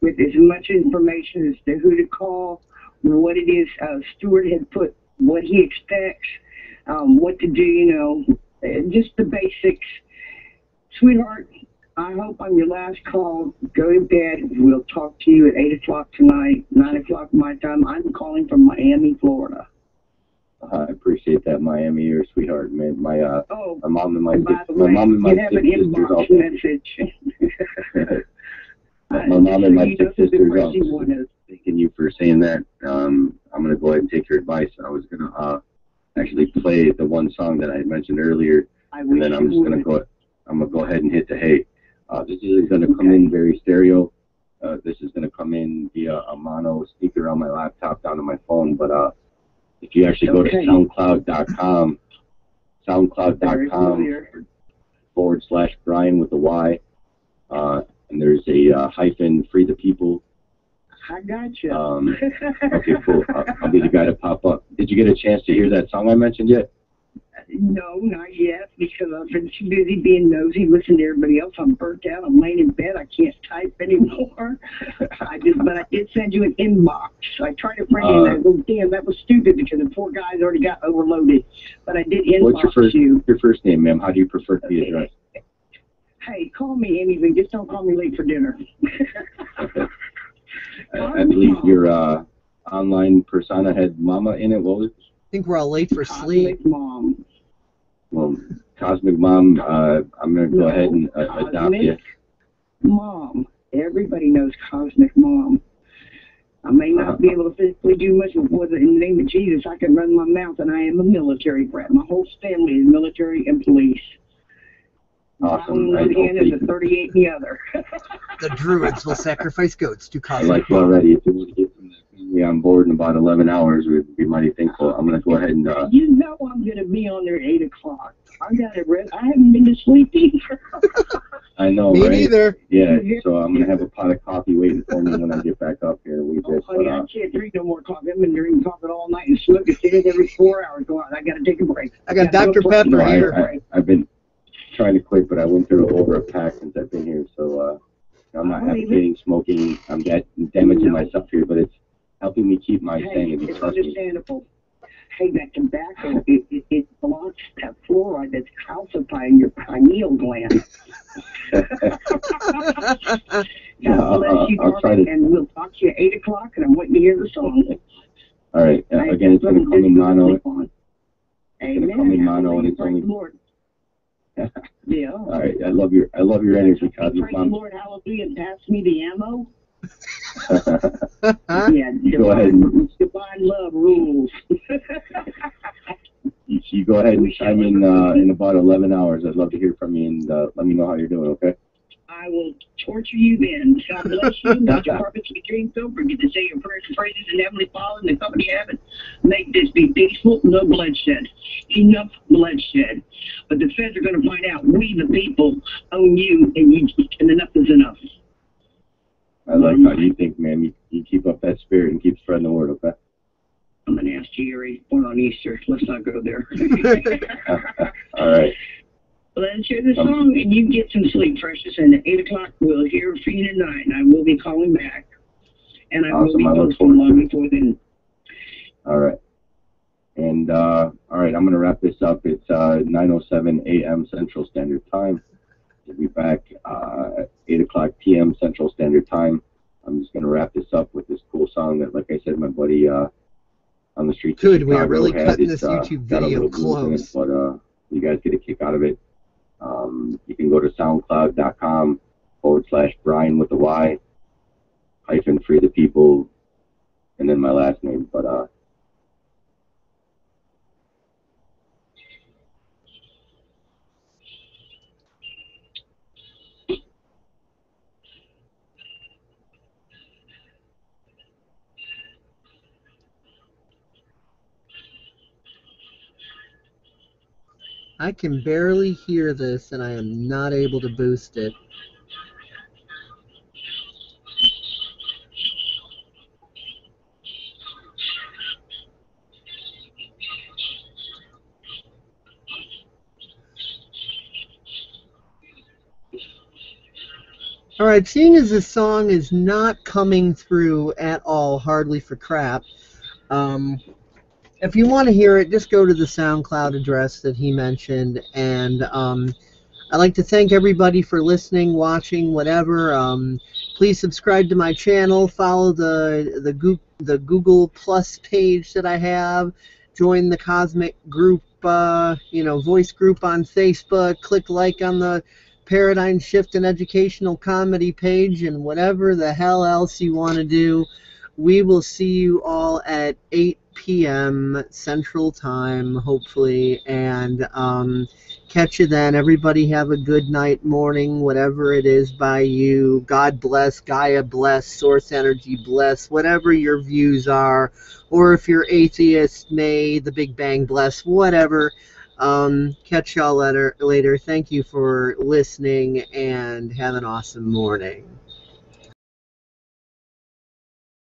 with as much information as to who to call, what it is uh, Stewart had put, what he expects, um, what to do, you know, just the basics. Sweetheart, I hope on your last call, go to bed. We'll talk to you at 8 o'clock tonight, 9 o'clock my time. I'm calling from Miami, Florida. I appreciate that, Miami, your sweetheart, man. My uh, Oh, my mom and my and by sis- my way, mom and my six sisters also. message. my mom and my you six know who the sisters crazy also. one is. Thanking you for saying that. Um, I'm gonna go ahead and take your advice. I was gonna uh, actually play the one song that I had mentioned earlier, I and then I'm just gonna go. I'm gonna go ahead and hit the hay. Uh, this is gonna come in very stereo. Uh, this is gonna come in via a mono speaker on my laptop down to my phone. But uh, if you actually go to SoundCloud.com, SoundCloud.com forward slash Brian with a Y, uh, and there's a uh, hyphen free the people. I got you. Um, okay, cool. I'll, I'll be the guy to pop up. Did you get a chance to hear that song I mentioned yet? No, not yet, because I've been too busy being nosy, listening to everybody else. I'm burnt out. I'm laying in bed. I can't type anymore. I just, but I did send you an inbox. I tried to bring Uh, in. I go, damn, that was stupid because the poor guys already got overloaded. But I did inbox What's your first you. your first name, ma'am? How do you prefer to be addressed? Hey, call me anything. Just don't call me late for dinner. I, I believe your uh, online persona had Mama in it. What was think we're all late for sleep. Cosmic mom. well, Cosmic Mom? Uh, I'm gonna go No, ahead and uh, adopt you. Mom. Everybody knows cosmic mom. I may not be able to physically do much, but with in the name of Jesus, I can run my mouth, and I am a military brat. My whole family is military and police. Awesome. One I, hand and hopefully, the 38 the other. The druids will sacrifice goats to I cosmic like you already. If you want to get from the family on board in about 11 hours, we'd be mighty thankful. I'm gonna go ahead and uh, You know I'm going to be on there 8 o'clock. I got it read. I haven't been to sleep either. I know, Me right? neither. Yeah, so I'm gonna have a pot of coffee waiting for me when I get back up here. We Oh, just, honey, uh, I can't drink no more coffee. I've been drinking coffee all night and smoking cigarettes every four hours. Go out. I got to take a break. I got Gotta Dr. Pepper no, here. I, I, I've been trying to quit, but I went through over a pack since I've been here. So uh, I'm not I advocating smoking. I'm da- damaging myself here, but it's helping me keep my Hey, sanity. it's understandable. Hey, that tobacco, it, it, it blocks that fluoride that's calcifying your pineal gland. I'll- bless you, I'll try to- and we'll talk to you at 8 o'clock, and I'm waiting to hear the song. All right. Uh, again, it's gonna come in mono. It's gonna come in mono, and it's only. Yeah. All right. I love your I love your energy, Cosmic Mom. Lord, hallelujah, pass me the ammo. Yeah, You go ahead and divine love rules. you, you go ahead and chime in uh, in about 11 hours. I'd love to hear from you and uh, let me know how you're doing. Okay. I will torture you then. God bless you. Not your purpose of dream. Don't forget to say your prayers and praises and Heavenly Father in the company of heaven. Make this be peaceful, no bloodshed. Enough bloodshed. But the feds are going to find out we, the people, own you, and, you, and enough is enough. I like how you think, man. You, you keep up that spirit and keep spreading the word. Okay. I'm ask Jerry, born on Easter. Let's not go there. All right. Let's hear the song and you get some sleep, precious. And at 8 o'clock, we'll hear from you tonight. And I will be calling back. And I will Awesome. be I look posting long before then. All right. And uh, all right, I'm going to wrap this up. It's uh, 9:07 a.m. Central Standard Time. We'll be back uh, at 8 o'clock p.m. Central Standard Time. I'm just going to wrap this up with this cool song that, like I said, my buddy uh, on the streets. of Good, we are really cutting this uh, YouTube video in it, close. but uh, you guys get a kick out of it. Um, you can go to SoundCloud.com forward slash Brian with a Y hyphen free the people, and then my last name. But uh, I can barely hear this, and I am not able to boost it. Alright, seeing as this song is not coming through at all, hardly for crap, um, if you want to hear it, just go to the SoundCloud address that he mentioned. And um, I'd like to thank everybody for listening, watching, whatever. Um, please subscribe to my channel. Follow the the, the Google Plus page that I have. Join the Cosmic Group, uh, you know, voice group on Facebook. Click like on the Paradigm Shift and Educational Comedy page, and whatever the hell else you want to do. We will see you all at 8 p.m. Central Time, hopefully, and um, catch you then. Everybody have a good night, morning, whatever it is by you. God bless, Gaia bless, Source Energy bless, whatever your views are, or if you're atheist, may the Big Bang bless, whatever. Um, catch y'all later. Later. Thank you for listening, and have an awesome morning.